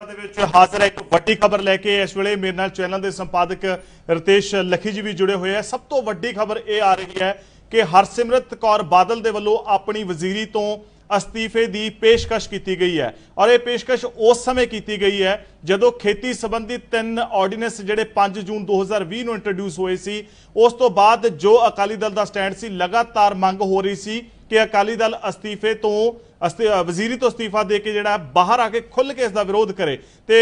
ਦੇ ਵਿੱਚ ਹਾਜ਼ਰ ਹੈ। ਇੱਕ ਵੱਡੀ ਖਬਰ ਲੈ ਕੇ ਇਸ ਵੇਲੇ ਮੇਰੇ ਨਾਲ ਚੈਨਲ ਦੇ ਸੰਪਾਦਕ ਰਤੇਸ਼ ਲਖੀ ਜੀ ਵੀ ਜੁੜੇ ਹੋਏ ਆ। ਸਭ ਤੋਂ ਵੱਡੀ ਖਬਰ ਇਹ ਆ ਰਹੀ ਹੈ ਕਿ ਹਰਸਿਮਰਤ ਕੌਰ ਬਾਦਲ ਦੇ ਵੱਲੋਂ ਆਪਣੀ ਵਜ਼ੀਰੀ ਤੋਂ ਅਸਤੀਫੇ ਦੀ ਪੇਸ਼ਕਸ਼ ਕੀਤੀ ਗਈ ਹੈ ਔਰ ਇਹ ਪੇਸ਼ਕਸ਼ ਉਸ ਸਮੇਂ ਕੀਤੀ ਗਈ ਹੈ ਜਦੋਂ ਖੇਤੀ ਸੰਬੰਧੀ ਤਿੰਨ ਆਰਡੀਨੈਂਸ ਜਿਹੜੇ 5 ਜੂਨ 2020 ਨੂੰ ਇੰਟਰੋਡਿਊਸ ਹੋਏ ਸੀ, ਉਸ ਤੋਂ ਬਾਅਦ ਜੋ ਅਕਾਲੀ ਦਲ ਦਾ ਸਟੈਂਡ ਸੀ, ਲਗਾਤਾਰ ਮੰਗ ਹੋ ਰਹੀ ਸੀ ਕਿ ਅਕਾਲੀ ਦਲ ਅਸਤੀਫੇ ਤੋਂ ਅਸਤੀ ਵਜ਼ੀਰੀ ਤੋਂ ਅਸਤੀਫਾ ਦੇ ਕੇ ਜਿਹੜਾ ਬਾਹਰ ਆ ਕੇ ਖੁੱਲ ਕੇ ਇਸ ਦਾ ਵਿਰੋਧ ਕਰੇ। ਤੇ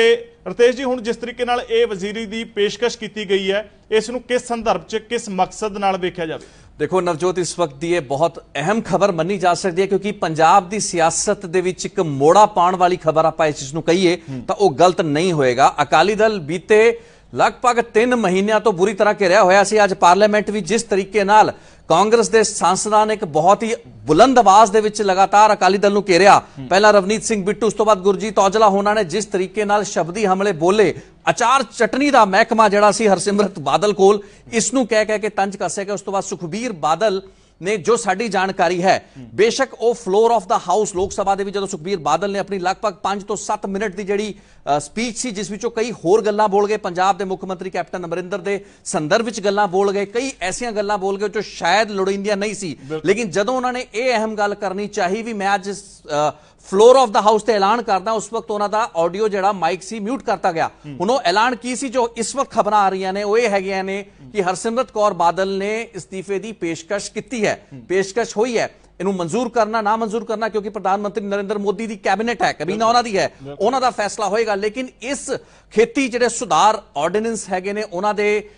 ਰਤੇਸ਼ ਜੀ, ਹੁਣ ਜਿਸ ਤਰੀਕੇ ਨਾਲ ਇਹ ਵਜ਼ੀਰੀ ਦੀ ਪੇਸ਼ਕਸ਼ ਕੀਤੀ ਗਈ ਹੈ, ਇਸ ਨੂੰ ਕਿਸ ਸੰਦਰਭ 'ਚ, ਕਿਸ ਮਕਸਦ ਨਾਲ ਵੇਖਿਆ ਜਾਵੇ? ਦੇਖੋ, ਨਵਜੋਤ, ਇਸ ਵਕਤ ਦੀ ਇਹ ਬਹੁਤ ਅਹਿਮ ਖਬਰ ਮੰਨੀ ਜਾ ਸਕਦੀ ਹੈ, ਕਿਉਂਕਿ ਪੰਜਾਬ ਦੀ ਸਿਆਸਤ ਦੇ ਵਿੱਚ ਇੱਕ ਮੋੜਾ ਪਾਉਣ ਵਾਲੀ ਖਬਰ ਆਪਾਂ ਇਸ ਨੂੰ ਕਹੀਏ, ਤਾਂ ਉਹ ਗਲਤ ਨਹੀਂ ਹੋਏਗਾ। ਅਕਾਲੀ ਦਲ ਬੀਤੇ ਲਗਭਗ 3 ਮਹੀਨਿਆਂ ਤੋਂ ਬੁਰੀ ਤਰ੍ਹਾਂ ਘਿਰਿਆ ਹੋਇਆ ਸੀ। ਅੱਜ ਪਾਰਲੀਮੈਂਟ ਵੀ ਜਿਸ ਤਰੀਕੇ ਨਾਲ ਕਾਂਗਰਸ ਦੇ ਸਾਂਸਦਾਂ ਨੇ ਇੱਕ ਬਹੁਤ ਹੀ ਬੁਲੰਦ ਆਵਾਜ਼ ਦੇ ਵਿੱਚ ਲਗਾਤਾਰ ਅਕਾਲੀ ਦਲ ਨੂੰ ਘੇਰਿਆ। ਪਹਿਲਾਂ ਰਵਨੀਤ ਸਿੰਘ ਬਿੱਟੂ, ਉਸ ਤੋਂ ਬਾਅਦ ਗੁਰਜੀਤ ਔਜਲਾ ਹੋਣਾ ਨੇ ਜਿਸ ਤਰੀਕੇ ਨਾਲ ਸ਼ਬਦੀ ਹਮਲੇ ਬੋਲੇ, ਅਚਾਰ ਚਟਨੀ ਦਾ ਮਹਿਕਮਾ ਜਿਹੜਾ ਸੀ ਹਰਸਿਮਰਤ ਬਾਦਲ ਕੋਲ, ਇਸ ਨੂੰ ਕਹਿ ਕਹਿ ਕੇ ਤੰਜ ਕੱਸਿਆ ਗਿਆ। ਉਸ ਤੋਂ ਬਾਅਦ ਸੁਖਬੀਰ ਬਾਦਲ ਨੇ ਜੋ ਸਾਡੀ ਜਾਣਕਾਰੀ ਹੈ ਬੇਸ਼ੱਕ ਉਹ ਫਲੋਰ ਆਫ ਦਾ ਹਾਊਸ ਲੋਕ ਸਭਾ ਦੇ ਵਿੱਚ ਜਦੋਂ ਸੁਖਬੀਰ ਬਾਦਲ ਨੇ ਆਪਣੀ ਲਗਭਗ 5 ਤੋਂ 7 ਮਿੰਟ ਦੀ ਜਿਹੜੀ ਸਪੀਚ ਸੀ ਜਿਸ ਵਿੱਚੋਂ ਕਈ ਹੋਰ ਗੱਲਾਂ ਬੋਲ ਗਏ ਪੰਜਾਬ ਦੇ ਮੁੱਖ ਮੰਤਰੀ ਕੈਪਟਨ ਅਮਰਿੰਦਰ ਦੇ ਸੰਦਰਭ ਵਿੱਚ ਗੱਲਾਂ ਬੋਲ ਗਏ ਕਈ ਐਸੀਆਂ ਗੱਲਾਂ ਬੋਲ ਗਏ ਜੋ ਸ਼ਾਇਦ ਲੋੜੀਂਦੀਆਂ ਨਹੀਂ ਸੀ। ਲੇਕਿਨ ਜਦੋਂ ਉਹਨਾਂ ਨੇ ਇਹ ਅਹਿਮ ਗੱਲ ਕਰਨੀ ਚਾਹੀ ਵੀ ਮੈਂ ਅੱਜ ਫਲੋਰ ਆਫ ਦਾ ਹਾਊਸ ਤੇ ਐਲਾਨ ਕਰਦਾ ਉਸ ਵਕਤ ਉਹਨਾਂ ਦਾ ਆਡੀਓ ਜਿਹੜਾ ਮਾਈਕ ਸੀ ਮਿਊਟ ਕਰਤਾ ਗਿਆ। ਹੁਣ ਉਹ ਐਲਾਨ ਕੀ ਸੀ ਜੋ ਇਸ ਵਕਤ ਖਬਰਾਂ ਆ ਰਹੀਆਂ ਨੇ ਉਹ ਇਹ ਹੈਗੀਆਂ ਨੇ ਕਿ ਹਰਸਿਮਰਤ ਕੌਰ ਬਾਦਲ ਨੇ ਇਸਤੀਫੇ ਦੀ ਪੇਸ਼ਕਸ਼ ਕੀਤੀ ਹੈ। ਪੇਸ਼ਕਸ਼ ਹੋਈ ਹੈ। ਇਹਨੂੰ ਮਨਜ਼ੂਰ ਕਰਨਾ ਨਾ ਮਨਜ਼ੂਰ ਕਰਨਾ ਕਿਉਂਕਿ ਪ੍ਰਧਾਨ ਮੰਤਰੀ ਨਰਿੰਦਰ ਮੋਦੀ ਦੀ ਕੈਬਨਿਟ ਹੈ ਕਬੀਨਾ ਉਹਨਾਂ ਦੀ ਹੈ। ਉਹਨਾਂ ਦਾ ਫੈਸਲਾ ਹੋਏਗਾ ਲੇਕਿਨ ਇਸ ਖੇਤੀ ਜਿਹੜੇ ਸੁਧਾਰ ਆਰਡੀਨੈਂਸ ਹੈਗੇ ਨੇ ਉਹਨਾਂ ਦੇ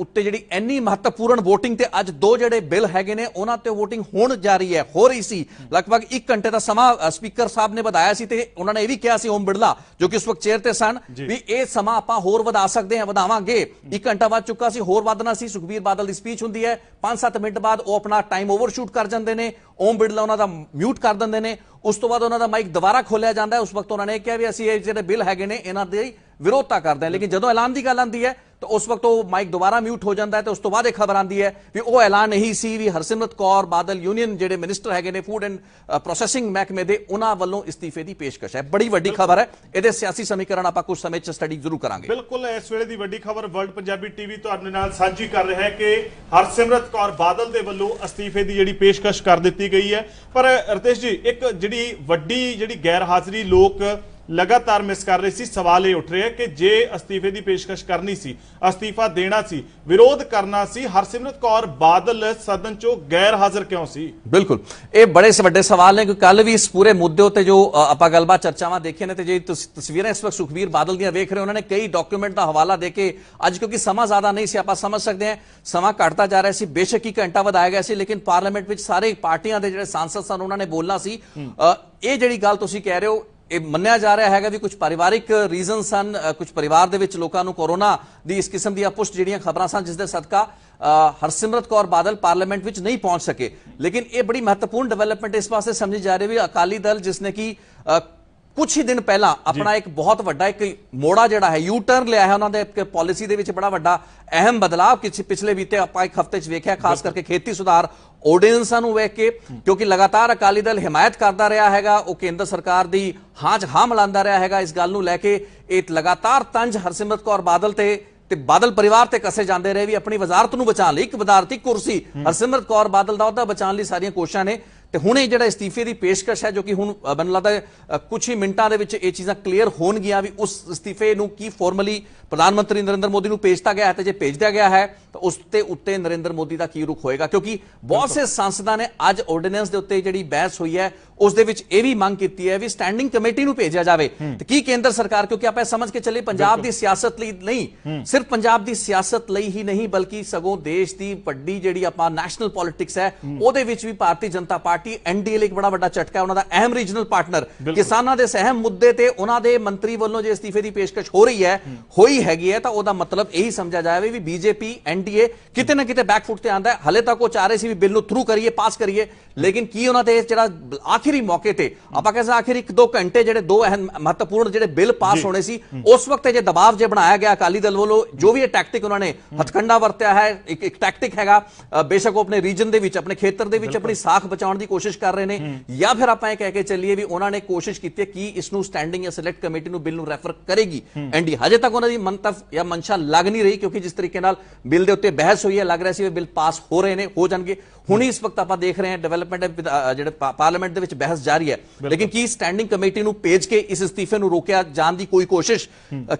ਉੱਤੇ ਜਿਹੜੀ ਇੰਨੀ ਮਹੱਤਵਪੂਰਨ VOTING ਤੇ ਅੱਜ ਦੋ ਜਿਹੜੇ ਬਿੱਲ ਹੈਗੇ ਨੇ ਉਹਨਾਂ ਤੇ VOTING ਹੋਣ ਜਾ ਰਹੀ ਹੈ ਹੋ ਰਹੀ ਸੀ। ਲਗਭਗ 1 ਘੰਟੇ ਦਾ ਸਮਾਂ ਸਪੀਕਰ ਸਾਹਿਬ ਨੇ ਵਧਾਇਆ ਸੀ ਤੇ ਉਹਨਾਂ ਨੇ ਇਹ ਵੀ ਕਿਹਾ ਸੀ ਓਮ ਬਿਰਲਾ ਜੋ ਕਿ ਉਸ ਵਕਤ ਚੇਅਰ ਤੇ ਸਨ ਵੀ ਇਹ ਸਮਾਂ ਆਪਾਂ ਹੋਰ ਵਧਾ ਸਕਦੇ ਹਾਂ ਵਧਾਵਾਂਗੇ। 1 ਘੰਟਾ ਵੱਧ ਚੁੱਕਾ ਸੀ ਹੋਰ ਵਧਣਾ ਸੀ। ਸੁਖਬੀਰ ਬਾਦਲ ਦੀ ਸਪੀਚ ਹੁੰਦੀ ਹੈ। 5-7 ਮਿੰਟ ਬਾਅਦ ਉਹ ਆਪਣਾ ਟਾਈਮ ਓਵਰਸ਼ੂਟ ਕਰ ਜਾਂਦੇ ਨੇ। ਓਮ ਬਿਰਲਾ ਉਹਨਾਂ ਦਾ ਮਿਊਟ ਕਰ ਦਿੰਦੇ ਨੇ। ਉਸ ਤੋਂ ਬਾਅਦ ਉਹਨਾਂ ਦਾ ਮਾਈਕ ਦੁਬਾਰਾ ਖੋਲਿਆ ਜਾਂਦਾ ਹੈ। ਉਸ ਵਕਤ ਉਹਨਾਂ ਨੇ ਕਿਹਾ ਵੀ ਅਸੀਂ ਇਹ ਜਿਹੜੇ ਬਿੱਲ ਹੈਗੇ ਨੇ, ਇਹਨਾਂ ਦੇ ਵਿਰੋਧਤਾ ਕਰਦੇ ਹਾਂ ਲੇਕਿਨ ਜਦੋਂ ਐਲਾਨ ਦੀ ਗੱਲ ਆਉਂਦੀ ਹੈ ਤਾਂ ਉਸ ਵਕਤ ਉਹ ਮਾਈਕ ਦੁਬਾਰਾ ਮਿਊਟ ਹੋ ਜਾਂਦਾ ਹੈ ਤੇ ਉਸ ਤੋਂ ਬਾਅਦ ਇਹ ਖਬਰ ਆਉਂਦੀ ਹੈ ਵੀ ਉਹ ਐਲਾਨ ਨਹੀਂ ਸੀ ਵੀ ਹਰਸਿਮਰਤ ਕੌਰ ਬਾਦਲ ਯੂਨੀਅਨ ਜਿਹੜੇ ਮਿਨਿਸਟਰ ਹੈਗੇ ਨੇ ਫੂਡ ਐਂਡ ਪ੍ਰੋਸੈਸਿੰਗ ਮਹਿਕਮੇ ਦੇ ਉਹਨਾਂ ਵੱਲੋਂ ਇਸਤੀਫੇ ਦੀ ਪੇਸ਼ਕਸ਼ ਹੈ। ਬੜੀ ਵੱਡੀ ਖਬਰ ਹੈ। ਇਹਦੇ ਸਿਆਸੀ ਸਮੀਕਰਨ ਆਪਾਂ ਕੁਝ ਸਮੇਂ ਚ ਸਟੱਡੀ ਜ਼ਰੂਰ ਕਰਾਂਗੇ। ਬਿਲਕੁਲ ਇਸ ਵੇਲੇ ਦੀ ਵੱਡੀ ਖਬਰ ਵਰਲਡ ਪੰਜਾਬੀ ਟੀਵੀ ਤੁਹਾਡੇ ਨਾਲ ਸਾਂਝੀ ਕਰ ਰਿਹਾ ਹੈ ਕਿ ਹਰਸਿਮਰਤ ਕੌਰ ਬਾਦਲ ਦੇ ਵੱਲੋਂ ਅਸਤੀਫੇ ਦੀ ਜਿਹੜੀ ਪੇਸ਼ਕਸ਼ ਕਰ ਦਿੱਤੀ ਗਈ ਹੈ। ਪਰ ਰਤੇਸ਼ ਜੀ ਇੱਕ ਜਿਹੜੀ ਵੱਡੀ ਜਿਹੜੀ ਗੈਰ ਹਾਜ਼ਰੀ ਲੋਕ ਲਗਾਤਾਰ ਮਿਸ ਕਰ ਰਹੇ ਸੀ ਸਵਾਲ ਇਹ ਉੱਠ ਰਿਹਾ ਕਿ ਜੇ ਅਸਤੀਫੇ ਦੀ ਪੇਸ਼ਕਸ਼ ਕਰਨੀ ਸੀ ਅਸਤੀਫਾ ਦੇਣਾ ਸੀ ਵਿਰੋਧ ਕਰਨਾ ਸੀ ਹਰਸਿਮਰਤ ਕੌਰ ਬਾਦਲ ਸਦਨ ਚੋਂ ਗੈਰ ਹਾਜ਼ਰ ਕਿਉਂ ਸੀ? ਬਿਲਕੁਲ। ਇਹ ਬੜੇ ਸ- ਵੱਡੇ ਸਵਾਲ ਨੇ ਕਿ ਕੱਲ ਵੀ ਇਸ ਪੂਰੇ ਮੁੱਦੇ ਉੱਤੇ ਜੋ ਆਪਾਂ ਗੱਲਬਾਤ ਚਰਚਾਵਾਂ ਦੇਖੀਆਂ ਨੇ ਤੇ ਜੇ ਤਸ- ਤਸਵੀਰਾਂ ਇਸ ਵਕਤ ਸੁਖਬੀਰ ਬਾਦਲ ਦੀਆਂ ਵੇਖ ਰਹੇ ਹੋ ਉਹਨਾਂ ਨੇ ਕਈ ਡਾਕੂਮੈਂਟ ਦਾ ਹਵਾਲਾ ਦੇ ਕੇ ਅੱਜ ਕਿਉਂਕਿ ਸਮਾਂ ਜ਼ਿਆਦਾ ਨਹੀਂ ਸੀ ਆਪਾਂ ਸਮਝ ਸਕਦੇ ਹਾਂ ਸਮਾਂ ਘਟਦਾ ਜਾ ਰਿਹਾ ਸੀ ਬੇਸ਼ੱਕ ਹੀ ਘੰਟਾ ਵਧਾਇਆ ਗਿਆ ਸੀ ਲੇਕਿਨ ਪਾਰਲੀਮੈਂਟ ਵਿੱਚ ਸਾਰੇ ਪਾਰਟੀਆਂ ਦੇ ਜਿਹੜੇ ਸਾਂਸਦ ਸਨ ਉਹਨਾਂ ਨੇ ਬੋਲਣਾ ਸੀ। ਇਹ ਜਿਹੜੀ ਗੱਲ ਤੁਸੀਂ ਕਹਿ ਰਹੇ ਹੋ ਇਹ ਮੰਨਿਆ ਜਾ ਰਿਹਾ ਹੈਗਾ ਵੀ ਕੁਝ ਪਰਿਵਾਰਿਕ ਰੀਜ਼ਨ ਸਨ ਕੁਝ ਪਰਿਵਾਰ ਦੇ ਵਿੱਚ ਲੋਕਾਂ ਨੂੰ ਕੋਰੋਨਾ ਦੀ ਇਸ ਕਿਸਮ ਦੀਆਂ ਪੁਸ਼ਟ ਜਿਹੜੀਆਂ ਖਬਰਾਂ ਸਨ ਜਿਸ ਦੇ ਸਦਕਾ ਹਰਸਿਮਰਤ ਕੌਰ ਬਾਦਲ ਪਾਰਲੀਮੈਂਟ ਵਿੱਚ ਨਹੀਂ ਪਹੁੰਚ ਸਕੇ। ਲੇਕਿਨ ਇਹ ਬੜੀ ਮਹੱਤਵਪੂਰਨ ਡਿਵੈਲਪਮੈਂਟ ਇਸ ਪਾਸੇ ਸਮਝੀ ਜਾ ਰਹੀ ਵੀ ਅਕਾਲੀ ਦਲ ਜਿਸ ਨੇ ਕਿ ਕੁਝ ਹੀ ਦਿਨ ਪਹਿਲਾਂ ਆਪਣਾ ਇੱਕ ਬਹੁਤ ਵੱਡਾ ਇੱਕ ਮੋੜਾ ਜਿਹੜਾ ਹੈ ਯੂ ਟਰਨ ਲਿਆ ਹੈ ਉਹਨਾਂ ਦੇ ਪਾਲਿਸੀ ਦੇ ਵਿੱਚ ਬੜਾ ਵੱਡਾ ਅਹਿਮ ਬਦਲਾਅ ਕਿ ਪਿਛਲੇ ਬੀਤੇ ਆਪਾਂ ਇੱਕ ਹਫ਼ਤੇ 'ਚ ਵੇਖਿਆ ਖਾਸ ਕਰਕੇ ਖੇਤੀ ਸੁਧਾਰ ਆਰਡੀਨੈਂਸਾਂ ਨੂੰ ਵੇਖ ਕੇ ਕਿਉਂਕਿ ਲਗਾਤਾਰ ਅਕਾਲੀ ਦਲ ਹਮਾਇਤ ਕਰਦਾ ਰਿਹਾ ਹੈਗਾ ਉਹ ਕੇਂਦਰ ਸਰਕਾਰ ਦੀ ਹਾਂ 'ਚ ਹਾਂ ਮਿਲਾਉਂਦਾ ਰਿਹਾ ਹੈਗਾ ਇਸ ਗੱਲ ਨੂੰ ਲੈ ਕੇ ਇਹ ਲਗਾਤਾਰ ਤੰਜ ਹਰਸਿਮਰਤ ਕੌਰ ਬਾਦਲ ਤੇ ਤੇ ਬਾਦਲ ਪਰਿਵਾਰ ਤੇ ਕਸੇ ਜਾਂਦੇ ਰਹੇ ਵੀ ਆਪਣੀ ਵਜ਼ਾਰਤ ਨੂੰ ਬਚਾਉਣ ਲਈ ਇੱਕ ਵਜ਼ਾਰਤੀ ਕੁਰਸੀ ਹਰਸਿਮਰਤ ਕੌਰ ਬਾਦਲ ਦਾ ਉਹਦਾ ਬਚਾਉਣ ਲਈ ਸਾਰੀਆਂ ਕੋਸ਼ਿਸ਼ਾਂ ਨੇ। ਤੇ ਹੁਣ ਇਹ ਜਿਹੜਾ ਇਸਤੀਫੇ ਦੀ ਪੇਸ਼ਕਸ਼ ਹੈ ਜੋ ਕਿ ਹੁਣ ਮੈਨੂੰ ਲੱਗਦਾ ਕੁਝ ਹੀ ਮਿੰਟਾਂ ਦੇ ਵਿੱਚ ਇਹ ਚੀਜ਼ਾਂ ਕਲੀਅਰ ਹੋਣਗੀਆਂ ਵੀ ਉਸ ਇਸਤੀਫੇ ਨੂੰ ਕੀ ਫਾਰਮਲੀ ਪ੍ਰਧਾਨ ਮੰਤਰੀ ਨਰਿੰਦਰ ਮੋਦੀ ਨੂੰ ਭੇਜਤਾ ਗਿਆ ਹੈ ਤੇ ਜੇ ਭੇਜਿਆ ਗਿਆ ਹੈ ਤਾਂ ਉਸ ਤੇ ਉੱਤੇ ਨਰਿੰਦਰ ਮੋਦੀ ਦਾ ਕੀ ਰੁਖ ਹੋਏਗਾ? ਕਿਉਂਕਿ ਬਹੁਤ ਸੇ ਸੰਸਦਾਂ ਨੇ ਅੱਜ ਆਰਡੀਨੈਂਸ ਦੇ ਉੱਤੇ ਜਿਹੜੀ ਬਹਿਸ ਹੋਈ ਹੈ ਉਸ ਦੇ ਵਿੱਚ ਇਹ ਵੀ ਮੰਗ ਕੀਤੀ ਹੈ ਵੀ ਸਟੈਂਡਿੰਗ ਕਮੇਟੀ ਨੂੰ ਭੇਜਿਆ ਜਾਵੇ। ਤੇ ਕੀ ਕੇਂਦਰ ਸਰਕਾਰ ਕਿਉਂਕਿ ਆਪਾਂ ਇਹ ਸਮਝ ਕੇ ਚੱਲੇ ਪੰਜਾਬ ਦੀ ਸਿਆਸਤ ਲਈ ਨਹੀਂ ਸਿਰਫ ਪੰਜਾਬ ਦੀ ਸਿਆਸਤ ਲਈ ਹੀ ਨਹੀਂ ਬਲਕਿ ਸਗੋਂ ਦੇਸ਼ ਦੀ ਵੱਡੀ ਜਿਹੜੀ ਆਪਾਂ ਨੈਸ਼ਨਲ ਪੋਲਿਟਿਕਸ ਹੈ। ਉਹਦੇ ਵਿੱਚ ਵੀ ਭਾਰਤੀ ਜਨਤਾ ਪਾਰਟੀ ਐਨਡੀਏ ਲਈ ਇੱਕ ਬੜਾ ਵੱਡਾ ਝਟਕਾ ਹੈ ਉਹਨਾਂ ਦਾ ਅਹਿਮ ਰੀਜਨਲ ਪਾਰਟਨਰ ਕਿਸਾਨਾਂ ਦੇ ਸਹਿਮ ਮੁੱਦੇ ਤੇ ਉਹਨਾਂ ਦੇ ਮੰਤਰੀ ਵੱਲੋਂ ਜੇ ਅਸਤੀਫੇ ਦੀ ਪੇਸ਼ਕਸ਼ ਹੋ ਰਹੀ ਹੈ ਹੋਈ ਹੈਗੀ ਹੈ ਤਾਂ ਉਹਦਾ ਮਤਲਬ ਇਹੀ ਸਮਝਿਆ ਜਾਵੇ ਵੀ ਬੀਜੇਪੀ ਐਨਡੀਏ ਕਿਤੇ ਨਾ ਕਿਤੇ ਬੈਕਫੁੱਟ ਤੇ ਆਂਦਾ ਹੈ। ਹਲੇ ਤੱਕ ਉਹ ਚਾਹ ਰਹੇ ਸੀ ਵੀ ਬਿੱਲ ਨੂੰ ਥਰੂ ਕਰੀਏ ਪਾਸ ਕਰੀਏ। ਲੇਕਿਨ ਕੀ ਉਹਨਾਂ ਤੇ ਜਿਹੜਾ ਆਖਰੀ ਮੌਕੇ ਤੇ ਆਪਾਂ ਕਹਿੰਦੇ ਆਖਿਰ 1-2 ਘੰਟੇ ਜਿਹੜੇ ਦੋ ਅਹਿਮ ਮਹੱਤਵਪੂਰਨ ਜਿਹੜੇ ਬਿੱਲ ਪਾਸ ਹੋਣੇ ਸੀ ਉਸ ਵਕਤ ਜੇ ਦਬਾਅ ਜੇ ਬਣਾਇਆ ਗਿਆ ਅਕਾਲੀ ਦਲ ਵੱਲੋਂ ਜੋ ਵੀ ਇਹ ਟੈਕਟਿਕ ਉਹਨਾਂ ਨੇ ਹਥਕੰਡਾ ਵਰਤਿਆ ਹੈ ਇੱਕ ਇੱਕ ਟੈਕਟਿਕ ਹੈਗਾ ਬੇਸ਼ੱਕ ਉਹ ਆਪਣੇ ਰੀਜਨ ਦੇ ਵਿੱਚ ਆਪਣੇ ਖੇਤਰ ਦੇ ਵਿੱਚ ਆਪਣੀ ਸਾਖ ਬਚਾਉਣ ਦੀ ਕੋਸ਼ਿਸ਼ ਕਰ ਰਹੇ ਨੇ ਜਾਂ ਫਿਰ ਆਪਾਂ ਇਹ ਕਹਿ ਕੇ ਚੱਲੀਏ ਵੀ ਉਹਨਾਂ ਨੇ ਕੋਸ਼ਿਸ਼ ਕੀਤੀ ਹੈ ਕਿ ਇਸ ਨੂੰ ਸਟੈਂਡਿੰਗ ਜਾਂ ਸਿਲੈਕਟ ਕਮੇਟੀ ਨੂੰ ਬਿੱਲ ਨੂੰ ਰੈਫਰ ਕਰੇਗੀ। ਐਨਡੀ ਹਜੇ ਤੱਕ ਉਹਨਾਂ ਦੀ ਮੰਤਵ ਜਾਂ ਮਨਸ਼ਾ ਲੱਗ ਨਹੀਂ ਰਹੀ ਕਿਉਂਕਿ ਜਿਸ ਤਰੀਕੇ ਨਾਲ ਬਿੱਲ ਦੇ ਉੱਤੇ ਬਹਿਸ ਹੋਈ ਹੈ ਲੱਗ ਰਿਹਾ ਸੀ ਵੀ ਬਿੱਲ ਪਾਸ ਹੋ ਰਹੇ ਨੇ ਹੋ ਜਾਣਗੇ। ਹੁਣ ਇਸ ਵਕਤ ਆਪਾਂ ਦੇਖ ਰਹੇ ਹਾਂ ਡਿਵੈਲਪਮੈਂਟ ਜਿਹੜੇ ਪਾਰਲੀਮੈਂਟ ਦੇ ਵਿੱਚ ਬਹਿਸ ਜਾਰੀ ਹੈ। ਲੇਕਿਨ ਕੀ ਸਟੈਂਡਿੰਗ ਕਮੇਟੀ ਨੂੰ ਭੇਜ ਕੇ ਇਸ ਅਸਤੀਫੇ ਨੂੰ ਰੋਕਿਆ ਜਾਣ ਦੀ ਕੋਈ ਕੋਸ਼ਿਸ਼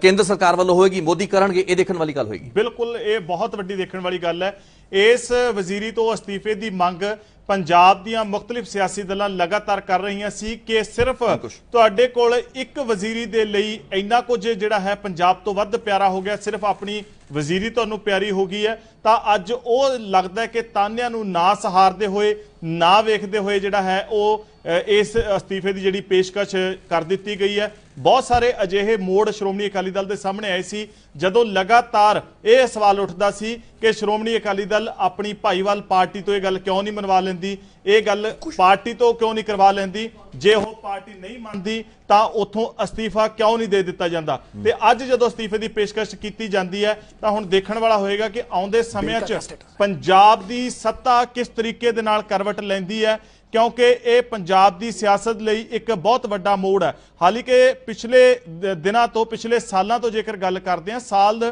ਕੇਂਦਰ ਸਰਕਾਰ ਵੱਲੋਂ ਹੋਏਗੀ ਮੋਦੀ ਕਰਨਗੇ ਇਹ ਦੇਖਣ ਵਾਲੀ ਗੱਲ ਹੋਏਗੀ। ਬਿਲਕੁਲ ਇਹ ਬਹੁਤ ਵੱਡੀ ਦੇਖਣ ਵਾਲੀ ਗੱਲ ਹੈ। ਇਸ ਵਜ਼ੀਰੀ ਤੋਂ ਅਸਤੀਫੇ ਦੀ ਮੰਗ ਪੰਜਾਬ ਦੀਆਂ ਮੁxtਲਿਫ ਸਿਆਸੀ ਦਲਾਂ ਲਗਾਤਾਰ ਕਰ ਰਹੀਆਂ ਸੀ ਕਿ ਸਿਰਫ ਤੁਹਾਡੇ ਕੋਲ ਇੱਕ ਵਜ਼ੀਰੀ ਦੇ ਲਈ ਇੰਨਾ ਕੁਝ ਜਿਹੜਾ ਹੈ ਪੰਜਾਬ ਤੋਂ ਵੱਧ ਪਿਆਰਾ ਹੋ ਗਿਆ ਸਿਰਫ ਆਪਣੀ ਵਜ਼ੀਰੀ ਤੁਹਾਨੂੰ ਪਿਆਰੀ ਹੋ ਗਈ ਹੈ। ਤਾਂ ਅੱਜ ਉਹ ਲੱਗਦਾ ਕਿ ਤਾਨਿਆਂ ਨੂੰ ਨਾ ਸਹਾਰਦੇ ਹੋਏ ਨਾ ਵੇਖਦੇ ਹੋਏ ਜਿਹੜਾ ਹੈ ਉਹ ਇਸ ਅਸਤੀਫੇ ਦੀ ਜਿਹੜੀ ਪੇਸ਼ਕਸ਼ ਕਰ ਦਿੱਤੀ ਗਈ ਹੈ। ਬਹੁਤ ਸਾਰੇ ਅਜਿਹੇ ਮੋੜ ਸ਼੍ਰੋਮਣੀ ਅਕਾਲੀ ਦਲ ਦੇ ਸਾਹਮਣੇ ਆਏ ਸੀ ਜਦੋਂ ਲਗਾਤਾਰ ਇਹ ਸਵਾਲ ਉੱਠਦਾ ਸੀ ਕਿ ਸ਼੍ਰੋਮਣੀ ਅਕਾਲੀ ਦਲ ਆਪਣੀ ਭਾਈਵਾਲ ਪਾਰਟੀ ਤੋਂ ਇਹ ਗੱਲ ਕਿਉਂ ਨਹੀਂ ਮਨਵਾ ਲੈਂਦੀ? ਇਹ ਗੱਲ ਪਾਰਟੀ ਤੋਂ ਕਿਉਂ ਨਹੀਂ ਕਰਵਾ ਲੈਂਦੀ? ਜੇ ਉਹ ਪਾਰਟੀ ਨਹੀਂ ਮੰਨਦੀ ਤਾਂ ਉਥੋਂ ਅਸਤੀਫਾ ਕਿਉਂ ਨਹੀਂ ਦੇ ਦਿੱਤਾ ਜਾਂਦਾ? ਤੇ ਅੱਜ ਜਦੋਂ ਅਸਤੀਫੇ ਦੀ ਪੇਸ਼ਕਸ਼ ਕੀਤੀ ਜਾਂਦੀ ਹੈ ਤਾਂ ਹੁਣ ਦੇਖਣ ਵਾਲਾ ਹੋਏਗਾ ਕਿ ਆਉਂਦੇ ਸਮਿਆਂ 'ਚ ਪੰਜਾਬ ਦੀ ਸੱਤਾ ਕਿਸ ਤਰੀਕੇ ਦੇ ਨਾਲ ਕਰਵਟ ਲੈਂਦੀ ਹੈ ਕਿਉਂਕਿ ਇਹ ਪੰਜਾਬ ਦੀ ਸਿਆਸਤ ਲਈ ਇੱਕ ਬਹੁਤ ਵੱਡਾ ਮੋੜ ਹੈ। ਹਾਲਾਂਕਿ ਪਿਛਲੇ ਦਿਨਾਂ ਤੋਂ, ਪਿਛਲੇ ਸਾਲਾਂ ਤੋਂ ਜੇਕਰ ਗੱਲ ਕਰਦੇ ਹਾਂ, ਸਾਲ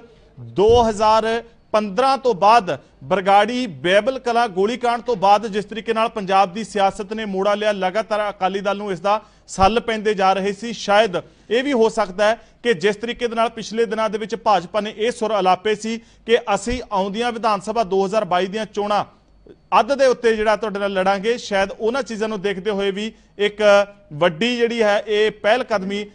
2015 ਤੋਂ ਬਾਅਦ ਬਰਗਾੜੀ ਬੈਬਲ ਕਲਾ ਗੋਲੀकांड ਤੋਂ ਬਾਅਦ ਜਿਸ ਤਰੀਕੇ ਨਾਲ ਪੰਜਾਬ ਦੀ ਸਿਆਸਤ ਨੇ ਮੋੜਾ ਲਿਆ, ਲਗਾਤਾਰ ਅਕਾਲੀ ਦਲ ਨੂੰ ਇਸ ਦਾ ਸੱਲ ਪੈਂਦੇ ਜਾ ਰਹੇ ਸੀ। ਸ਼ਾਇਦ ਇਹ ਵੀ ਹੋ ਸਕਦਾ ਹੈ ਕਿ ਜਿਸ ਤਰੀਕੇ ਦੇ ਨਾਲ ਪਿਛਲੇ ਦਿਨਾਂ ਦੇ ਵਿੱਚ ਭਾਜਪਾ ਨੇ ਇਹ ਸੁਰ ਅਲਾਪੇ ਸੀ ਕਿ ਅਸੀਂ ਆਉਂਦੀਆਂ ਵਿਧਾਨ ਸਭਾ 2022 ਦੀਆਂ ਚੋਣਾਂ ਅੱਧ ਦੇ ਉੱਤੇ ਜਿਹੜਾ ਤੁਹਾਡੇ ਨਾਲ ਲੜਾਂਗੇ, ਸ਼ਾਇਦ ਉਹਨਾਂ ਚੀਜ਼ਾਂ ਨੂੰ ਦੇਖਦੇ ਹੋਏ ਵੀ ਇੱਕ ਵੱਡੀ ਜਿਹੜੀ ਹੈ, ਇਹ ਪਹਿਲ ਕਦਮੀ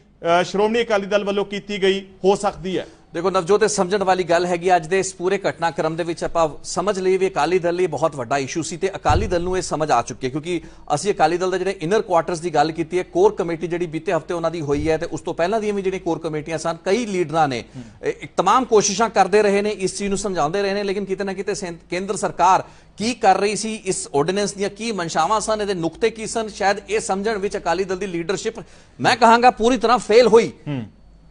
ਸ਼੍ਰੋਮਣੀ ਅਕਾਲੀ ਦਲ ਵੱਲੋਂ ਕੀਤੀ ਗਈ, ਹੋ ਸਕਦੀ ਹੈ। ਦੇਖੋ ਨਵਜੋਤ ਇਹ ਸਮਝਣ ਵਾਲੀ ਗੱਲ ਹੈਗੀ ਅੱਜ ਦੇ ਇਸ ਪੂਰੇ ਘਟਨਾਕ੍ਰਮ ਦੇ ਵਿੱਚ ਆਪਾਂ ਸਮਝ ਲਈ ਵੀ ਅਕਾਲੀ ਦਲ ਲਈ ਬਹੁਤ ਵੱਡਾ ਇਸ਼ੂ ਸੀ ਤੇ ਅਕਾਲੀ ਦਲ ਨੂੰ ਇਹ ਸਮਝ ਆ ਚੁੱਕੀ ਹੈ ਕਿਉਂਕਿ ਅਸੀਂ ਅਕਾਲੀ ਦਲ ਦੇ ਜਿਹੜੇ ਇਨਰ ਕੁਆਰਟਰਸ ਦੀ ਗੱਲ ਕੀਤੀ ਹੈ ਕੋਰ ਕਮੇਟੀ ਜਿਹੜੀ ਬੀਤੇ ਹਫਤੇ ਉਹਨਾਂ ਦੀ ਹੋਈ ਹੈ ਤੇ ਉਸ ਤੋਂ ਪਹਿਲਾਂ ਦੀਆਂ ਵੀ ਜਿਹੜੀਆਂ ਕੋਰ ਕਮੇਟੀਆਂ ਸਨ ਕਈ ਲੀਡਰਾਂ ਨੇ ਇਹ- ਇੱਕ तमाम ਕੋਸ਼ਿਸ਼ਾਂ ਕਰਦੇ ਰਹੇ ਨੇ ਇਸ ਚੀਜ਼ ਨੂੰ ਸਮਝਾਉਂਦੇ ਰਹੇ ਨੇ ਲੇਕਿਨ ਕਿਤੇ ਨਾ ਕਿਤੇ ਸੈਂ- ਕੇਂਦਰ ਸਰਕਾਰ ਕੀ ਕਰ ਰਹੀ ਸੀ ਇਸ ਆਰਡੀਨੈਂਸ ਦੀਆਂ ਕੀ ਮਨਸ਼ਾਵਾਂ ਸਨ ਇਹਦੇ ਨੁਕਤੇ ਕੀ ਸਨ ਸ਼ਾਇਦ ਇਹ ਸਮਝਣ ਵਿੱਚ ਅਕਾਲੀ ਦਲ ਦੀ ਲੀਡਰਸ਼ਿਪ ਮੈਂ ਕਹਾਂਗਾ ਪੂਰੀ ਤਰ੍ਹਾਂ ਫੇਲ ਹੋਈ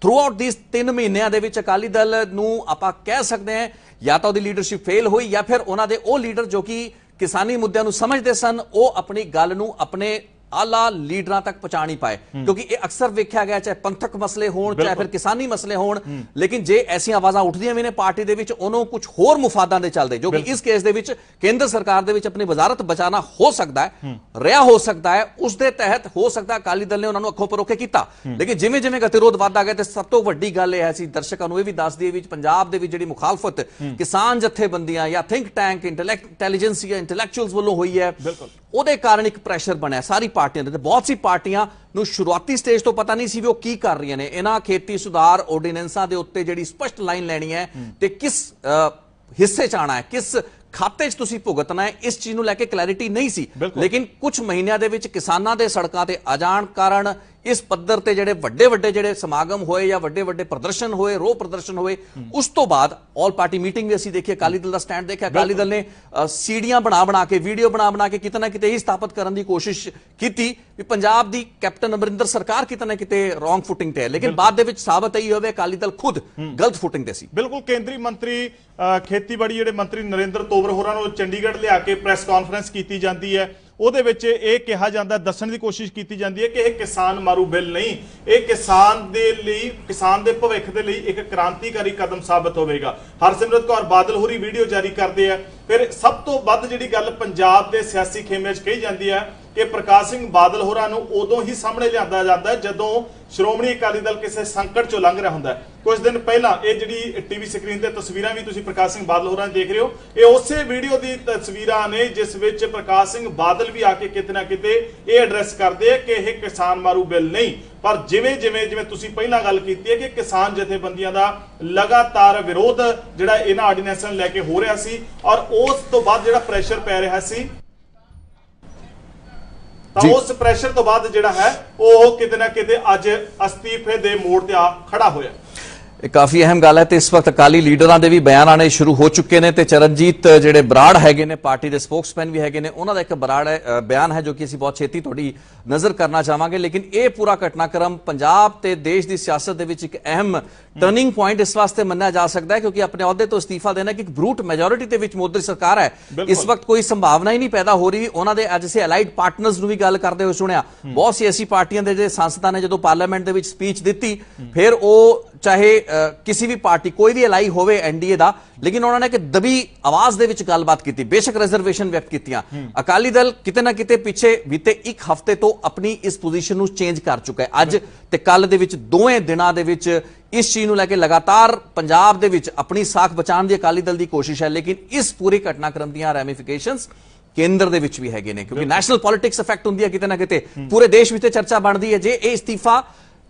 ਥਰੂ ਆਊਟ ਥੀਸ 3 ਮਹੀਨਿਆਂ ਦੇ ਵਿੱਚ ਅਕਾਲੀ ਦਲ ਨੂੰ ਆਪਾਂ ਕਹਿ ਸਕਦੇ ਹਾਂ ਜਾਂ ਤਾਂ ਉਹਦੀ ਲੀਡਰਸ਼ਿਪ ਫੇਲ ਹੋਈ ਜਾਂ ਫਿਰ ਉਹਨਾਂ ਦੇ ਉਹ ਲੀਡਰ ਜੋ ਕਿ ਕਿਸਾਨੀ ਮੁੱਦਿਆਂ ਨੂੰ ਸਮਝਦੇ ਸਨ, ਉਹ ਆਪਣੀ ਗੱਲ ਨੂੰ ਆਪਣੇ ਆਲਾ ਲੀਡਰਾਂ ਤੱਕ ਪਹੁੰਚਾ ਨਹੀਂ ਪਾਏ। ਕਿਉਂਕਿ ਇਹ ਅਕਸਰ ਵੇਖਿਆ ਗਿਆ ਚਾਹੇ ਪੰਥਕ ਮਸਲੇ ਹੋਣ ਚਾਹੇ ਫਿਰ ਕਿਸਾਨੀ ਮਸਲੇ ਹੋਣ ਲੇਕਿਨ ਜੇ ਐਸੀਆਂ ਆਵਾਜ਼ਾਂ ਉੱਠਦੀਆਂ ਵੀ ਨੇ ਪਾਰਟੀ ਦੇ ਵਿੱਚ ਉਹਨੂੰ ਕੁਝ ਹੋਰ ਮੁਫਾਦਾਂ ਦੇ ਚੱਲਦੇ ਜੋ ਕਿ ਇਸ ਕੇਸ ਦੇ ਵਿੱਚ ਕੇਂਦਰ ਸਰਕਾਰ ਦੇ ਵਿੱਚ ਆਪਣੀ ਵਜ਼ਾਰਤ ਬਚਾਉਣਾ ਹੋ ਸਕਦਾ ਹੈ ਰਿਹਾ ਹੋ ਸਕਦਾ ਹੈ ਉਸ ਦੇ ਤਹਿਤ ਹੋ ਸਕਦਾ ਅਕਾਲੀ ਦਲ ਨੇ ਉਹਨਾਂ ਨੂੰ ਅੱਖੋਂ ਪਰੋਕੇ ਕੀਤਾ। ਲੇਕਿਨ ਜਿਵੇਂ ਜਿਵੇਂ ਗਤਿਰੋਧ ਵੱਧਦਾ ਗਿਆ ਤੇ ਸਭ ਤੋਂ ਵੱਡੀ ਗੱਲ ਇਹ ਹੈ ਸੀ ਦਰਸ਼ਕਾਂ ਨੂੰ ਇਹ ਵੀ ਦੱਸ ਦਈਏ ਵੀ ਪੰਜਾਬ ਦੇ ਵਿੱਚ ਜਿਹੜੀ ਮੁਖਾਲਫਤ ਕਿਸਾਨ ਜਥੇਬੰਦੀਆਂ ਜਾਂ ਥਿੰਕ ਟੈਂਕ ਇੰਟੈਲੀਜੈਂਸ ਜਾਂ ਇੰਟੈਲੈਕਚੁਅਲਸ ਵੱਲੋਂ ਹੋਈ ਹੈ। ਉਹਦੇ ਕਾਰਨ ਇੱਕ ਪ੍ਰੈਸ਼ਰ ਬਣਿਆ ਸਾਰੀ ਪਾਰਟੀਆਂ ਦੇ ਤੇ ਬਹੁਤ ਸੀ ਪਾਰਟੀਆਂ ਨੂੰ ਸ਼ੁਰੂਆਤੀ ਸਟੇਜ ਤੋਂ ਪਤਾ ਨਹੀਂ ਸੀ ਵੀ ਉਹ ਕੀ ਕਰ ਰਹੀਆਂ ਨੇ। ਇਹਨਾਂ ਖੇਤੀ ਸੁਧਾਰ ਆਰਡੀਨੈਂਸਾਂ ਦੇ ਉੱਤੇ ਜਿਹੜੀ ਸਪਸ਼ਟ ਲਾਈਨ ਲੈਣੀ ਹੈ ਤੇ ਕਿਸ ਹਿੱਸੇ ਚ ਆਣਾ ਹੈ ਕਿਸ ਖਾਤੇ 'ਚ ਤੁਸੀਂ ਭੁਗਤਣਾ ਹੈ ਇਸ ਚੀਜ਼ ਨੂੰ ਲੈ ਕੇ ਕਲੈਰਿਟੀ ਨਹੀਂ ਸੀ। ਲੇਕਿਨ ਕੁਝ ਮਹੀਨਿਆਂ ਦੇ ਵਿੱਚ ਕਿਸਾਨਾਂ ਦੇ ਸੜਕਾਂ ਤੇ ਅਜਾਣ ਕਾਰਨ ਇਸ ਪੱਧਰ ਤੇ ਜਿਹੜੇ ਵੱਡੇ ਵੱਡੇ ਜਿਹੜੇ ਸਮਾਗਮ ਹੋਏ ਜਾਂ ਵੱਡੇ ਵੱਡੇ ਪ੍ਰਦਰਸ਼ਨ ਹੋਏ ਰੋ ਪ੍ਰਦਰਸ਼ਨ ਹੋਏ ਉਸ ਤੋਂ ਬਾਅਦ ਆਲ ਪਾਰਟੀ ਮੀਟਿੰਗ ਵੀ ਅਸੀਂ ਦੇਖੀ ਅਕਾਲੀ ਦਲ ਦਾ ਸਟੈਂਡ ਦੇਖਿਆ ਅਕਾਲੀ ਦਲ ਨੇ ਸੀੜੀਆਂ ਬਣਾ ਬਣਾ ਕੇ ਵੀਡੀਓ ਬਣਾ ਬਣਾ ਕੇ ਕਿਤੇ ਨਾ ਕਿਤੇ ਇਹ ਸਥਾਪਿਤ ਕਰਨ ਦੀ ਕੋਸ਼ਿਸ਼ ਕੀਤੀ ਵੀ ਪੰਜਾਬ ਦੀ ਕੈਪਟਨ ਅਮਰਿੰਦਰ ਸਰਕਾਰ ਕਿਤੇ ਨਾ ਕਿਤੇ ਰੋਂਗ ਫੁੱਟਿੰਗ ਤੇ ਹੈ। ਲੇਕਿਨ ਬਾਅਦ ਦੇ ਵਿੱਚ ਸਾਬਤ ਇਹ ਹੋਵੇ ਅਕਾਲੀ ਦਲ ਖੁਦ ਗਲਤ ਫੁੱਟਿੰਗ ਤੇ ਸੀ। ਬਿਲਕੁਲ ਕੇਂਦਰੀ ਮੰਤਰੀ ਖੇਤੀਬਾੜੀ ਜਿਹੜੇ ਮੰਤਰੀ ਨਰਿੰਦਰ ਤੋਮਰ ਹੋਰਾਂ ਨੂੰ ਚੰਡੀਗੜ੍ਹ ਲਿਆ ਕੇ ਪ੍ਰੈਸ ਕਾਨਫਰੰਸ ਕੀਤੀ ਜਾਂਦੀ ਹੈ। ਉਹਦੇ ਵਿੱਚ ਇਹ ਕਿਹਾ ਜਾਂਦਾ, ਦੱਸਣ ਦੀ ਕੋਸ਼ਿਸ਼ ਕੀਤੀ ਜਾਂਦੀ ਹੈ ਕਿ ਇਹ ਕਿਸਾਨ ਮਾਰੂ ਬਿੱਲ ਨਹੀਂ, ਇਹ ਕਿਸਾਨ ਦੇ ਲਈ, ਕਿਸਾਨ ਦੇ ਭਵਿੱਖ ਦੇ ਲਈ ਇੱਕ ਕ੍ਰਾਂਤੀਕਾਰੀ ਕਦਮ ਸਾਬਤ ਹੋਵੇਗਾ। ਹਰਸਿਮਰਤ ਕੌਰ ਬਾਦਲ ਹੋਰੀ ਵੀਡੀਓ ਜਾਰੀ ਕਰਦੇ ਆ। ਫਿਰ ਸਭ ਤੋਂ ਵੱਧ ਜਿਹੜੀ ਗੱਲ ਪੰਜਾਬ ਦੇ ਸਿਆਸੀ ਖੇਮੇ 'ਚ ਕਹੀ ਜਾਂਦੀ ਹੈ ਕਿ ਪ੍ਰਕਾਸ਼ ਸਿੰਘ ਬਾਦਲ ਹੋਰਾਂ ਨੂੰ ਉਦੋਂ ਹੀ ਸਾਹਮਣੇ ਲਿਆਂਦਾ ਜਾਂਦਾ ਜਦੋਂ ਸ਼੍ਰੋਮਣੀ ਅਕਾਲੀ ਦਲ ਕਿਸੇ ਸੰਕਟ ਚੋਂ ਲੰਘ ਰਿਹਾ ਹੁੰਦਾ ਹੈ। ਕੁਝ ਦਿਨ ਪਹਿਲਾਂ ਇਹ ਜਿਹੜੀ ਟੀਵੀ ਸਕਰੀਨ ਤੇ ਤਸਵੀਰਾਂ ਵੀ ਤੁਸੀਂ ਪ੍ਰਕਾਸ਼ ਸਿੰਘ ਬਾਦਲ ਹੋਰਾਂ ਦੀ ਦੇਖ ਰਹੇ ਹੋ, ਇਹ ਉਸੇ ਵੀਡੀਓ ਦੀ ਤਸਵੀਰਾਂ ਨੇ ਜਿਸ ਵਿੱਚ ਪ੍ਰਕਾਸ਼ ਸਿੰਘ ਬਾਦਲ ਵੀ ਆ ਕੇ ਕਿਤੇ ਨਾ ਕਿਤੇ ਇਹ ਐਡਰੈਸ ਕਰਦੇ ਕਿ ਇਹ ਕਿਸਾਨ ਮਾਰੂ ਬਿੱਲ ਨਹੀਂ। ਪਰ ਜਿਵੇਂ ਜਿਵੇਂ ਜਿਵੇਂ ਤੁਸੀਂ ਪਹਿਲਾਂ ਗੱਲ ਕੀਤੀ ਹੈ ਕਿ ਕਿਸਾਨ ਜਥੇਬੰਦੀਆਂ ਦਾ ਲਗਾਤਾਰ ਵਿਰੋਧ ਜਿਹੜਾ ਇਹਨਾਂ ਆਰਡੀਨੈਂਸਾਂ ਨੂੰ ਲੈ ਕੇ ਹੋ ਰਿਹਾ ਸੀ ਔਰ ਉਸ ਤੋਂ ਬਾਅਦ ਜਿਹੜਾ ਪ੍ਰੈਸ਼ਰ ਪੈ ਰਿਹਾ ਸੀ ਤਾਂ। ਉਸ ਪ੍ਰੈਸ਼ਰ ਤੋਂ ਬਾਅਦ ਜਿਹੜਾ ਹੈ ਉਹ ਕਿਤੇ ਨਾ ਕਿਤੇ ਅੱਜ ਅਸਤੀਫੇ ਦੇ ਮੋੜ ਤੇ ਆ ਖੜਾ ਹੋਇਆ ਇਹ ਕਾਫੀ ਅਹਿਮ ਗੱਲ ਹੈ ਤੇ ਇਸ ਵਕਤ ਅਕਾਲੀ ਲੀਡਰਾਂ ਦੇ ਵੀ ਬਿਆਨ ਆਣੇ ਸ਼ੁਰੂ ਹੋ ਚੁੱਕੇ ਨੇ ਤੇ ਚਰਨਜੀਤ ਜਿਹੜੇ ਬਰਾੜ ਹੈਗੇ ਨੇ ਪਾਰਟੀ ਦੇ ਸਪੋਕਸਮੈਨ ਵੀ ਹੈਗੇ ਨੇ ਉਹਨਾਂ ਦਾ ਇੱਕ ਬਰਾੜ ਬਿਆਨ ਹੈ ਜੋ ਕਿ ਅਸੀਂ ਬਹੁਤ ਛੇਤੀ ਤੁਹਾਡੀ ਨਜ਼ਰ ਕਰਨਾ ਚਾਹਾਂਗੇ। ਲੇਕਿਨ ਇਹ ਪੂਰਾ ਘਟਨਾਕ੍ਰਮ ਪੰਜਾਬ ਤੇ ਦੇਸ਼ ਦੀ ਸਿਆਸਤ ਦੇ ਵਿੱਚ ਇੱਕ ਅਹਿਮ ਟਰਨਿੰਗ ਪੁਆਇੰਟ ਇਸ ਵਾਸਤੇ ਮੰਨਿਆ ਜਾ ਸਕਦਾ ਹੈ ਕਿਉਂਕਿ ਆਪਣੇ ਅਹੁਦੇ ਤੋਂ ਅਸਤੀਫਾ ਦੇਣਾ ਕਿ ਇੱਕ ਬਰੂਟ ਮੈਜੋਰਿਟੀ ਦੇ ਵਿੱਚ ਮੋਦੀ ਸਰਕਾਰ ਹੈ। ਇਸ ਵਕਤ ਕੋਈ ਸੰਭਾਵਨਾ ਹੀ ਨਹੀਂ ਪੈਦਾ ਹੋ ਰਹੀ। ਉਹਨਾਂ ਦੇ ਅੱਜ ਸੇ ਅਲਾਈਡ ਪਾਰਟਨਰਸ ਨੂੰ ਵੀ ਗੱਲ ਕਰਦੇ ਹੋਏ ਸੁਣਿਆ। ਬਹੁਤ ਸੀ ਐਸੀ ਪਾਰਟੀਆਂ ਦੇ ਜਿਹੜੇ ਸੰਸਦਾਂ ਨੇ ਜਦੋਂ ਪਾਰਲੀਮੈਂਟ ਦੇ ਵਿੱਚ ਸਪੀਚ ਦਿੱਤੀ ਫਿਰ ਉਹ ਚਾਹੇ ਕਿਸੇ ਵੀ ਪਾਰਟੀ ਕੋਈ ਵੀ ਅਲਾਈ ਹੋਵੇ ਐਨਡੀਏ ਦਾ ਲੇਕਿਨ ਉਹਨਾਂ ਨੇ ਇੱਕ ਦਬੀ ਆਵਾਜ਼ ਦੇ ਵਿੱਚ ਗੱਲਬਾਤ ਕੀਤੀ ਬੇਸ਼ੱਕ ਰਿਜ਼ਰਵੇਸ਼ਨ ਵਿਅਕਤ ਕੀਤੀਆਂ। ਅਕਾਲੀ ਦਲ ਕਿਤੇ ਨਾ ਕਿਤੇ ਪਿੱਛੇ ਬੀਤੇ ਇੱਕ ਹਫ਼ਤੇ ਤੋਂ ਆਪਣੀ ਇਸ ਪੋਜੀਸ਼ਨ ਨੂੰ ਚੇਂਜ ਕਰ ਚੁੱਕਾ ਹੈ। ਅੱਜ ਤੇ ਕੱਲ ਦੇ ਵਿੱਚ ਦੋਵੇਂ ਦਿਨਾਂ ਦੇ ਵਿੱਚ ਇਸ ਚੀਜ਼ ਨੂੰ ਲੈ ਕੇ ਲਗਾਤਾਰ ਪੰਜਾਬ ਦੇ ਵਿੱਚ ਆਪਣੀ ਸਾਖ ਬਚਾਉਣ ਦੀ ਅਕਾਲੀ ਦਲ ਦੀ ਕੋਸ਼ਿਸ਼ ਹੈ ਲੇਕਿਨ ਇਸ ਪੂਰੇ ਘਟਨਾਕ੍ਰਮ ਦੀਆਂ ਰੈਮੀਫਿਕੇਸ਼ਨਸ ਕੇਂਦਰ ਦੇ ਵਿੱਚ ਵੀ ਹੈਗੇ ਨੇ ਕਿਉਂਕਿ ਨੈਸ਼ਨਲ ਪੋਲਿਟਿਕਸ ਇਫੈਕਟ ਹੁੰਦੀ ਹੈ ਕਿਤੇ ਨਾ ਕਿਤੇ। ਪੂਰੇ ਦੇਸ਼ ਵਿੱਚ ਤੇ ਚਰਚਾ ਬਣਦੀ ਹੈ ਜੇ ਇਹ ਇਸਤੀਫਾ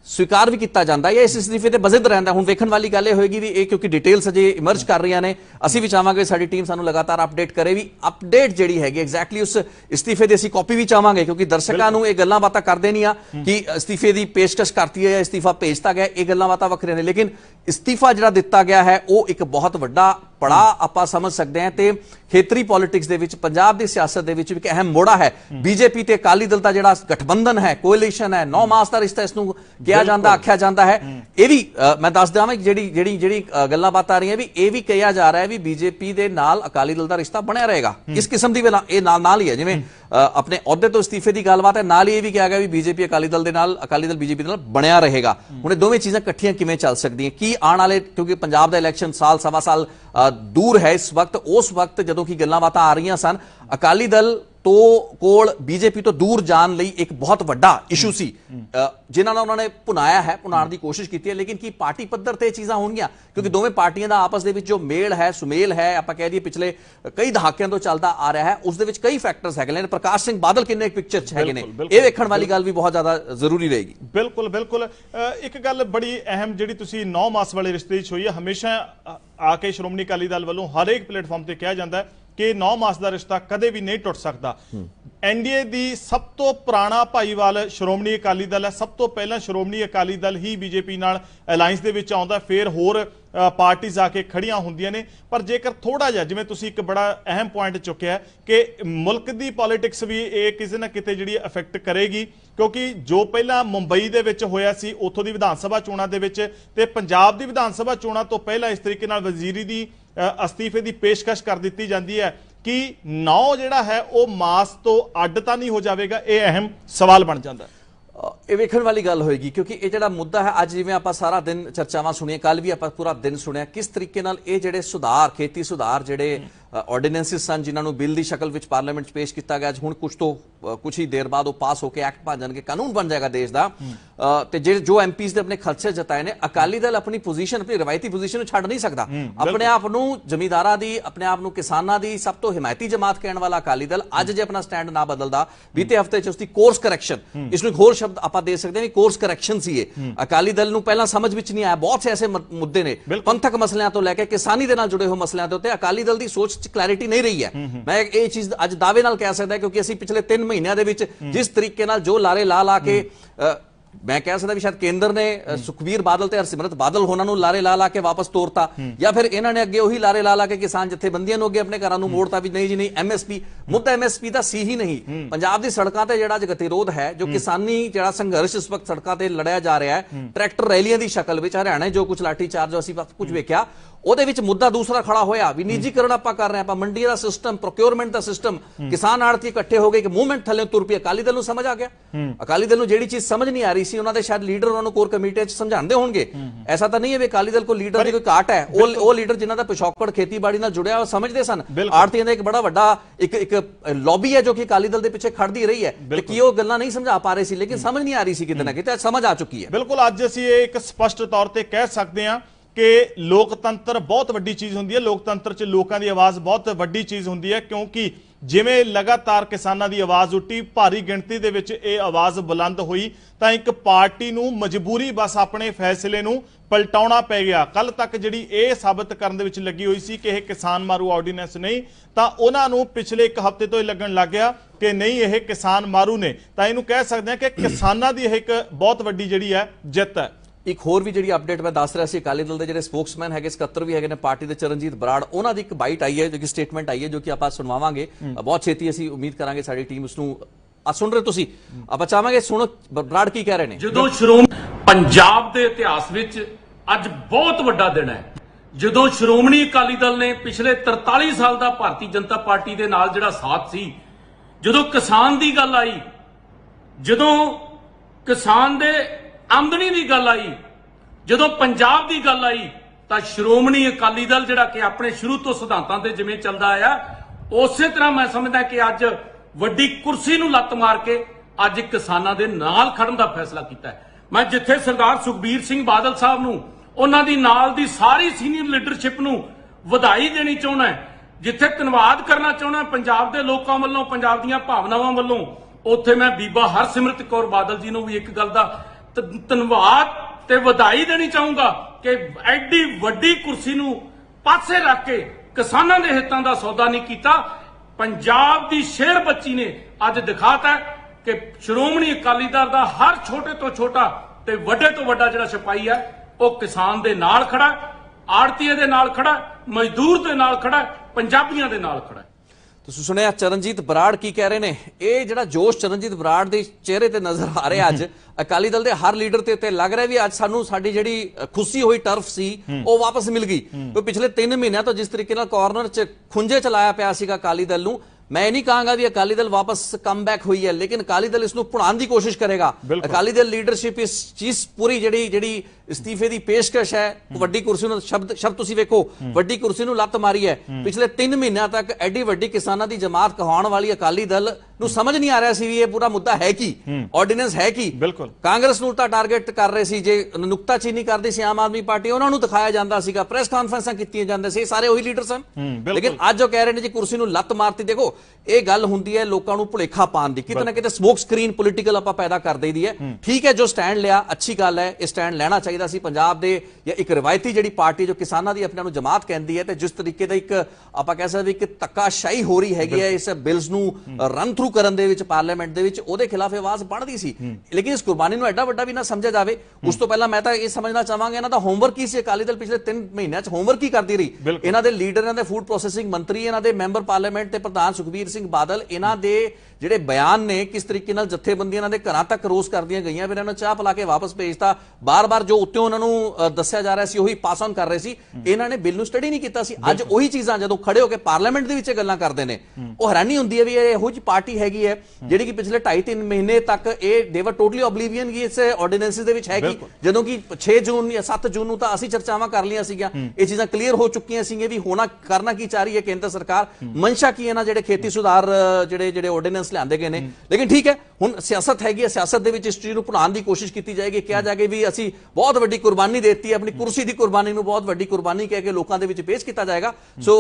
ਸਵੀਕਾਰ ਵੀ ਕੀਤਾ ਜਾਂਦਾ ਹੈ। ਜਾਂ ਇਸ ਇਸਤੀਫੇ ਤੇ ਬਜ਼ਿਦ ਰਹਿੰਦਾ ਹੁਣ ਵੇਖਣ ਵਾਲੀ ਗੱਲ ਇਹ ਹੋਏਗੀ ਵੀ ਇਹ ਕਿਉਂਕਿ ਡਿਟੇਲਸ ਅਜੇ ਇਮਰਜ ਕਰ ਰਹੀਆਂ ਨੇ। ਅਸੀਂ ਵੀ ਚਾਹਾਂਗੇ ਸਾਡੀ ਟੀਮ ਸਾਨੂੰ ਲਗਾਤਾਰ ਅਪਡੇਟ ਕਰੇ ਵੀ ਅਪਡੇਟ ਜਿਹੜੀ ਹੈਗੀ ਐਗਜ਼ੈਕਟਲੀ ਉਸ ਇਸਤੀਫੇ ਦੀ ਅਸੀਂ ਕਾਪੀ ਵੀ ਚਾਹਾਂਗੇ ਕਿਉਂਕਿ ਦਰਸ਼ਕਾਂ ਨੂੰ ਇਹ ਗੱਲਾਂ ਬਾਤਾਂ ਕਰਦੇ ਨਹੀਂ ਆ ਕਿ ਇਸਤੀਫੇ ਦੀ ਪੇਸ਼ਕਸ਼ ਕਰਤੀ ਹੈ ਜਾਂ ਇਸਤੀਫਾ ਭੇਜਤਾ ਗਿਆ, ਇਹ ਗੱਲਾਂ ਬਾਤਾਂ ਵੱਖਰੀਆਂ ਨੇ। ਲੇਕਿਨ ਇਸਤੀਫਾ ਜਿਹੜਾ ਦਿੱਤਾ ਗਿਆ ਹੈ, ਉਹ ਇੱਕ ਬਹੁਤ ਵੱਡਾ ਪੜਾ ਆਪਾਂ ਸਮਝ ਸਕਦੇ ਹਾਂ ਤੇ ਖੇਤਰੀ ਪੋਲਿਟਿਕਸ ਦੇ ਵਿੱਚ ਪੰਜਾਬ ਦੀ ਸਿਆਸਤ ਦੇ ਵਿੱਚ ਵੀ ਇੱਕ ਅਹਿਮ ਮੋੜਾ ਹੈ। ਬੀਜੇਪੀ ਤੇ ਅਕਾਲੀ ਦਲ ਦਾ ਜਿਹੜਾ ਗਠਬੰਧਨ ਹੈ ਕੋਲੀਸ਼ਨ ਹੈ ਨੌ ਮਾਸ ਦਾ ਰਿਸ਼ਤਾ ਇਸ ਨੂੰ ਕਿਹਾ ਜਾਂਦਾ ਆਖਿਆ ਜਾਂਦਾ ਹੈ। ਇਹ ਵੀ ਮੈਂ ਦੱਸ ਦਵਾਂ ਜਿਹੜੀ ਜਿਹੜੀ ਜਿਹੜੀ ਗੱਲਾਂ ਬਾਤਾਂ ਆ ਰਹੀਆਂ ਵੀ ਇਹ ਵੀ ਕਿਹਾ ਜਾ ਰਿਹਾ ਹੈ ਵੀ ਬੀਜੇਪੀ ਦੇ ਨਾਲ ਅਕਾਲੀ ਦਲ ਦਾ ਰਿਸ਼ਤਾ ਬਣਿਆ ਰਹੇਗਾ। ਇਸ ਕਿਸਮ ਦੀ ਇਹ ਨਾਲ ਨਾਲ ਹੀ ਹੈ। ਜਿਵੇਂ ਆਪਣੇ ਅਹੁਦੇ ਤੋਂ ਇਸਤੀਫੇ ਦੀ ਗੱਲਬਾਤ ਹੈ ਨਾਲ ਹੀ ਇਹ ਵੀ ਕਿਹਾ ਗਿਆ ਵੀ ਬੀਜੇਪੀ ਅਕਾਲੀ ਦਲ ਦੇ ਨਾਲ ਅਕਾਲੀ ਦਲ ਬੀਜੇਪੀ ਦੇ ਨਾਲ ਬਣਿਆ ਰਹੇਗਾ। ਹੁਣ ਇਹ ਦੋਵੇਂ ਚੀਜ਼ਾਂ ਇਕੱਠੀਆਂ ਕਿਵੇਂ ਚੱਲ ਸਕਦੀਆਂ? ਕੀ ਆਉਣ ਵਾਲੇ ਕਿਉਂਕਿ ਪੰਜਾਬ ਦਾ ਇਲੈਕਸ਼ਨ ਸਾਲ ਸਵਾ ਸਾਲ ਦੂਰ ਹੈ ਇਸ ਵਕਤ। ਉਸ ਵਕਤ ਜਦੋਂ ਕਿ ਗੱਲਾਂ ਬਾਤਾਂ ਆ ਰਹੀਆਂ ਸਨ, ਅਕਾਲੀ ਦਲ ਤੋਂ ਕੋਲ ਬੀਜੇਪੀ ਤੋਂ ਦੂਰ ਜਾਣ ਲਈ ਇੱਕ ਬਹੁਤ ਵੱਡਾ ਇਸ਼ੂ ਸੀ। ਜਿਨ੍ਹਾਂ ਨਾਲ ਉਹਨਾਂ ਨੇ ਪੁਨਾਇਆ ਹੈ ਪੁਨਾਣ ਦੀ ਕੋਸ਼ਿਸ਼ ਕੀਤੀ ਹੈ ਲੇਕਿਨ ਕੀ ਪਾਰਟੀ ਪੱਧਰ ਤੇ ਇਹ ਚੀਜ਼ਾਂ ਹੋਣਗੀਆਂ? ਕਿਉਂਕਿ ਦੋਵੇਂ ਪਾਰਟੀਆਂ ਦਾ ਆਪਸ ਦੇ ਵਿੱਚ ਜੋ ਮੇਲ ਹੈ ਸੁਮੇਲ ਹੈ ਆਪਾਂ ਕਹਿ ਦਈਏ ਪਿਛਲੇ ਕਈ ਦਹਾਕਿਆਂ ਤੋਂ ਚੱਲਦਾ ਆ ਰਿਹਾ ਹੈ ਉਸ ਦੇ ਵਿੱਚ ਕਈ ਫੈਕਟਰਸ ਹੈਗੇ ਨੇ। ਪ੍ਰਕਾਸ਼ ਸਿੰਘ ਬਾਦਲ ਕਿੰਨੇ ਪਿਕਚਰ 'ਚ ਹੈਗੇ ਨੇ। ਇਹ ਵੇਖਣ ਵਾਲੀ ਗੱਲ ਵੀ ਬਹੁਤ ਜ਼ਿਆਦਾ ਜ਼ਰੂਰੀ ਰਹੇਗੀ। ਬਿਲਕੁਲ ਬਿਲਕੁਲ। ਇੱਕ ਗੱਲ ਬੜੀ ਅਹਿਮ ਜਿਹੜੀ ਤੁਸੀਂ 9 ਮਾਸ ਵਾਲੇ ਰਿਸ਼ਤੇ ਦੀ ਹੋਈ ਹੈ ਹਮੇਸ਼ਾ ਆ ਕੇ ਸ਼੍ਰੋਮਣੀ ਅਕਾਲੀ ਦਲ ਵੱਲੋਂ ਹਰ ਇੱਕ ਪਲੇਟਫਾਰਮ ਤੇ ਕਿਹਾ ਜਾਂਦਾ ਹੈ ਕਿ 9 ਮਾਸ ਦਾ ਰਿਸ਼ਤਾ ਕਦੇ ਵੀ ਨਹੀਂ ਟੁੱਟ ਸਕਦਾ। ਐਨਡੀਏ ਦੀ ਸਭ ਤੋਂ ਪੁਰਾਣਾ ਭਾਈਵਾਲ ਸ਼੍ਰੋਮਣੀ ਅਕਾਲੀ ਦਲ ਹੈ। ਸਭ ਤੋਂ ਪਹਿਲਾਂ ਸ਼੍ਰੋਮਣੀ ਅਕਾਲੀ ਦਲ ਹੀ ਬੀਜੇਪੀ ਨਾਲ ਅਲਾਈਅੰਸ ਦੇ ਵਿੱਚ ਆਉਂਦਾ ਫਿਰ ਹੋਰ ਅ, ਪਾਰਟੀਆਂ ਆ ਕੇ ਖੜੀਆਂ ਹੁੰਦੀਆਂ ਨੇ। ਪਰ ਜੇਕਰ ਥੋੜਾ ਜਿਹਾ ਜਿਵੇਂ ਤੁਸੀਂ ਇੱਕ ਬੜਾ ਅਹਿਮ ਪੁਆਇੰਟ ਚੁੱਕਿਆ ਕਿ ਮੁਲਕ ਦੀ ਪੋਲਿਟਿਕਸ ਵੀ ਇਹ ਕਿਸੇ ਨਾ ਕਿਤੇ ਜਿਹੜੀ ਅਫੈਕਟ ਕਰੇਗੀ ਕਿਉਂਕਿ ਜੋ ਪਹਿਲਾਂ ਮੁੰਬਈ ਦੇ ਵਿੱਚ ਹੋਇਆ ਸੀ ਉੱਥੋਂ ਦੀ ਵਿਧਾਨ ਸਭਾ ਚੋਣਾਂ ਦੇ ਵਿੱਚ ਤੇ ਪੰਜਾਬ ਦੀ ਵਿਧਾਨ ਸਭਾ ਚੋਣਾਂ ਤੋਂ ਪਹਿਲਾਂ ਇਸ ਤਰੀਕੇ ਨਾਲ ਵਜ਼ੀਰੀ ਦੀ ਅਸਤੀਫੇ ਦੀ ਪੇਸ਼ਕਸ਼ ਕਰ ਦਿੱਤੀ ਜਾਂਦੀ ਹੈ ਕਿ ਨੌ ਜਿਹੜਾ ਹੈ, ਉਹ ਮਾਸ ਤੋਂ ਅੱਡ ਤਾਂ ਨਹੀਂ ਹੋ ਜਾਵੇਗਾ, ਇਹ ਅਹਿਮ ਸਵਾਲ ਬਣ ਜਾਂਦਾ ਹੈ। ਇਹ ਵੇਖਣ ਵਾਲੀ ਗੱਲ ਹੋਏਗੀ, ਕਿਉਂਕਿ ਇਹ ਜਿਹੜਾ ਮੁੱਦਾ ਹੈ, ਅੱਜ ਜਿਵੇਂ ਆਪਾਂ ਸਾਰਾ ਦਿਨ ਚਰਚਾਵਾਂ ਸੁਣੀਆਂ ਕੱਲ ਵੀ ਆਪਾਂ ਪੂਰਾ ਦਿਨ ਸੁਣਿਆ, ਕਿਸ ਤਰੀਕੇ ਨਾਲ ਇਹ ਜਿਹੜੇ ਸੁਧਾਰ, ਖੇਤੀ ਸੁਧਾਰ ਜਿਹੜੇ ਆਰਡੀਨੈਂਸਸ ਸਨ ਜਿਨ੍ਹਾਂ ਨੂੰ ਬਿੱਲ ਦੀ ਸ਼ਕਲ ਵਿੱਚ ਪਾਰਲੀਮੈਂਟ 'ਚ ਪੇਸ਼ ਕੀਤਾ ਗਿਆ। ਅੱਜ ਹੁਣ ਕੁਝ ਤੋਂ ਕੁਝ ਹੀ ਦੇਰ ਬਾਅਦ ਉਹ ਪਾਸ ਹੋ ਕੇ ਐਕਟ ਬਣ ਜਾਣਗੇ। ਕਾਨੂੰਨ ਬਣ ਜਾਏਗਾ ਦੇਸ਼ ਦਾ। ਤੇ ਜਿਹੜੇ ਜੋ ਐਮਪੀਸ ਦੇ ਆਪਣੇ ਖਰਚੇ ਜਤਾਏ ਨੇ ਅਕਾਲੀ ਦਲ ਆਪਣੀ ਪੋਜੀਸ਼ਨ ਆਪਣੀ ਰਵਾਇਤੀ ਪੋਜੀਸ਼ਨ ਨੂੰ ਛੱਡ ਨਹੀਂ ਸਕਦਾ। ਆਪਣੇ ਆਪ ਨੂੰ ਜ਼ਮੀਂਦਾਰਾਂ ਦੀ ਆਪਣੇ ਆਪ ਨੂੰ ਕਿਸਾਨਾਂ ਦੀ ਸਭ ਤੋਂ ਹਮਾਇਤੀ ਜਮਾਤ ਕਹਿਣ ਵਾਲਾ ਅਕਾਲੀ ਦਲ ਅੱਜ ਜੇ ਆਪਣਾ ਸਟੈਂਡ ਨਾ ਬਦਲਦਾ ਬੀਤੇ ਹਫ਼ਤੇ 'ਚ ਉਸਦੀ ਕੋਰਸ ਕਰੈਕਸ਼ਨ ਇਸ ਨੂੰ ਇੱਕ ਹੋਰ ਸ਼ਬਦ ਆਪਾਂ ਦੇ ਸਕਦੇ ਹਾਂ ਕਿ ਕੋਰਸ ਕਰੈਕਸ਼ਨ ਸੀ ਇਹ। ਅਕਾਲੀ ਦਲ ਨੂੰ ਪਹਿਲਾਂ ਸਮਝ ਵਿੱਚ ਨਹੀਂ ਆਇਆ ਬਹੁਤ ਸੇ ਐਸੇ ਮੁੱਦੇ ਨੇ। ਪੰਥਕ ਮਸਲਿਆਂ ਤੋਂ ਲੈ ਕੇ ਕਿਸਾਨੀ ਦੇ ਨਾਲ ਜੁੜੇ ਹੋਏ ਮਸਲਿਆਂ ਦੇ ਉੱਤੇ ਅਕਾਲੀ ਦਲ ਦੀ ਸੋਚ 'ਚ ਕਲੈਰਿਟੀ ਨਹੀਂ ਰਹੀ ਹੈ। ਮੈਂ ਇਹ ਚੀਜ਼ ਅੱਜ ਦਾਅਵੇ ਨਾਲ ਕਹਿ ਸਕਦਾ ਕਿਉਂਕਿ ਅਸੀਂ ਪਿਛਲੇ 3 ਮਹੀਨਿਆਂ ਦੇ ਵਿੱਚ ਜਿਸ ਤਰੀਕੇ ਨਾਲ ਜੋ ਲਾਰੇ ਲਾ ਲਾ ਕੇ ਮੈਂ ਕਹਿ ਸਕਦਾ ਵੀ ਸ਼ਾਇਦ ਕੇਂਦਰ ਨੇ ਅ, ਸੁਖਬੀਰ ਬਾਦਲ ਤੇ ਹਰਸਿਮਰਤ ਬਾਦਲ ਹੋਣਾ ਨੂੰ ਲਾਰੇ ਲਾ ਲਾ ਕੇ ਵਾਪਸ ਤੋਰਤਾ ਜਾਂ ਫਿਰ ਇਹਨਾਂ ਨੇ ਅੱਗੇ ਉਹੀ ਲਾਰੇ ਲਾ ਲਾ ਕੇ ਕਿਸਾਨ ਜਥੇਬੰਦੀਆਂ ਨੂੰ ਅੱਗੇ ਆਪਣੇ ਘਰਾਂ ਨੂੰ ਮੋੜਤਾ ਵੀ ਨਹੀਂ ਜੀ ਨਹੀਂ ਐਮਐਸਪੀ ਮੁੱਦਾ ਐਮਐਸਪੀ ਦਾ ਸੀ ਹੀ ਨਹੀਂ। ਪੰਜਾਬ ਦੀ ਸੜਕਾਂ ਤੇ ਜਿਹੜਾ ਅੱਜ ਗਤੀਰੋਧ ਹੈ ਜੋ ਕਿਸਾਨੀ ਜਿਹੜਾ ਸੰਘਰਸ਼ ਇਸ ਵਕਤ ਸੜਕਾਂ ਤੇ ਲੜਿਆ ਜਾ ਰਿਹਾ ਹੈ ਟਰੈਕਟਰ ਰੈਲੀਆਂ ਦੀ ਸ਼ਕਲ ਵਿੱਚ ਹਰਿਆਣਾ ਜੋ ਕੁਝ ਲਾਠੀ ਚਾਰਜ ਅਸੀਂ ਵਕਤ ਕੁਝ ਵੇਖਿਆ ਉਹਦੇ ਵਿੱਚ ਮੁੱਦਾ ਦੂਸਰਾ ਖੜਾ ਹੋਇਆ ਵੀ ਨਿੱਜੀਕਰਨ ਆਪਾਂ ਕਰ ਰਹੇ ਆਪਾਂ ਮੰਡੀ ਦਾ ਸਿਸਟਮ ਪ੍ਰੋਕਿਉਰਮੈਂਟ ਦਾ ਸਿਸਟਮ ਕਿਸਾਨ ਆੜਤੀ ਇਕੱਠੇ ਹੋ ਗਏ ਇੱਕ ਮੂਵਮੈਂਟ ਥੱਲੇ ਤੁਰ ਪਈ ਅਕਾਲੀ ਦਲ ਨੂੰ ਸਮਝ ਆ ਗਿਆ। ਅਕਾਲੀ ਦਲ ਨੂੰ ਜਿਹੜੀ ਚੀਜ਼ ਸਮਝ ਨਹੀਂ ਆ ਰਹੀ ਸੀ ਉਹਨਾਂ ਦੇ ਸ਼ਾਇਦ ਲੀਡਰ ਉਹਨਾਂ ਨੂੰ ਕੋਰ ਕਮੇਟੀ 'ਚ ਸਮਝਾਉਂਦੇ ਹੋਣਗੇ। ਐਸਾ ਤਾਂ ਨਹੀਂ ਹੈ ਵੀ ਅਕਾਲੀ ਦਲ ਕੋ ਲੀਡਰ ਦੀ ਕੋਈ ਘਾਟ ਹੈ। ਉਹ ਉਹ ਲੀਡਰ ਜਿਨ੍ਹਾਂ ਦਾ ਪਿਛੋਕੜ ਖੇਤੀਬਾੜੀ ਨਾਲ ਜੁੜਿਆ ਉਹ ਸਮਝਦੇ ਸਨ। ਆੜਤੀਆਂ ਦਾ ਇੱਕ ਬੜਾ ਵੱਡਾ ਇੱਕ ਇੱਕ ਲੌਬੀ ਹੈ ਜੋ ਕਿ ਅਕਾਲੀ ਦਲ ਦੇ ਪਿੱਛੇ ਖੜਦੀ ਰਹੀ ਹੈ। ਤੇ ਕੀ ਉਹ ਗੱਲਾਂ ਨਹੀਂ ਸਮਝਾ ਪਾ ਰਹੇ ਸੀ ਲੇਕਿਨ ਸਮਝ ਨਹੀਂ ਆ ਰਹੀ ਸੀ ਕਿਤੇ ਨਾ ਕਿਤੇ ਸਮਝ ਆ ਚੁੱਕੀ ਹੈ। ਬਿਲਕੁਲ ਅੱਜ ਅਸੀਂ ਇਹ ਇੱਕ ਸਪਸ਼ਟ ਤੌਰ ਤੇ ਕਹਿ ਸਕਦੇ ਹਾਂ ਕਿ ਲੋਕਤੰਤਰ ਬਹੁਤ ਵੱਡੀ ਚੀਜ਼ ਹੁੰਦੀ ਹੈ। ਲੋਕਤੰਤਰ 'ਚ ਲੋਕਾਂ ਦੀ ਆਵਾਜ਼ ਬਹੁਤ ਵੱਡੀ ਚੀਜ਼ ਹੁੰਦੀ ਹੈ ਕਿਉਂਕਿ ਜਿਵੇਂ ਲਗਾਤਾਰ ਕਿਸਾਨਾਂ ਦੀ ਆਵਾਜ਼ ਉੱਠੀ, ਭਾਰੀ ਗਿਣਤੀ ਦੇ ਵਿੱਚ ਇਹ ਆਵਾਜ਼ ਬੁਲੰਦ ਹੋਈ, ਤਾਂ ਇੱਕ ਪਾਰਟੀ ਨੂੰ ਮਜਬੂਰੀ ਬਸ ਆਪਣੇ ਫੈਸਲੇ ਨੂੰ ਪਲਟਾਉਣਾ ਪੈ ਗਿਆ। ਕੱਲ ਤੱਕ ਜਿਹੜੀ ਇਹ ਸਾਬਤ ਕਰਨ ਦੇ ਵਿੱਚ ਲੱਗੀ ਹੋਈ ਸੀ ਕਿ ਇਹ ਕਿਸਾਨ ਮਾਰੂ ਆਰਡੀਨੈਂਸ ਨਹੀਂ, ਤਾਂ ਉਹਨਾਂ ਨੂੰ ਪਿਛਲੇ ਇੱਕ ਹਫ਼ਤੇ ਤੋਂ ਇਹ ਲੱਗਣ ਲੱਗ ਗਿਆ ਕਿ ਨਹੀਂ, ਇਹ ਕਿਸਾਨ ਮਾਰੂ ਨੇ। ਤਾਂ ਇਹਨੂੰ ਕਹਿ ਸਕਦੇ ਹਾਂ ਕਿ ਕਿਸਾਨਾਂ ਦੀ ਇਹ ਇੱਕ ਬਹੁਤ ਵੱਡੀ ਜਿਹੜੀ ਹੈ ਜਿੱਤ ਹੈ। ਇੱਕ ਹੋਰ ਵੀ ਜਿਹੜੀ ਅਪਡੇਟ ਮੈਂ ਦੱਸ ਰਿਹਾ ਸੀ ਅਕਾਲੀ ਦਲ ਦੇ ਜਿਹੜੇ ਸਪੋਕਸਮੈਨ ਹੈਗੇ ਸਕੱਤਰ ਵੀ ਹੈਗੇ ਨੇ ਪਾਰਟੀ ਦੇ ਚਰਨਜੀਤ ਬਰਾੜ ਉਹਨਾਂ ਦੀ ਇੱਕ ਬਾਈਟ ਆਈ ਹੈ ਜੋ ਕਿ ਸਟੇਟਮੈਂਟ ਆਈ ਹੈ ਜੋ ਕਿ ਆਪਾਂ ਸੁਣਵਾਵਾਂਗੇ। ਬਹੁਤ ਛੇਤੀ ਅਸੀਂ ਉਮੀਦ ਕਰਾਂਗੇ ਸਾਡੀ ਟੀਮ ਉਸ ਨੂੰ ਆ ਸੁਣ ਰਹੇ ਤੁਸੀਂ? ਆਪਾਂ ਚਾਹਾਂਗੇ ਸੁਣੋ ਬਰਾੜ ਕੀ ਕਹਿ ਰਹੇ ਨੇ? ਜਦੋਂ ਸ਼੍ਰੋਮ ਪੰਜਾਬ ਦੇ ਇਤਿਹਾਸ ਵਿੱਚ ਅੱਜ ਬਹੁਤ ਵੱਡਾ ਦਿਨ ਹੈ ਜਦੋਂ ਸ਼੍ਰੋਮਣੀ ਅਕਾਲੀ ਦਲ ਨੇ ਪਿਛਲੇ 43 ਸਾਲ ਦਾ ਭਾਰਤੀ ਜਨਤਾ ਪਾਰਟੀ ਦੇ ਨਾਲ ਜਿਹੜਾ ਸਾਥ ਸੀ ਜਦੋਂ ਕਿਸਾਨ ਦੀ ਗੱਲ ਆਈ ਜਦੋਂ ਕਿਸਾਨ ਦੇ ਆਮਦਨੀ ਦੀ ਗੱਲ ਆਈ। ਜਦੋਂ ਪੰਜਾਬ ਦੀ ਗੱਲ ਆਈ, ਤਾਂ ਸ਼੍ਰੋਮਣੀ ਅਕਾਲੀ ਦਲ ਜਿਹੜਾ ਕਿ ਆਪਣੇ ਸ਼ੁਰੂ ਤੋਂ ਸਿਧਾਂਤਾਂ ਤੇ ਜਿਵੇਂ ਚੱਲਦਾ ਆਇਆ, ਉਸੇ ਤਰ੍ਹਾਂ ਮੈਂ ਸਮਝਦਾ ਕਿ ਅੱਜ ਵੱਡੀ ਕੁਰਸੀ ਨੂੰ ਲੱਤ ਮਾਰ ਕੇ ਅੱਜ ਕਿਸਾਨਾਂ ਦੇ ਨਾਲ ਖੜਨ ਦਾ ਫੈਸਲਾ ਕੀਤਾ ਮੈਂ ਜਿੱਥੇ ਸਰਦਾਰ ਸੁਖਬੀਰ ਸਿੰਘ ਬਾਦਲ ਸਾਹਿਬ ਨੂੰ, ਉਹਨਾਂ ਦੀ ਨਾਲ ਦੀ ਸਾਰੀ ਸੀਨੀਅਰ ਲੀਡਰਸ਼ਿਪ ਨੂੰ ਵਧਾਈ ਦੇਣੀ ਚਾਹੁੰਦਾ ਜਿੱਥੇ ਧੰਨਵਾਦ ਕਰਨਾ ਚਾਹੁੰਦਾ ਪੰਜਾਬ ਦੇ ਲੋਕਾਂ ਵੱਲੋਂ, ਪੰਜਾਬ ਦੀਆਂ ਭਾਵਨਾਵਾਂ ਵੱਲੋਂ, ਉੱਥੇ ਮੈਂ ਬੀਬਾ ਹਰਸਿਮਰਤ ਕੌਰ ਬਾਦਲ ਜੀ ਨੂੰ ਵੀ ਇੱਕ ਗੱਲ ਦਾ ਧੰਨਵਾਦ ਤੇ ਵਧਾਈ ਦੇਣੀ ਚਾਹੂੰਗਾ ਕਿ ਐਡੀ ਵੱਡੀ ਕੁਰਸੀ ਨੂੰ ਪਾਸੇ ਰੱਖ ਕੇ ਕਿਸਾਨਾਂ ਦੇ ਹਿੱਤਾਂ ਦਾ ਸੌਦਾ ਨਹੀਂ ਕੀਤਾ। ਪੰਜਾਬ ਦੀ ਸ਼ੇਰ ਬੱਚੀ ਨੇ ਅੱਜ ਦਿਖਾਤਾ ਕਿ ਸ਼੍ਰੋਮਣੀ ਅਕਾਲੀ ਦਲ ਦਾ ਹਰ ਛੋਟੇ ਤੋਂ ਛੋਟਾ ਤੇ ਵੱਡੇ ਤੋਂ ਵੱਡਾ ਜਿਹੜਾ ਸਿਪਾਹੀ ਹੈ, ਉਹ ਕਿਸਾਨ ਦੇ ਨਾਲ ਖੜਾ, ਆੜਤੀਏ ਦੇ ਨਾਲ ਖੜਾ, ਮਜ਼ਦੂਰ ਦੇ ਨਾਲ ਖੜਾ, ਪੰਜਾਬੀਆਂ ਦੇ ਨਾਲ ਖੜਾ। ਤੁਸੀਂ ਸੁਣਿਆ ਚਰਨਜੀਤ ਬਰਾੜ ਕੀ ਕਹਿ ਰਹੇ ਨੇ ਇਹ ਜਿਹੜਾ ਜੋਸ਼ ਚਰਨਜੀਤ ਬਰਾੜ ਦੇ ਚਿਹਰੇ ਤੇ ਨਜ਼ਰ ਆ ਰਿਹਾ ਅੱਜ ਅਕਾਲੀ ਦਲ ਦੇ ਹਰ ਲੀਡਰ ਤੇ ਉੱਤੇ ਲੱਗ ਰਿਹਾ ਵੀ ਅੱਜ ਸਾਨੂੰ ਸਾਡੀ ਜਿਹੜੀ ਖੁੱਸੀ ਹੋਈ ਟਰਫ ਸੀ ਉਹ ਵਾਪਸ ਮਿਲ ਗਈ ਕਿਉਂਕਿ ਪਿਛਲੇ 3 ਮਹੀਨਿਆਂ ਤੋਂ ਜਿਸ ਤਰੀਕੇ ਨਾਲ ਕਾਰਨਰ 'ਚ ਖੁੰਝੇ ਚਲਾਇਆ ਪਿਆ ਸੀਗਾ ਅਕਾਲੀ ਦਲ ਨੂੰ ਮੈਂ ਇਹ ਨਹੀਂ ਕਹਾਂਗਾ ਵੀ ਅਕਾਲੀ ਦਲ ਵਾਪਸ ਕਮਬੈਕ ਹੋਈ ਹੈ ਲੇਕਿਨ ਅਕਾਲੀ ਦਲ ਇਸ ਨੂੰ ਪੁਣਾਉਣ ਦੀ ਕੋਸ਼ਿਸ਼ ਕਰੇਗਾ। ਅਕਾਲੀ ਦਲ ਲੀਡਰਸ਼ਿਪ ਇਸ ਚੀਜ਼ ਪੂਰੀ ਜਿਹੜੀ ਜਿਹੜੀ ਇਸਤੀਫੇ ਦੀ ਪੇਸ਼ਕਸ਼ ਹੈ। ਵੱਡੀ ਕੁਰਸੀ ਨੂੰ ਸ਼ਬਦ ਸ਼ਬਦ ਤੁਸੀਂ ਵੇਖੋ ਵੱਡੀ ਕੁਰਸੀ ਨੂੰ ਲੱਤ ਮਾਰੀ ਹੈ। ਪਿਛਲੇ 3 ਮਹੀਨਿਆਂ ਤੱਕ ਐਡੀ ਵੱਡੀ ਕਿਸਾਨਾਂ ਦੀ ਜਮਾਤ ਕਹਾਉਣ ਵਾਲੀ ਅਕਾਲੀ ਦਲ ਨੂੰ ਸਮਝ ਨਹੀਂ ਆ ਰਿਹਾ ਸੀ ਵੀ ਇਹ ਪੂਰਾ ਮੁੱਦਾ ਹੈ ਕੀ? ਆਰਡੀਨੈਂਸ ਹੈ ਕੀ। ਕਾਂਗਰਸ ਨੂੰ ਤਾਂ ਟਾਰਗੇਟ ਕਰ ਰਹੇ ਸੀ ਜੇ ਨੁਕਤਾਚੀਨੀ ਕਰਦੀ ਸੀ ਆਮ ਆਦਮੀ ਪਾਰਟੀ ਉਹਨਾਂ ਨੂੰ ਦਿਖਾਇਆ ਜਾਂਦਾ ਸੀਗਾ। ਪ੍ਰੈਸ ਕਾਨਫਰੰਸਾਂ ਕੀਤੀਆਂ ਜਾਂਦੇ ਸੀ ਸਾਰੇ ਉਹੀ ਲੀਡਰ ਸਨ। ਲੇਕਿਨ ਅੱਜ ਉਹ ਕਹਿ ਰਹੇ ਨੇ ਜੀ ਕੁਰਸੀ ਨੂੰ ਲੱਤ ਮਾਰਤੀ। ਦੇਖੋ ਇਹ ਗੱਲ ਹੁੰਦੀ ਹੈ ਲੋਕਾਂ ਨੂੰ ਭੁਲੇਖਾ ਪਾਉਣ ਦੀ। ਕਿਤੇ ਨਾ ਕਿਤੇ ਸਮੋਕ ਸਕਰੀਨ ਪੋਲੀਟੀਕਲ ਆਪਾਂ ਪੈਦਾ ਕਰ ਦੇਈਦੀ ਹੈ। ਠੀਕ ਹੈ ਜੋ ਸਟੈਂਡ ਲਿਆ ਅੱਛੀ ਗੱਲ ਹੈ ਇਹ ਸਟੈਂਡ ਲੈਣਾ ਚਾਹੀਦਾ ਸੀ ਪੰਜਾਬ ਦੇ ਜਾਂ ਇੱਕ ਰਵਾਇਤੀ ਜਿਹੜੀ ਪਾਰਟੀ ਜੋ ਕਿਸਾਨਾਂ ਦੀ ਆਪਣੇ ਨੂੰ ਜਮਾਤ ਕਹਿੰਦੀ ਹੈ ਤੇ ਜਿਸ ਤਰੀਕੇ ਦਾ ਇੱਕ ਆਪਾਂ ਕਹਿ ਸਕਦੇ ਇੱਕ ਧੱਕਾਸ਼ਾਹੀ ਹੋ ਰਹੀ ਹੈਗੀ ਹੈ ਇਸ ਬਿਲਸ ਨੂੰ ਰਨ ਥਰੂ ਕਰਨ ਦੇ ਵਿੱਚ ਪਾਰਲੀਮੈਂਟ ਦੇ ਵਿੱਚ ਉਹਦੇ ਖਿਲਾਫ ਆਵਾਜ਼ ਬਣਦੀ ਸੀ। ਲੇਕਿਨ ਇਸ ਕੁਰਬਾਨੀ ਨੂੰ ਐਡਾ ਵੱਡਾ ਵੀ ਨਾ ਸਮਝਿਆ ਜਾਵੇ ਉਸ ਤੋਂ ਪਹਿਲਾਂ ਮੈਂ ਤਾਂ ਇਹ ਸਮਝਣਾ ਚਾਹਾਂਗਾ ਇਹਨਾਂ ਦਾ ਹੋਮਵਰਕ ਕੀ ਸੀ? ਅਕਾਲੀ ਦਲ ਪਿਛਲੇ 3 ਮਹੀਨਿਆਂ 'ਚ ਹੋਮਵਰਕ ਕੀ ਕਰਦੀ ਰਹੀ? ਬਿਲਕੁਲ। ਇਹਨਾਂ ਦੇ ਲੀਡਰ ਇਹਨਾਂ ਦੇ ਫੂਡ ਪ੍ਰੋਸੈਸਿੰਗ ਮੰਤਰੀ ਇਹਨਾਂ ਦੇ ਮੈਂਬਰ ਪਾਰਲੀਮੈਂਟ ਤੇ ਪ੍ਰਧਾਨ ਸੁਖਬੀਰ ਸਿੰਘ ਬਾਦਲ ਇਹਨਾਂ ਦੇ ਜਿਹੜੇ ਬਿਆਨ ਨੇ ਕਿਸ ਤਰੀਕੇ ਨਾਲ ਜਥੇਬੰਦੀਆਂ ਇਹਨਾਂ ਦੇ ਘਰਾਂ ਤੱਕ ਰੋਸ ਕਰਦੀਆਂ ਗਈਆਂ ਫਿਰ ਇਹਨਾਂ ਨੂੰ ਚਾਹ ਪਿਲਾ ਕੇ ਵਾਪਸ ਭੇਜਤਾ। ਬਾਰ-ਬਾਰ ਜੋ ਉੱਤੇ ਉਹਨਾਂ ਨੂੰ ਦੱਸਿਆ ਜਾ ਰਿਹਾ ਸੀ ਉਹੀ ਪਾਸ ਔਨ ਕਰ ਰਹੇ ਸੀ। ਇਹਨਾਂ ਨੇ ਬਿੱਲ ਨੂੰ ਸਟੱਡੀ ਨਹੀਂ ਕੀਤਾ ਸੀ। ਅੱਜ ਉਹੀ ਚੀਜ਼ਾਂ ਜਦੋਂ ਖੜੇ ਹੋ ਕੇ ਪਾਰਲੀਮੈਂਟ ਦੇ ਵਿੱਚ ਇਹ ਗੱਲਾਂ ਕਰਦੇ ਨੇ ਉਹ ਹੈਰਾਨੀ ਹੁੰਦੀ ਹੈ ਵੀ ਇਹ ਇਹੋ ਜਿਹੀ ਪਾਰਟੀ ਹੈਗੀ ਹੈ ਜਿਹੜੀ ਕਿ ਪਿਛਲੇ 2.5-3 ਮਹੀਨੇ ਤੱਕ ਇਹ ਦੇ ਵਰ ਟੋਟਲੀ ਓਬਲੀਵੀਅਨ ਕਿ ਇਸ ਆਰਡੀਨੈਂਸਸ ਦੇ ਵਿੱਚ ਹੈ ਕਿ। ਜਦੋਂ ਕਿ 6 ਜੂਨ ਜਾਂ 7 ਜੂਨ ਨੂੰ ਤਾਂ ਅਸੀਂ ਚਰਚਾਵਾਂ ਕਰ ਲਈਆਂ ਸੀਗੀਆਂ। ਇਹ ਚੀਜ਼ਾਂ ਕਲੀਅਰ ਹੋ ਚੁੱਕੀਆਂ ਸੀਗੀਆਂ ਵੀ ਹੋਣਾ ਕਰਨਾ ਕੀ ਚਾਹ ਰਹੀ ਹੈ ਕੇਂਦਰ ਸਰਕਾਰ। ਮਨਸ਼ਾ ਕੀ ਇਹਨਾਂ ਜਿਹੜੇ ਖੇਤੀ ਸੁਧਾਰ ਜਿਹੜੇ ਜਿਹੜੇ ਆਰਡੀਨੈਂਸ ਲਿਆਂਦੇ ਗਏ ਨੇ। ਲੇਕਿਨ ਠੀਕ ਹੈ ਹੁਣ ਸਿਆਸਤ ਹੈਗੀ ਹੈ ਸਿਆਸਤ ਦੇ ਵਿੱਚ ਇਸ ਚੀਜ਼ ਨੂੰ ਭੁਲਾਉਣ ਦੀ ਕੋਸ਼ਿਸ਼ ਕੀਤੀ ਜਾਏਗੀ। ਕਿਹਾ ਜਾਏਗਾ ਵੀ ਅਸੀਂ ਬਹੁਤ ਵੱਡੀ ਕੁਰਬਾਨੀ ਦੇਤੀ ਆਪਣੀ ਕੁਰਸੀ ਦੀ ਕੁਰਬਾਨੀ ਨੂੰ ਬਹੁਤ ਵੱਡੀ ਕੁਰਬਾਨੀ ਕਹਿ ਕੇ ਲੋਕਾਂ ਦੇ ਵਿੱਚ ਪੇਸ਼ ਕੀਤਾ ਜਾਏਗਾ। ਸੋ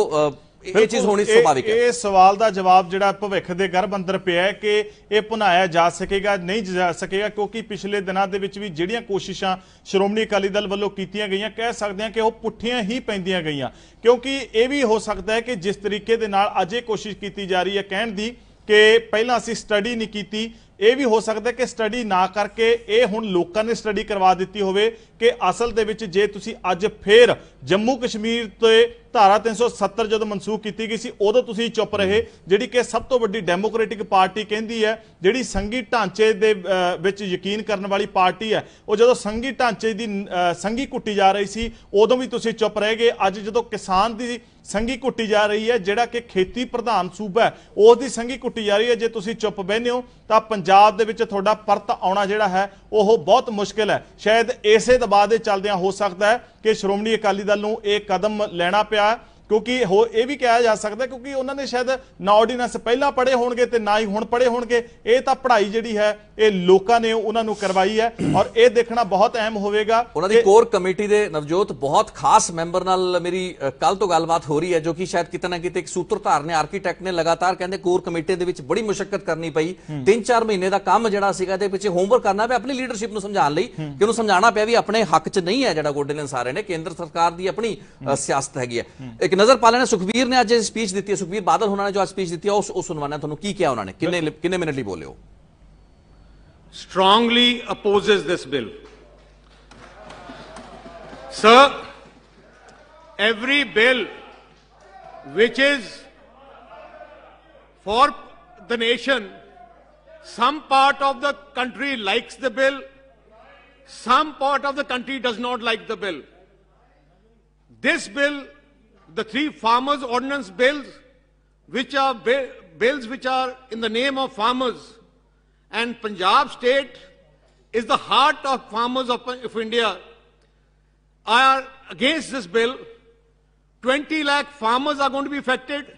ਇਹ ਚੀਜ਼ ਹੋਣੀ ਸੁਭਾਵਿਕ ਹੈ। ਇਹ ਸਵਾਲ ਦਾ ਜਵਾਬ ਜਿਹੜਾ ਭਵਿੱਖ ਦੇ ਗਰਭ ਅੰਦਰ ਪਿਆ ਹੈ ਕਿ ਇਹ ਭੁਨਾਇਆ ਜਾ ਸਕੇਗਾ ਨਹੀਂ ਜਾ ਸਕੇਗਾ ਕਿਉਂਕਿ ਪਿਛਲੇ ਦਿਨਾਂ ਦੇ ਵਿੱਚ ਵੀ ਜਿਹੜੀਆਂ ਕੋਸ਼ਿਸ਼ਾਂ ਸ਼੍ਰੋਮਣੀ ਅਕਾਲੀ ਦਲ ਵੱਲੋਂ ਕੀਤੀਆਂ ਗਈਆਂ ਕਹਿ ਸਕਦੇ ਹਾਂ ਕਿ ਉਹ ਪੁੱਠੀਆਂ ਹੀ ਪੈਂਦੀਆਂ ਗਈਆਂ। ਕਿਉਂਕਿ ਇਹ ਵੀ ਹੋ ਸਕਦਾ ਹੈ ਕਿ ਜਿਸ ਤਰੀਕੇ ਦੇ ਨਾਲ ਅੱਜ ਇਹ ਕੋਸ਼ਿਸ਼ ਕੀਤੀ ਜਾ ਰਹੀ ਹੈ ਕਹਿਣ ਦੀ ਕਿ ਪਹਿਲਾਂ ਅਸੀਂ ਸਟੱਡੀ ਨਹੀਂ ਕੀਤੀ ਇਹ ਵੀ ਹੋ ਸਕਦਾ ਕਿ ਸਟੱਡੀ ਨਾ ਕਰਕੇ ਇਹ ਹੁਣ ਲੋਕਾਂ ਨੇ ਸਟੱਡੀ ਕਰਵਾ ਦਿੱਤੀ ਹੋਵੇ ਕਿ ਅਸਲ ਦੇ ਵਿੱਚ ਜੇ ਤੁਸੀਂ ਅੱਜ ਫੇਰ ਜੰਮੂ ਕਸ਼ਮੀਰ ਤੇ ਧਾਰਾ 370 ਜਦੋਂ ਮਨਸੂਖ ਕੀਤੀ ਗਈ ਸੀ ਉਦੋਂ ਤੁਸੀਂ ਚੁੱਪ ਰਹੇ ਜਿਹੜੀ ਕਿ ਸਭ ਤੋਂ ਵੱਡੀ ਡੈਮੋਕ੍ਰੈਟਿਕ ਪਾਰਟੀ ਕਹਿੰਦੀ ਹੈ ਜਿਹੜੀ ਸੰਘੀ ਢਾਂਚੇ ਦੇ ਵਿੱਚ ਯਕੀਨ ਕਰਨ ਵਾਲੀ ਪਾਰਟੀ ਹੈ ਉਹ ਜਦੋਂ ਸੰਘੀ ਢਾਂਚੇ ਦੀ ਅਹ, ਸੰਘੀ ਕੁੱਟੀ ਜਾ ਰਹੀ ਸੀ ਉਦੋਂ ਵੀ ਤੁਸੀਂ ਚੁੱਪ ਰਹਿ ਗਏ। ਅੱਜ ਜਦੋਂ ਕਿਸਾਨ ਦੀ ਸੰਘੀ ਕੁੱਟੀ ਜਾ ਰਹੀ ਹੈ ਜਿਹੜਾ ਕਿ ਖੇਤੀ ਪ੍ਰਧਾਨ ਸੂਬਾ ਹੈ ਉਸ ਦੀ ਸੰਘੀ ਕੁੱਟੀ ਜਾ ਰਹੀ ਹੈ ਜੇ ਤੁਸੀਂ ਚੁੱਪ ਬਹਿੰਦੇ ਹੋ ਤਾਂ ਪੰਜਾਬ ਪੰਜਾਬ ਦੇ ਵਿੱਚ ਤੁਹਾਡਾ ਪਰਤ ਆਉਣਾ ਜਿਹੜਾ ਹੈ, ਉਹ ਬਹੁਤ ਮੁਸ਼ਕਿਲ ਹੈ। ਸ਼ਾਇਦ ਇਸੇ ਦਬਾਅ ਦੇ ਚੱਲਦਿਆਂ ਹੋ ਸਕਦਾ ਹੈ ਕਿ ਸ਼੍ਰੋਮਣੀ ਅਕਾਲੀ ਦਲ ਨੂੰ ਇਹ ਕਦਮ ਲੈਣਾ ਪਿਆ। ਕਿਉਂਕਿ ਹੋ ਇਹ ਵੀ ਕਿਹਾ ਜਾ ਸਕਦਾ ਕਿਉਂਕਿ ਉਹਨਾਂ ਨੇ ਸ਼ਾਇਦ ਨਾ ਆਰਡੀਨੈਂਸ ਪਹਿਲਾਂ ਪੜ੍ਹੇ ਹੋਣਗੇ ਤੇ ਨਾ ਹੀ ਹੁਣ ਪੜ੍ਹੇ ਹੋਣਗੇ। ਇਹ ਤਾਂ ਪੜ੍ਹਾਈ ਜਿਹੜੀ ਹੈ ਇਹ ਲੋਕਾਂ ਨੇ ਉਹਨਾਂ ਨੂੰ ਕਰਵਾਈ ਹੈ ਔਰ ਇਹ ਦੇਖਣਾ ਬਹੁਤ ਅਹਿਮ ਹੋਵੇਗਾ ਉਹਨਾਂ ਦੀ ਕੋਰ ਕਮੇਟੀ ਦੇ ਨਵਜੋਤ ਬਹੁਤ ਖਾਸ ਮੈਂਬਰ ਨਾਲ ਮੇਰੀ ਕੱਲ ਤੋਂ ਗੱਲਬਾਤ ਹੋ ਰਹੀ ਹੈ ਜੋ ਕਿ ਸ਼ਾਇਦ ਕਿਤੇ ਨਾ ਕਿਤੇ ਇੱਕ ਸੂਤਰਧਾਰ ਨੇ ਆਰਕੀਟੈਕਟ ਨੇ ਲਗਾਤਾਰ ਕਹਿੰਦੇ ਕੋਰ ਕਮੇਟੀ ਦੇ ਵਿੱਚ ਬੜੀ ਮੁਸ਼ਕਲ ਕਰਨੀ ਪਈ। 3-4 ਮਹੀਨੇ ਦਾ ਕੰਮ ਜਿਹੜਾ ਸੀਗਾ ਇਹਦੇ ਪਿੱਛੇ ਹੋਮਵਰਕ ਕਰਨਾ ਪਿਆ ਆਪਣੀ ਲੀਡਰਸ਼ਿਪ ਨੂੰ ਸਮਝਾਉਣ ਲਈ ਕਿ ਉਹਨੂੰ ਸਮਝਾਉਣਾ ਪਿਆ ਵੀ ਆਪਣੇ ਹੱਕ 'ਚ ਨਹੀਂ ਹੈ ਜਿਹੜਾ ਆਰਡੀਨੈਂਸ ਆ ਰਹੇ ਨੇ ਕੇਂਦਰ ਸਰਕਾਰ ਦੀ ਆਪਣੀ ਸਿਆਸਤ ਹੈਗੀ ਹੈ। ਇੱਕ ਨਜ਼ਰ ਪਾ ਲੈਣਾ ਸੁਖਬੀਰ ਨੇ ਅੱਜ ਸਪੀਚ ਦਿੱਤੀ ਹੈ ਸੁਖਬੀਰ ਬਾਦਲ ਹੋਣਾ ਨੇ ਜੋ ਅੱਜ ਸਪੀਚ ਦਿੱਤੀ ਹੈ ਉਸ ਉਸ ਸੁਣਵਾਣਾ ਤੁਹਾਨੂੰ ਕੀ ਕਿਹਾ ਉਹਨਾਂ ਨੇ ਕਿੰਨੇ ਕਿੰਨੇ ਮਿੰਟ ਲਈ ਬੋਲੇ ਹੋ strongly opposes this bill. Sir, every bill which is for the nation, some part of the country likes the bill, some part of the country does not like the bill. This bill, the three farmers' ordinance bills, which are bills which are in the name of farmers, and Punjab state is the heart of farmers of, of India, are against this bill. 20 lakh farmers are going to be affected.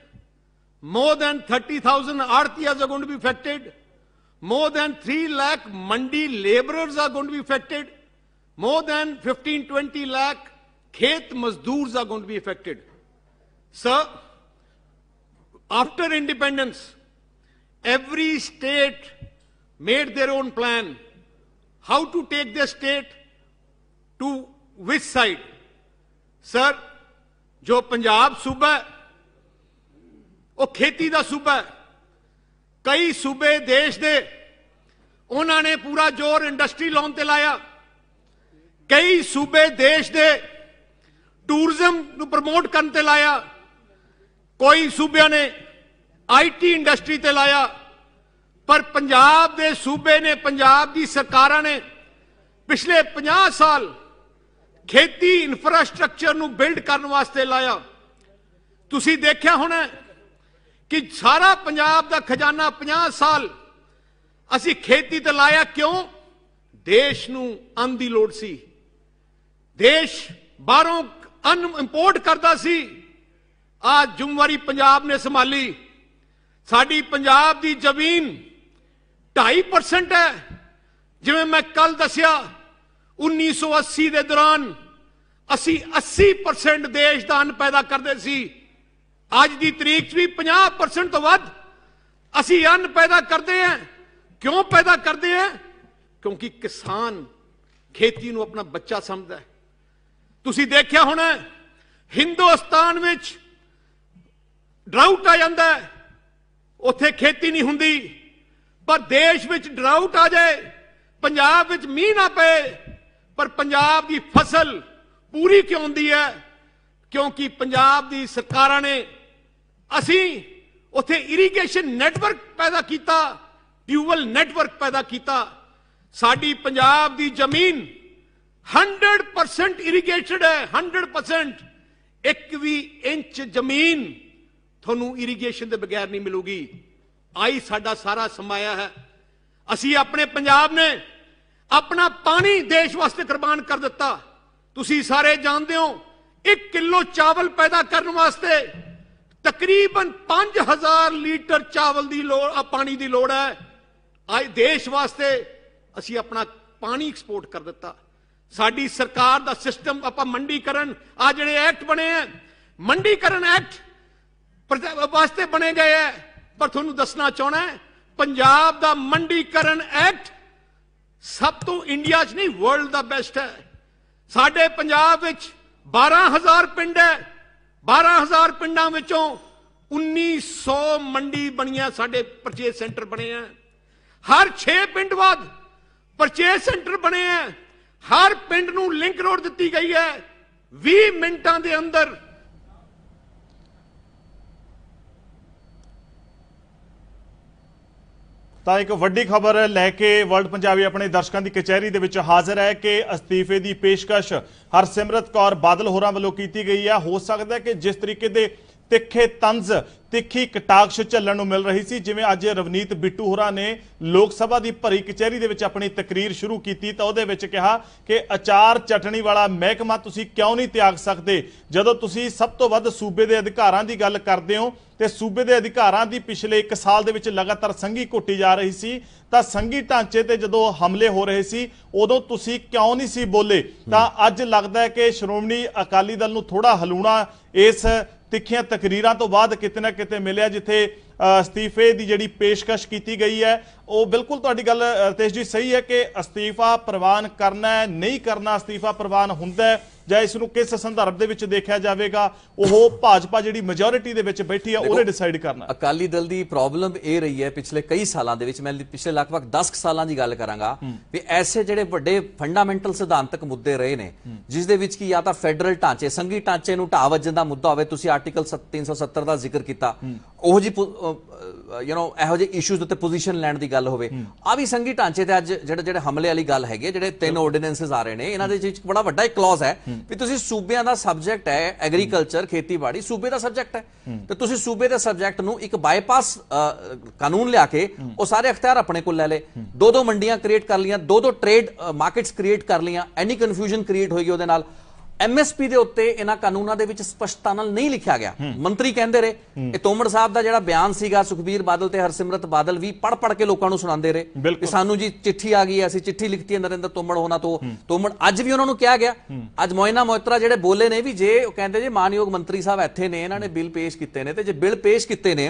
More than 30,000 artiyas are going to be affected. More than 3 lakh mandi laborers are going to be affected. More than 15, 20 lakh khet mazdoors are going to be affected. Sir, after independence, every state made their own plan how to take their state to which side. Sir, ਜੋ ਪੰਜਾਬ ਸੂਬਾ ਹੈ, ਉਹ ਖੇਤੀ ਦਾ ਸੂਬਾ ਹੈ। ਕਈ ਸੂਬੇ ਦੇਸ਼ ਦੇ ਉਹਨਾਂ ਨੇ ਪੂਰਾ ਜ਼ੋਰ ਇੰਡਸਟਰੀ ਲਾਉਣ ਤੇ ਲਾਇਆ ਕਈ ਸੂਬੇ ਦੇਸ਼ ਦੇ ਟੂਰਿਜ਼ਮ ਨੂੰ ਪ੍ਰਮੋਟ ਕਰਨ ਤੇ ਲਾਇਆ ਕੋਈ ਸੂਬਿਆਂ ਨੇ ਆਈਟੀ ਇੰਡਸਟਰੀ ਤੇ ਲਾਇਆ, ਪਰ ਪੰਜਾਬ ਦੇ ਸੂਬੇ ਨੇ, ਪੰਜਾਬ ਦੀ ਸਰਕਾਰਾਂ ਨੇ ਪਿਛਲੇ 50 ਸਾਲ ਖੇਤੀ ਇਨਫਰਾਸਟ੍ਰਕਚਰ ਨੂੰ ਬਿਲਡ ਕਰਨ ਵਾਸਤੇ ਲਾਇਆ। ਤੁਸੀਂ ਦੇਖਿਆ ਹੋਣਾ ਕਿ ਸਾਰਾ ਪੰਜਾਬ ਦਾ ਖਜ਼ਾਨਾ 50 ਸਾਲ ਅਸੀਂ ਖੇਤੀ ਤੇ ਲਾਇਆ ਕਿਉਂ? ਦੇਸ਼ ਨੂੰ ਅੰਨ ਦੀ ਲੋੜ ਸੀ। ਦੇਸ਼ ਬਾਹਰੋਂ ਅੰਨ ਇੰਪੋਰਟ ਕਰਦਾ ਸੀ। ਆ ਜ਼ਿੰਮੇਵਾਰੀ ਪੰਜਾਬ ਨੇ ਸੰਭਾਲੀ। ਸਾਡੀ ਪੰਜਾਬ ਦੀ ਜ਼ਮੀਨ 2.5% ਹੈ। ਜਿਵੇਂ ਮੈਂ ਕੱਲ ਦੱਸਿਆ 1980 ਦੇ ਦੌਰਾਨ ਅਸੀਂ 80% ਦੇਸ਼ ਦਾ ਅੰਨ ਪੈਦਾ ਕਰਦੇ ਸੀ। ਅੱਜ ਦੀ ਤਰੀਕ 'ਚ ਵੀ 50% ਤੋਂ ਵੱਧ ਅਸੀਂ ਅੰਨ ਪੈਦਾ ਕਰਦੇ ਹਾਂ। ਕਿਉਂ ਪੈਦਾ ਕਰਦੇ ਹਾਂ? ਕਿਉਂਕਿ ਕਿਸਾਨ ਖੇਤੀ ਨੂੰ ਆਪਣਾ ਬੱਚਾ ਸਮਝਦਾ ਹੈ। ਤੁਸੀਂ ਦੇਖਿਆ ਹੋਣਾ ਹਿੰਦੁਸਤਾਨ ਵਿੱਚ ਡਰਾਊਟ ਆ ਜਾਂਦਾ ਉੱਥੇ ਖੇਤੀ ਨਹੀਂ ਹੁੰਦੀ। ਪਰ ਦੇਸ਼ ਵਿੱਚ ਡਰਾਊਟ ਆ ਜਾਏ, ਪੰਜਾਬ ਵਿੱਚ ਮੀਂਹ ਨਾ ਪਏ, ਪਰ ਪੰਜਾਬ ਦੀ ਫਸਲ ਪੂਰੀ ਕਿਉਂ ਹੁੰਦੀ ਹੈ? ਕਿਉਂਕਿ ਪੰਜਾਬ ਦੀ ਸਰਕਾਰਾਂ ਨੇ ਅਸੀਂ ਉੱਥੇ ਇਰੀਗੇਸ਼ਨ ਨੈਟਵਰਕ ਪੈਦਾ ਕੀਤਾ ਟਿਊਬਲ ਨੈਟਵਰਕ ਪੈਦਾ ਕੀਤਾ। ਸਾਡੀ ਪੰਜਾਬ ਦੀ ਜ਼ਮੀਨ 100% ਇਰੀਗੇਟਡ ਹੈ 100% ਇੱਕ ਵੀ ਇੰਚ ਜ਼ਮੀਨ ਤੁਹਾਨੂੰ ਇਰੀਗੇਸ਼ਨ ਦੇ ਬਗੈਰ ਨਹੀਂ ਮਿਲੂਗੀ। ਆਈ ਸਾਡਾ ਸਾਰਾ ਸਮਾਇਆ ਹੈ। ਅਸੀਂ ਆਪਣੇ ਪੰਜਾਬ ਨੇ ਆਪਣਾ ਪਾਣੀ ਦੇਸ਼ ਵਾਸਤੇ ਕੁਰਬਾਨ ਕਰ ਦਿੱਤਾ। ਤੁਸੀਂ ਸਾਰੇ ਜਾਣਦੇ ਹੋ 1 ਕਿਲੋ ਚਾਵਲ ਪੈਦਾ ਕਰਨ ਵਾਸਤੇ ਤਕਰੀਬਨ 5000 ਲੀਟਰ ਚਾਵਲ ਦੀ ਲੋੜ ਪਾਣੀ ਦੀ ਲੋੜ ਹੈ। ਅੱਜ ਦੇਸ਼ ਵਾਸਤੇ ਅਸੀਂ ਆਪਣਾ ਪਾਣੀ ਐਕਸਪੋਰਟ ਕਰ ਦਿੱਤਾ। ਸਾਡੀ ਸਰਕਾਰ ਦਾ ਸਿਸਟਮ ਆਪਾਂ ਮੰਡੀਕਰਨ ਆ ਜਿਹੜੇ ਐਕਟ ਬਣੇ ਆ ਮੰਡੀਕਰਨ ਐਕਟ ਵਾਸਤੇ ਬਣੇ ਗਏ ਹੈ ਪਰ ਤੁਹਾਨੂੰ ਦੱਸਣਾ ਚਾਹਣਾ ਪੰਜਾਬ ਦਾ ਮੰਡੀਕਰਨ ਐਕਟ ਸਭ ਤੋਂ ਇੰਡੀਆ 'ਚ ਨਹੀਂ ਵਰਲਡ ਦਾ ਬੈਸਟ ਹੈ ਸਾਡੇ ਪੰਜਾਬ ਵਿੱਚ 12000 ਪਿੰਡ ਹੈ 12000 ਪਿੰਡਾਂ ਵਿੱਚੋਂ 1900 ਮੰਡੀ ਬਣੀਆਂ ਸਾਡੇ ਪਰਚੇਸ ਸੈਂਟਰ ਬਣੇ ਆ ਹਰ 6 ਪਿੰਡ ਬਾਅਦ ਪਰਚੇਸ ਸੈਂਟਰ ਬਣੇ ਆ ਹਰ ਪਿੰਡ ਨੂੰ ਲਿੰਕ ਰੋਡ ਦਿੱਤੀ ਗਈ ਹੈ 20 ਮਿੰਟਾਂ ਦੇ ਅੰਦਰ ਤਾਂ ਇੱਕ ਵੱਡੀ ਖਬਰ ਲੈ ਕੇ ਵਰਲਡ ਪੰਜਾਬੀ ਆਪਣੇ ਦਰਸ਼ਕਾਂ ਦੀ ਕਚਹਿਰੀ ਦੇ ਵਿੱਚ ਹਾਜ਼ਰ ਹੈ ਕਿ ਅਸਤੀਫੇ ਦੀ ਪੇਸ਼ਕਸ਼ ਹਰਸਿਮਰਤ ਕੌਰ ਬਾਦਲ ਹੋਰਾਂ ਵੱਲੋਂ ਕੀਤੀ ਗਈ ਹੈ। ਹੋ ਸਕਦਾ ਹੈ ਕਿ ਜਿਸ ਤਰੀਕੇ ਦੇ ਤਿੱਖੇ ਤੰਜ਼, ਤਿੱਖੀ ਕਟਾਕਸ਼ ਚੱਲਣ ਨੂੰ ਮਿਲ ਰਹੀ ਸੀ, ਜਿਵੇਂ ਅੱਜ ਰਵਨੀਤ ਬਿੱਟੂ ਹੋਰਾਂ ਨੇ ਲੋਕ ਸਭਾ ਦੀ ਭਰੀ ਕਚਹਿਰੀ ਦੇ ਵਿੱਚ ਆਪਣੀ ਤਕਰੀਰ ਸ਼ੁਰੂ ਕੀਤੀ, ਤਾਂ ਉਹਦੇ ਵਿੱਚ ਕਿਹਾ ਕਿ ਅਚਾਰ ਚਟਣੀ ਵਾਲਾ ਮਹਿਕਮਾ ਤੁਸੀਂ ਕਿਉਂ ਨਹੀਂ ਤਿਆਗ ਸਕਦੇ? ਜਦੋਂ ਤੁਸੀਂ ਸਭ ਤੋਂ ਵੱਧ ਸੂਬੇ ਦੇ ਅਧਿਕਾਰਾਂ ਦੀ ਗੱਲ ਕਰਦੇ ਹੋ, ਤੇ ਸੂਬੇ ਦੇ ਅਧਿਕਾਰਾਂ ਦੀ ਪਿਛਲੇ 1 ਸਾਲ ਦੇ ਵਿੱਚ ਲਗਾਤਾਰ ਸੰਘੀ ਘੁੱਟੀ ਜਾ ਰਹੀ ਸੀ, ਤਾਂ ਸੰਘੀ ਢਾਂਚੇ ਤੇ ਜਦੋਂ ਹਮਲੇ ਹੋ ਰਹੇ ਸੀ, ਉਦੋਂ ਤੁਸੀਂ ਕਿਉਂ ਨਹੀਂ ਸੀ ਬੋਲੇ? ਤਾਂ ਅੱਜ ਲੱਗਦਾ ਹੈ ਕਿ ਸ਼੍ਰੋਮਣੀ ਅਕਾਲੀ ਦਲ ਨੂੰ ਥੋੜਾ ਹਲੂਣਾ ਇਸ ਤਿੱਖੀਆਂ ਤਕਰੀਰਾਂ ਤੋਂ ਬਾਅਦ ਕਿਤੇ ਨਾ ਕਿਤੇ ਮਿਲਿਆ ਜਿੱਥੇ ਅਸਤੀਫੇ ਦੀ ਜਿਹੜੀ ਪੇਸ਼ਕਸ਼ ਕੀਤੀ ਗਈ ਹੈ, ਉਹ ਬਿਲਕੁਲ ਤੁਹਾਡੀ ਗੱਲ ਰਤੇਸ਼ ਜੀ ਸਹੀ ਹੈ ਕਿ ਅਸਤੀਫਾ ਪ੍ਰਵਾਨ ਕਰਨਾ ਹੈ, ਨਹੀਂ ਕਰਨਾ ਅਸਤੀਫਾ ਪ੍ਰਵਾਨ ਹੁੰਦਾ ਹੈ। ਜਾਂ ਇਸ ਨੂੰ ਕਿਸ ਸੰਦਰਭ ਦੇ ਵਿੱਚ ਦੇਖਿਆ ਜਾਵੇਗਾ ਉਹ ਭਾਜਪਾ ਜਿਹੜੀ ਮੈਜੋਰਿਟੀ ਦੇ ਵਿੱਚ ਬੈਠੀ ਹੈ ਉਹਨੇ ਡਿਸਾਈਡ ਕਰਨਾ। ਅਕਾਲੀ ਦਲ ਦੀ ਪ੍ਰੋਬਲਮ ਇਹ ਰਹੀ ਹੈ ਪਿਛਲੇ ਕਈ ਸਾਲਾਂ ਦੇ ਵਿੱਚ ਮੈਂ ਪਿਛਲੇ ਲਗਭਗ 10 ਕੁ ਸਾਲਾਂ ਦੀ ਗੱਲ ਕਰਾਂਗਾ ਵੀ ਐਸੇ ਜਿਹੜੇ ਵੱਡੇ ਫੰਡਾਮੈਂਟਲ ਸਿਧਾਂਤਕ ਮੁੱਦੇ ਰਹੇ ਨੇ ਜਿਸ ਦੇ ਵਿੱਚ ਕੀ ਜਾਂ ਤਾਂ ਫੈਡਰਲ ਢਾਂਚੇ ਸੰਘੀ ਢਾਂਚੇ ਨੂੰ ਢਾਹ ਵੱਜਣ ਦਾ ਮੁੱਦਾ ਹੋਵੇ ਤੁਸੀਂ ਆਰਟੀਕਲ 370 ਦਾ ਜ਼ਿਕਰ ਕੀਤਾ ਉਹ ਜੀ ਯੂ نو ਇਹੋ ਜਿਹੇ ਇਸ਼ੂਜ਼ ਉੱਤੇ ਪੋਜੀਸ਼ਨ ਲੈਣ ਦੀ ਗੱਲ ਹੋਵੇ। ਆ ਵੀ ਸੰਗੀ ਢਾਂਚੇ ਤੇ ਅੱਜ ਜਿਹੜੇ ਜਿਹੜੇ ਹਮਲੇ ਵਾਲੀ ਗੱਲ ਹੈਗੀ ਹੈ, ਜਿਹੜੇ ਤਿੰਨ ਆਰਡੀਨੈਂਸਸ ਆ ਰਹੇ ਨੇ ਇਹਨਾਂ ਦੇ ਵਿੱਚ ਬੜਾ ਵੱਡਾ ਇੱਕ ਕਲੌਜ਼ ਹੈ ਵੀ ਤੁਸੀਂ ਸੂਬਿਆਂ ਦਾ ਸਬਜੈਕਟ ਹੈ ਐਗਰੀਕਲਚਰ ਖੇਤੀਬਾੜੀ ਸੂਬੇ ਦਾ ਸਬਜੈਕਟ ਹੈ। ਤੇ ਤੁਸੀਂ ਸੂਬੇ ਦੇ ਸਬਜੈਕਟ ਨੂੰ ਇੱਕ ਬਾਈਪਾਸ ਕਾਨੂੰਨ ਲਿਆ ਕੇ ਉਹ ਸਾਰੇ ਅਖਤਿਆਰ ਆਪਣੇ ਕੋਲ ਲੈ ਲੇ ਦੋ ਦੋ ਮੰਡੀਆਂ ਕ੍ਰੀਏਟ ਕਰ ਲੀਆਂ ਦੋ ਦੋ ਟ੍ਰੇਡ ਮਾਰਕੀਟਸ ਕ੍ਰੀਏਟ ਕਰ ਲੀਆਂ ਐਨੀ ਕਨਫਿਊਜ਼ਨ ਕ੍ਰੀਏਟ ਹੋਏਗੀ ਉਹਦੇ ਨਾਲ। ਐਮਐਸਪੀ ਦੇ ਉੱਤੇ ਇਹਨਾਂ ਕਾਨੂੰਨਾਂ ਦੇ ਵਿੱਚ ਸਪਸ਼ਟਤਾ ਨਾਲ ਨਹੀਂ ਲਿਖਿਆ ਗਿਆ। ਮੰਤਰੀ ਕਹਿੰਦੇ ਰਹੇ ਇਹ ਤੋਮੜ ਸਾਹਿਬ ਦਾ ਜਿਹੜਾ ਬਿਆਨ ਸੀਗਾ ਸੁਖਬੀਰ ਬਾਦਲ ਤੇ ਹਰਸਿਮਰਤ ਬਾਦਲ ਵੀ ਪੜ ਪੜ ਕੇ ਲੋਕਾਂ ਨੂੰ ਸੁਣਾਉਂਦੇ ਰਹੇ। ਕਿ ਸਾਨੂੰ ਜੀ ਚਿੱਠੀ ਆ ਗਈ ਹੈ ਅਸੀਂ ਚਿੱਠੀ ਲਿਖਤੀ ਹੈ ਨਰਿੰਦਰ ਤੋਮੜ ਹੋਣਾ ਤੋਂ। ਤੋਮੜ ਅੱਜ ਵੀ ਉਹਨਾਂ ਨੂੰ ਕਿਹਾ ਗਿਆ। ਅੱਜ ਮੋਇਨਾ ਮੋਇਤਰਾ ਜਿਹੜੇ ਬੋਲੇ ਨੇ ਵੀ ਜੇ ਉਹ ਕਹਿੰਦੇ ਜੇ ਮਾਨਯੋਗ ਮੰਤਰੀ ਸਾਹਿਬ ਇੱਥੇ ਨੇ ਇਹਨਾਂ ਨੇ ਬਿੱਲ ਪੇਸ਼ ਕੀਤੇ ਨੇ ਤੇ ਜੇ ਬਿੱਲ ਪੇਸ਼ ਕੀਤੇ ਨੇ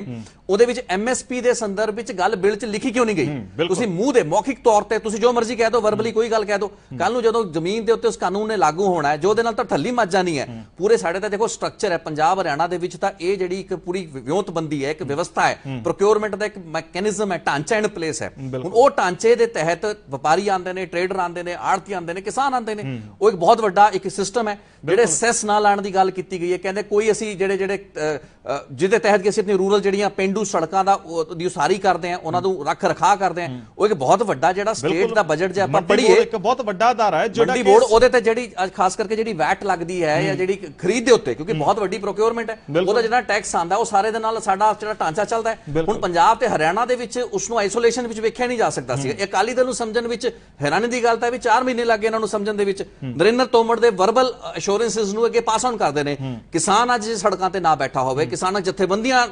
ਉਹਦੇ ਵਿੱਚ ਐਮਐਸਪੀ ਦੇ ਸੰਦਰਭ ਵਿੱਚ ਗੱਲ ਬਿੱਲ 'ਚ ਲਿਖੀ ਕਿਉਂ ਨਹੀਂ ਗਈ। ਤੁਸੀਂ ਮੂੰਹ ਦੇ ਮੌਖਿਕ ਤੌਰ ਤੇ ਤੁਸੀਂ ਜੋ ਮਰਜ਼ੀ ਕਹਿ ਦਿਓ ਵਰਬਲੀ ਕੋਈ ਗੱਲ ਕਹਿ ਦਿਓ। ਕੱਲ ਨੂੰ ਜਦੋਂ ਜ਼ਮੀਨ ਦੇ ਉੱਤੇ ਉਸ ਕਾਨੂੰਨ ਨੇ ਲਾਗੂ ਹੋਣਾ ਹੈ ਜੋ ਉਹਦੇ ਨਾਲ ਤਾਂ ਠੱਲੀ ਮੱਚ ਜਾਣੀ ਹੈ। ਪੂਰੇ ਸਾਡੇ ਤਾਂ ਦੇਖੋ ਸਟਰਕਚਰ ਹੈ। ਪੰਜਾਬ ਹਰਿਆਣਾ ਦੇ ਵਿੱਚ ਤਾਂ ਇਹ ਜਿਹੜੀ ਇੱਕ ਪੂਰੀ ਵਿਉਂਤਬੰਦੀ ਹੈ ਇੱਕ ਵਿਵਸਥਾ ਹੈ। ਪ੍ਰੋਕਿਉਰਮੈਂਟ ਦਾ ਇੱਕ ਮੈਕੈਨਿਜ਼ਮ ਹੈ। ਢਾਂਚਾ ਇਨ ਪਲੇਸ ਹੈ। ਹੁਣ ਉਹ ਢਾਂਚੇ ਦੇ ਤਹਿਤ ਵਪਾਰੀ ਆਉਂਦੇ ਨੇ ਟ੍ਰੇਡਰ ਆਉਂਦੇ ਨੇ ਆੜਤੀ ਆਉਂਦੇ ਨੇ ਕਿਸਾਨ ਆਉਂਦੇ ਨੇ। ਉਹ ਇੱਕ ਬਹੁਤ ਵੱਡਾ ਇੱਕ ਸਿਸਟਮ ਹੈ। ਜਿਹੜੇ ਸੈਸ ਨਾ ਲਾਣ ਦੀ ਗੱਲ ਕੀਤੀ ਗਈ ਹੈ। ਕਹਿੰਦੇ ਕੋਈ ਅਸੀਂ ਜਿਹੜੇ ਜਿਹੜੇ ਜਿਹਦੇ ਤਹਿਤ ਕਿ ਅਸੀਂ ਆਪਣੀ ਰੂਰਲ ਜਿਹੜੀਆਂ ਪਿੰਡੂ ਸੜਕਾਂ ਦਾ ਦੀ ਉਸਾਰੀ ਕਰਦੇ ਆ ਉਹਨਾਂ ਨੂੰ ਰੱਖ ਰਖਾ ਕਰਦੇ ਆ ਉਹ ਇੱਕ ਬਹੁਤ ਵੱਡਾ ਜਿਹੜਾ ਸਟੇਟ ਦਾ ਬਜਟ ਜੇ ਆਪਾਂ ਬੋਰਡ ਇੱਕ ਬਹੁਤ ਵੱਡਾ ਅਦਾਰਾ ਹੈ ਜਿਹੜਾ ਮੰਡੀ ਕਿ ਬੋਰਡ ਉਹਦੇ ਤੇ ਜਿਹੜੀ ਖਾਸ ਕਰਕੇ ਜਿਹੜੀ ਵੈਟ ਲੱਗਦੀ ਹੈ ਜਾਂ ਜਿਹੜੀ ਖਰੀਦ ਦੇ ਉੱਤੇ ਕਿਉਂਕਿ ਬਹੁਤ ਵੱਡੀ ਪ੍ਰੋਕਿਉਰਮੈਂਟ ਹੈ। ਉਹਦਾ ਜਿਹੜਾ ਟੈਕਸ ਆਂਦਾ ਉਹ ਸਾਰੇ ਦੇ ਨਾਲ ਸਾਡਾ ਜਿਹੜਾ ਢਾਂਚਾ ਚੱਲਦਾ। ਹੁਣ ਪੰਜਾਬ ਤੇ ਹਰਿਆਣਾ ਦੇ ਵਿੱਚ ਉਸ ਨੂੰ ਆਈਸੋਲੇਸ਼ਨ ਵਿੱਚ ਵੇਖਿਆ ਨਹੀਂ ਜਾ ਸਕਦਾ ਸੀ। ਇਹ ਅਕਾਲੀ ਦਲ ਨੂੰ ਸਮਝਣ ਵਿੱਚ ਹੈਰਾਨੀ ਦੀ ਗੱਲ ਤਾਂ ਵੀ 4 ਮਹੀਨੇ ਲੱਗੇ ਇਹਨਾਂ ਨੂੰ ਸਮਝਣ ਦੇ ਵਿੱਚ। ਨਰਿੰਦਰ ਤੋਮਰ ਦੇ ਵਰਬਲ ਅਸ਼ੋਰੈਂਸਸ ਨੂੰ ਅੱਗੇ ਪਾਸ ਆਨ ਕਰਦੇ ਨੇ। ਕਿਸਾਨ ਅੱਜ ਸੜਕਾਂ ਤੇ ਨਾ ਬੈਠਾ ਹੋਵੇ। ਕਿਸਾਨਾਂ ਜਥੇਬੰਦੀਆਂ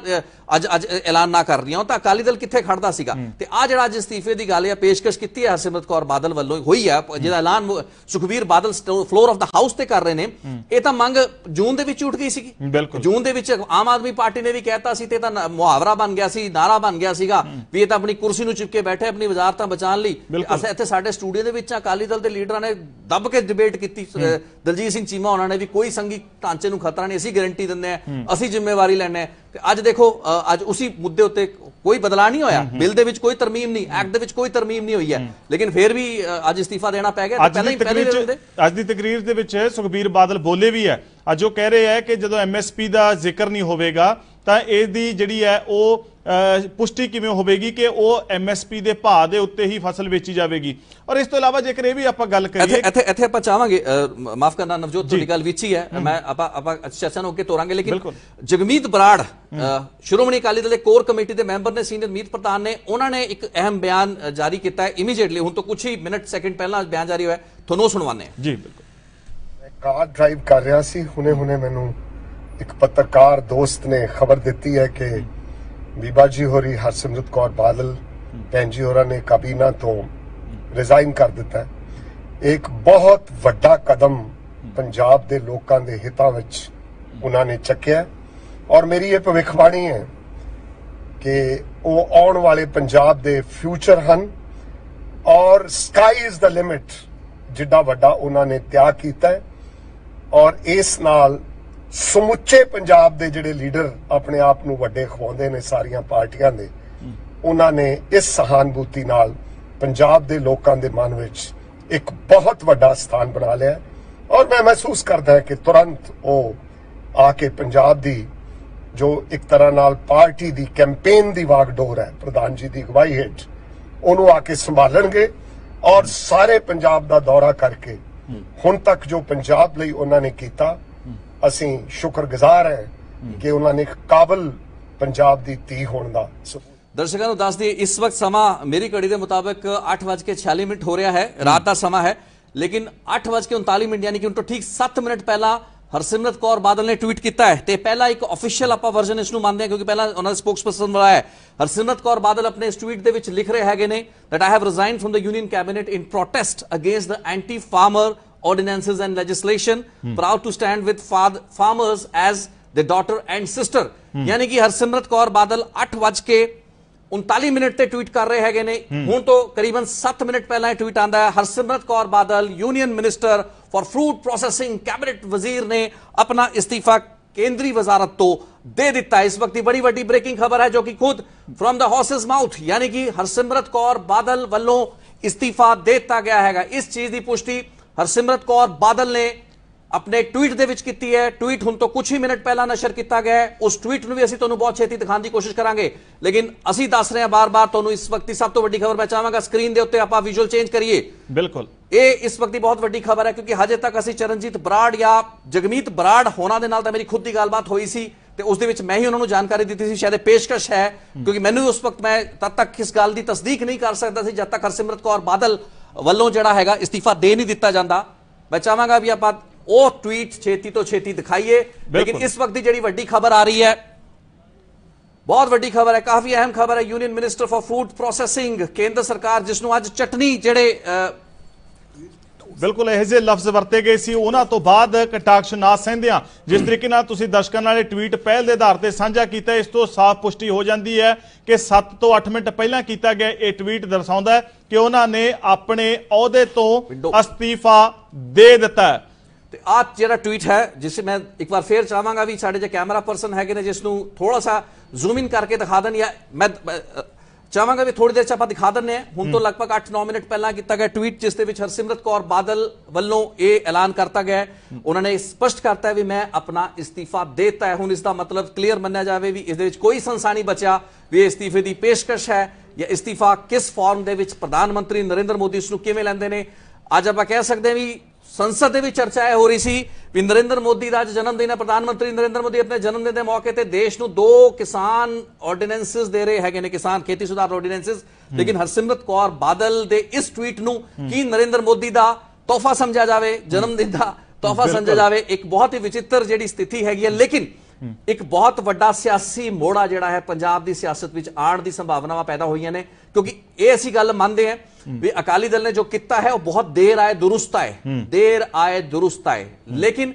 ਅੱਜ ਅੱਜ ਐਲਾਨ ਨਾ ਕਰ ਰਹੀਆਂ ਤਾਂ ਅਕਾਲੀ ਦਲ ਕਿੱਥੇ ਖੜਦਾ ਸੀਗਾ? ਤੇ ਆ ਜਿਹੜਾ ਅੱਜ ਅਸਤੀਫੇ ਦੀ ਗੱਲ ਹੈ ਪੇਸ਼ਕਸ਼ ਕੀਤੀ ਹੈ ਹਰਸਿਮਰਤ ਕੌਰ ਬਾਦਲ ਵੱਲੋਂ ਹੋਈ ਹੈ। ਜਿਹਦਾ ਐਲਾਨ Sukhbir Badal floor of the house ਤੇ ਕਰ ਰਹੇ ਨੇ। ਇਹ ਤਾਂ ਮੰਗ ਜੂਨ ਦੇ ਵਿੱਚ ਉੱਠ ਗਈ ਸੀਗੀ। ਬਿਲਕੁਲ। ਜੂਨ ਦੇ ਵਿੱਚ ਆਮ ਆਦਮੀ ਪਾਰਟੀ ਨੇ ਵੀ ਕਹਿਤਾ ਸੀ ਤੇ ਤਾਂ ਮੁਹਾਵਰਾ ਬਣ ਗਿਆ ਸੀ ਨਾਰਾ ਬਣ ਗਿਆ ਸੀਗਾ ਵੀ ਇਹ ਤਾਂ ਆਪਣੀ ਕੁਰਸੀ ਨੂੰ ਚਿਪਕੇ ਬੈਠੇ ਆਪਣੀ ਵਜ਼ਾਰਤਾਂ ਬਚਾਉਣ ਲਈ। ਅਸੀਂ ਇੱਥੇ ਸਾਡੇ ਸਟੂਡੀਓ ਦੇ ਵਿੱਚ ਅਕਾਲੀ ਦਲ ਦੇ ਲੀਡਰਾਂ ਨੇ ਦੱਬ ਕੇ ਡਿਬੇਟ ਕੀਤੀ। ਦਲਜੀਤ ਸਿੰਘ ਚੀਮਾ ਉਹਨਾਂ ਨੇ ਵੀ ਕੋਈ ਸੰਗੀ ਢਾਂਚੇ ਨੂੰ ਖਤਰਾ ਨਹੀਂ ਅਸੀਂ ਗਾਰੰਟੀ ਦਿੰਦੇ ਆ ਅਸੀਂ ਜ਼ਿੰਮੇਵਾਰੀ ਲੈਣੇ ਤੇ ਅੱਜ ਦੇਖੋ ਅੱਜ ਉਸੇ ਮੁੱਦੇ ਉੱਤੇ ਕੋਈ ਬਦਲਾਅ ਨਹੀਂ ਹੋਇਆ। ਬਿੱਲ ਦੇ ਵਿੱਚ ਕੋਈ ਤਰਮੀਮ ਨਹੀਂ ਐਕਟ ਦੇ ਵਿੱਚ ਕੋਈ ਤਰਮੀਮ ਨਹੀਂ ਹੋਈ ਹੈ। ਲੇਕਿਨ ਫਿਰ ਵੀ ਅੱਜ ਇਸਤੀਫਾ ਦੇਣਾ ਪੈ ਗਿਆ ਪਹਿਲਾਂ ਹੀ ਪਹਿਲੇ ਤਕਰੀਰ ਦੇ ਦਿੰਦੇ। ਚ ਅੱਜ ਦੀ ਤਕਰੀਰ ਦੇ ਵਿੱਚ ਸੁਖਬੀਰ ਬਾਦਲ ਬੋਲੇ ਵੀ ਹੈ। ਅੱਜ ਉਹ ਕਹਿ ਰਹੇ ਹੈ ਕਿ ਜਦੋਂ ਐਮਐਸਪੀ ਦਾ ਜ਼ਿਕਰ ਨਹੀਂ ਹੋਵੇਗਾ ਤਾਂ ਇਹਦੀ ਜਿਹੜੀ ਹੈ ਉਹ ਪੁਸ਼ਟੀ ਕਿਵੇਂ ਹੋਵੇਗੀ ਕਿ ਉਹ ਐਮਐਸਪੀ ਦੇ ਭਾਅ ਦੇ ਉੱਤੇ ਹੀ ਫਸਲ ਵੇਚੀ ਜਾਵੇਗੀ? ਔਰ ਇਸ ਤੋਂ ਇਲਾਵਾ ਜੇਕਰ ਇਹ ਵੀ ਆਪਾਂ ਗੱਲ ਕਰੀਏ ਇੱਥੇ ਇੱਥੇ ਆਪਾਂ ਚਾਹਾਂਗੇ ਮਾਫ ਕਰਨਾ ਨਵਜੋਤ ਤੁਹਾਡੀ ਗੱਲ ਵਿੱਚ ਹੀ ਹੈ। ਮੈਂ ਆਪਾਂ ਆਪਾਂ ਚਰਚਾ ਨੂੰ ਅੱਗੇ ਤੋਰਾਂਗੇ ਲੇਕਿਨ। ਜਗਮੀਤ ਬਰਾੜ ਸ਼੍ਰੋਮਣੀ ਅਕਾਲੀ ਦਲ ਦੇ ਕੋਰ ਕਮੇਟੀ ਦੇ ਮੈਂਬਰ ਨੇ ਸੀਨੀਅਰ ਮੀਤ ਪ੍ਰਧਾਨ ਨੇ ਉਹਨਾਂ ਨੇ ਇੱਕ ਅਹਿਮ ਬਿਆਨ ਜਾਰੀ ਕੀਤਾ ਹੈ ਇਮੀਡੀਏਟਲੀ ਹੁਣ ਤੋਂ ਕੁਝ ਹੀ ਮਿੰਟ ਸੈਕਿੰਡ ਪਹਿਲਾਂ ਬਿਆਨ ਜਾਰੀ ਹੋਇਆ ਹੈ। ਤੁਹਾਨੂੰ ਹਾਂ। ਜੀ ਬਿਲਕੁਲ। ਮੈਂ ਕਾਰ ਡਰਾਈਵ ਕਰ ਰਿਹਾ ਸੀ ਹੁਣੇ ਹੁਣੇ ਮੈਨੂੰ ਇੱਕ ਪੱਤਰਕਾਰ ਦੋਸਤ ਨੇ ਖਬਰ ਦਿੱਤੀ ਹੈ ਕਿ ਬੀਬਾ ਜੀ ਹੋਰੀ ਹਰਸਿਮਰਤ ਕੌਰ ਬਾਦਲ ਭੈਣ ਜੀ ਹੋਰਾਂ ਨੇ ਕਾਬੀਨਾ ਤੋਂ ਰਿਜ਼ਾਈਨ ਕਰ ਦਿੱਤਾ ਇੱਕ ਬਹੁਤ ਵੱਡਾ ਕਦਮ ਪੰਜਾਬ ਦੇ ਲੋਕਾਂ ਦੇ ਹਿੱਤਾਂ ਵਿੱਚ ਉਹਨਾਂ ਨੇ ਚੱਕਿਆ ਔਰ ਮੇਰੀ ਇਹ ਭਵਿੱਖਬਾਣੀ ਹੈ ਕਿ ਉਹ ਆਉਣ ਵਾਲੇ ਪੰਜਾਬ ਦੇ ਫਿਊਚਰ ਹਨ ਔਰ ਸਕਾਈ ਇਜ਼ ਦਾ ਲਿਮਿਟ ਜਿੱਡਾ ਵੱਡਾ ਉਹਨਾਂ ਨੇ ਤਿਆਗ ਕੀਤਾ ਔਰ ਇਸ ਨਾਲ ਸਮੁੱਚੇ ਪੰਜਾਬ ਦੇ ਜਿਹੜੇ ਲੀਡਰ ਆਪਣੇ ਆਪ ਨੂੰ ਵੱਡੇ ਖਵਾਉਂਦੇ ਨੇ ਸਾਰੀਆਂ ਪਾਰਟੀਆਂ ਦੇ ਉਹਨਾਂ ਨੇ ਇਸ ਸਹਾਨੁਭੂਤੀ ਨਾਲ ਪੰਜਾਬ ਦੇ ਲੋਕਾਂ ਦੇ ਮਨ ਵਿੱਚ ਇੱਕ ਬਹੁਤ ਵੱਡਾ ਸਥਾਨ ਬਣਾ ਲਿਆ। ਔਰ ਮੈਂ ਮਹਿਸੂਸ ਕਰਦਾ ਹਾਂ ਕਿ ਤੁਰੰਤ ਉਹ ਆ ਕੇ ਪੰਜਾਬ ਦੀ ਜੋ ਇੱਕ ਤਰ੍ਹਾਂ ਨਾਲ ਪਾਰਟੀ ਦੀ ਕੈਂਪੇਨ ਦੀ ਵਾਗਡੋਰ ਹੈ ਪ੍ਰਧਾਨ ਜੀ ਦੀ ਅਗਵਾਈ ਹੇਠ ਉਹਨੂੰ ਆ ਕੇ ਸੰਭਾਲਣਗੇ ਔਰ ਸਾਰੇ ਪੰਜਾਬ ਦਾ ਦੌਰਾ ਕਰਕੇ ਹੁਣ ਤੱਕ ਜੋ ਪੰਜਾਬ ਲਈ ਉਹਨਾਂ ਨੇ ਕੀਤਾ ਅਸੀਂ ਸ਼ੁਕਰਗੁਜ਼ਾਰ ਹਾਂ ਕਿ ਉਹਨਾਂ ਨੇ ਕਾਬਲ ਪੰਜਾਬ ਦੀ ਧੀ ਹੋਣ ਦਾ ਦਰਸ਼ਕਾਂ ਨੂੰ ਦੱਸ ਦਈਏ ਇਸ ਵਕਤ ਸਮਾਂ ਮੇਰੀ ਘੜੀ ਦੇ ਮੁਤਾਬਕ 8:46 ਮਿੰਟ ਹੋ ਰਿਹਾ ਹੈ ਰਾਤ ਦਾ ਸਮਾਂ ਹੈ। ਲੇਕਿਨ 8:39 ਮਿੰਟ ਯਾਨੀ ਕਿ ਹੁਣ ਤੋਂ ਠੀਕ 7 ਮਿੰਟ ਪਹਿਲਾਂ ਹਰਸਿਮਰਤ ਕੌਰ ਬਾਦਲ ਨੇ ਟਵੀਟ ਕੀਤਾ ਹੈ ਤੇ ਪਹਿਲਾ ਇੱਕ ਅਫੀਸ਼ੀਅਲ ਆਪਾਂ ਵਰਜ਼ਨ ਇਸ ਨੂੰ ਮੰਨਦੇ ਹਾਂ ਕਿਉਂਕਿ ਪਹਿਲਾਂ ਉਹਨਾਂ ਦਾ ਸਪੋਕਸਪਰਸਨ ਬੁਲਾਇਆ ਹੈ। ਹਰਸਿਮਰਤ ਕੌਰ ਬਾਦਲ ਆਪਣੇ ਇਸ ਟਵੀਟ ਦੇ ਵਿੱਚ ਲਿਖ ਰਹੇ ਹੈਗੇ ਨੇ that I have resigned from the union cabinet in protest against the anti-farmer ordinances and legislation proud to stand with fad- farmers as the daughter and sister. ਯਾਨੀ ਕਿ ਹਰਸਿਮਰਤ ਕੌਰ ਬਾਦਲ 8 ਕੇ 39 ਮਿੰਟ ਤੇ ਟਵੀਟ ਕਰ ਰਹੇ ਹੈਗੇ ਨੇ ਹੁਣ ਤੋਂ ਕਰੀਬਨ 7 ਮਿੰਟ ਪਹਿਲਾਂ ਇਹ ਟਵੀਟ ਆਂਦਾ ਹੈ Harsimrat Kaur Badal union minister for fruit processing cabinet ਵਜ਼ੀਰ ਨੇ ਆਪਣਾ ਇਸਤੀਫਾ ਕੇਂਦਰੀ ਵਜ਼ਾਰਤ ਤੋਂ ਦੇ ਦਿੱਤਾ ਹੈ। ਇਸ ਵਕਤ ਦੀ ਬੜੀ ਵੱਡੀ ਬ੍ਰੇਕਿੰਗ ਖਬਰ ਹੈ ਜੋ ਕਿ ਖੁਦ ਫਰਮ ਦਾ ਹਾਰਸਸ ਮਾਊਥ ਯਾਨੀ ਕਿ ਹਰਸਿਮਰਤ ਕੌਰ ਬਾਦਲ ਵੱਲੋਂ ਇਸਤੀਫਾ ਦੇ ਦਿੱਤਾ ਗਿਆ ਹੈਗਾ ਇਸ ਚੀਜ਼ ਦੀ ਪੁਸ਼ਟੀ ਹਰਸਿਮਰਤ ਕੌਰ ਬਾਦਲ ਨੇ ਆਪਣੇ ਟਵੀਟ ਦੇ ਵਿੱਚ ਕੀਤੀ ਹੈ। ਟਵੀਟ ਹੁਣ ਤੋਂ ਕੁਝ ਹੀ ਮਿੰਟ ਪਹਿਲਾਂ ਨਸ਼ਰ ਕੀਤਾ ਗਿਆ ਹੈ। ਉਸ ਟਵੀਟ ਨੂੰ ਵੀ ਅਸੀਂ ਤੁਹਾਨੂੰ ਬਹੁਤ ਛੇਤੀ ਦਿਖਾਉਣ ਦੀ ਕੋਸ਼ਿਸ਼ ਕਰਾਂਗੇ। ਲੇਕਿਨ ਅਸੀਂ ਦੱਸ ਰਹੇ ਹਾਂ ਬਾਰ-ਬਾਰ ਤੁਹਾਨੂੰ ਇਸ ਵਕਤ ਦੀ ਸਭ ਤੋਂ ਵੱਡੀ ਖਬਰ ਮੈਂ ਚਾਹਾਂਗਾ। ਸਕਰੀਨ ਦੇ ਉੱਤੇ ਆਪਾਂ ਵਿਜ਼ੂਅਲ ਚੇਂਜ ਕਰੀਏ। ਬਿਲਕੁਲ। ਇਹ ਇਸ ਵਕਤ ਦੀ ਬਹੁਤ ਵੱਡੀ ਖਬਰ ਹੈ ਕਿਉਂਕਿ ਹਜੇ ਤੱਕ ਅਸੀਂ ਚਰਨਜੀਤ ਬਰਾੜ ਜਾਂ ਜਗਮੀਤ ਬਰਾੜ ਹੋਣਾ ਦੇ ਨਾਲ ਤਾਂ ਮੇਰੀ ਖੁਦ ਦੀ ਗੱਲਬਾਤ ਹੋਈ ਸੀ ਤੇ ਉਸ ਦੇ ਵਿੱਚ ਮੈਂ ਹੀ ਉਹਨਾਂ ਨੂੰ ਜਾਣਕਾਰੀ ਦਿੱਤੀ ਸੀ। ਸ਼ਾਇਦ ਇਹ ਪੇਸ਼ਕਸ਼ ਹੈ ਕਿਉਂਕਿ ਮੈਨੂੰ ਉਸ ਵਕਤ ਮੈਂ ਤਦ ਤੱਕ ਇਸ ਗੱਲ ਦੀ ਤਸਦੀਕ ਨਹੀਂ ਕਰ ਸਕਦਾ ਸੀ। ਜਦ ਤੱਕ ਹਰਸਿਮਰਤ ਕੌਰ ਬਾਦਲ ਵੱਲੋਂ ਜਿਹੜਾ ਹੈਗਾ ਇਸਤੀਫਾ ਦੇ ਨਹੀਂ ਦਿੱਤਾ ਜਾਂਦਾ ਮੈਂ ਚਾਹਾਂਗਾ ਵੀ ਆਪਾਂ ਉਹ ਟਵੀਟ ਛੇਤੀ ਤੋਂ ਛੇਤੀ ਦਿਖਾਈਏ ਲੇਕਿਨ। ਇਸ ਵਕਤ ਦੀ ਜਿਹੜੀ ਵੱਡੀ ਖਬਰ ਆ ਰਹੀ ਹੈ ਬਹੁਤ ਵੱਡੀ ਖਬਰ ਹੈ ਕਾਫੀ ਅਹਿਮ ਖਬਰ ਹੈ union minister for food processing ਕੇਂਦਰ ਸਰਕਾਰ ਜਿਸ ਨੂੰ ਅੱਜ ਚਟਨੀ ਜਿਹੜੇ ਬਿਲਕੁਲ ਇਹੋ ਜਿਹੇ ਲਫ਼ਜ਼ ਵਰਤੇ ਗਏ ਸੀ। ਉਹਨਾਂ ਤੋਂ ਬਾਅਦ ਕਟਾਕਸ਼ ਨਾ ਸਹਿੰਦਿਆਂ ਜਿਸ ਤਰੀਕੇ ਨਾਲ ਤੁਸੀਂ ਦਰਸ਼ਕਾਂ ਨਾਲ ਇਹ ਟਵੀਟ ਪਹਿਲ ਦੇ ਆਧਾਰ ਤੇ ਸਾਂਝਾ ਕੀਤਾ ਇਸ ਤੋਂ ਸਾਫ਼ ਪੁਸ਼ਟੀ ਹੋ ਜਾਂਦੀ ਹੈ ਕਿ 7 ਤੋਂ 8 ਮਿੰਟ ਪਹਿਲਾਂ ਕੀਤਾ ਗਿਆ ਇਹ ਟਵੀਟ ਦਰਸਾਉਂਦਾ ਹੈ ਕਿ ਉਹਨਾਂ ਨੇ ਆਪਣੇ ਅਹੁਦੇ ਤੋਂ ਅਸਤੀਫਾ ਦੇ ਦਿੱਤਾ ਹੈ। ਤੇ ਆਹ ਜਿਹੜਾ ਟਵੀਟ ਹੈ ਜਿਸ ਮੈਂ ਇੱਕ ਵਾਰ ਫੇਰ ਚਾਹਾਂਗਾ ਵੀ ਸਾਡੇ ਜੇ ਕੈਮਰਾ ਪਰਸਨ ਹੈਗੇ ਨੇ ਜਿਸ ਨੂੰ ਥੋੜਾ ਸਾ ਜ਼ੂਮ ਇਨ ਕਰਕੇ ਦਿਖਾ ਦੇਣ ਜਾਂ ਮੈਂ ਚਾਹਾਂਗਾ ਵੀ ਥੋੜੀ ਦੇਰ ਚ ਆਪਾਂ ਦਿਖਾ ਦਿੰਨੇ ਆ ਹੁਣ ਤੋਂ ਲਗਭਗ 8-9 ਮਿੰਟ ਪਹਿਲਾਂ ਕੀਤਾ ਗਿਆ ਟਵੀਟ ਜਿਸ ਦੇ ਵਿੱਚ ਹਰਸਿਮਰਤ ਕੌਰ ਬਾਦਲ ਵੱਲੋਂ ਇਹ ਐਲਾਨ ਕਰਤਾ ਗਿਆ ਉਹਨਾਂ ਨੇ ਸਪਸ਼ਟ ਕਰਤਾ ਹੈ ਵੀ ਮੈਂ ਆਪਣਾ ਇਸਤੀਫਾ ਦੇਤਾ ਹੈ। ਹੁਣ ਇਸ ਦਾ ਮਤਲਬ ਕਲੀਅਰ ਮੰਨਿਆ ਜਾਵੇ ਵੀ ਇਸ ਦੇ ਵਿੱਚ ਕੋਈ ਸੰਸਾ ਨਹੀਂ ਬਚਿਆ ਵੀ ਇਹ ਇਸਤੀਫੇ ਦੀ ਪੇਸ਼ਕਸ਼ ਹੈ ਜਾਂ ਇਸਤੀਫਾ ਕਿਸ ਫਾਰਮ ਦੇ ਵਿੱਚ ਪ੍ਰਧਾਨ ਮੰਤਰੀ ਨਰਿੰਦਰ ਮੋਦੀ ਇਸ ਨੂੰ ਕਿਵੇਂ ਲੈਂਦੇ ਨੇ। ਅੱਜ ਆਪਾਂ ਕਹਿ ਸਕਦੇ ਹਾਂ ਵੀ ਸੰਸਦ ਦੇ ਵਿੱਚ ਚਰਚਾ ਇਹ ਹੋ ਰਹੀ ਸੀ ਵੀ ਨਰਿੰਦਰ ਮੋਦੀ ਦਾ ਅੱਜ ਜਨਮ ਦਿਨ ਹੈ। ਪ੍ਰਧਾਨ ਮੰਤਰੀ ਨਰਿੰਦਰ ਮੋਦੀ ਆਪਣੇ ਜਨਮ ਦਿਨ ਦੇ ਮੌਕੇ ਤੇ ਦੇਸ਼ ਨੂੰ ਦੋ ਕਿਸਾਨ ਆਰਡੀਨੈਂਸਸ ਦੇ ਰਹੇ ਹੈਗੇ ਨੇ ਕਿਸਾਨ ਖੇਤੀ ਸੁਧਾਰ ਆਰਡੀਨੈਂਸਸ ਲੇਕਿਨ ਹਰਸਿਮਰਤ ਕੌਰ ਬਾਦਲ ਦੇ ਇਸ ਟਵੀਟ ਨੂੰ ਕੀ ਨਰਿੰਦਰ ਮੋਦੀ ਦਾ ਤੋਹਫਾ ਸਮਝਿਆ ਜਾਵੇ ਜਨਮ ਦਿਨ ਦਾ ਤੋਹਫਾ ਸਮਝਿਆ ਜਾਵੇ ਇੱਕ ਬਹੁਤ ਹੀ ਵਿਚਿੱਤਰ ਜਿਹੜੀ ਸਥਿਤੀ ਹੈਗੀ ਹੈ। ਲੇਕਿਨ ਇੱਕ ਬਹੁਤ ਵੱਡਾ ਸਿਆਸੀ ਮੋੜਾ ਜਿਹੜਾ ਹੈ ਪੰਜਾਬ ਦੀ ਸਿਆਸਤ ਵਿੱਚ ਆਉਣ ਦੀ ਸੰਭਾਵਨਾਵਾਂ ਪੈਦਾ ਹੋਈਆਂ ਨੇ ਕਿਉਂਕਿ ਇਹ ਅਸੀਂ ਗੱਲ ਮੰਨਦੇ ਹਾਂ ਵੀ ਅਕਾਲੀ ਦਲ ਨੇ ਜੋ ਕੀਤਾ ਹੈ ਉਹ ਬਹੁਤ ਦੇਰ ਆਏ ਦੁਰੁਸਤ ਆਏ। ਦੇਰ ਆਏ ਦੁਰੁਸਤ ਆਏ। ਲੇਕਿਨ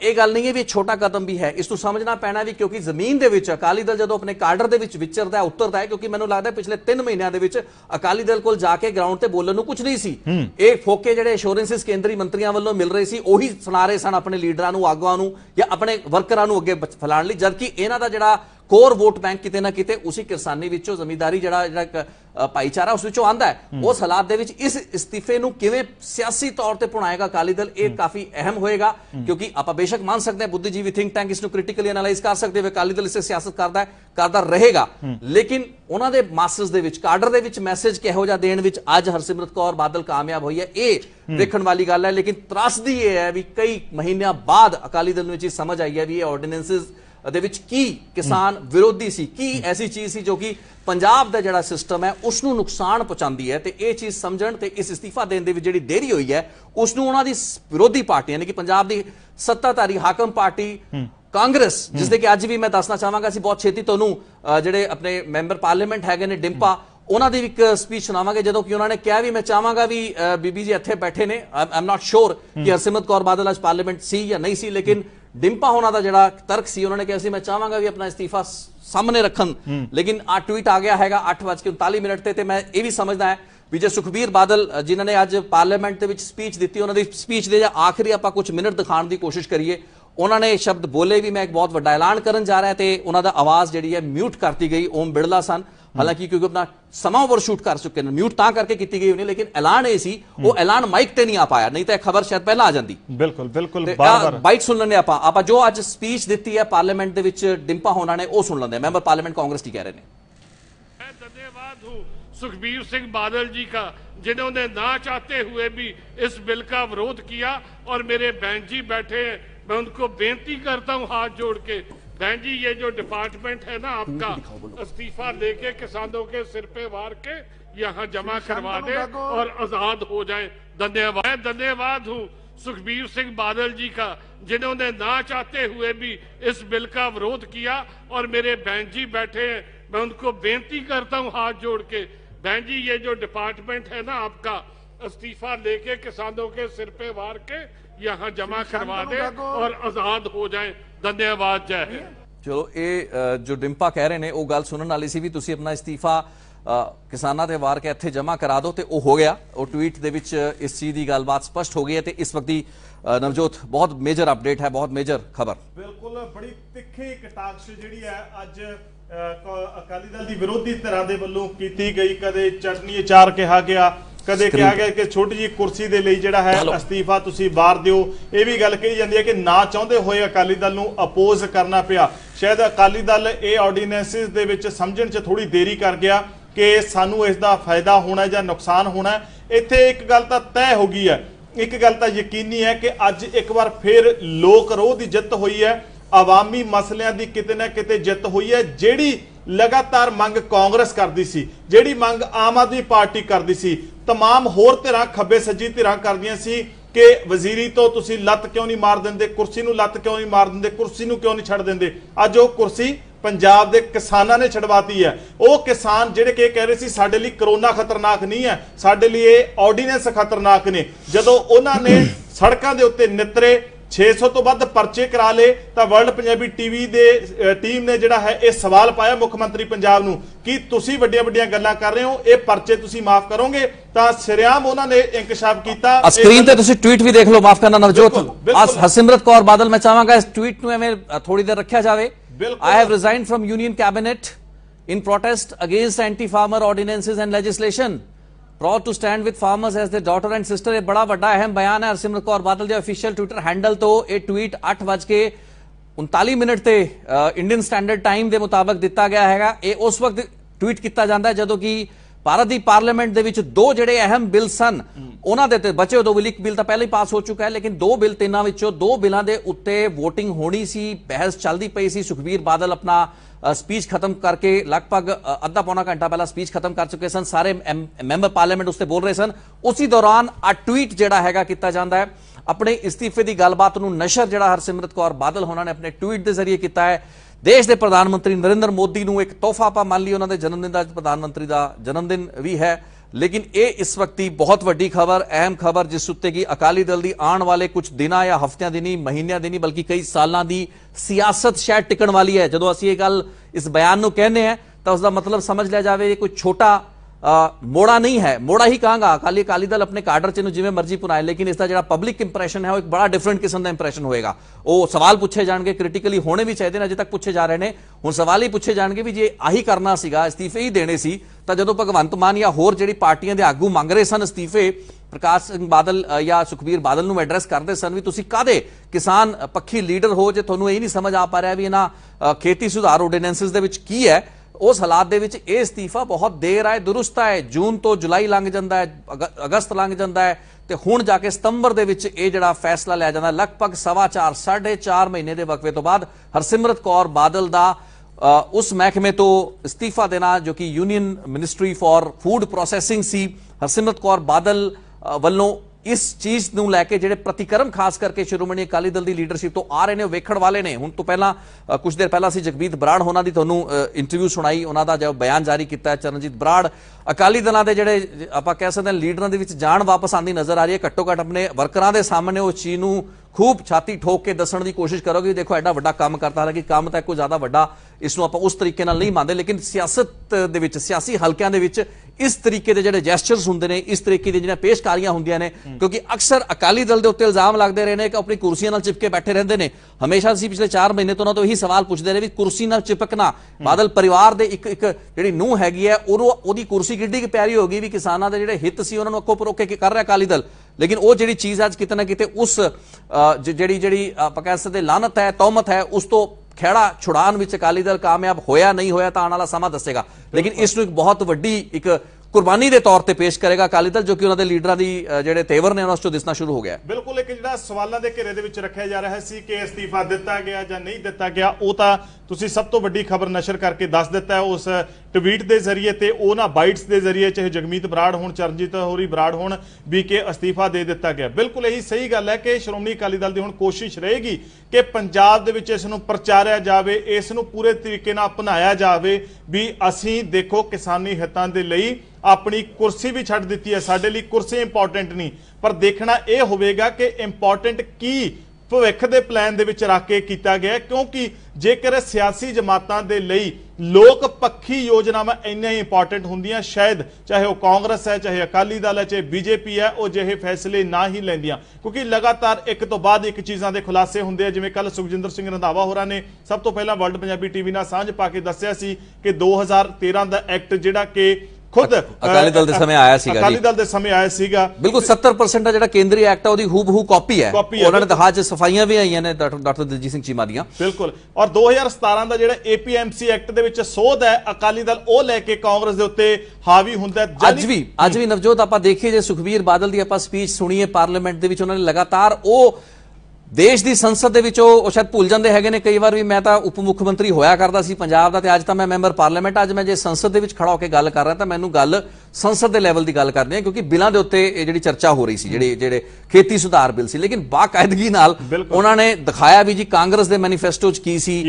ਇਹ ਗੱਲ ਨਹੀਂ ਹੈ ਵੀ ਇਹ ਛੋਟਾ ਕਦਮ ਵੀ ਹੈ। ਇਸ ਨੂੰ ਸਮਝਣਾ ਪੈਣਾ ਵੀ ਕਿਉਂਕਿ ਜ਼ਮੀਨ ਦੇ ਵਿੱਚ ਅਕਾਲੀ ਦਲ ਜਦੋਂ ਆਪਣੇ ਕਾਡਰ ਦੇ ਵਿੱਚ ਵਿਚਰਦਾ ਹੈ ਉਤਰਦਾ ਹੈ ਕਿਉਂਕਿ ਮੈਨੂੰ ਲੱਗਦਾ ਪਿਛਲੇ 3 ਮਹੀਨਿਆਂ ਦੇ ਵਿੱਚ ਅਕਾਲੀ ਦਲ ਕੋਲ ਜਾ ਕੇ ਗਰਾਊਂਡ ਤੇ ਬੋਲਣ ਨੂੰ ਕੁਝ ਨਹੀਂ ਸੀ। ਇਹ ਫੋਕੇ ਜਿਹੜੇ ਅਸ਼ੋਰੈਂਸਸ ਕੇਂਦਰੀ ਮੰਤਰੀਆਂ ਵੱਲੋਂ ਮਿਲ ਰਹੇ ਸੀ ਉਹੀ ਸੁਣਾ ਰਹੇ ਸਨ ਆਪਣੇ ਲੀਡਰਾਂ ਨੂੰ ਆਗੂਆਂ ਨੂੰ ਜਾਂ ਆਪਣੇ ਵਰਕਰਾਂ ਨੂੰ ਅੱਗੇ ਫੈਲਾਉਣ ਲਈ ਜਦਕਿ ਇਹਨਾਂ ਦਾ ਜਿਹੜਾ ਕੋਰ ਵੋਟ ਬੈਂਕ ਕਿਤੇ ਨਾ ਕਿਤੇ ਉਸੇ ਕਿਰਸਾਨੀ ਵਿੱਚੋਂ ਜ਼ਮੀਂਦਾਰੀ ਜਿਹੜਾ ਜਿਹੜਾ ਭਾਈਚਾਰਾ ਉਸ ਵਿੱਚੋਂ ਆਂਦਾ ਹੈ। ਉਸ ਹਾਲਾਤ ਦੇ ਵਿੱਚ ਇਸ ਇਸਤੀਫੇ ਨੂੰ ਕਿਵੇਂ ਸਿਆਸੀ ਤੌਰ ਤੇ ਪੁਣਾਏਗਾ ਅਕਾਲੀ ਦਲ ਇਹ ਕਾਫੀ ਅਹਿਮ ਹੋਏਗਾ ਕਿਉਂਕਿ ਆਪਾਂ ਬੇਸ਼ੱਕ ਮੰਨ ਸਕਦੇ ਹਾਂ ਬੁੱਧੀਜੀਵੀ ਥਿੰਕ ਟੈਂਕ ਇਸ ਨੂੰ ਕ੍ਰਿਟੀਕਲੀ ਐਨਾਲਾਈਜ਼ ਕਰ ਸਕਦੇ ਹੋਏ ਅਕਾਲੀ ਦਲ ਇਸੇ ਸਿਆਸਤ ਕਰਦਾ ਹੈ ਕਰਦਾ ਰਹੇਗਾ। ਲੇਕਿਨ ਉਹਨਾਂ ਦੇ ਮਾਸਸ ਦੇ ਵਿੱਚ ਕਾਡਰ ਦੇ ਵਿੱਚ ਮੈਸੇਜ ਕਿਹੋ ਜਿਹਾ ਦੇਣ ਵਿੱਚ ਅੱਜ ਹਰਸਿਮਰਤ ਕੌਰ ਬਾਦਲ ਕਾਮਯਾਬ ਹੋਈ ਹੈ ਇਹ ਵੇਖਣ ਵਾਲੀ ਗੱਲ ਹੈ। ਲੇਕਿਨ ਤਰਾਸਦੀ ਇਹ ਹੈ ਵੀ ਕਈ ਮਹੀਨਿਆਂ ਬਾਅਦ ਅਕਾਲੀ ਦਲ ਨੂੰ ਇਹ ਚੀਜ਼ ਸਮਝ ਆਈ ਹੈ ਵੀ ਇਹ ਆਰਡੀਨੈਂਸਸ ਦੇ ਵਿੱਚ ਕੀ ਕਿਸਾਨ ਵਿਰੋਧੀ ਸੀ ਕੀ ਐਸੀ ਚੀਜ਼ ਸੀ ਜੋ ਕਿ ਪੰਜਾਬ ਦਾ ਜਿਹੜਾ ਸਿਸਟਮ ਹੈ ਉਸ ਨੂੰ ਨੁਕਸਾਨ ਪਹੁੰਚਾਉਂਦੀ ਹੈ ਤੇ ਇਹ ਚੀਜ਼ ਸਮਝਣ ਤੇ ਇਸ ਇਸਤੀਫਾ ਦੇਣ ਦੇ ਵਿੱਚ ਜਿਹੜੀ ਦੇਰੀ ਹੋਈ ਹੈ ਉਸ ਨੂੰ ਉਹਨਾਂ ਦੀ ਵਿਰੋਧੀ ਪਾਰਟੀਆਂ ਯਾਨੀ ਕਿ ਪੰਜਾਬ ਦੀ ਸੱਤਾਧਾਰੀ ਹਾਕਮ ਪਾਰਟੀ ਕਾਂਗਰਸ ਜਿਸ ਦੇ ਕਿ ਅੱਜ ਵੀ ਮੈਂ ਦੱਸਣਾ ਚਾਹਾਂਗਾ ਅਸੀਂ ਬਹੁਤ ਛੇਤੀ ਤੁਹਾਨੂੰ ਜਿਹੜੇ ਆਪਣੇ ਮੈਂਬਰ ਪਾਰਲੀਮੈਂਟ ਹੈਗੇ ਨੇ ਡਿੰਪਾ ਉਹਨਾਂ ਦੀ ਵੀ ਇੱਕ ਸਪੀਚ ਸੁਣਾਵਾਂਗੇ ਜਦੋਂ ਕਿ ਉਹਨਾਂ ਨੇ ਕਿਹਾ ਵੀ ਮੈਂ ਚਾਹਾਂਗਾ ਵੀ ਬੀਬੀ ਜੀ ਇੱਥੇ ਬੈਠੇ ਨੇ ਆਈ ਐਮ ਨਾਟ ਸ਼ੋਰ ਕਿ ਹਰਸਿਮਰਤ ਕੌਰ ਬਾਦਲ ਅੱਜ ਪਾਰਲੀਮੈਂਟ ਸੀ ਜਾਂ ਨਹੀਂ ਸੀ ਲੇਕਿਨ ਡਿੰਪਾ ਹੋਣਾ ਦਾ ਜਿਹੜਾ ਤਰਕ ਸੀ ਉਹਨਾਂ ਨੇ ਕਿਹਾ ਸੀ ਮੈਂ ਚਾਹਾਂਗਾ ਵੀ ਆਪਣਾ ਇਸਤੀਫਾ ਸ- ਸਾਹਮਣੇ ਰੱਖਣ। ਲੇਕਿਨ ਆ ਟਵੀਟ ਆ ਗਿਆ ਹੈਗਾ 8:39 ਮਿੰਟ ਤੇ ਤੇ ਮੈਂ ਇਹ ਵੀ ਸਮਝਦਾ ਹਾਂ ਵੀ ਜੇ ਸੁਖਬੀਰ ਬਾਦਲ ਜਿਨ੍ਹਾਂ ਨੇ ਅੱਜ ਪਾਰਲੀਮੈਂਟ ਦੇ ਵਿੱਚ ਸਪੀਚ ਦਿੱਤੀ ਉਹਨਾਂ ਦੀ ਸਪੀਚ ਦੇ ਜਾਂ ਆਖਰੀ ਆਪਾਂ ਕੁਝ ਮਿੰਟ ਦਿਖਾਉਣ ਦੀ ਕੋਸ਼ਿਸ਼ ਕਰੀਏ ਉਹਨਾਂ ਨੇ ਇਹ ਸ਼ਬਦ ਬੋਲੇ ਵੀ ਮੈਂ ਇੱਕ ਬਹੁਤ ਵੱਡਾ ਐਲਾਨ ਕਰਨ ਜਾ ਰਿਹਾ ਤੇ ਉਹਨਾਂ ਦਾ ਆਵਾਜ਼ ਜਿਹੜੀ ਹੈ ਮਿਊਟ ਕਰਤੀ ਗਈ ਓਮ ਬਿੜਲਾ ਸਨ ਹਾਲਾਂਕਿ ਕਿਉਂਕਿ ਆਪਣਾ ਸਮਾਂ ਓਵਰ ਸ਼ੂਟ ਕਰ ਚੁੱਕੇ ਨੇ ਮਿਊਟ ਤਾਂ ਕਰਕੇ ਕੀਤੀ ਗਈ ਹੋਣੀ ਲੇਕਿਨ ਐਲਾਨ ਇਹ ਸੀ ਉਹ ਐਲਾਨ ਮਾਈਕ ਤੇ ਨਹੀਂ ਆ ਪਾਇਆ ਨਹੀਂ ਤਾਂ ਇਹ ਖਬਰ ਸ਼ਾਇਦ ਪਹਿਲਾਂ ਆ ਜਾਂਦੀ ਬਿਲਕੁਲ ਬਿਲਕੁਲ ਤੇ ਬਾਰ-ਬਾਰ ਬਾਈਟ ਸੁਣ ਲੈਂਦੇ ਆਪਾਂ ਆਪਾਂ ਜੋ ਅੱਜ ਸਪੀਚ ਦਿੱਤੀ ਹੈ ਪਾਰਲੀਮੈਂਟ ਦੇ ਵਿੱਚ ਡਿੰਪਾ ਹੋਣਾ ਨੇ ਉਹ ਸੁਣ ਲੈਂਦੇ ਮੈਂਬਰ ਪਾਰਲੀਮੈਂਟ ਕਾਂਗਰਸ ਕੀ ਕਹਿ ਰਹੇ ਨੇ मैं धन्यवाद हूँ सुखबीर सिंह बादल जी का जिन्होंने ना चाहते हुए भी इस बिल का विरोध किया और मेरे बहन जी बैठे हैं मैं उनको बेनती करता हूँ हाथ जोड़ के। बहन जी ये जो डिपार्टमेंट है ना आपका इस्तीफा लेके किसानों के सिर पे वार के यहाँ जमा करवा दे और आज़ाद हो जाए। धन्यवाद मैं धन्यवाद हूँ सुखबीर सिंह बादल जी का जिन्होंने ना चाहते हुए भी इस बिल का विरोध किया और मेरे बहन जी बैठे हैं। मैं उनको बेनती करता हूँ हाथ जोड़ के। बहन जी ये जो डिपार्टमेंट है ना आपका इस्तीफा लेके किसानों के सिर पे वार के यहाँ जमा करवा दे और आजाद हो जाए धन्यवाद जय हिंद ਚਲੋ ਇਹ ਅ, ਜੋ ਡਿੰਪਾ ਕਹਿ ਰਹੇ ਨੇ ਉਹ ਗੱਲ ਸੁਣਨ ਵਾਲੀ ਸੀ ਵੀ ਤੁਸੀਂ ਆਪਣਾ ਇਸਤੀਫਾ ਅ, ਕਿਸਾਨਾਂ ਤੇ ਵਾਰ ਕੇ ਇੱਥੇ ਜਮ੍ਹਾਂ ਕਰਾ ਦਿਓ ਤੇ ਉਹ ਹੋ ਗਿਆ ਉਹ ਟਵੀਟ ਦੇ ਵਿੱਚ ਇਸ ਚੀਜ਼ ਦੀ ਗੱਲਬਾਤ ਸਪਸ਼ਟ ਹੋ ਗਈ ਹੈ ਤੇ ਇਸ ਵਕਤ ਦੀ ਅ, ਨਵਜੋਤ ਬਹੁਤ ਮੇਜਰ ਅਪਡੇਟ ਹੈ ਬਹੁਤ ਮੇਜਰ ਖਬਰ ਬਿਲਕੁਲ ਬੜੀ ਤਿੱਖੀ ਕਟਾਕਸ਼ ਜਿਹੜੀ ਹੈ ਅੱਜ ਅ, ਕ- ਅਕਾਲੀ ਦਲ ਦੀ ਵਿਰੋਧੀ ਧਿਰਾਂ ਦੇ ਵੱਲੋਂ ਕੀਤੀ ਗਈ ਕਦੇ ਚਟਨੀ ਅਚਾਰ ਕਿਹਾ ਗਿਆ ਕਦੇ ਕਿਹਾ ਗਿਆ ਕਿ ਛੋਟੀ ਜੀ ਕੁਰਸੀ ਦੇ ਲਈ ਜਿਹੜਾ ਹੈ ਅਸਤੀਫਾ ਤੁਸੀਂ ਵਾਰ ਦਿਓ। ਇਹ ਵੀ ਗੱਲ ਕਹੀ ਜਾਂਦੀ ਹੈ ਕਿ ਨਾ ਚਾਹੁੰਦੇ ਹੋਏ ਅਕਾਲੀ ਦਲ ਨੂੰ ਅਪੋਜ਼ ਕਰਨਾ ਪਿਆ। ਸ਼ਾਇਦ ਅਕਾਲੀ ਦਲ ਇਹ ਆਰਡੀਨੈਂਸਸ ਦੇ ਵਿੱਚ ਸਮਝਣ 'ਚ ਥੋੜੀ ਦੇਰੀ ਕਰ ਗਿਆ ਕਿ ਸਾਨੂੰ ਇਸ ਦਾ ਫਾਇਦਾ ਹੋਣਾ ਜਾਂ ਨੁਕਸਾਨ ਹੋਣਾ ਇੱਥੇ ਇੱਕ ਗੱਲ ਤਾਂ ਤੈਅ ਹੋ ਗਈ ਹੈ। ਇੱਕ ਗੱਲ ਤਾਂ ਯਕੀਨੀ ਹੈ ਕਿ ਅੱਜ ਇੱਕ ਵਾਰ ਫਿਰ ਲੋਕ ਰੋਹ ਦੀ ਜਿੱਤ ਹੋਈ ਹੈ। ਆਵਾਮੀ ਮਸਲਿਆਂ ਦੀ ਕਿਤੇ ਨਾ ਕਿਤੇ ਜਿੱਤ ਹੋਈ ਹੈ। ਜਿਹੜੀ ਲਗਾਤਾਰ ਮੰਗ ਕਾਂਗਰਸ ਕਰਦੀ ਸੀ ਜਿਹੜੀ ਮੰਗ ਆਮ ਆਦਮੀ ਪਾਰਟੀ ਕਰਦੀ ਸੀ तमाम ਹੋਰ ਧਿਰਾਂ ਖੱਬੇ ਸੱਜੀ ਧਿਰਾਂ ਕਰਦੀਆਂ ਸੀ ਕਿ ਵਜ਼ੀਰੀ ਤੋਂ ਤੁਸੀਂ ਲੱਤ ਕਿਉਂ ਨਹੀਂ ਮਾਰ ਦਿੰਦੇ ਕੁਰਸੀ ਨੂੰ ਲੱਤ ਕਿਉਂ ਨਹੀਂ ਮਾਰ ਦਿੰਦੇ ਕੁਰਸੀ ਨੂੰ ਕਿਉਂ ਨਹੀਂ ਛੱਡ ਦਿੰਦੇ ਅੱਜ ਉਹ ਕੁਰਸੀ ਪੰਜਾਬ ਦੇ ਕਿਸਾਨਾਂ ਨੇ ਛਡਵਾਤੀ ਹੈ ਉਹ ਕਿਸਾਨ ਜਿਹੜੇ ਕਿ ਇਹ ਕਹਿ ਰਹੇ ਸੀ ਸਾਡੇ ਲਈ ਕਰੋਨਾ ਖਤਰਨਾਕ ਨਹੀਂ ਹੈ ਸਾਡੇ ਲਈ ਇਹ ਆਰਡੀਨੈਂਸ ਖਤਰਨਾਕ ਨੇ ਜਦੋਂ ਉਹਨਾਂ ਨੇ ਸੜਕਾਂ ਦੇ ਉੱਤੇ ਨਿਤਰੇ 600 ਤੋਂ ਵੱਧ ਪਰਚੇ ਕਰਾ ਲਏ ਤਾਂ ਵਰਲਡ ਪੰਜਾਬੀ ਟੀਵੀ ਦੇ ਟੀਮ ਨੇ ਜਿਹੜਾ ਹੈ ਇਹ ਸਵਾਲ ਪਾਇਆ ਮੁੱਖ ਮੰਤਰੀ ਪੰਜਾਬ ਨੂੰ ਕਿ ਤੁਸੀਂ ਵੱਡੀਆਂ ਵੱਡੀਆਂ ਗੱਲਾਂ ਕਰ ਰਹੇ ਹੋ ਇਹ ਪਰਚੇ ਤੁਸੀਂ ਮਾਫ ਕਰੋਗੇ? ਤਾਂ ਸਰਿਆਮ ਉਹਨਾਂ ਨੇ ਇੰਕਸ਼ਾਫ ਕੀਤਾ। ਸਕਰੀਨ ਤੇ ਤੁਸੀਂ ਟਵੀਟ ਵੀ ਦੇਖ ਲਓ ਮਾਫ ਕਰਨਾ ਨਵਜੋਤ। ਹਰਸਿਮਰਤ ਕੌਰ ਬਾਦਲ ਮੈਂ ਚਾਹਾਂਗਾ ਇਸ ਟਵੀਟ ਨੂੰ ਐਵੇਂ ਥੋੜੀ ਦੇਰ ਰੱਖਿਆ ਜਾਵੇ। I have resigned from union cabinet in protest against anti-farmer ordinances and legislation. Proud to stand with farmers as the daughter and sister ਇਹ ਬੜਾ ਵੱਡਾ ਅਹਿਮ ਬਿਆਨ ਹੈ ਹਰਸਿਮਰਤ ਕੌਰ ਬਾਦਲ ਦੇ ਅਫੀਸ਼ੀਅਲ ਟਵਿੱਟਰ ਹੈਂਡਲ ਤੋਂ ਇਹ ਟਵੀਟ 8:39 ਮਿੰਟ ਤੇ ਇੰਡੀਅਨ ਸਟੈਂਡਰਡ ਟਾਈਮ ਦੇ ਮੁਤਾਬਕ ਦਿੱਤਾ ਗਿਆ ਹੈਗਾ ਇਹ ਉਸ ਵਕਤ ਟਵੀਟ ਕੀਤਾ ਜਾਂਦਾ ਜਦੋਂ ਕਿ ਭਾਰਤ ਦੀ ਪਾਰਲੀਮੈਂਟ ਦੇ ਵਿੱਚ ਦੋ ਜਿਹੜੇ ਅਹਿਮ ਬਿੱਲ ਸਨ, ਉਹਨਾਂ ਦੇ ਤੇ ਬਚੇ ਦੋ ਬਿੱਲ, ਇੱਕ ਬਿੱਲ ਤਾਂ ਪਹਿਲਾਂ ਹੀ ਪਾਸ ਹੋ ਚੁੱਕਾ ਹੈ, ਲੇਕਿਨ ਦੋ ਬਿੱਲ ਤਿੰਨਾਂ ਵਿੱਚੋਂ ਦੋ ਬਿੱਲਾਂ ਦੇ ਉੱਤੇ VOTING ਹੋਣੀ ਸੀ, ਬਹਿਸ ਚੱਲਦੀ ਪਈ ਸੀ, ਸੁਖਬੀਰ ਬਾਦਲ ਆਪਣਾ ਸਪੀਚ ਖਤਮ ਕਰਕੇ ਲਗਭਗ ਅੱਧਾ ਪੌਣਾ ਘੰਟਾ ਪਹਿਲਾਂ ਸਪੀਚ ਖਤਮ ਕਰ ਚੁੱਕੇ ਸਨ, ਸਾਰੇ ਮੈਂਬਰ ਪਾਰਲੀਮੈਂਟ ਉਸ ਤੇ ਬੋਲ ਰਹੇ ਸਨ। ਉਸੇ ਦੌਰਾਨ ਆ ਟਵੀਟ ਜਿਹੜਾ ਹੈਗਾ ਕੀਤਾ ਜਾਂਦਾ ਹੈ। ਆਪਣੇ ਇਸਤੀਫੇ ਦੀ ਗੱਲਬਾਤ ਨੂੰ ਨਸ਼ਰ ਜਿਹੜਾ ਹਰਸਿਮਰਤ ਕੌਰ ਬਾਦਲ ਹੋਣਾ ਨੇ ਆਪਣੇ ਟਵੀਟ ਦੇ ਜ਼ਰੀਏ ਕੀਤਾ ਹੈ। ਦੇਸ਼ ਦੇ ਪ੍ਰਧਾਨ ਮੰਤਰੀ ਨਰਿੰਦਰ ਮੋਦੀ ਨੂੰ ਇੱਕ ਤੋਹਫਾ ਆਪਾਂ ਮੰਨ ਲਈ ਉਹਨਾਂ ਦੇ ਜਨਮ ਦਿਨ ਦਾ, ਪ੍ਰਧਾਨ ਮੰਤਰੀ ਦਾ ਜਨਮ ਦਿਨ ਵੀ ਹੈ। ਲੇਕਿਨ ਇਹ ਇਸ ਵਕਤ ਦੀ ਬਹੁਤ ਵੱਡੀ ਖਬਰ, ਅਹਿਮ ਖਬਰ, ਜਿਸ ਉੱਤੇ ਕਿ ਅਕਾਲੀ ਦਲ ਦੀ ਆਉਣ ਵਾਲੇ ਕੁਝ ਦਿਨਾਂ ਜਾਂ ਹਫ਼ਤਿਆਂ ਦੀ ਨਹੀਂ, ਮਹੀਨਿਆਂ ਦੀ ਨਹੀਂ, ਬਲਕਿ ਕਈ ਸਾਲਾਂ ਦੀ ਸਿਆਸਤ ਸ਼ਾਇਦ ਟਿਕਣ ਵਾਲੀ ਹੈ। ਜਦੋਂ ਅਸੀਂ ਇਹ ਗੱਲ ਇਸ ਬਿਆਨ ਨੂੰ ਕਹਿੰਦੇ ਆ ਤਾਂ ਉਸ ਦਾ ਮਤਲਬ ਸਮਝ ਲਿਆ ਜਾਵੇ, ਇਹ ਕੋਈ ਛੋਟਾ ਮੋੜਾ ਨਹੀਂ ਹੈ। ਮੋੜਾ ਹੀ ਕਹਾਂਗਾ। ਅਕਾਲੀ ਅਕਾਲੀ ਦਲ ਆਪਣੇ ਕਾਡਰ ਚ ਨੂੰ ਜਿਵੇਂ ਮਰਜ਼ੀ ਪੁਨਾਏ, ਲੇਕਿਨ ਇਸ ਦਾ ਜਿਹੜਾ ਪਬਲਿਕ ਇੰਪ੍ਰੈਸ਼ਨ ਹੈ, ਉਹ ਇੱਕ ਬੜਾ ਡਿਫਰੈਂਟ ਕਿਸਮ ਦਾ ਇੰਪ੍ਰੈਸ਼ਨ ਹੋਏਗਾ। ਉਹ ਸਵਾਲ ਪੁੱਛੇ ਜਾਣਗੇ ਕ੍ਰਿਟੀਕਲੀ ਹੋਣੇ ਵੀ ਚਾਹੀਦੇ ਨੇ, ਅਜੇ ਤੱਕ ਪੁੱਛੇ ਜਾ ਰਹੇ ਨੇ। ਹੁਣ ਸਵਾਲ ਹੀ ਪੁੱਛੇ ਜਾਣਗੇ ਵੀ ਜੇ ਆਹੀ ਕਰਨਾ ਸੀਗਾ, ਅਸਤੀਫੇ ਹੀ ਦੇਣੇ ਸੀ, ਤਾਂ ਜਦੋਂ ਭਗਵੰਤ ਮਾਨ ਜਾਂ ਹੋਰ ਜਿਹੜੀ ਪਾਰਟੀਆਂ ਦੇ ਆਗੂ ਮੰਗ ਰਹੇ ਸਨ ਅਸਤੀਫੇ, ਪ੍ਰਕਾਸ਼ ਸਿੰਘ ਬਾਦਲ ਜਾਂ ਸੁਖਬੀਰ ਬਾਦਲ ਨੂੰ ਐਡਰੈਸ ਕਰਦੇ ਸਨ ਵੀ ਤੁਸੀਂ ਕਾਦੇ ਕਿਸਾਨ ਪੱਖੀ ਲੀਡਰ ਹੋ, ਜੇ ਤੁਹਾਨੂੰ ਇਹ ਨਹੀਂ ਸਮਝ ਆ ਪਾ ਰਿਹਾ ਵੀ ਇਹਨਾਂ ਖੇਤੀ ਸੁਧਾਰ ਆਰਡੀਨੈਂਸਸ ਦੇ ਵਿੱਚ ਕੀ ਹੈ। ਉਸ ਹਾਲਾਤ ਦੇ ਵਿੱਚ ਇਹ ਅਸਤੀਫਾ ਬਹੁਤ ਦੇਰ ਆਏ, ਦੁਰਸਤ ਹੈ ਜੂਨ ਤੋਂ ਜੁਲਾਈ ਲੰਘ ਜਾਂਦਾ ਹੈ, ਅਗ- ਅਗਸਤ ਲੰਘ ਜਾਂਦਾ ਹੈ ਤੇ ਹੁਣ ਜਾ ਕੇ ਸਤੰਬਰ ਦੇ ਵਿੱਚ ਇਹ ਜਿਹੜਾ ਫੈਸਲਾ ਲਿਆ ਜਾਂਦਾ, ਲਗਭਗ ਸਵਾ ਚਾਰ, ਸਾਢੇ ਚਾਰ ਮਹੀਨੇ ਦੇ ਵਕਫੇ ਤੋਂ ਬਾਅਦ ਹਰਸਿਮਰਤ ਕੌਰ ਬਾਦਲ ਦਾ ਉਸ ਮਹਿਕਮੇ ਤੋਂ ਅਸਤੀਫਾ ਦੇਣਾ ਜੋ ਕਿ union ministry for food processing ਸੀ। ਹਰਸਿਮਰਤ ਕੌਰ ਬਾਦਲ ਵੱਲੋਂ ਇਸ ਚੀਜ਼ ਨੂੰ ਲੈ ਕੇ ਜਿਹੜੇ ਪ੍ਰਤੀਕਰਮ ਖਾਸ ਕਰਕੇ ਸ਼੍ਰੋਮਣੀ ਅਕਾਲੀ ਦਲ ਦੀ ਲੀਡਰਸ਼ਿਪ ਤੋਂ ਆ ਰਹੇ ਨੇ ਉਹ ਵੇਖਣ ਵਾਲੇ ਨੇ। ਹੁਣ ਤੋਂ ਪਹਿਲਾਂ ਅ, ਕੁਝ ਦੇਰ ਪਹਿਲਾਂ ਅਸੀਂ ਜਗਮੀਤ ਬਰਾੜ ਹੋਣਾ ਦੀ ਤੁਹਾਨੂੰ ਇੰਟਰਵਿਊ ਸੁਣਾਈ ਉਹਨਾਂ ਦਾ ਜੋ ਬਿਆਨ ਜਾਰੀ ਕੀਤਾ ਚਰਨਜੀਤ ਬਰਾੜ ਅਕਾਲੀ ਦਲਾਂ ਦੇ ਜਿਹੜੇ ਆਪਾਂ ਕਹਿ ਸਕਦੇ ਹਾਂ ਲੀਡਰਾਂ ਦੇ ਵਿੱਚ ਜਾਣ ਵਾਪਸ ਆਂਦੀ ਨਜ਼ਰ ਆ ਰਹੀ ਹੈ। ਘੱਟੋ ਘੱਟ ਆਪਣੇ ਵਰਕਰਾਂ ਦੇ ਸਾਹਮਣੇ ਉਸ ਚੀਜ਼ ਨੂੰ ਖੂਬ ਛਾਤੀ ਠੋਕ ਕੇ ਦੱਸਣ ਦੀ ਕੋਸ਼ਿਸ਼ ਕਰੋਗੇ ਦੇਖੋ ਐਡਾ ਵੱਡਾ ਕੰਮ ਕਰਤਾ ਹਾਲਾਂਕਿ ਕੰਮ ਤਾਂ ਕੋਈ ਜ਼ਿਆਦਾ ਵੱਡਾ ਇਸ ਨੂੰ ਆਪਾਂ ਉਸ ਤਰੀਕੇ ਨਾਲ ਨਹੀਂ ਮੰਨਦੇ ਲੇਕਿਨ ਸਿਆਸਤ ਦੇ ਵਿੱਚ ਸਿਆਸੀ ਹਲਕਿਆਂ ਦੇ ਵਿੱਚ ਇਸ ਤਰੀਕੇ ਦੇ ਜਿਹੜੇ ਜੈਸਚਰਸ ਹੁੰਦੇ ਨੇ ਇਸ ਤਰੀਕੇ ਦੀਆਂ ਜਿਹੜੀਆਂ ਪੇਸ਼ਕਾਰੀਆਂ ਹੁੰਦੀਆਂ ਨੇ ਕਿਉਂਕਿ ਅਕਸਰ ਅਕਾਲੀ ਦਲ ਦੇ ਉੱਤੇ ਇਲਜ਼ਾਮ ਲੱਗਦੇ ਰਹੇ ਨੇ ਕਿ ਆਪਣੀ ਕੁਰਸੀਆਂ ਨਾਲ ਚਿਪਕੇ ਬੈਠੇ ਰਹਿੰਦੇ ਨੇ। ਹਮੇਸ਼ਾ ਅਸੀਂ ਪਿਛਲੇ 4 ਮਹੀਨੇ ਤੋਂ ਉਹਨਾਂ ਤੋਂ ਇਹੀ ਸਵਾਲ ਪੁੱਛਦੇ ਰਹੇ ਵੀ ਕੁਰਸੀ ਨਾਲ ਚਿਪਕਣਾ ਬਾਦਲ ਪਰਿਵਾਰ ਦੇ ਇੱਕ ਇੱਕ ਜਿਹੜੀ ਨੂੰਹ ਹੈਗੀ ਹੈ ਉਹਨੂੰ ਉਹਦੀ ਕੁਰਸੀ ਕਿੱਡੀ ਕਿ ਪਿਆਰੀ ਹੋ ਗਈ ਵੀ ਕਿਸਾਨਾਂ ਦੇ ਜਿਹੜੇ ਹਿੱਤ ਸੀ ਉਹਨਾਂ ਨੂੰ ਅੱਖੋਂ ਪਰੋਕੇ ਕੇ ਕਰ ਰਿਹਾ ਅਕਾਲੀ ਦਲ? ਲੇਕਿਨ ਉਹ ਜਿਹੜੀ ਚੀਜ਼ ਅੱਜ ਕਿਤੇ ਨਾ ਕਿਤੇ ਉਸ ਜਿਹੜੀ ਜਿਹੜੀ ਆਪਾਂ ਕਹਿ ਸਕਦੇ ਲਾਨਤ ਹੈ ਤੌਮਤ ਹੈ ਉਸ ਤੋਂ ਖੇੜਾ ਛੁਡਾਉਣ ਵਿੱਚ ਅਕਾਲੀ ਦਲ ਕਾਮਯਾਬ ਹੋਇਆ ਨਹੀਂ ਹੋਇਆ ਤਾਂ ਆਉਣ ਵਾਲਾ ਸਮਾਂ ਦੱਸੇਗਾ। ਲੇਕਿਨ ਇਸ ਨੂੰ ਇੱਕ ਬਹੁਤ ਵੱਡੀ ਇੱਕ ਕੁਰਬਾਨੀ ਦੇ ਤੌਰ ਤੇ ਪੇਸ਼ ਕਰੇਗਾ ਅਕਾਲੀ ਦਲ ਜੋ ਕਿ ਉਹਨਾਂ ਦੇ ਲੀਡਰਾਂ ਦੀ ਜਿਹੜੇ ਤੇਵਰ ਨੇ ਉਹਨਾਂ ਚੋਂ ਦਿਸਣਾ ਸ਼ੁਰੂ ਹੋ ਗਿਆ ਬਿਲਕੁਲ ਇੱਕ ਜਿਹੜਾ ਸਵਾਲਾਂ ਦੇ ਘੇਰੇ ਦੇ ਵਿੱਚ ਰੱਖਿਆ ਜਾ ਰਿਹਾ ਸੀ ਕਿ ਅਸਤੀਫਾ ਦਿੱਤਾ ਗਿਆ ਜਾਂ ਨਹੀਂ ਦਿੱਤਾ ਗਿਆ ਉਹ ਤਾਂ ਤੁਸੀਂ ਸਭ ਤੋਂ ਵੱਡੀ ਖਬਰ ਨਸ਼ਰ ਕਰਕੇ ਦੱਸ ਦਿੱਤਾ ਉਸ ਟਵੀਟ ਦੇ ਜ਼ਰੀਏ ਤੇ ਉਹਨਾਂ ਬਾਈਟਸ ਦੇ ਜ਼ਰੀਏ, ਚਾਹੇ ਜਗਮੀਤ ਬਰਾੜ ਹੋਣ, ਚਰਨਜੀਤ ਹੋਰੀ ਬਰਾੜ ਹੋਣ, ਵੀ ਕਿ ਅਸਤੀਫਾ ਦੇ ਦਿੱਤਾ ਗਿਆ। ਬਿਲਕੁਲ ਇਹੀ ਸਹੀ ਗੱਲ ਹੈ ਕਿ ਸ਼੍ਰੋਮਣੀ ਅਕਾਲੀ ਦਲ ਦੀ ਹੁਣ ਕੋਸ਼ਿਸ਼ ਰਹੇਗੀ ਕਿ ਪੰਜਾਬ ਦੇ ਵਿੱਚ ਇਸ ਨੂੰ ਪ੍ਰਚਾਰਿਆ ਜਾਵੇ, ਇਸ ਨੂੰ ਪੂਰੇ ਤਰੀਕੇ ਨਾਲ ਅਪਣਾਇਆ ਜਾਵੇ ਵੀ ਅਸੀਂ ਦੇਖੋ ਕਿਸਾਨੀ ਹਿੱਤਾਂ ਦੇ ਲਈ ਆਪਣੀ ਕੁਰਸੀ ਵੀ ਛੱਡ ਦਿੱਤੀ ਹੈ। ਸਾਡੇ ਲਈ ਕੁਰਸੀ ਇੰਪੋਰਟੈਂਟ ਨਹੀਂ, ਪਰ ਦੇਖਣਾ ਇਹ ਹੋਵੇਗਾ ਕਿ ਇੰਪੋਰਟੈਂਟ ਕੀ ਭਵਿੱਖ ਦੇ ਪਲਾਨ ਦੇ ਵਿੱਚ ਰੱਖ ਕੇ ਕੀਤਾ ਗਿਆ ਕਿਉਂਕਿ ਜੇਕਰ ਸਿਆਸੀ ਜਮਾਤਾਂ ਦੇ ਲਈ ਲੋਕ ਪੱਖੀ ਯੋਜਨਾਵਾਂ ਇੰਨੀਆਂ ਹੀ ਇੰਪੋਰਟੈਂਟ ਹੁੰਦੀਆਂ, ਸ਼ਾਇਦ ਚਾਹੇ ਉਹ ਕਾਂਗਰਸ ਹੈ, ਚਾਹੇ ਅਕਾਲੀ ਦਲ ਹੈ, ਚਾਹੇ ਬੀਜੇਪੀ ਹੈ, ਉਹ ਜਿਹੇ ਫੈਸਲੇ ਨਾ ਹੀ ਲੈਂਦੀਆਂ। ਕਿਉਂਕਿ ਲਗਾਤਾਰ ਇੱਕ ਤੋਂ ਬਾਅਦ ਇੱਕ ਚੀਜ਼ਾਂ ਦੇ ਖੁਲਾਸੇ ਹੁੰਦੇ ਆ, ਜਿਵੇਂ ਕੱਲ ਸੁਖਜਿੰਦਰ ਸਿੰਘ ਰੰਧਾਵਾ ਹੋਰਾਂ ਨੇ ਸਭ ਤੋਂ ਪਹਿਲਾਂ ਵਰਲਡ ਪੰਜਾਬੀ ਟੀਵੀ ਨਾਲ ਸਾਂਝ ਪਾ ਕੇ ਦੱਸਿਆ ਸੀ ਕਿ 2013 ਦਾ ਐਕਟ ਜਿਹੜਾ ਕਿ ਖੁਦ ਅਕਾਲੀ ਦਲ ਦੇ ਸਮੇਂ ਆਇਆ ਸੀਗਾ ਅਕਾਲੀ। ਦਲ ਦੇ ਸਮੇਂ ਆਇਆ ਸੀਗਾ। ਬਿਲਕੁਲ 70% ਦਾ ਜਿਹੜਾ ਕੇਂਦਰੀ ਐਕਟ ਹੈ ਉਹਦੀ ਹੂਬਹੂ ਕਾਪੀ ਹੈ। ਕਾਪੀ ਹੈ, ਉਹਨਾਂ ਨੇ ਚ ਸਫਾਈਆਂ ਵੀ ਆਈਆਂ ਨੇ ਡਾਕਟਰ ਦਲਜੀਤ ਸਿੰਘ ਚੀਮਾ ਦੀਆਂ। ਬਿਲਕੁਲ। ਔਰ 2017 ਦਾ ਜਿਹੜਾ ਏਪੀਐਮਸੀ ਐਕਟ ਦੇ ਵਿੱਚ ਸੋਧ ਹੈ ਅਕਾਲੀ ਦਲ ਉਹ ਲੈ ਕੇ ਕਾਂਗਰਸ ਦੇ ਉੱਤੇ ਹਾਵੀ ਹੁੰਦਾ। ਅੱਜ ਵੀ ਅੱਜ ਵੀ ਨਵਜੋਤ ਆਪਾਂ ਦੇਖੀਏ ਜੇ ਸੁਖਬੀਰ ਬਾਦਲ ਦੀ ਆਪਾਂ ਸਪੀਚ ਸੁਣੀਏ ਪਾਰਲੀਮੈਂਟ ਦੇ ਵਿੱਚ ਉਹਨਾਂ ਨੇ ਲਗਾਤਾਰ ਉਹ ਦੇਸ਼ ਦੀ ਸੰਸਦ ਦੇ ਵਿੱਚ ਉਹ ਸ਼ਾਇਦ ਭੁੱਲ ਜਾਂਦੇ ਹੈਗੇ ਨੇ, ਕਈ ਵਾਰ ਵੀ ਮੈਂ ਤਾਂ ਉਪ ਮੁੱਖ ਮੰਤਰੀ ਹੋਇਆ ਕਰਦਾ ਸੀ ਪੰਜਾਬ ਦਾ ਤੇ ਅੱਜ ਤਾਂ ਮੈਂ ਮੈਂਬਰ ਪਾਰਲੀਮੈਂਟ, ਅੱਜ ਮੈਂ ਜੇ ਸੰਸਦ ਦੇ ਵਿੱਚ ਖੜਾ ਹੋ ਕੇ ਗੱਲ ਕਰ ਰਿਹਾ ਤਾਂ ਮੈਨੂੰ ਗੱਲ ਸੰਸਦ ਦੇ ਲੈਵਲ ਦੀ ਗੱਲ ਕਰਨੀ ਹੈ ਕਿਉਂਕਿ ਬਿੱਲਾਂ ਦੇ ਉੱਤੇ ਇਹ ਜਿਹੜੀ ਚਰਚਾ ਹੋ ਰਹੀ ਸੀ ਜਿਹੜੇ ਜਿਹੜੇ ਖੇਤੀ ਸੁਧਾਰ ਬਿੱਲ ਸੀ ਲੇਕਿਨ ਬਾਕਾਇਦਗੀ ਨਾਲ। ਉਹਨਾਂ ਨੇ ਦਿਖਾਇਆ ਵੀ ਜੀ ਕਾਂਗਰਸ ਦੇ ਮੈਨੀਫੈਸਟੋ 'ਚ ਕੀ ਸੀ।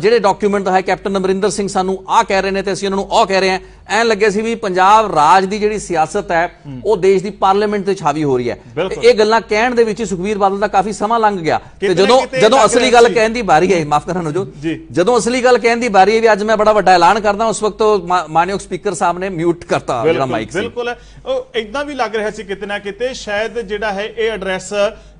ਜਿਹੜੇ ਡਾਕੂਮੈਂਟ ਦਾ ਹੈ ਕੈਪਟਨ ਅਮਰਿੰਦਰ ਸਿੰਘ ਸਾਨੂੰ ਆਹ ਕਹਿ ਰਹੇ ਨੇ ਤੇ ਅਸੀਂ ਉਹਨਾਂ ਨੂੰ ਉਹ ਕਹਿ ਰਹੇ ਹਾਂ। ਐਂ ਲੱਗੇ ਸੀ ਵੀ ਪੰਜਾਬ ਰਾਜ ਦੀ ਜਿਹੜੀ ਸਿਆਸਤ ਹੈ ਉਹ ਦੇਸ਼ ਦੀ ਪਾਰਲੀਮੈਂਟ ਤੇ ਛਾਵੀ ਹੋ ਰਹੀ ਹੈ। ਇਹ ਗੱਲਾਂ ਕਹਿਣ ਦੇ ਵਿੱਚ ਹੀ ਸੁਖਬੀਰ ਬਾਦਲ ਦਾ ਕਾਫੀ ਸਮਾਂ ਲੰਘ ਗਿਆ। ਤੇ ਜਦੋਂ ਜਦੋਂ ਅਸਲੀ ਗੱਲ। ਕਹਿਣ ਦੀ ਵਾਰੀ ਆਈ ਮਾਫ ਕਰਨਾ ਨਜੋ। ਜੀ। ਜਦੋਂ ਅਸਲੀ ਗੱਲ ਕਹਿਣ ਦੀ ਵਾਰੀ ਆਈ ਵੀ ਅੱਜ ਮੈਂ ਬੜਾ ਵੱਡਾ ਐਲਾਨ ਕਰਦਾ ਉਸ ਵਕਤ ਮਾਨਯੋਗ ਸਪੀਕਰ ਸਾਹਿਬ ਨੇ ਮਿਊਟ ਕਰਤਾ। ਜਿਹੜਾ ਬਿਲਕੁਲ ਮਾਈਕ ਸੀ। ਬਿਲਕੁਲ। ਉਹ ਇਦਾਂ ਵੀ ਲੱਗ ਰਿਹਾ ਸੀ ਕਿਤੇ ਨਾ ਕਿਤੇ ਸ਼ਾਇਦ ਜਿਹੜਾ ਹੈ ਇਹ ਐਡਰੈਸ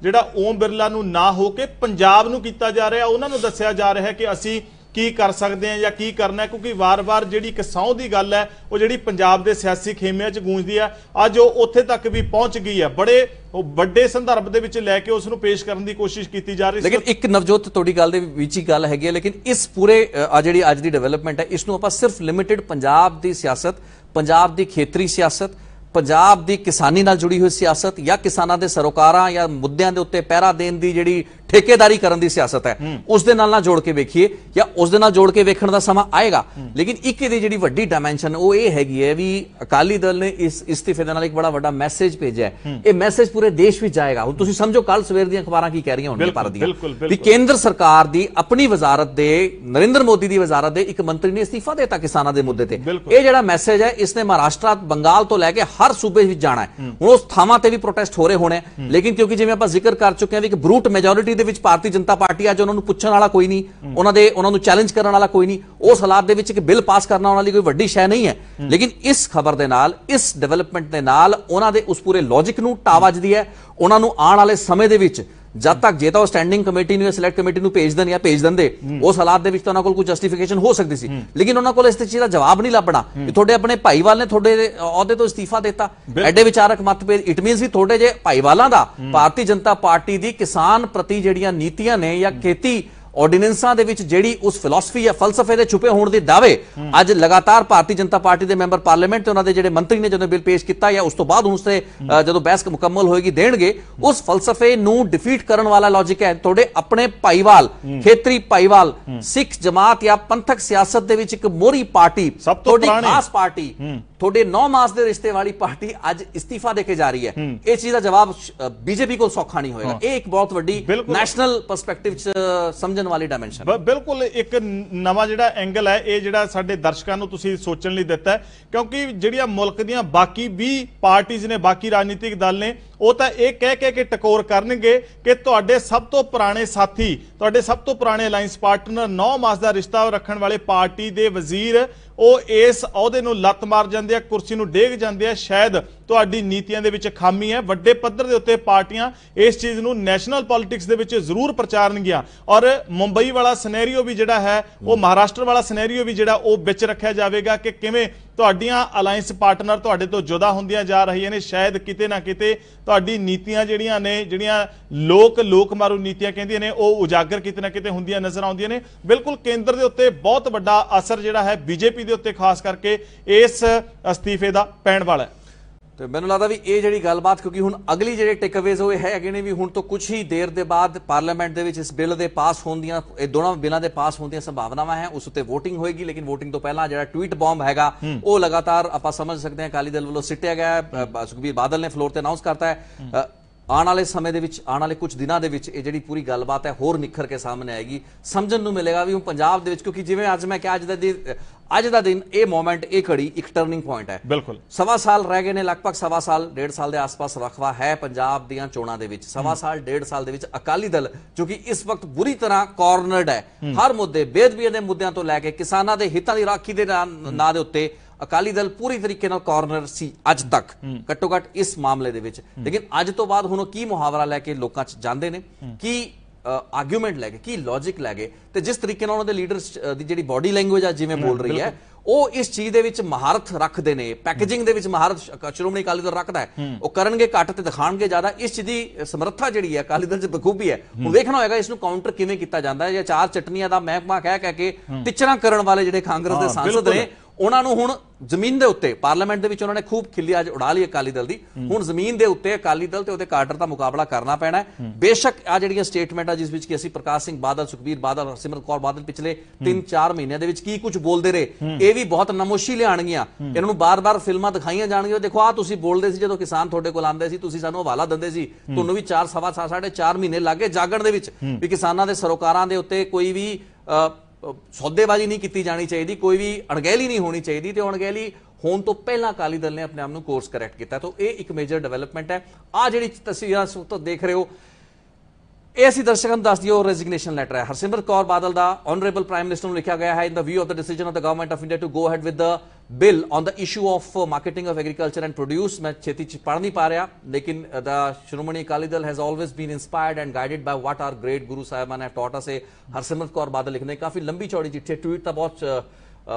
ਜਿਹੜਾ ਓਮ ਬਿਰਲਾ ਨੂੰ ਨਾ ਹੋ ਕੇ ਪੰਜਾਬ ਨੂੰ ਕੀਤਾ ਜਾ ਰਿਹਾ ਉਹਨਾਂ ਨੂੰ ਦੱਸਿਆ ਜਾ ਰਿਹਾ ਕਿ ਅਸੀਂ ਕੀ ਕਰ ਸਕਦੇ ਹਾਂ ਜਾਂ ਕੀ ਕਰਨਾ ਹੈ ਕਿਉਂਕਿ ਵਾਰ-ਵਾਰ ਜਿਹੜੀ ਕਿਸਾਉ ਦੀ ਗੱਲ ਹੈ ਉਹ ਜਿਹੜੀ ਪੰਜਾਬ ਦੇ ਸਿਆਸੀ ਖੇਮਿਆਂ 'ਚ ਗੂੰਜਦੀ ਹੈ ਅੱਜ ਉਹ ਉੱਥੇ ਤੱਕ ਵੀ ਪਹੁੰਚ ਗਈ ਹੈ ਬੜੇ ਉਹ ਵੱਡੇ ਸੰਦਰਭ ਦੇ ਵਿੱਚ ਲੈ ਕੇ ਉਸ ਨੂੰ ਪੇਸ਼ ਕਰਨ ਦੀ ਕੋਸ਼ਿਸ਼ ਕੀਤੀ ਜਾ ਰਹੀ ਸੀ। ਲੇਕਿਨ ਇੱਕ ਨਵਜੋਤ ਤੁਹਾਡੀ ਗੱਲ ਦੇ ਵਿੱਚ ਹੀ ਗੱਲ ਹੈਗੀ ਹੈ ਲੇਕਿਨ ਇਸ ਪੂਰੇ ਆ ਜਿਹੜੀ ਅੱਜ ਦੀ ਡਿਵੈਲਪਮੈਂਟ ਹੈ ਇਸ ਨੂੰ ਆਪਾਂ ਸਿਰਫ ਲਿਮਿਟਿਡ ਪੰਜਾਬ ਦੀ ਸਿਆਸਤ ਪੰਜਾਬ ਦੀ ਖੇਤਰੀ ਸਿਆਸਤ, ਪੰਜਾਬ ਦੀ ਕਿਸਾਨੀ ਨਾਲ ਜੁੜੀ ਹੋਈ ਸਿਆਸਤ ਜਾਂ ਕਿਸਾਨਾਂ ਦੇ ਸਰੋਕਾਰਾਂ ਜਾਂ ਮੁੱਦਿਆਂ ਦੇ ਉੱਤੇ ਪਹਿਰਾ ਦੇਣ ਦੀ ਜਿਹੜੀ ਠੇਕੇਦਾਰੀ ਕਰਨ ਦੀ ਸਿਆਸਤ ਹੈ। ਉਸ ਦੇ ਨਾਲ ਨਾ ਜੋੜ ਕੇ ਵੇਖੀਏ ਜਾਂ ਉਸ ਦੇ ਨਾਲ ਜੋੜ ਕੇ ਵੇਖਣ ਦਾ ਸਮਾਂ ਆਏਗਾ। ਲੇਕਿਨ ਇੱਕ ਇਹਦੀ ਜਿਹੜੀ ਵੱਡੀ ਡਾਈਮੈਂਸ਼ਨ ਉਹ ਇਹ ਹੈਗੀ ਹੈ ਵੀ ਅਕਾਲੀ ਦਲ ਨੇ ਇਸ ਇਸਤੀਫੇ ਦੇ ਨਾਲ ਇੱਕ ਬੜਾ ਵੱਡਾ ਮੈਸੇਜ ਭੇਜਿਆ ਹੈ। ਇਹ ਮੈਸੇਜ ਪੂਰੇ ਦੇਸ਼ ਵਿੱਚ ਜਾਏਗਾ। ਹੁਣ ਤੁਸੀਂ ਸਮਝੋ ਕੱਲ ਸਵੇਰ ਦੀਆਂ ਅਖਬਾਰਾਂ ਕੀ ਕਹਿ ਰਹੀਆਂ ਹੋਣਗੀਆਂ ਭਾਰਤ ਦੀਆਂ। ਵੀ। ਕੇਂਦਰ ਸਰਕਾਰ ਦੀ ਆਪਣੀ ਵਜ਼ਾਰਤ ਦੇ ਨਰਿੰਦਰ ਮੋਦੀ ਦੀ ਵਜ਼ਾਰਤ ਦੇ ਇੱਕ ਮੰਤਰੀ ਨੇ ਅਸਤੀਫਾ ਦਿੱਤਾ ਕਿਸਾਨਾਂ ਦੇ ਮੁੱਦੇ ਤੇ। ਇਹ ਜਿਹੜਾ ਮੈਸੇਜ ਹੈ ਇਸਨੇ ਮਹਾਰਾਸ਼ਟਰ ਬੰਗਾਲ ਤੋਂ ਲੈ ਕੇ ਹਰ ਸੂਬੇ ਵਿੱਚ ਜਾਣਾ ਹੈ। ਹੁਣ ਉਸ ਥਾਵਾਂ ਤੇ ਵੀ ਪ੍ਰੋਟੈਸਟ ਹੋ ਰਹੇ ਹੋਣੇ ਲੇਕਿਨ ਕਿਉਂਕਿ ਜਿਵੇਂ ਆਪਾਂ ਜ਼ਿਕਰ ਕਰ ਚੁੱਕੇ ਹਾਂ ਵੀ ਇੱਕ ਬਰੂਟ ਮੈਜੋਰਿਟੀ ਦੇ ਵਿੱਚ ਭਾਰਤੀ ਜਨਤਾ ਪਾਰਟੀ ਅੱਜ ਉਹਨਾਂ ਨੂੰ ਪੁੱਛਣ ਵਾਲਾ ਕੋਈ ਨਹੀਂ, ਉਹਨਾਂ ਦੇ, ਉਹਨਾਂ ਨੂੰ ਚੈਲੰਜ ਕਰਨ ਵਾਲਾ ਕੋਈ ਨਹੀਂ ਉਸ ਹਾਲਾਤ ਦੇ ਵਿੱਚ ਇੱਕ ਬਿੱਲ ਪਾਸ ਕਰਨਾ ਉਹਨਾਂ ਲਈ ਕੋਈ ਵੱਡੀ ਸ਼ੈ ਨਹੀਂ ਹੈ। ਲੇਕਿਨ ਇਸ ਖਬਰ ਦੇ ਨਾਲ, ਇਸ ਡਿਵੈਲਪਮੈਂਟ ਦੇ ਨਾਲ, ਉਹਨਾਂ ਦੇ ਉਸ ਪੂਰੇ ਲੌਜੀਕ ਨੂੰ ਟਾ ਵੱਜਦੀ ਹੈ, ਉਹਨਾਂ ਨੂੰ ਆਉਣ ਵਾਲੇ ਸਮੇਂ ਦੇ ਵਿੱਚ ਜਦ ਤੱਕ ਜੇ ਤਾਂ ਉਹ ਸਟੈਂਡਿੰਗ ਕਮੇਟੀ ਨੂੰ ਜਾਂ ਸਿਲੈਕਟ ਕਮੇਟੀ ਨੂੰ ਭੇਜ ਦੇਣ ਜਾਂ ਭੇਜ ਦਿੰਦੇ ਉਸ ਹਾਲਾਤ ਦੇ ਵਿੱਚ ਤਾਂ ਉਹਨਾਂ ਕੋਲ ਕੋਈ ਜਸਟੀਫਿਕੇਸ਼ਨ ਹੋ ਸਕਦੀ ਸੀ। ਲੇਕਿਨ ਉਹਨਾਂ ਕੋਲ ਇਸ ਚੀਜ਼ ਦਾ ਜਵਾਬ ਨਹੀਂ ਲੱਭਣਾ ਕਿ ਤੁਹਾਡੇ ਆਪਣੇ ਭਾਈਵਾਲ ਨੇ ਤੁਹਾਡੇ ਅਹੁਦੇ ਤੋਂ ਅਸਤੀਫਾ ਦਿੱਤਾ। ਐਡੇ ਵਿਚਾਰਕ ਮਤਭੇਦ ਇਟ ਮੀਨਸ ਵੀ ਤੁਹਾਡੇ ਜੇ ਭਾਈਵਾਲਾਂ ਦਾ ਭਾਰਤੀ ਜਨਤਾ ਪਾਰਟੀ ਦੀ ਕਿਸਾਨ ਪ੍ਰਤੀ ਜਿਹੜੀਆਂ ਨੀਤੀਆਂ ਨੇ ਜਾਂ ਖੇਤੀ ਆਰਡੀਨੈਂਸਾਂ ਦੇ ਵਿੱਚ ਜਿਹੜੀ ਉਸ ਫਿਲਾਸਫੀ ਜਾਂ ਫਲਸਫੇ ਦੇ ਛੁਪੇ ਹੋਣ ਦੇ ਦਾਅਵੇ ਅੱਜ ਲਗਾਤਾਰ ਭਾਰਤੀ ਜਨਤਾ ਪਾਰਟੀ ਦੇ ਮੈਂਬਰ ਪਾਰਲੀਮੈਂਟ ਤੇ ਉਹਨਾਂ ਦੇ ਜਿਹੜੇ ਮੰਤਰੀ ਨੇ ਜਦੋਂ ਬਿੱਲ ਪੇਸ਼ ਕੀਤਾ ਜਾਂ ਉਸ ਤੋਂ ਬਾਅਦ ਉਸ ਤੇ ਜਦੋਂ ਬਹਿਸ ਮੁਕੰਮਲ ਹੋਏਗੀ ਦੇਣਗੇ ਉਸ ਫਲਸਫੇ ਨੂੰ ਡਿਫੀਟ ਕਰਨ ਵਾਲਾ ਲੌਜੀਕ ਹੈ। ਤੁਹਾਡੇ ਆਪਣੇ ਭਾਈਵਾਲ ਖੇਤਰੀ ਭਾਈਵਾਲ ਸਿੱਖ ਜਮਾਤ ਜਾਂ ਪੰਥਕ ਸਿਆਸਤ ਦੇ ਵਿੱਚ ਇੱਕ ਮੋਰੀ ਪਾਰਟੀ ਤੁਹਾਡੀ। ਖਾਸ ਪਾਰਟੀ ਤੁਹਾਡੇ 9 ਮਾਸ ਦੇ ਰਿਸ਼ਤੇ ਵਾਲੀ ਪਾਰਟੀ ਅੱਜ ਇਸਤੀਫਾ ਦੇ ਕੇ ਜਾ ਰਹੀ ਹੈ। ਇਹ ਚੀਜ਼ ਦਾ ਜਵਾਬ ਬੀਜੇਪੀ ਕੋਲ ਸੌਖਾ ਨਹੀਂ ਹੋਏਗਾ। ਇਹ ਇੱਕ ਬਹੁਤ ਵੱਡੀ। ਨੈਸ਼ਨਲ ਪਰਸਪੈਕਟਿਵ ਚ ਸਮਝਣ ਵਾਲੀ ਡਾਈਮੈਂਸ਼ਨ ਬਿਲਕੁਲ ਇੱਕ ਨਵਾਂ ਜਿਹੜਾ ਐਂਗਲ ਹੈ ਇਹ ਜਿਹੜਾ ਸਾਡੇ ਦਰਸ਼ਕਾਂ ਨੂੰ ਤੁਸੀਂ ਸੋਚਣ ਲਈ ਦਿੱਤਾ ਹੈ। ਕਿਉਂਕਿ ਜਿਹੜੀਆਂ ਮੁਲਕ ਦੀਆਂ ਬਾਕੀ 20 ਪਾਰਟੀਆਂ ਨੇ ਬਾਕੀ ਰਾਜਨੀਤਿਕ ਦਲ ਨੇ ਉਹ ਤਾਂ ਇਹ ਕਹਿ ਕਹਿ ਕੇ ਟਕੋਰ ਕਰਨਗੇ ਕਿ ਤੁਹਾਡੇ ਸਭ ਤੋਂ ਪੁਰਾਣੇ ਸਾਥੀ ਤੁਹਾਡੇ ਸਭ ਤੋਂ ਪੁਰਾਣੇ ਅਲਾਈਅੰਸ ਪਾਰਟਨਰ 9 ਮਾਸ ਦਾ ਰਿਸ਼ਤਾ ਰੱਖਣ ਵਾਲੇ ਪਾਰਟੀ ਦੇ ਵਜ਼ੀਰ ਉਹ ਇਸ ਅਹੁਦੇ ਨੂੰ ਲੱਤ ਮਾਰ ਜਾਂਦੇ ਆ ਕੁਰਸੀ ਨੂੰ ਡੇਗ ਜਾਂਦੇ ਆ ਸ਼ਾਇਦ ਤੁਹਾਡੀ ਨੀਤੀਆਂ ਦੇ ਵਿੱਚ ਖਾਮੀ ਹੈ। ਵੱਡੇ ਪੱਧਰ ਦੇ ਉੱਤੇ ਪਾਰਟੀਆਂ ਇਸ ਚੀਜ਼ ਨੂੰ ਨੈਸ਼ਨਲ ਪੋਲਿਟਿਕਸ ਦੇ ਵਿੱਚ ਜ਼ਰੂਰ ਪ੍ਰਚਾਰਨਗੀਆਂ। ਔਰ ਮੁੰਬਈ ਵਾਲਾ ਸਿਨੈਰੀਓ ਵੀ ਜਿਹੜਾ ਹੈ ਉਹ ਮਹਾਰਾਸ਼ਟਰ ਵਾਲਾ ਸਿਨੈਰੀਓ ਵੀ ਜਿਹੜਾ ਉਹ ਵਿੱਚ ਰੱਖਿਆ ਜਾਵੇਗਾ ਕਿ ਕਿਵੇਂ ਤੁਹਾਡੀਆਂ ਅਲਾਈਅੰਸ ਪਾਰਟਨਰ ਤੁਹਾਡੇ ਤੋਂ ਜੁਦਾ ਹੁੰਦੀਆਂ ਜਾ ਰਹੀਆਂ ਨੇ। ਸ਼ਾਇਦ ਕਿਤੇ ਨਾ ਕਿਤੇ ਤੁਹਾਡੀ ਨੀਤੀਆਂ ਜਿਹੜੀਆਂ ਨੇ ਜਿਹੜੀਆਂ ਲੋਕ ਲੋਕ ਮਾਰੂ ਨੀਤੀਆਂ ਕਹਿੰਦੀਆਂ ਨੇ ਉਹ ਉਜਾਗਰ ਕਿਤੇ ਨਾ ਕਿਤੇ ਹੁੰਦੀਆਂ ਨਜ਼ਰ ਆਉਂਦੀਆਂ ਨੇ। ਬਿਲਕੁਲ ਕੇਂਦਰ ਦੇ ਉੱਤੇ ਬਹੁਤ ਵੱਡਾ ਅਸਰ ਜਿਹੜਾ ਹੈ ਬੀਜੇਪੀ ਦੇ ਉੱਤੇ ਖਾਸ ਕਰਕੇ ਇਸ ਅਸਤੀਫੇ ਦਾ ਪੈਣ ਵਾਲਾ ਹੈ। ਤੇ ਮੈਨੂੰ ਲੱਗਦਾ ਵੀ ਇਹ ਜਿਹੜੀ ਗੱਲਬਾਤ ਕਿਉਂਕਿ ਹੁਣ ਅਗਲੀ ਜਿਹੜੇ ਟੇਕਅਵੇਜ਼ ਉਹ ਇਹ ਹੈਗੇ ਨੇ ਵੀ ਹੁਣ ਤੋਂ ਕੁਝ ਹੀ ਦੇਰ ਦੇ ਬਾਅਦ ਪਾਰਲੀਮੈਂਟ ਦੇ ਵਿੱਚ ਇਸ ਬਿੱਲ ਦੇ ਪਾਸ ਹੋਣ ਦੀਆਂ ਇਹ ਦੋਨਾਂ ਬਿੱਲਾਂ ਦੇ ਪਾਸ ਹੋਣ ਦੀਆਂ ਸੰਭਾਵਨਾਵਾਂ ਹੈ ਉਸ ਉੱਤੇ VOTING ਹੋਏਗੀ ਲੇਕਿਨ VOTING ਤੋਂ ਪਹਿਲਾਂ ਜਿਹੜਾ ਟਵੀਟ ਬੰਬ ਹੈਗਾ ਉਹ ਲਗਾਤਾਰ ਆਪਾਂ ਸਮਝ ਸਕਦੇ ਹਾਂ ਅਕਾਲੀ ਦਲ ਵੱਲੋਂ ਸਿੱਟਿਆ ਗਿਆ ਹੈ ਸੁਖਬੀਰ ਬਾਦਲ ਨੇ ਫਲੋਰ ਤੇ ਅਨਾਉਂਸ ਕਰਤਾ ਹੈ। ਆਉਣ ਵਾਲੇ ਸਮੇਂ ਦੇ ਵਿੱਚ ਆਉਣ ਵਾਲੇ ਕੁਝ ਦਿਨਾਂ ਦੇ ਵਿੱਚ ਇਹ ਜਿਹੜੀ ਪੂਰੀ ਗੱਲਬਾਤ ਹੈ ਹੋਰ ਨਿਖਰ ਕੇ ਸਾਹਮਣੇ ਆਏਗੀ। ਸਮਝਣ ਨੂੰ ਮਿਲੇਗਾ ਵੀ ਹੁਣ ਪੰਜਾਬ ਦੇ ਵਿੱਚ ਕਿਉਂਕਿ ਜਿਵੇਂ ਅੱਜ ਮੈਂ ਕਿਹਾ ਅੱਜ ਦਾ ਦਿਨ ਅੱਜ ਦਾ ਦਿਨ ਇਹ ਮੂਮੈਂਟ ਇਹ ਘੜੀ ਇੱਕ ਟਰਨਿੰਗ ਪੁਆਇੰਟ ਹੈ। ਬਿਲਕੁਲ। ਸਵਾ ਸਾਲ ਰਹਿ ਗਏ ਨੇ ਲਗਭਗ ਸਵਾ ਸਾਲ ਡੇਢ ਸਾਲ ਦੇ ਆਸ-ਪਾਸ ਰਖਵਾ ਹੈ ਪੰਜਾਬ ਦੀਆਂ ਚੋਣਾਂ ਦੇ ਵਿੱਚ। ਸਵਾ ਸਾਲ ਡੇਢ ਸਾਲ ਦੇ ਵਿੱਚ ਅਕਾਲੀ ਦਲ ਜੋ ਕਿ ਇਸ ਵਕਤ ਬੁਰੀ ਤਰ੍ਹਾਂ ਕਾਰਨਰਡ ਹੈ। ਹਰ ਮੁੱਦੇ ਬੇਦਬੀ ਦੇ ਮੁੱਦਿਆਂ ਤੋਂ ਲੈ ਕੇ ਕਿਸਾਨਾਂ ਦੇ ਹਿੱਤਾਂ ਦੀ ਰਾਖੀ ਦੇ ਨਾਂ ਨਾਂ ਦੇ ਉੱਤੇ ਅਕਾਲੀ ਦਲ ਪੂਰੀ ਤਰੀਕੇ ਨਾਲ ਕਾਰਨਰ ਸੀ ਅੱਜ ਤੱਕ। ਘੱਟੋ ਘੱਟ ਇਸ ਮਾਮਲੇ ਦੇ ਵਿੱਚ। ਲੇਕਿਨ ਅੱਜ ਤੋਂ ਬਾਅਦ ਹੁਣ ਉਹ ਕੀ ਮੁਹਾਵਰਾ ਲੈ ਕੇ ਲੋਕਾਂ 'ਚ ਜਾਂਦੇ ਨੇ? ਕੀ ਆਰਗੂਮੈਂਟ ਲੈ ਕੇ ਕੀ ਲੌਜੀਕ ਲੈ ਕੇ ਤੇ ਜਿਸ ਤਰੀਕੇ ਨਾਲ ਉਹਨਾਂ ਦੇ ਲੀਡਰਸ ਦੀ ਜਿਹੜੀ ਬਾਡੀ ਲੈਂਗੁਏਜ ਆ ਜਿਵੇਂ ਬੋਲ ਰਹੀ ਹੈ ਉਹ ਇਸ ਚੀਜ਼ ਦੇ ਵਿੱਚ ਮਹਾਰਤ ਰੱਖਦੇ ਨੇ। ਪੈਕੇਜਿੰਗ ਦੇ ਵਿੱਚ ਮਹਾਰਤ ਸ਼੍ਰੋਮਣੀ ਅਕਾਲੀ ਦਲ ਰੱਖਦਾ ਹੈ। ਉਹ ਕਰਨਗੇ ਘੱਟ ਤੇ ਦਿਖਾਣਗੇ ਜ਼ਿਆਦਾ। ਇਸ ਚੀਜ਼ ਦੀ ਸਮਰੱਥਾ ਜਿਹੜੀ ਹੈ ਅਕਾਲੀ ਦਲ 'ਚ ਬਖੂਬੀ ਹੈ। ਹੁਣ ਵੇਖਣਾ ਹੋਏਗਾ ਇਸ ਨੂੰ ਕਾਊਂਟਰ ਕਿਵੇਂ ਕੀਤਾ ਜਾਂਦਾ ਹੈ। ਜਾਂ ਚਾਰ ਚਟਨੀਆਂ ਦਾ ਮਹਿਕਮਾ ਕਹਿ ਕਹਿ ਕੇ ਟਿਚਰਾਂ ਕਰਨ ਵਾਲੇ ਜਿਹੜੇ ਕਾਂਗਰਸ ਦੇ ਸਾਂਸਦ। ਨੇ ਉਹਨਾਂ ਨੂੰ ਹੁਣ ਜ਼ਮੀਨ ਦੇ ਉੱਤੇ ਪਾਰਲੀਮੈਂਟ ਦੇ ਵਿੱਚ ਉਹਨਾਂ ਨੇ ਖੂਬ ਖਿੱਲੀ ਅੱਜ ਉਡਾ ਲਈ ਅਕਾਲੀ ਦਲ ਦੀ। ਹੁਣ ਜ਼ਮੀਨ ਦੇ ਉੱਤੇ ਅਕਾਲੀ ਦਲ ਤੇ ਉਹਦੇ ਕਾਡਰ ਦਾ ਮੁਕਾਬਲਾ ਕਰਨਾ ਪੈਣਾ ਹੈ। ਬੇਸ਼ੱਕ ਆ ਜਿਹੜੀਆਂ ਸਟੇਟਮੈਂਟਾਂ ਜਿਸ ਵਿੱਚ ਕਿ ਅਸੀਂ ਪ੍ਰਕਾਸ਼ ਸਿੰਘ ਬਾਦਲ ਸੁਖਬੀਰ ਬਾਦਲ ਸਿਮਰਤ ਕੌਰ ਬਾਦਲ ਪਿਛਲੇ 3-4 ਮਹੀਨਿਆਂ ਦੇ ਵਿੱਚ ਕੀ ਕੁਝ ਬੋਲਦੇ ਰਹੇ ਇਹ ਵੀ ਬਹੁਤ ਨਮੋਸ਼ੀ ਲਿਆਣਗੀਆਂ ਇਹਨਾਂ ਨੂੰ ਬਾਰ-ਬਾਰ ਫਿਲਮਾਂ ਦਿਖਾਈਆਂ ਜਾਣਗੀਆਂ। ਦੇਖੋ ਆ ਤੁਸੀਂ ਬੋਲਦੇ ਸੀ ਜਦੋਂ ਕਿਸਾਨ ਤੁਹਾਡੇ ਕੋਲ ਆਉਂਦੇ ਸੀ ਤੁਸੀਂ ਸਾਨੂੰ ਹਵਾਲਾ ਦਿੰਦੇ ਸੀ। ਤੁਹਾਨੂੰ ਵੀ 4 ਸਵਾ ਸਾਢੇ 4 ਮਹੀਨੇ ਲੱਗੇ ਜਾਗਣ ਦੇ ਵਿੱਚ ਵੀ ਕਿਸਾਨਾਂ ਦੇ ਸਰੋਕਾਰਾਂ ਦੇ ਉੱਤੇ ਕੋਈ ਵੀ ਸੌਦੇਬਾਜ਼ੀ ਨਹੀਂ ਕੀਤੀ ਜਾਣੀ ਚਾਹੀਦੀ, ਕੋਈ ਵੀ ਅਣਗਹਿਲੀ ਨਹੀਂ ਹੋਣੀ ਚਾਹੀਦੀ ਤੇ ਅਣਗਹਿਲੀ ਹੋਣ ਤੋਂ ਪਹਿਲਾਂ ਅਕਾਲੀ ਦਲ ਨੇ ਆਪਣੇ ਆਪ ਨੂੰ ਕੋਰਸ ਕਰੈਕਟ ਕੀਤਾ। ਤਾਂ ਇਹ ਇੱਕ ਮੇਜਰ ਡਿਵੈਲਪਮੈਂਟ ਹੈ। ਆ ਜਿਹੜੀ ਤਸਵੀਰਾਂ ਤੋਂ ਦੇਖ ਰਹੇ ਹੋ ਇਹ ਅਸੀਂ ਦਰਸ਼ਕਾਂ ਨੂੰ ਦੱਸ ਦਿਓ ਰੈਜ਼ਿਗਨੇਸ਼ਨ ਲੈਟਰ ਹੈ ਹਰਸਿਮਰਤ ਕੌਰ ਬਾਦਲ ਦਾ ਆਨਰੇਬਲ ਪ੍ਰਾਈਮ ਮਿਨਿਸਟਰ ਨੂੰ ਲਿਖਿਆ ਗਿਆ ਹੈ in the view of the decision of the government of India to go ahead with the bill on the issue of marketing of agriculture and produce ਮੈਂ ਛੇਤੀ ਚ ਪੜ੍ਹ ਨਹੀਂ ਪਾ ਰਿਹਾ ਲੇਕਿਨ the Shiromani Akali Dal has always been inspired and guided by what our great Guru Sahiban have taught us Harsimrat Kaur Badal ਲਿਖਦੇ ਕਾਫੀ ਲੰਬੀ ਚੌੜੀ ਚਿੱਠੀ ਟਵੀਟ ਤਾਂ ਬਹੁਤ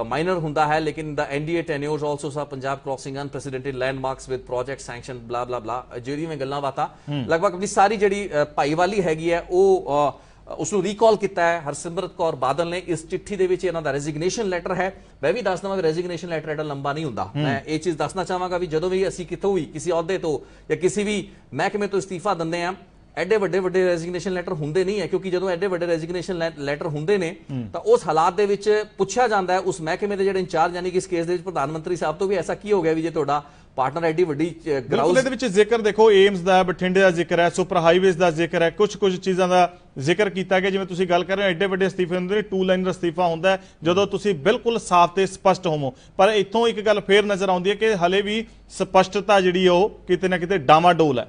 ਮਾਈਨਰ ਹੁੰਦਾ ਹੈ ਲੇਕਿਨ ਦਾ NDA tenures also saw Punjab crossing unprecedented landmarks with project sanction blah blah blah ਜਿਹੜੀਆਂ ਮੈਂ ਗੱਲਾਂ ਬਾਤਾਂ ਲਗਭਗ ਆਪਣੀ ਸਾਰੀ ਜਿਹੜੀ ਭਾਈਵਾਲੀ ਹੈਗੀ ਹੈ ਉਹ ਉਸ ਨੂੰ ਰੀਕਾਲ ਕੀਤਾ ਹੈ ਹਰਸਿਮਰਤ ਕੌਰ ਬਾਦਲ ਨੇ ਇਸ ਚਿੱਠੀ ਦੇ ਵਿੱਚ ਇਹਨਾਂ ਦਾ ਰੈਜ਼ਿਗਨੇਸ਼ਨ ਲੈਟਰ ਹੈ। ਮੈਂ ਵੀ ਦੱਸ ਦਵਾਂ ਕਿ ਰੈਜ਼ਿਗਨੇਸ਼ਨ ਲੈਟਰ ਐਡਾ ਲੰਬਾ ਨਹੀਂ ਹੁੰਦਾ। ਮੈਂ ਇਹ ਚੀਜ਼ ਦੱਸਣਾ ਚਾਹਾਂਗਾ ਵੀ ਜਦੋਂ ਵੀ ਅਸੀਂ ਕਿਤੋਂ ਵੀ ਕਿਸੇ ਅਹੁਦੇ ਤੋਂ ਜਾਂ ਕਿਸੇ ਵੀ ਮਹਿਕਮੇ ਤੋਂ ਇਸਤੀਫਾ ਦਿੰਦੇ ਆ ਐਡੇ ਵੱਡੇ ਵੱਡੇ ਰੈਜ਼ਿਗਨੇਸ਼ਨ ਲੈਟਰ ਹੁੰਦੇ ਨਹੀਂ ਹੈ ਕਿਉਂਕਿ ਜਦੋਂ ਐਡੇ ਵੱਡੇ ਰੈਜ਼ਿਗਨੇਸ਼ਨ ਲੈਟਰ ਹੁੰਦੇ ਨੇ ਤਾਂ ਉਸ ਹਾਲਾਤ ਦੇ ਵਿੱਚ ਪੁੱਛਿਆ ਜਾਂਦਾ ਹੈ ਉਸ ਮਹਿਕਮੇ ਦੇ ਜਿਹੜੇ ਇੰਚਾਰਜ ਯਾਨੀ ਕਿ ਇਸ ਕੇਸ ਦੇ ਵਿੱਚ ਪ੍ਰਧਾਨ ਮੰਤਰੀ ਸਾਹਿਬ ਤੋਂ ਵੀ ਐਸਾ ਕੀ ਹੋ ਗਿਆ ਵੀ ਜੇ ਤੁਹਾਡਾ ਪਾਰਟਨਰ ਐਡੀ ਵੱਡੀ ਗਰਾਊਸ ਇਹਦੇ ਵਿੱਚ ਜ਼ਿਕਰ ਦੇਖੋ ਏਮਸ ਦਾ ਬਠਿੰਡੇ ਦਾ ਜ਼ਿਕਰ ਹੈ ਸੁਪਰ ਹਾਈਵੇਜ਼ ਦਾ ਜ਼ਿਕਰ ਹੈ ਕੁਝ ਕੁਝ ਚੀਜ਼ਾਂ ਦਾ ਜ਼ਿਕਰ ਕੀਤਾ ਗਿਆ। ਜਿਵੇਂ ਤੁਸੀਂ ਗੱਲ ਕਰ ਰਹੇ ਹੋ ਐਡੇ ਵੱਡੇ ਅਸਤੀਫੇ ਹੁੰਦੇ ਨੇ ਟੂ ਲਾਈਨਰ ਅਸਤੀਫਾ ਹੁੰਦਾ ਜਦੋਂ ਤੁਸੀਂ ਬਿਲਕੁਲ ਸਾਫ਼ ਤੇ ਸਪਸ਼ਟ ਹੋਵੋ। ਪਰ ਇੱਥੋਂ ਇੱਕ ਗੱਲ ਫੇਰ ਨਜ਼ਰ ਆਉਂਦੀ ਹੈ ਕਿ ਹਲੇ ਵੀ ਸਪਸ਼ਟਤਾ ਜਿਹੜੀ ਉਹ ਕਿਤੇ ਨਾ ਕਿਤੇ ਡਾਮਾਡੋਲ ਹੈ।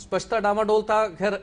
ਸਪਸ਼ਟਤਾ ਡਾਮਾਡੋਲ ਤਾਂ ਖੈਰ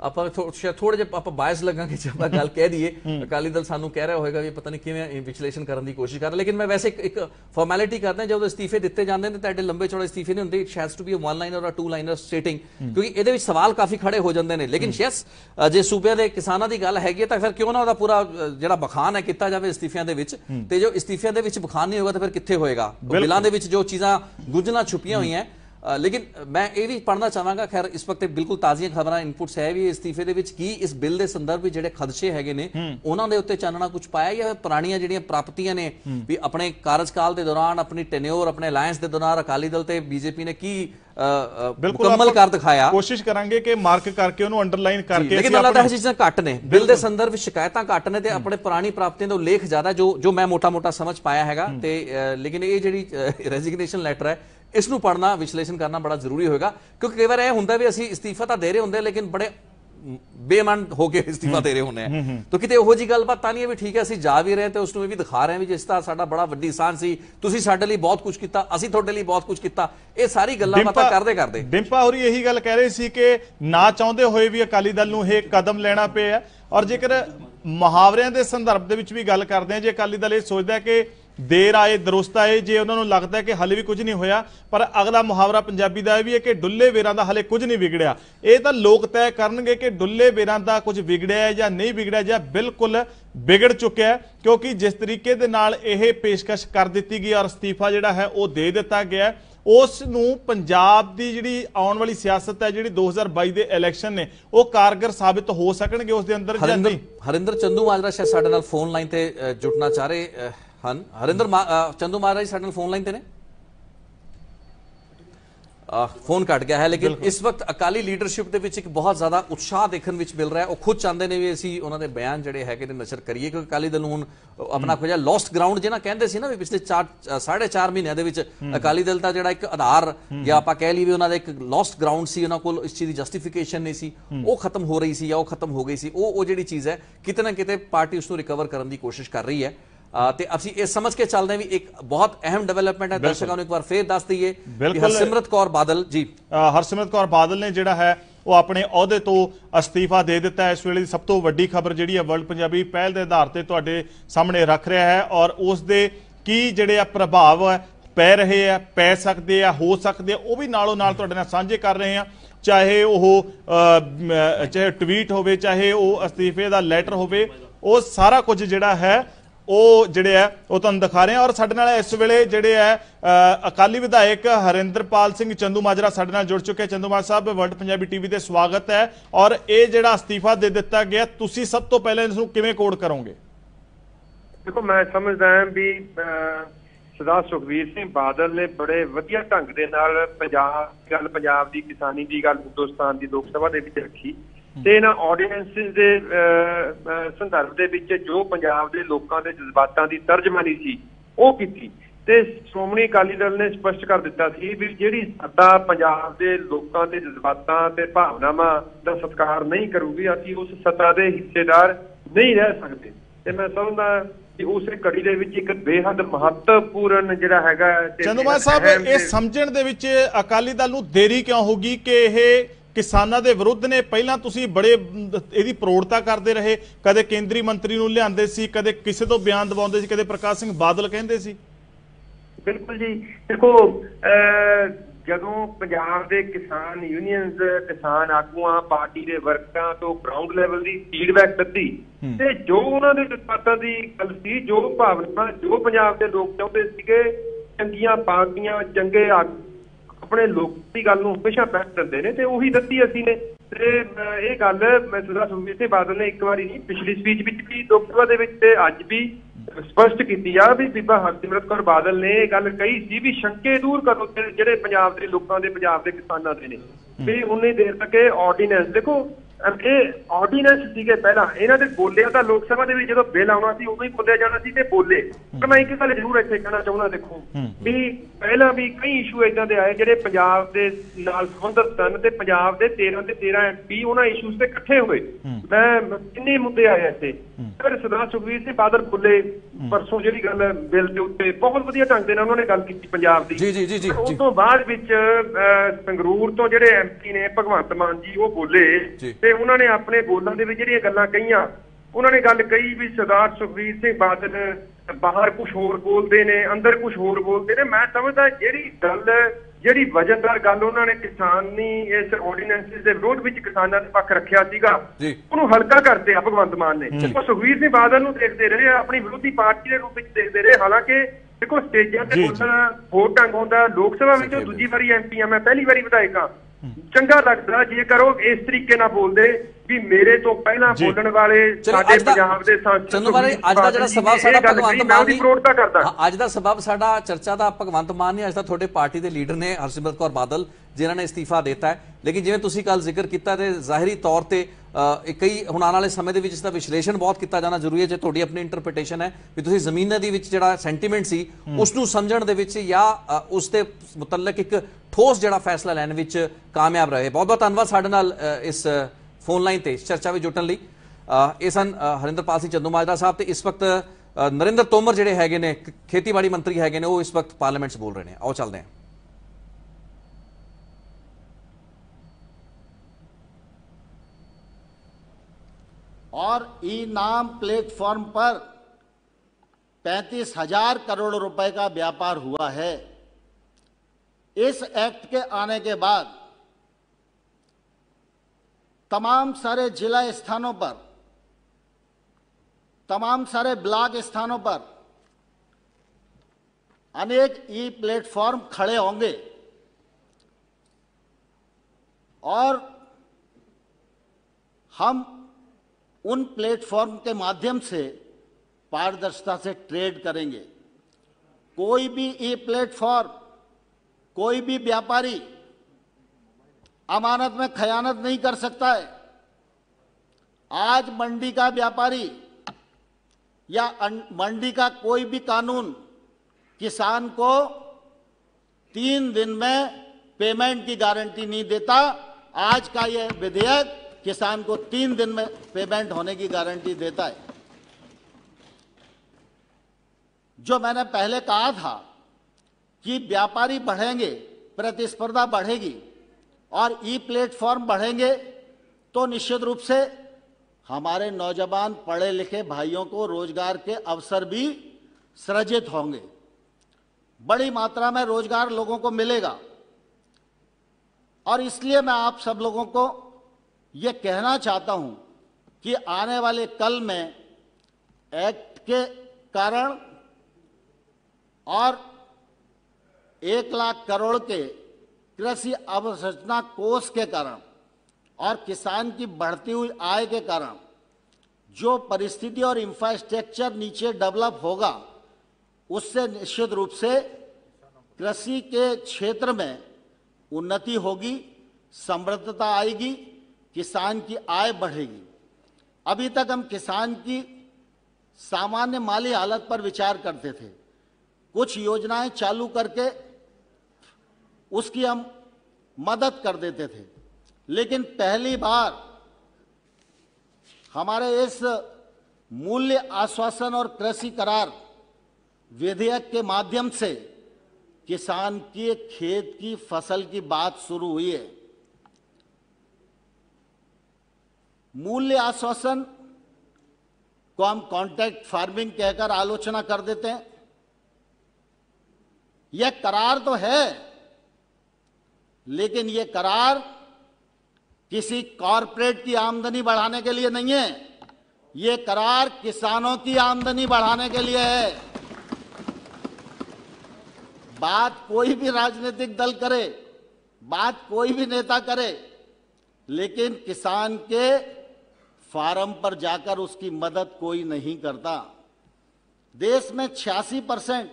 ਆਪਾਂ ਥੋੜੇ ਜਿਹਾ ਆਪਾਂ ਬਾਇਸ ਲੱਗਾਂਗੇ ਜੇ ਆਪਾਂ ਗੱਲ ਕਹਿ ਦਈਏ। ਅਕਾਲੀ ਦਲ ਸਾਨੂੰ ਕਹਿ ਰਿਹਾ ਹੋਵੇਗਾ ਵੀ ਪਤਾ ਨਹੀਂ ਕਿਵੇਂ ਵਿਸ਼ਲੇਸ਼ਣ ਕਰਨ ਦੀ ਕੋਸ਼ਿਸ਼ ਕਰ ਲੇਕਿਨ ਮੈਂ ਵੈਸੇ ਇੱਕ ਫਾਰਮੈਲਿਟੀ ਕਰਦਾ ਜਦੋਂ ਅਸਤੀਫੇ ਦਿੱਤੇ ਜਾਂਦੇ ਨੇ ਤਾਂ ਐਡੇ ਲੰਬੇ ਚੌੜੇ ਅਸਤੀਫੇ ਨਹੀਂ ਹੁੰਦੇ। It has to be a one liner or two liner stating ਕਿਉਂਕਿ ਇਹਦੇ ਵਿੱਚ ਸਵਾਲ ਕਾਫੀ ਖੜੇ ਹੋ ਜਾਂਦੇ ਨੇ। ਲੇਕਿਨ ਯੈਸ ਜੇ ਸੂਬਿਆਂ ਦੇ ਕਿਸਾਨਾਂ ਦੀ ਗੱਲ ਹੈਗੀ ਤਾਂ ਫਿਰ ਕਿਉਂ ਨਾ ਉਹਦਾ ਪੂਰਾ ਜਿਹੜਾ ਬਖਾਨ ਹੈ ਕੀਤਾ ਜਾਵੇ ਅਸਤੀਫਿਆਂ ਦੇ ਵਿੱਚ। ਤੇ ਜੋ ਅਸਤੀਫਿਆਂ ਦੇ ਵਿੱਚ ਬਖਾਨ ਨਹੀਂ ਹੋਗਾ ਤਾਂ ਫਿਰ ਕਿੱਥੇ ਹੋਏਗਾ। ਬਿੱਲਾਂ ਦੇ ਵਿੱਚ ਜੋ ਚੀਜ਼ਾਂ ਗੁੰਝਲਾਂ ਛੁਪੀਆਂ ਹੋਈਆਂ ਲੇਕਿਨ ਮੈਂ ਇਹ ਵੀ ਪੜਨਾ ਚਾਹਾਂਗਾ ਖੈਰ ਇਸ ਵਕਤ ਬਿਲਕੁਲ ਤਾਜ਼ੀਆਂ ਖਬਰਾਂ ਇਨਪੁਟਸ ਹੈ ਵੀ ਇਸਤੀਫੇ ਦੇ ਵਿੱਚ ਕੀ ਇਸ ਬਿੱਲ ਦੇ ਸੰਦਰਭ ਵਿੱਚ ਜਿਹੜੇ ਖਦਸ਼ੇ ਹੈਗੇ ਨੇ ਉਹਨਾਂ ਦੇ ਉੱਤੇ ਚਾਨਣਾ ਕੁਝ ਪਾਇਆ ਜਾਂ ਪੁਰਾਣੀਆਂ ਜਿਹੜੀਆਂ ਪ੍ਰਾਪਤੀਆਂ ਨੇ ਵੀ ਆਪਣੇ ਕਾਰਜਕਾਲ ਦੇ ਦੌਰਾਨ ਆਪਣੀ ਟੈਨਿਓਰ ਆਪਣੇ ਅਲਾਈਅੰਸ ਦੇ ਦੌਰਾਨ ਅਕਾਲੀ ਦਲ ਤੇ ਬੀਜੇਪੀ ਨੇ ਕੀ ਮੁਕੰਮਲ ਕਰ ਦਿਖਾਇਆ। ਕੋਸ਼ਿਸ਼ ਕਰਾਂਗੇ ਕਿ ਮਾਰਕ ਕਰਕੇ ਉਹਨੂੰ ਅੰਡਰਲਾਈਨ ਕਰਕੇ ਲੇਕਿਨ ਮੈਨੂੰ ਲੱਗਦਾ ਹੈ ਆਪਣੇ- ਚੀਜ਼ਾਂ ਘੱਟ ਨੇ। ਬਿੱਲ ਦੇ ਸੰਦਰਭ ਵਿੱਚ ਸ਼ਿਕਾਇਤਾਂ ਘੱਟ ਨੇ ਤੇ ਆਪਣੇ ਪੁਰਾਣੀ ਪ੍ਰਾਪਤੀਆਂ ਦਾ ਉਲੇਖ ਜ਼ਿਆਦਾ ਜੋ ਜੋ ਮੈਂ ਮੋਟਾ-ਮੋਟਾ ਸਮਝ ਪਾਇਆ ਹੈਗਾ ਤੇ ਲੇਕਿਨ ਇਹ ਜਿਹੜੀ ਰੈਜ਼ਿਗਨੇਸ਼ਨ ਲੈਟਰ ਹੈ ਇਸ ਨੂੰ ਪੜਨਾ ਵਿਸ਼ਲੇਸ਼ਣ ਕਰਨਾ ਬੜਾ ਜ਼ਰੂਰੀ ਹੋਏਗਾ ਕਿਉਂਕਿ ਕਈ ਵਾਰ ਇਹ ਹੁੰਦਾ ਵੀ ਅਸੀਂ ਇਸਤੀਫਾ ਤਾਂ ਦੇ ਰਹੇ ਹੁੰਦੇ ਲੇਕਿਨ ਬੜੇ ਬੇਮਨ ਹੋ ਕੇ ਇਸਤੀਫਾ ਦੇ ਰਹੇ ਹੁੰਦੇ ਆ ਤਾਂ ਕਿਤੇ ਉਹੋ ਜੀ ਗੱਲਬਾਤ ਤਾਂ ਨਹੀਂ ਹੈ ਵੀ ਠੀਕ ਹੈ ਅਸੀਂ ਜਾ ਵੀ ਰਹੇ ਤੇ ਉਸ ਨੂੰ ਵੀ ਦਿਖਾ ਰਹੇ ਵੀ ਜਿਸ ਤਰ੍ਹਾਂ ਸਾਡਾ ਬੜਾ ਵੱਡੀ ਇਨਸਾਨ ਸੀ ਤੁਸੀਂ ਸਾਡੇ ਲਈ ਬਹੁਤ ਕੁਝ ਕੀਤਾ ਅਸੀਂ ਤੁਹਾਡੇ ਲਈ ਬਹੁਤ ਕੁਝ ਕੀਤਾ ਇਹ ਸਾਰੀ ਗੱਲਾਂ ਬਾਤਾਂ ਕਰਦੇ ਕਰਦੇ। ਡਿੰਪਾ ਹੋਰੀ ਇਹੀ ਗੱਲ ਕਹਿ ਰਹੇ ਸੀ ਕਿ ਨਾ ਚਾਹੁੰਦੇ ਹੋਏ ਵੀ ਅਕਾਲੀ ਦਲ ਨੂੰ ਇਹ ਕਦਮ ਲੈਣਾ ਪਿਆ ਔਰ ਜੇਕਰ ਮੁਹਾਵਰਿਆਂ ਦੇ ਸੰਦਰਭ ਦੇ ਵਿੱਚ ਵੀ ਗੱਲ ਕਰਦੇ ਹਾਂ ਜੇ ਅਕਾਲੀ ਦਲ ਇਹ ਸੋਚਦਾ ਕਿ ਦੇਰ ਆਏ ਦਰੁਸਤ ਆਏ ਜੇ ਉਹਨਾਂ ਨੂੰ ਲੱਗਦਾ ਕਿ ਹਲੇ ਵੀ ਕੁਝ ਨਹੀਂ ਹੋਇਆ ਪਰ ਅਗਲਾ ਮੁਹਾਵਰਾ ਪੰਜਾਬੀ ਦਾ ਇਹ ਵੀ ਹੈ ਕਿ ਡੁੱਲੇ ਵੇਰਾਂ ਦਾ ਹਲੇ ਕੁਝ ਨਹੀਂ ਵਿਗੜਿਆ। ਇਹ ਤਾਂ ਲੋਕ ਤੈਅ ਕਰਨਗੇ ਕਿ ਡੁੱਲੇ ਵੇਰਾਂ ਦਾ ਕੁਝ ਵਿਗੜਿਆ ਹੈ ਜਾਂ ਨਹੀਂ ਵਿਗੜਿਆ ਜਾਂ ਬਿਲਕੁਲ ਵਿਗੜ ਚੁੱਕਿਆ ਕਿਉਂਕਿ ਜਿਸ ਤਰੀਕੇ ਦੇ ਨਾਲ ਇਹ ਪੇਸ਼ਕਸ਼ ਕਰ ਦਿੱਤੀ ਗਈ ਔਰ ਅਸਤੀਫਾ ਜਿਹੜਾ ਹੈ ਉਹ ਦੇ ਦਿੱਤਾ ਗਿਆ ਉਸ ਨੂੰ ਪੰਜਾਬ ਦੀ ਜਿਹੜੀ ਆਉਣ ਵਾਲੀ ਸਿਆਸਤ ਹੈ ਜਿਹੜੀ 2022 ਦੇ ਇਲੈਕਸ਼ਨ ਨੇ ਉਹ ਕਾਰਗਰ ਸਾਬਿਤ ਹੋ ਸਕਣਗੇ ਉਸ ਦੇ ਅੰਦਰ ਜਾਂ ਹਰਿੰਦਰ ਨਹੀਂ? ਹਰਿੰਦਰ ਚੰਦੂ ਮਾਜਰਾ ਸ਼ਾਇਦ ਸਾਡੇ ਨਾਲ ਫੋਨ ਲਾਈਨ ਤੇ ਜੁੜਨਾ ਚਾਹ ਰਹੇ ਹਨ। ਹਰਿੰਦਰ ਚੰਦੂ ਮਾਜਰਾ ਜੀ ਸਾਡੇ ਨਾਲ ਫੋਨ ਲਾਈਨ ਤੇ ਨੇ। ਫੋਨ ਕੱਟ ਗਿਆ ਹੈ ਲੇਕਿਨ ਇਸ ਵਕਤ ਅਕਾਲੀ ਲੀਡਰਸ਼ਿਪ ਦੇ ਵਿੱਚ ਇੱਕ ਬਹੁਤ ਜ਼ਿਆਦਾ ਉਤਸ਼ਾਹ ਦੇਖਣ ਵਿੱਚ ਮਿਲ ਰਿਹਾ ਹੈ। ਉਹ ਖੁਦ ਚਾਹੁੰਦੇ ਨੇ ਵੀ ਅਸੀਂ ਉਹਨਾਂ ਦੇ ਬਿਆਨ ਜਿਹੜੇ ਹੈਗੇ ਨੇ ਨਸ਼ਰ ਕਰੀਏ ਕਿਉਂਕਿ ਅਕਾਲੀ ਦਲ ਨੂੰ ਹੁਣ ਆਪਣਾ ਕੋਈ ਲੋਸਟ ਗਰਾਊਂਡ ਜਿਹਨਾਂ ਕਹਿੰਦੇ ਸੀ ਨਾ ਵੀ ਪਿਛਲੇ 4 ਸਾਢੇ 4 ਮਹੀਨਿਆਂ ਦੇ ਵਿੱਚ ਅਕਾਲੀ ਦਲ ਦਾ ਜਿਹੜਾ ਇੱਕ ਆਧਾਰ ਜਾਂ ਆਪਾਂ ਕਹਿ ਲਈਏ ਵੀ ਉਹਨਾਂ ਦਾ ਇੱਕ ਲੋਸਟ ਗਰਾਊਂਡ ਸੀ ਉਹਨਾਂ ਕੋਲ ਇਸ ਚੀਜ਼ ਦੀ ਜਸਟੀਫਿਕੇਸ਼ਨ ਨਹੀਂ ਸੀ। ਉਹ ਖਤਮ ਹੋ ਰਹੀ ਸੀ ਜਾਂ ਉਹ ਖਤਮ ਹੋ ਗਈ ਸੀ। ਉਹ ਉਹ ਜਿਹੜੀ ਚੀਜ਼ ਹੈ ਕਿਤੇ ਨਾ ਕਿਤੇ ਪਾਰਟੀ ਉਸ ਨੂੰ ਰਿਕਵਰ ਕਰਨ ਦੀ ਕੋਸ਼ਿਸ਼ ਕਰ ਰਹੀ ਹੈ। ਤੇ ਅਸੀਂ ਇਹ ਸਮਝ ਕੇ ਚੱਲਦੇ ਹਾਂ ਵੀ ਇੱਕ ਬਹੁਤ ਅਹਿਮ ਡਿਵੈਲਪਮੈਂਟ ਹੈ। ਦਰਸ਼ਕਾਂ ਨੂੰ ਇੱਕ ਵਾਰ ਫੇਰ ਦੱਸ ਦਈਏ ਕਿ। ਹਰਸਿਮਰਤ ਕੌਰ ਬਾਦਲ ਜੀ। ਹਰਸਿਮਰਤ ਕੌਰ ਬਾਦਲ ਨੇ ਜਿਹੜਾ ਹੈ ਉਹ ਆਪਣੇ ਅਹੁਦੇ ਤੋਂ ਅਸਤੀਫਾ ਦੇ ਦਿੱਤਾ ਹੈ। ਇਸ ਵੇਲੇ ਦੀ ਸਭ ਤੋਂ ਵੱਡੀ ਖਬਰ ਜਿਹੜੀ ਹੈ ਵਰਲਡ ਪੰਜਾਬੀ ਪਹਿਲ ਦੇ ਆਧਾਰ ਤੇ ਤੁਹਾਡੇ ਸਾਹਮਣੇ ਰੱਖ ਰਿਹਾ ਹੈ ਔਰ ਉਸ ਦੇ ਕੀ ਜਿਹੜੇ ਆ ਪ੍ਰਭਾਵ ਪੈ ਰਹੇ ਆ ਪੈ ਸਕਦੇ ਆ ਹੋ ਸਕਦੇ ਆ ਉਹ ਵੀ ਨਾਲੋਂ ਨਾਲ ਤੁਹਾਡੇ ਨਾਲ ਸਾਂਝੇ ਕਰ ਰਹੇ ਆ ਚਾਹੇ ਉਹ ਚਾਹੇ ਟਵੀਟ ਹੋਵੇ ਚਾਹੇ ਉਹ ਅਸਤੀਫੇ ਦਾ ਲੈਟਰ ਹੋਵੇ ਉਹ ਸਾਰਾ ਕੁਝ ਜਿਹੜਾ ਹੈ ਉਹ ਜਿਹੜੇ ਆ, ਉਹ ਤੁਹਾਨੂੰ ਦਿਖਾ ਰਹੇ ਆ ਔਰ ਸਾਡੇ ਨਾਲ ਇਸ ਵੇਲੇ ਜਿਹੜੇ ਆ ਅਕਾਲੀ ਵਿਧਾਇਕ ਹਰਿੰਦਰਪਾਲ ਸਿੰਘ ਚੰਦੂ ਮਾਜਰਾ ਸਾਡੇ ਨਾਲ ਜੁੜ ਚੁੱਕੇ ਚੰਦੂ ਮਾਜਰਾ ਸਾਹਿਬ, ਵਰਲਡ ਪੰਜਾਬੀ ਟੀਵੀ ਤੇ ਸਵਾਗਤ ਹੈ। ਔਰ ਇਹ ਜਿਹੜਾ ਅਸਤੀਫਾ ਦੇ ਦਿੱਤਾ ਗਿਆ, ਤੁਸੀਂ ਸਭ ਤੋਂ ਪਹਿਲਾਂ ਇਸ ਨੂੰ ਕਿਵੇਂ ਕੋਡ ਕਰੋਗੇ? ਦੇਖੋ, ਮੈਂ ਸਮਝਦਾ ਹਾਂ ਵੀ ਸਰਦਾਰ ਸੁਖਬੀਰ ਸਿੰਘ ਬਾਦਲ ਨੇ ਬੜੇ ਵਧੀਆ ਢੰਗ ਦੇ ਨਾਲ ਪੰਜਾਬ ਗੱਲ, ਪੰਜਾਬ ਦੀ ਕਿਸਾਨੀ ਦੀ ਗੱਲ, ਹਿੰਦੁਸਤਾਨ ਦੀ ਲੋਕ ਸਭਾ ਦੇ ਵਿੱਚ ਰੱਖੀ। ਤੇ ਇਹਨਾਂ ਆਡੀਅנਸਸ ਦੇ ਸੰਦਰਭ ਦੇ ਵਿੱਚ ਜੋ ਪੰਜਾਬ ਦੇ ਲੋਕਾਂ ਦੇ ਜਜ਼ਬਾਤਾਂ ਦੀ ਤਰਜਮਾਨੀ ਸੀ ਉਹ ਕੀਤੀ। ਤੇ ਸ਼੍ਰੋਮਣੀ ਅਕਾਲੀ ਦਲ ਨੇ ਸਪਸ਼ਟ ਕਰ ਦਿੱਤਾ ਸੀ ਵੀ ਜਿਹੜੀ ਸੱਤਾ ਪੰਜਾਬ ਦੇ ਲੋਕਾਂ ਦੇ ਜਜ਼ਬਾਤਾਂ ਤੇ ਭਾਵਨਾਵਾਂ ਦਾ ਸਤਿਕਾਰ ਨਹੀਂ ਕਰੂਗੀ ਅਸੀਂ ਉਸ ਸੱਤਾ ਦੇ ਹਿੱਸੇਦਾਰ ਨਹੀਂ ਰਹਿ ਸਕਦੇ। ਤੇ ਮੈਂ ਸਮਝਦਾ ਕਿ ਉਸੇ ਕੜੀ ਦੇ ਵਿੱਚ ਇੱਕ ਬੇਹੱਦ ਮਹੱਤਵਪੂਰਨ ਜਿਹੜਾ ਹੈਗਾ ਅਹਿਮ ਸਾਹਿਬ ਇਹ ਸਮਝਣ ਦੇ ਵਿੱਚ ਅਕਾਲੀ ਦਲ ਨੂੰ ਦੇਰੀ ਕਿਉਂ ਹੋਗੀ ਕਿ ਇਹ ਕਿਸਾਨਾਂ ਦੇ ਵਿਰੁੱਧ ਨੇ। ਪਹਿਲਾਂ ਤੁਸੀਂ ਬੜੇ ਇਹਦੀ ਪ੍ਰੋੜਤਾ ਕਰਦੇ ਰਹੇ। ਕਦੇ ਕੇਂਦਰੀ ਮੰਤਰੀ ਨੂੰ ਲਿਆਂਦੇ ਸੀ ਕਦੇ ਕਿਸੇ ਤੋਂ ਬਿਆਨ ਦਵਾਉਂਦੇ ਸੀ ਕਦੇ ਪ੍ਰਕਾਸ਼ ਸਿੰਘ ਬਾਦਲ ਕਹਿੰਦੇ ਸੀ। ਬਿਲਕੁਲ ਜੀ। ਦੇਖੋ ਜਦੋਂ ਪੰਜਾਬ ਦੇ ਕਿਸਾਨ ਯੂਨੀਅਨਸ ਕਿਸਾਨ ਆਗੂਆਂ ਪਾਰਟੀ ਦੇ ਵਰਕਰਾਂ ਤੋਂ ਗਰਾਊਂਡ ਲੈਵਲ ਦੀ ਫੀਡਬੈਕ ਦਿੱਤੀ ਤੇ ਜੋ ਉਹਨਾਂ ਦੇ ਜਜ਼ਬਾਤਾਂ ਦੀ ਗੱਲ ਸੀ ਜੋ ਭਾਵਨਾ ਜੋ ਪੰਜਾਬ ਦੇ ਲੋਕ ਚਾਹੁੰਦੇ ਸੀਗੇ ਚੰਗੀਆਂ ਪਾਰਟੀਆਂ ਚੰਗੇ ਆਗੂ ਆਪਣੇ ਲੋਕ ਦੀ ਗੱਲ ਨੂੰ ਹਮੇਸ਼ਾ ਪਹਿਲ ਦਿੰਦੇ ਨੇ ਤੇ ਉਹੀ ਦਿੱਤੀ ਅਸੀਂ ਨੇ। ਤੇ ਇਹ ਗੱਲ ਮੈਂ ਸਰਦਾਰ ਸੁਖਬੀਰ ਸਿੰਘ ਬਾਦਲ ਨੇ ਇੱਕ ਵਾਰੀ ਨਹੀਂ ਪਿਛਲੀ ਸਪੀਚ ਵਿੱਚ ਵੀ ਲੋਕ ਸਭਾ ਦੇ ਵਿੱਚ ਤੇ ਅੱਜ ਵੀ ਸਪਸ਼ਟ ਕੀਤੀ ਆ ਵੀ ਬੀਬਾ ਹਰਸਿਮਰਤ ਕੌਰ ਬਾਦਲ ਨੇ ਇਹ ਗੱਲ ਕਹੀ ਸੀ ਵੀ ਸ਼ੰਕੇ ਦੂਰ ਕਰੋ ਜਿਹੜੇ- ਪੰਜਾਬ ਦੇ ਲੋਕਾਂ ਦੇ ਪੰਜਾਬ ਦੇ ਕਿਸਾਨਾਂ ਦੇ ਨੇ। ਵੀ ਉਨੀ ਦੇਰ ਤੱਕ ਇਹ ਆਰਡੀਨੈਂਸ ਦੇਖੋ ਇਹ ਆਰਡੀਨੈਂਸ ਸੀਗੇ ਪਹਿਲਾਂ ਇਹਨਾਂ ਦੇ ਬੋਲਿਆ ਤਾਂ ਲੋਕ ਸਭਾ ਦੇ ਵਿੱਚ ਜਦੋਂ ਬਿੱਲ ਆਉਣਾ ਸੀ ਉਦੋਂ ਹੀ ਬੋਲਿਆ ਜਾਣਾ ਸੀ ਤੇ ਬੋਲੇ। ਪਰ ਮੈਂ ਇੱਕ ਗੱਲ ਜ਼ਰੂਰ ਇੱਥੇ ਕਹਿਣਾ ਚਾਹੁੰਦਾ ਦੇਖੋ ਵੀ ਪਹਿਲਾਂ ਵੀ ਕਈ ਇਸ਼ੂ ਇਦਾਂ ਦੇ ਆਏ ਜਿਹੜੇ ਪੰਜਾਬ ਦੇ ਨਾਲ ਸੰਬੰਧਿਤ ਸਨ ਤੇ ਪੰਜਾਬ ਦੇ 13 ਤੇ 13 ਐਮਪੀ ਉਹਨਾਂ ਇਸ਼ੂਜ਼ ਤੇ ਇਕੱਠੇ ਹੋਏ। ਮੈਂ ਕਿੰਨੇ ਮੁੱਦੇ ਆਏ ਇੱਥੇ। ਫਿਰ ਸਰਦਾਰ ਸੁਖਬੀਰ ਸਿੰਘ ਬਾਦਲ ਬੋਲੇ ਪਰਸੋਂ ਜਿਹੜੀ ਗੱਲ ਬਿੱਲ ਦੇ ਉੱਤੇ ਬਹੁਤ ਵਧੀਆ ਢੰਗ ਦੇ ਨਾਲ ਉਹਨਾਂ ਨੇ ਗੱਲ ਕੀਤੀ ਪੰਜਾਬ ਦੀ। ਜੀ, ਜੀ, ਜੀ, ਜੀ, ਉਸ। ਤੋਂ ਬਾਅਦ ਵਿੱਚ ਸੰਗਰੂਰ ਤੋਂ ਜਿਹੜੇ ਐਮਪੀ ਨੇ ਭਗਵੰਤ ਮਾਨ ਜੀ ਉਹ ਬੋਲੇ। ਤੇ ਉਹਨਾਂ ਨੇ ਆਪਣੇ ਬੋਲਾਂ ਦੇ ਵਿੱਚ ਜਿਹੜੀਆਂ ਗੱਲਾਂ ਕਹੀਆਂ ਉਹਨਾਂ ਨੇ ਗੱਲ ਕਹੀ ਵੀ ਸਰਦਾਰ ਸੁਖਬੀਰ ਸਿੰਘ ਬਾਦਲ ਬਾਹਰ ਕੁਝ ਹੋਰ ਬੋਲਦੇ ਨੇ ਅੰਦਰ ਕੁਝ ਹੋਰ ਬੋਲਦੇ ਨੇ। ਮੈਂ ਸਮਝਦਾ ਜਿਹੜੀ ਗੱਲ ਜਿਹੜੀ ਵਜਨਦਾਰ ਗੱਲ ਉਹਨਾਂ ਨੇ ਕਿਸਾਨੀ ਇਸ ਆਰਡੀਨੈਂਸਿਸ ਦੇ ਵਿਰੋਧ ਵਿੱਚ ਕਿਸਾਨਾਂ ਦੇ ਪੱਖ ਰੱਖਿਆ ਸੀਗਾ। ਉਹਨੂੰ ਹਲਕਾ ਕਰਦੇ ਆ ਭਗਵੰਤ ਮਾਨ ਨੇ। ਉਹ ਸੁਖਬੀਰ ਸਿੰਘ ਬਾਦਲ ਨੂੰ ਦੇਖਦੇ ਰਹੇ ਆਪਣੀ ਵਿਰੋਧੀ ਪਾਰਟੀ ਦੇ ਰੂਪ ਵਿੱਚ ਦੇਖਦੇ ਰਹੇ। ਹਾਲਾਂਕਿ ਦੇਖੋ ਸਟੇਜਾਂ ਤੇ। ਬੋਲਣਾ ਹੋਰ ਢੰਗ ਹੁੰਦਾ। ਲੋਕ ਸਭਾ ਵਿੱਚ ਦੂਜੀ ਵਾਰੀ ਐਮਪੀ ਆ ਮੈਂ ਪਹਿਲੀ ਵਾਰੀ ਵਿਧਾਇਕ ਆ ਚੰਗਾ ਲੱਗਦਾ ਜੇਕਰ ਉਹ ਇਸ ਤਰੀਕੇ ਨਾਲ ਬੋਲਦੇ ਵੀ ਮੇਰੇ ਤੋਂ ਪਹਿਲਾਂ। ਬੋਲਣ ਵਾਲੇ ਸਾਡੇ ਪੰਜਾਬ ਦੇ ਸੰਸਦ ਚੰਦੂ ਬਾਰੇ ਅੱਜ ਦਾ ਜਿਹੜਾ ਸਬਬ ਸਾਡਾ ਭਗਵੰਤ ਮਾਨ ਦੀ ਪ੍ਰੋੜਤਾ ਕਰਦਾ। ਹਾਂ, ਅੱਜ ਦਾ ਸਬਬ ਸਾਡਾ ਚਰਚਾ ਦਾ ਭਗਵੰਤ ਮਾਨ ਨਹੀਂ ਅੱਜ ਦਾ ਤੁਹਾਡੇ ਪਾਰਟੀ ਦੇ ਲੀਡਰ ਨੇ ਹਰਸਿਮਰਤ ਕੌਰ ਬਾਦਲ ਜਿਨ੍ਹਾਂ ਨੇ ਅਸਤੀਫਾ ਦਿੱਤਾ ਹੈ। ਲੇਕਿਨ ਜਿਵੇਂ ਤੁਸੀਂ ਕੱਲ ਜ਼ਿਕਰ ਕੀਤਾ ਤੇ ਜ਼ਾਹਿਰੀ ਤੌਰ ਤੇ ਕਈ ਹੁਣ ਆਉਣ ਵਾਲੇ ਸਮੇਂ ਦੇ ਵਿੱਚ ਇਸ ਦਾ ਵਿਸ਼ਲੇਸ਼ਣ ਬਹੁਤ ਕੀਤਾ ਜਾਣਾ ਜ਼ਰੂਰੀ ਹੈ ਜੇ ਤੁਹਾਡੀ ਆਪਣੀ ਇੰਟਰਪ੍ਰੀਟੇਸ਼ਨ ਹੈ ਵੀ ਤੁਸੀਂ ਜ਼ਮੀਨਾਂ ਦੇ ਵਿੱਚ ਜਿਹੜਾ ਸੈਂਟੀਮੈਂਟ ਸੀ ਉਸ ਨੂੰ ਸਮਝਣ ਦੇ ਵਿੱਚ ਜਾਂ ਉਸ ਦੇ ਮੁਤਲਕ ਇੱਕ ਠੋਸ ਜਿਹੜਾ ਫੈਸਲਾ ਲੈਣ ਵਿੱਚ ਕਾਮਯਾਬ ਰਹੇ। ਬਹੁਤ ਬਹੁਤ ਧੰਨਵਾਦ ਸਾਡੇ ਨਾਲ ਇਸ ਫੋਨ ਲਾਈਨ ਤੇ ਇਸ ਚਰਚਾ ਵਿੱਚ ਜੁਟਣ ਲਈ ਅ, ਇਹ ਸਨ ਅ, ਹਰਿੰਦਰਪਾਲ ਸਿੰਘ ਚੰਦੂ ਮਾਜਰਾ ਸਾਹਿਬ ਤੇ ਇਸ ਵਕਤ ਅ, ਨਰਿੰਦਰ ਤੋਮਰ ਜਿਹੜੇ ਹੈਗੇ ਨੇ ਖ- ਖੇਤੀਬਾੜੀ ਮੰਤਰੀ ਹੈਗੇ ਨੇ ਉਹ ਇਸ ਵਕਤ ਪਾਰਲੀਮੈਂਟ 'ਚ ਬੋਲ ਰਹੇ ਨੇ ਆਓ ਚੱਲਦੇ ਹਾਂ और ई नाम प्लेटफॉर्म पर पैंतीस हजार करोड़ रुपए का व्यापार हुआ है इस एक्ट के आने के बाद तमाम सारे जिला स्थानों पर, तमाम सारे ब्लॉक स्थानों पर अनेक ई प्लेटफॉर्म खड़े होंगे। और हम उन प्लेटफॉर्म के माध्यम से पारदर्शिता से ट्रेड करेंगे। कोई भी ई प्लेटफॉर्म, कोई भी व्यापारी अमानत में खयानत नहीं कर सकता है। आज मंडी का व्यापारी या मंडी का कोई भी कानून किसान को तीन दिन में पेमेंट की गारंटी नहीं देता। आज का यह विधेयक किसान को तीन दिन में पेमेंट होने की गारंटी देता है। जो मैंने पहले कहा था कि व्यापारी बढ़ेंगे, प्रतिस्पर्धा बढ़ेगी और ई प्लेटफॉर्म बढ़ेंगे तो निश्चित रूप से हमारे नौजवान पढ़े लिखे भाइयों को रोज़गार के अवसर भी सृजित होंगे। बड़ी मात्रा में रोज़गार लोगों को मिलेगा। और इसलिए मैं आप सब लोगों को ये कहना चाहता हूँ कि आने वाले कल में एक्ट के कारण और एक लाख करोड़ के कृषि अवसंरचना कोष के कारण और किसान की बढ़ती हुई आय के कारण जो परिस्थिति और इंफ्रास्ट्रक्चर नीचे डेवलप होगा, उससे निश्चित रूप से कृषि के क्षेत्र में उन्नति होगी, समृद्धता आएगी, किसान की आय बढ़ेगी। अभी तक हम किसान की सामान्य माली हालत पर विचार करते थे। कुछ योजनाएँ चालू करके उसकी हम मदद कर देते थे। लेकिन पहली बार हमारे इस मूल्य आश्वासन और कृषि करार विधेयक के माध्यम से किसान की खेत की फ़सल की बात शुरू हुई है। मूल्य आश्वासन को हम कॉन्ट्रैक्ट फ़ार्मिंग कहकर आलोचना कर देते हैं। यह करार तो है लेकिन यह करार किसी कॉरपोरेट की आमदनी बढ़ाने के लिए नहीं है। यह करार किसानों की आमदनी बढ़ाने के लिए है। बात कोई भी राजनीतिक दल करे, बात कोई भी नेता करे, लेकिन किसान के फार्म पर जाकर उसकी मदद कोई नहीं करता। देश में छियासी परसेंट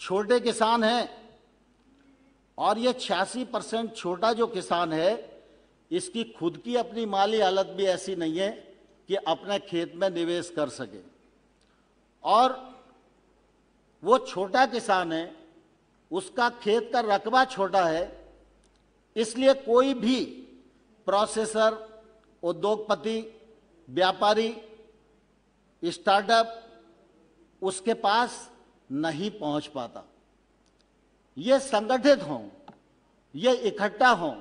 छोटे किसान हैं। और ये छियासी परसेंट छोटा जो किसान है, इसकी खुद की अपनी माली हालत भी ऐसी नहीं है कि अपने खेत में निवेश कर सके। और वो छोटा किसान है, उसका खेत का रकबा छोटा है, इसलिए कोई भी प्रोसेसर, उद्योगपति, व्यापारी, स्टार्टअप, उसके पास नहीं पहुँच पाता। ये संगठित हों, ये इकट्ठा हों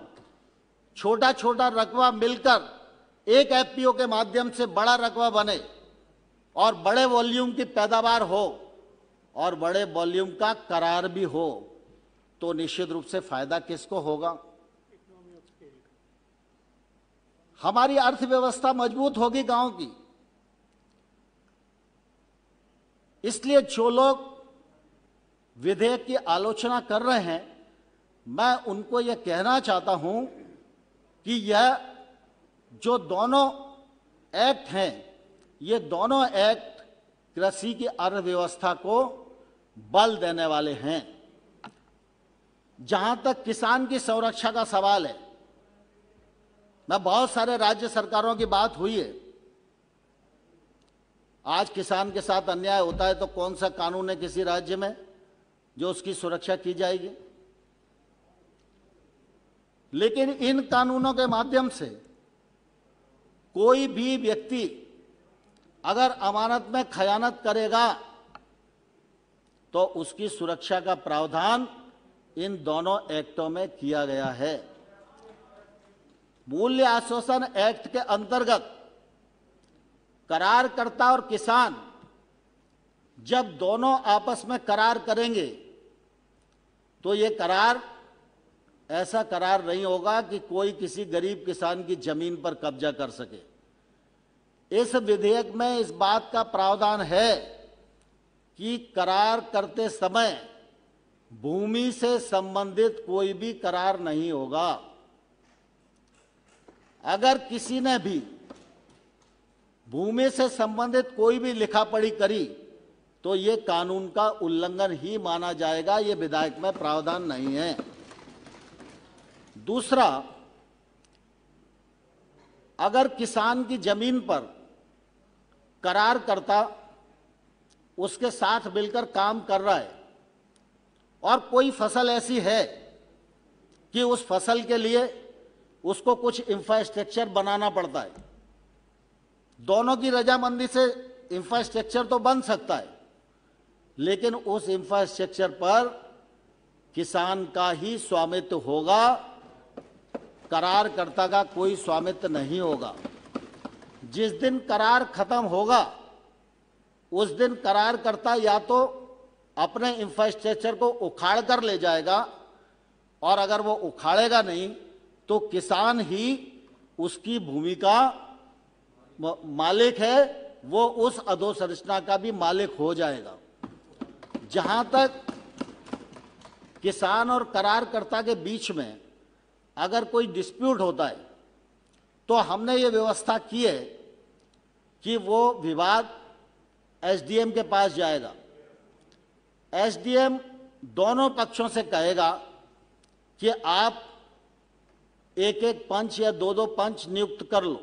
छोटा छोटा रकबा मिलकर एक एफपीओ के माध्यम से बड़ा रकबा बने और बड़े वॉल्यूम की पैदावार हो और बड़े वॉल्यूम का करार भी हो तो निश्चित रूप से फ़ायदा किसको होगा? हमारी अर्थव्यवस्था मज़बूत होगी गाँव की। इसलिए जो लोग विधेयक की आलोचना कर रहे हैं, मैं उनको यह कहना चाहता हूँ कि यह जो दोनों एक्ट हैं, ये दोनों एक्ट कृषि की अर्थव्यवस्था को बल देने वाले हैं। जहाँ तक किसान की संरक्षा का सवाल है, मैं बहुत सारे राज्य सरकारों की बात हुई है। आज किसान के साथ अन्याय होता है तो कौन सा कानून है किसी राज्य में? जो उसकी सुरक्षा की जाएगी। लेकिन इन कानूनों के माध्यम से कोई भी व्यक्ति अगर अमानत में खयानत करेगा तो उसकी सुरक्षा का प्रावधान इन दोनों एक्टों में किया गया है। मूल्य आश्वासन एक्ट के अंतर्गत करारकर्ता और किसान जब दोनों आपस में करार करेंगे तो ये करार, ऐसा करार नहीं होगा कि कोई किसी गरीब किसान की ज़मीन पर कब्जा कर सके। इस विधेयक में इस बात का प्रावधान है कि करार करते समय भूमि से संबंधित कोई भी करार नहीं होगा। अगर किसी ने भी भूमि से संबंधित कोई भी लिखा पढ़ी करी तो ये कानून का उल्लंघन ही माना जाएगा, ये विधायक में प्रावधान नहीं है। दूसरा, अगर किसान की ज़मीन पर करार करता, उसके साथ मिलकर काम कर रहा है, और कोई फ़सल ऐसी है कि उस फ़सल के लिए उसको कुछ इंफ्रास्ट्रक्चर बनाना पड़ता है, दोनों की रजामंदी से इंफ्रास्ट्रक्चर तो बन सकता है लेकिन उस इंफ्रास्ट्रक्चर पर किसान का ही स्वामित्व होगा, करारकर्ता का कोई स्वामित्व नहीं होगा। जिस दिन करार खत्म होगा, उस दिन करारकर्ता या तो अपने इंफ्रास्ट्रक्चर को उखाड़ कर ले जाएगा, और अगर वो उखाड़ेगा नहीं तो किसान ही उसकी भूमि का मालिक है, वो उस अधोसंरचना का भी मालिक हो जाएगा। जहाँ तक किसान और करारकर्ता के बीच में अगर कोई डिस्प्यूट होता है तो हमने ये व्यवस्था की है कि वो विवाद एसडीएम के पास जाएगा। एसडीएम दोनों पक्षों से कहेगा कि आप एक एक पंच या दो दो पंच नियुक्त कर लो।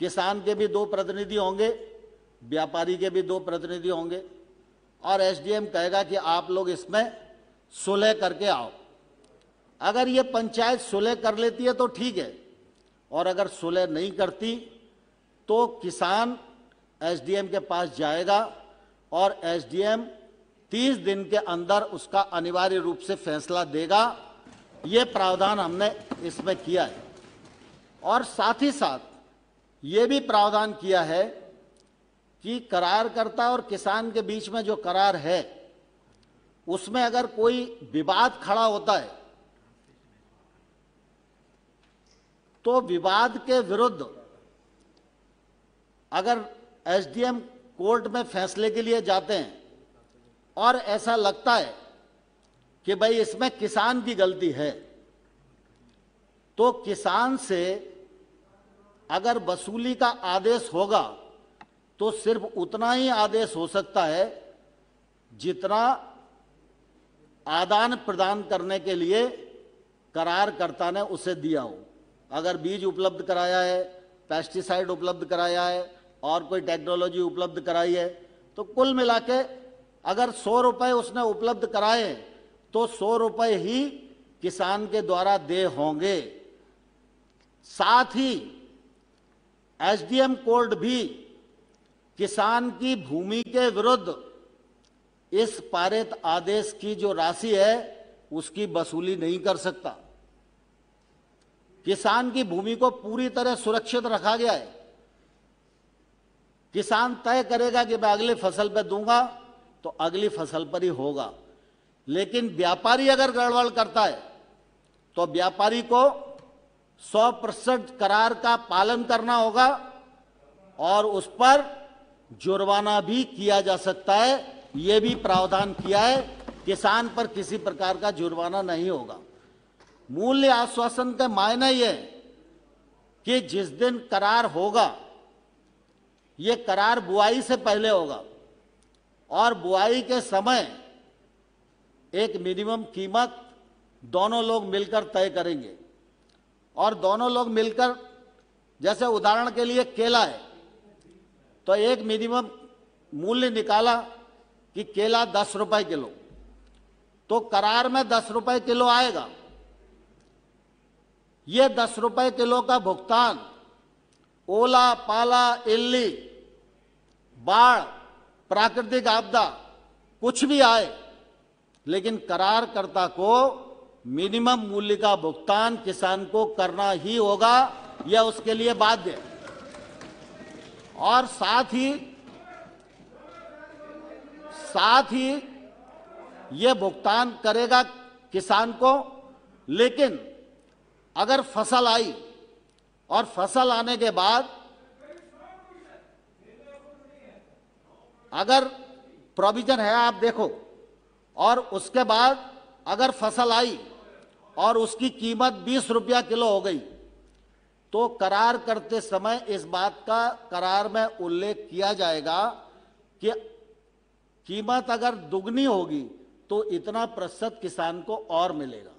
किसान के भी दो प्रतिनिधि होंगे, व्यापारी के भी दो प्रतिनिधि होंगे। और एसडीएम कहेगा कि आप लोग इसमें सुलह करके आओ। अगर ये पंचायत सुलह कर लेती है तो ठीक है, और अगर सुलह नहीं करती तो किसान एसडीएम के पास जाएगा और एसडीएम 30 दिन के अंदर उसका अनिवार्य रूप से फैसला देगा। ये प्रावधान हमने इसमें किया है। और साथ ही साथ ये भी प्रावधान किया है कि करारकर्ता और किसान के बीच में जो करार है, उसमें अगर कोई विवाद खड़ा होता है तो विवाद के विरुद्ध अगर एसडीएम कोर्ट में फैसले के लिए जाते हैं और ऐसा लगता है कि भाई इसमें किसान की गलती है तो किसान से अगर वसूली का आदेश होगा तो सिर्फ़ उतना ही आदेश हो सकता है जितना आदान प्रदान करने के लिए करारकर्ता ने उसे दिया हो। अगर बीज उपलब्ध कराया है पेस्टिसाइड उपलब्ध कराया है, और कोई टेक्नोलॉजी उपलब्ध कराई है तो कुल मिला के अगर सौ रुपए उसने उपलब्ध कराए तो सौ रुपए ही किसान के द्वारा दे होंगे। साथ ही एसडीएम कोर्ट भी किसान की भूमि के विरुद्ध इस पारित आदेश की जो राशि है, उसकी वसूली नहीं कर सकता। किसान की भूमि को पूरी तरह सुरक्षित रखा गया है। किसान तय करेगा कि मैं अगली फ़सल पर दूँगा तो अगली फ़सल पर ही होगा। लेकिन व्यापारी अगर गड़बड़ करता है तो व्यापारी को 100 प्रतिशत करार का पालन करना होगा और उस पर जुर्माना भी किया जा सकता है यह भी प्रावधान किया है, किसान पर किसी प्रकार का जुर्माना नहीं होगा। मूल्य आश्वासन का मायने ये कि जिस दिन करार होगा, ये करार बुआई से पहले होगा और बुआई के समय एक मिनिमम कीमत दोनों लोग मिलकर तय करेंगे। और दोनों लोग मिलकर, जैसे उदाहरण के लिए केला है तो एक मिनिमम मूल्य निकाला कि केला दस रुपए किलो। तो करार में दस रुपए किलो आएगा। ये दस रुपए किलो का भुगतान ओला, पाला, इल्ली, बाढ़, प्राकृतिक आपदा, कुछ भी आए, लेकिन करारकर्ता को मिनिमम मूल्य का भुगतान किसान को करना ही होगा, यह उसके लिए बाध्य है। और साथ ही साथ ही यह भुगतान करेगा किसान को, लेकिन अगर फ़सल आई और फ़सल आने के बाद अगर प्रोविज़न है, आप देखो, और उसके बाद अगर फ़सल आई और उसकी कीमत बीस रुपया किलो हो गई तो करार करते समय इस बात का करार में उल्लेख किया जाएगा कि कीमत अगर दुगनी होगी तो इतना प्रतिशत किसान को और मिलेगा।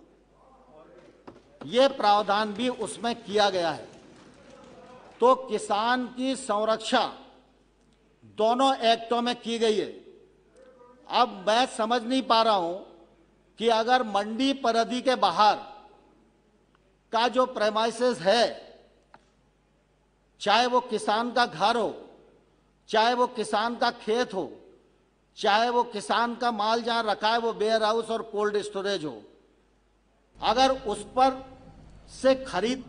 यह प्रावधान भी उसमें किया गया है। तो किसान की संरक्षा दोनों एक्टों में की गई है। अब मैं समझ नहीं पा रहा हूँ कि अगर मंडी परिधि के बाहर का जो प्रेमाइसिस है चाहे वो किसान का घर हो चाहे वो किसान का खेत हो चाहे वो किसान का माल जहां रखा है वो वेयर हाउस और कोल्ड स्टोरेज हो अगर उस पर से खरीद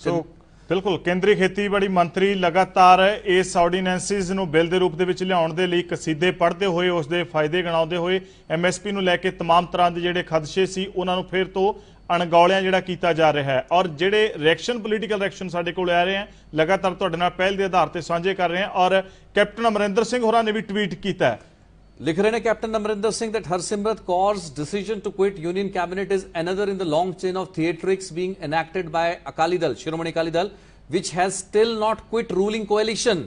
ਸੋ ਬਿਲਕੁਲ ਕੇਂਦਰੀ ਖੇਤੀਬਾੜੀ ਮੰਤਰੀ ਲਗਾਤਾਰ ਇਸ ਆਰਡੀਨੈਂਸਿਸ ਨੂੰ ਬਿੱਲ ਦੇ ਰੂਪ ਦੇ ਵਿੱਚ ਲਿਆਉਣ ਦੇ ਲਈ ਕਸੀਦੇ ਪੜ੍ਹਦੇ ਹੋਏ ਉਸ ਦੇ ਫਾਇਦੇ ਗਿਣਾਉਂਦੇ ਹੋਏ ਐਮਐਸਪੀ ਨੂੰ ਲੈ ਕੇ तमाम ਤਰ੍ਹਾਂ ਦੇ ਜਿਹੜੇ ਖਦਸ਼ੇ ਸੀ ਉਹਨਾਂ ਨੂੰ ਫਿਰ ਤੋਂ ਅਣਗੌਲਿਆਂ ਜਿਹੜਾ ਕੀਤਾ ਜਾ ਰਿਹਾ ਹੈ ਔਰ ਜਿਹੜੇ ਰਿਐਕਸ਼ਨ ਪੋਲੀਟੀਕਲ ਰਿਐਕਸ਼ਨ ਸਾਡੇ ਕੋਲ ਆ ਰਹੇ ਆ ਲਗਾਤਾਰ ਤੁਹਾਡੇ ਨਾਲ ਪਹਿਲ ਦੇ ਆਧਾਰ ਤੇ ਸਾਂਝੇ ਕਰ ਰਹੇ ਆ ਔਰ ਕੈਪਟਨ ਅਮਰਿੰਦਰ ਸਿੰਘ ਹੋਰਾਂ ਨੇ ਵੀ ਟਵੀਟ ਕੀਤਾ ਲਿਖ ਰਹੇ ਨੇ captain Amarinder Singh that Harsimrat Kaur's decision to quit union cabinet is another in the long chain of theatrics being enacted by Akali Dal Shiromani Akali Dal which has still not quit ruling coalition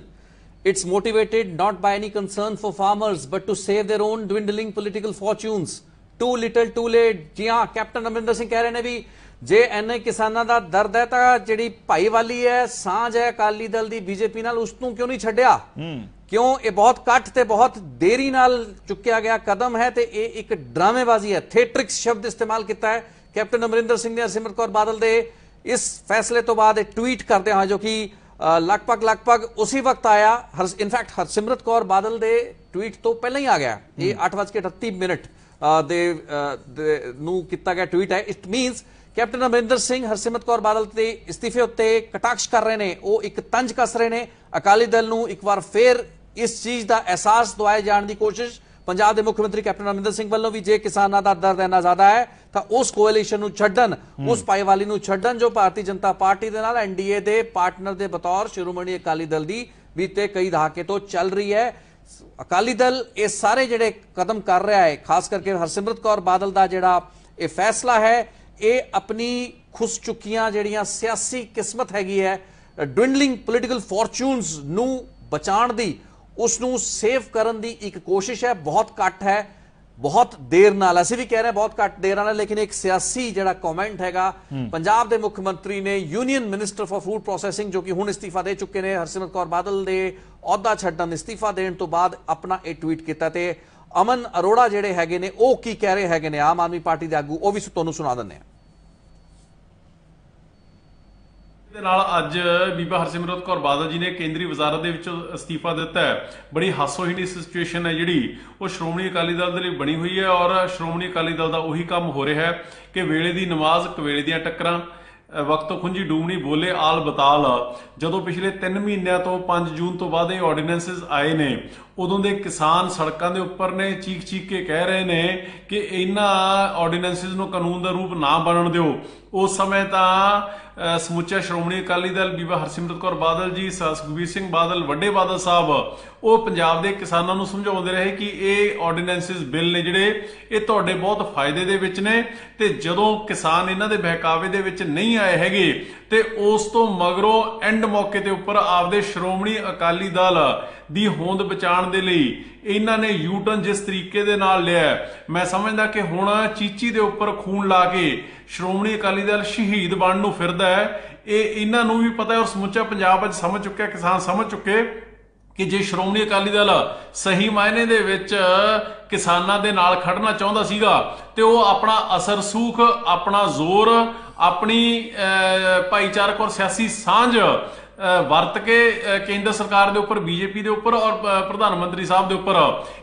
It's motivated not by any concern for farmers, but to save their own dwindling political fortunes. Too little too late. ਜੀ ਹਾਂ captain Amarinder Singh ਕਹਿ ਰਹੇ ਨੇ ਵੀ ਜੇ ਐਨੇ ਕਿਸਾਨਾਂ ਦਾ ਦਰਦ ਹੈ ਤਾਂ ਜਿਹੜੀ ਭਾਈਵਾਲੀ ਹੈ ਸਾਂਝ ਹੈ ਅਕਾਲੀ ਦਲ ਦੀ ਬੀਜੇਪੀ ਨਾਲ ਉਸ ਨੂੰ ਕਿਉਂ ਨਹੀਂ ਛੱਡਿਆ? ਕਿਉਂ ਇਹ ਬਹੁਤ ਘੱਟ ਤੇ ਬਹੁਤ ਦੇਰੀ ਨਾਲ ਚੁੱਕਿਆ ਗਿਆ ਕਦਮ ਹੈ ਤੇ ਇਹ ਇੱਕ ਡਰਾਮੇਬਾਜ਼ੀ ਹੈ ਥੀਏਟ੍ਰਿਕਸ ਸ਼ਬਦ ਇਸਤੇਮਾਲ ਕੀਤਾ ਹੈ। ਕੈਪਟਨ ਅਮਰਿੰਦਰ ਸਿੰਘ ਨੇ ਹਰਸਿਮਰਤ ਕੌਰ ਬਾਦਲ ਦੇ ਇਸ ਫੈਸਲੇ ਤੋਂ ਬਾਅਦ ਟਵੀਟ ਕਰਦੇ ਹਾਂ ਜੋ ਕਿ ਲਗਭਗ ਲਗਭਗ ਉਸੇ ਵਕਤ ਆਇਆ। ਇਨਫੈਕਟ ਹਰਸਿਮਰਤ ਕੌਰ ਬਾਦਲ ਦੇ ਟਵੀਟ ਤੋਂ ਪਹਿਲਾਂ ਹੀ ਆ ਗਿਆ। ਇਹ 8:38 ਮਿੰਟ ਦੇ ਨੂੰ ਕੀਤਾ ਗਿਆ ਟਵੀਟ ਹੈ। It means captain Amarinder Singh Harsimrat Kaur Badal ਤੇ ਇਸਤੀਫੇ ਉੱਤੇ ਕਟਾਕਸ਼ ਕਰ ਰਹੇ ਨੇ। ਉਹ ਇੱਕ ਤੰਜ ਕੱਸ ਰਹੇ ਨੇ। ਅਕਾਲੀ ਦਲ ਨੂੰ ਇੱਕ ਵਾਰ ਫੇਰ ਇਸ ਚੀਜ਼ ਦਾ ਅਹਿਸਾਸ ਦਵਾਏ ਜਾਣ ਦੀ ਕੋਸ਼ਿਸ਼ ਪੰਜਾਬ ਦੇ ਮੁੱਖ ਮੰਤਰੀ ਕੈਪਟਨ ਅਮਰਿੰਦਰ ਸਿੰਘ ਵੱਲੋਂ ਵੀ ਜੇ ਕਿਸਾਨਾਂ ਦਾ ਦਰਦ ਇੰਨਾ ਜ਼ਿਆਦਾ ਹੈ ਤਾਂ ਉਸ ਕੋਐਲੀਸ਼ਨ ਨੂੰ ਛੱਡਣ ਉਸ ਪਾਈਵਾਲੀ ਨੂੰ ਛੱਡਣ ਜੋ ਭਾਰਤੀ ਜਨਤਾ ਪਾਰਟੀ ਦੇ ਨਾਲ ਐਨਡੀਏ ਦੇ ਪਾਰਟਨਰ ਦੇ ਬਤੌਰ ਸ਼੍ਰੋਮਣੀ ਅਕਾਲੀ ਦਲ ਦੀ ਬੀਤੇ ਕਈ ਦਹਾਕੇ ਤੋਂ ਚੱਲ ਰਹੀ ਹੈ। ਅਕਾਲੀ ਦਲ ਇਹ ਸਾਰੇ ਜਿਹੜੇ ਕਦਮ ਕਰ ਰਿਹਾ ਹੈ, ਖਾਸ ਕਰਕੇ ਹਰਸਿਮਰਤ ਕੌਰ ਬਾਦਲ ਦਾ ਜਿਹੜਾ ਇਹ ਫੈਸਲਾ ਹੈ, ਇਹ ਆਪਣੀ ਖੁਸ ਚੁੱਕੀਆਂ ਜਿਹੜੀਆਂ ਸਿਆਸੀ ਕਿਸਮਤ ਹੈਗੀ ਹੈ ਡਵਿੰਡਲਿੰਗ ਪੋਲੀਟੀਕਲ ਫੋਰਚੂਨਸ ਨੂੰ ਬਚਾਉਣ ਦੀ ਉਸ ਨੂੰ ਸੇਵ ਕਰਨ ਦੀ ਇੱਕ ਕੋਸ਼ਿਸ਼ ਹੈ, ਬਹੁਤ ਘੱਟ ਹੈ। ਬਹੁਤ ਦੇਰ ਨਾਲ ਅਸੀਂ ਵੀ ਕਹਿ ਰਹੇ ਹਾਂ ਬਹੁਤ ਘੱਟ ਦੇਰ ਨਾਲ ਲੇਕਿਨ ਇੱਕ ਸਿਆਸੀ ਜਿਹੜਾ ਕਮੈਂਟ ਹੈਗਾ ਪੰਜਾਬ ਦੇ ਮੁੱਖ ਮੰਤਰੀ ਨੇ union minister for food processing ਜੋ ਕਿ ਹੁਣ ਇਸਤੀਫਾ ਦੇ ਚੁੱਕੇ ਨੇ ਹਰਸਿਮਰਤ ਕੌਰ ਬਾਦਲ ਦੇ ਅਹੁਦਾ ਛੱਡਣ ਇਸਤੀਫਾ ਦੇਣ ਤੋਂ ਬਾਅਦ ਆਪਣਾ ਇਹ ਟਵੀਟ ਕੀਤਾ ਤੇ ਅਮਨ ਅਰੋੜਾ ਜਿਹੜੇ ਹੈਗੇ ਨੇ ਉਹ ਕੀ ਕਹਿ ਰਹੇ ਹੈਗੇ ਨੇ ਆਮ ਆਦਮੀ ਪਾਰਟੀ ਦੇ ਆਗੂ ਉਹ ਵੀ ਤੁਹਾਨੂੰ ਸੁਣਾ ਦਿੰਦੇ ਆ ਦੇ ਨਾਲ ਅੱਜ ਬੀਬਾ ਹਰਸਿਮਰਤ ਕੌਰ ਬਾਦਲ ਜੀ ਨੇ ਕੇਂਦਰੀ ਵਜ਼ਾਰਤ ਦੇ ਵਿੱਚੋਂ ਅਸਤੀਫਾ ਦਿੱਤਾ ਹੈ। ਬੜੀ ਹਾਸੋਹੀਣੀ ਸਿਚੁਏਸ਼ਨ ਹੈ ਜਿਹੜੀ ਉਹ ਸ਼੍ਰੋਮਣੀ ਅਕਾਲੀ ਦਲ ਦੇ ਲਈ ਬਣੀ ਹੋਈ ਹੈ ਔਰ ਸ਼੍ਰੋਮਣੀ ਅਕਾਲੀ ਦਲ ਦਾ ਉਹੀ ਕੰਮ ਹੋ ਰਿਹਾ ਹੈ ਕਿ ਵੇਲੇ ਦੀ ਨਮਾਜ਼ ਕਵੇਲੇ ਦੀਆਂ ਟੱਕਰਾਂ ਅ, ਵਕਤ ਖੁੰਝੀ ਡੂਮਣੀ ਬੋਲੇ ਆਲ ਬਤਾਲ। ਜਦੋਂ ਪਿਛਲੇ 3 ਮਹੀਨਿਆਂ ਤੋਂ 5 ਜੂਨ ਤੋਂ ਬਾਅਦ ਇਹ ਆਰਡੀਨੈਂਸਸ ਆਏ ਨੇ ਉਦੋਂ ਦੇ ਕਿਸਾਨ ਸੜਕਾਂ ਦੇ ਉੱਪਰ ਨੇ ਚੀਖ ਚੀਖ ਕੇ ਕਹਿ ਰਹੇ ਨੇ ਕਿ ਇਹਨਾਂ ਆਰਡੀਨੈਂਸਸ ਨੂੰ ਕਾਨੂੰਨ ਦਾ ਰੂਪ ਨਾ ਬਣਨ ਦਿਓ। ਉਸ ਸਮੇਂ ਤਾਂ ਸਮੁੱਚਾ ਸ਼੍ਰੋਮਣੀ ਅਕਾਲੀ ਦਲ ਬੀਬਾ ਹਰਸਿਮਰਤ ਕੌਰ ਬਾਦਲ ਜੀ ਸੁਖਬੀਰ ਸਿੰਘ ਬਾਦਲ, ਵੱਡੇ ਬਾਦਲ ਸਾਹਿਬ, ਉਹ ਪੰਜਾਬ ਦੇ ਕਿਸਾਨਾਂ ਨੂੰ ਸਮਝਾਉਂਦੇ ਰਹੇ ਕਿ ਇਹ ਆਰਡੀਨੈਂਸਸ ਬਿੱਲ ਨੇ ਜਿਹੜੇ, ਇਹ ਤੁਹਾਡੇ ਬਹੁਤ ਫਾਇਦੇ ਦੇ ਵਿੱਚ ਨੇ ਤੇ ਜਦੋਂ ਕਿਸਾਨ ਇਹਨਾਂ ਦੇ ਬਹਿਕਾਵੇ ਦੇ ਵਿੱਚ ਨਹੀਂ ਆਏ ਹੈਗੇ ਤੇ ਉਸ ਤੋਂ ਮਗਰੋਂ ਐਂਡ ਮੌਕੇ ਤੇ ਉੱਪਰ ਆਪਦੇ ਸ਼੍ਰੋਮਣੀ ਅਕਾਲੀ ਦਲ ਦੀ ਹੋਂਦ ਬਚਾਉਣ ਦੇ ਲਈ ਇਹਨਾਂ ਨੇ ਯੂਟਰਨ ਜਿਸ ਤਰੀਕੇ ਦੇ ਨਾਲ ਲਿਆ, ਮੈਂ ਸਮਝਦਾ ਕਿ ਹੁਣ ਚੀਚੀ ਦੇ ਉੱਪਰ ਖੂਨ ਲਾ ਕੇ ਸ਼੍ਰੋਮਣੀ ਅਕਾਲੀ ਦਲ ਸ਼ਹੀਦ ਬਣਨ ਨੂੰ ਫਿਰਦਾ ਹੈ। ਇਹ ਇਹਨਾਂ ਨੂੰ ਵੀ ਪਤਾ ਹੈ ਔਰ ਸਮੁੱਚਾ ਪੰਜਾਬ ਅੱਜ ਸਮਝ ਚੁੱਕਿਆ, ਕਿਸਾਨ ਸਮਝ ਚੁੱਕੇ ਕਿ ਜੇ ਸ਼੍ਰੋਮਣੀ ਅਕਾਲੀ ਦਲ ਸਹੀ ਮਾਇਨੇ ਦੇ ਵਿੱਚ ਕਿਸਾਨਾਂ ਦੇ ਨਾਲ ਖੜਨਾ ਚਾਹੁੰਦਾ ਸੀਗਾ ਤੇ ਉਹ ਆਪਣਾ ਅਸਰ ਸੂਖ, ਆਪਣਾ ਜ਼ੋਰ ਆਪਣੀ ਭਾਈਚਾਰਕ ਔਰ ਸਿਆਸੀ ਸਾਂਝ ਵਰਤ ਕੇ ਕੇਂਦਰ ਸਰਕਾਰ ਦੇ ਉੱਪਰ, ਬੀਜੇਪੀ ਦੇ ਉੱਪਰ ਔਰ ਪ੍ਰਧਾਨ ਮੰਤਰੀ ਸਾਹਿਬ ਦੇ ਉੱਪਰ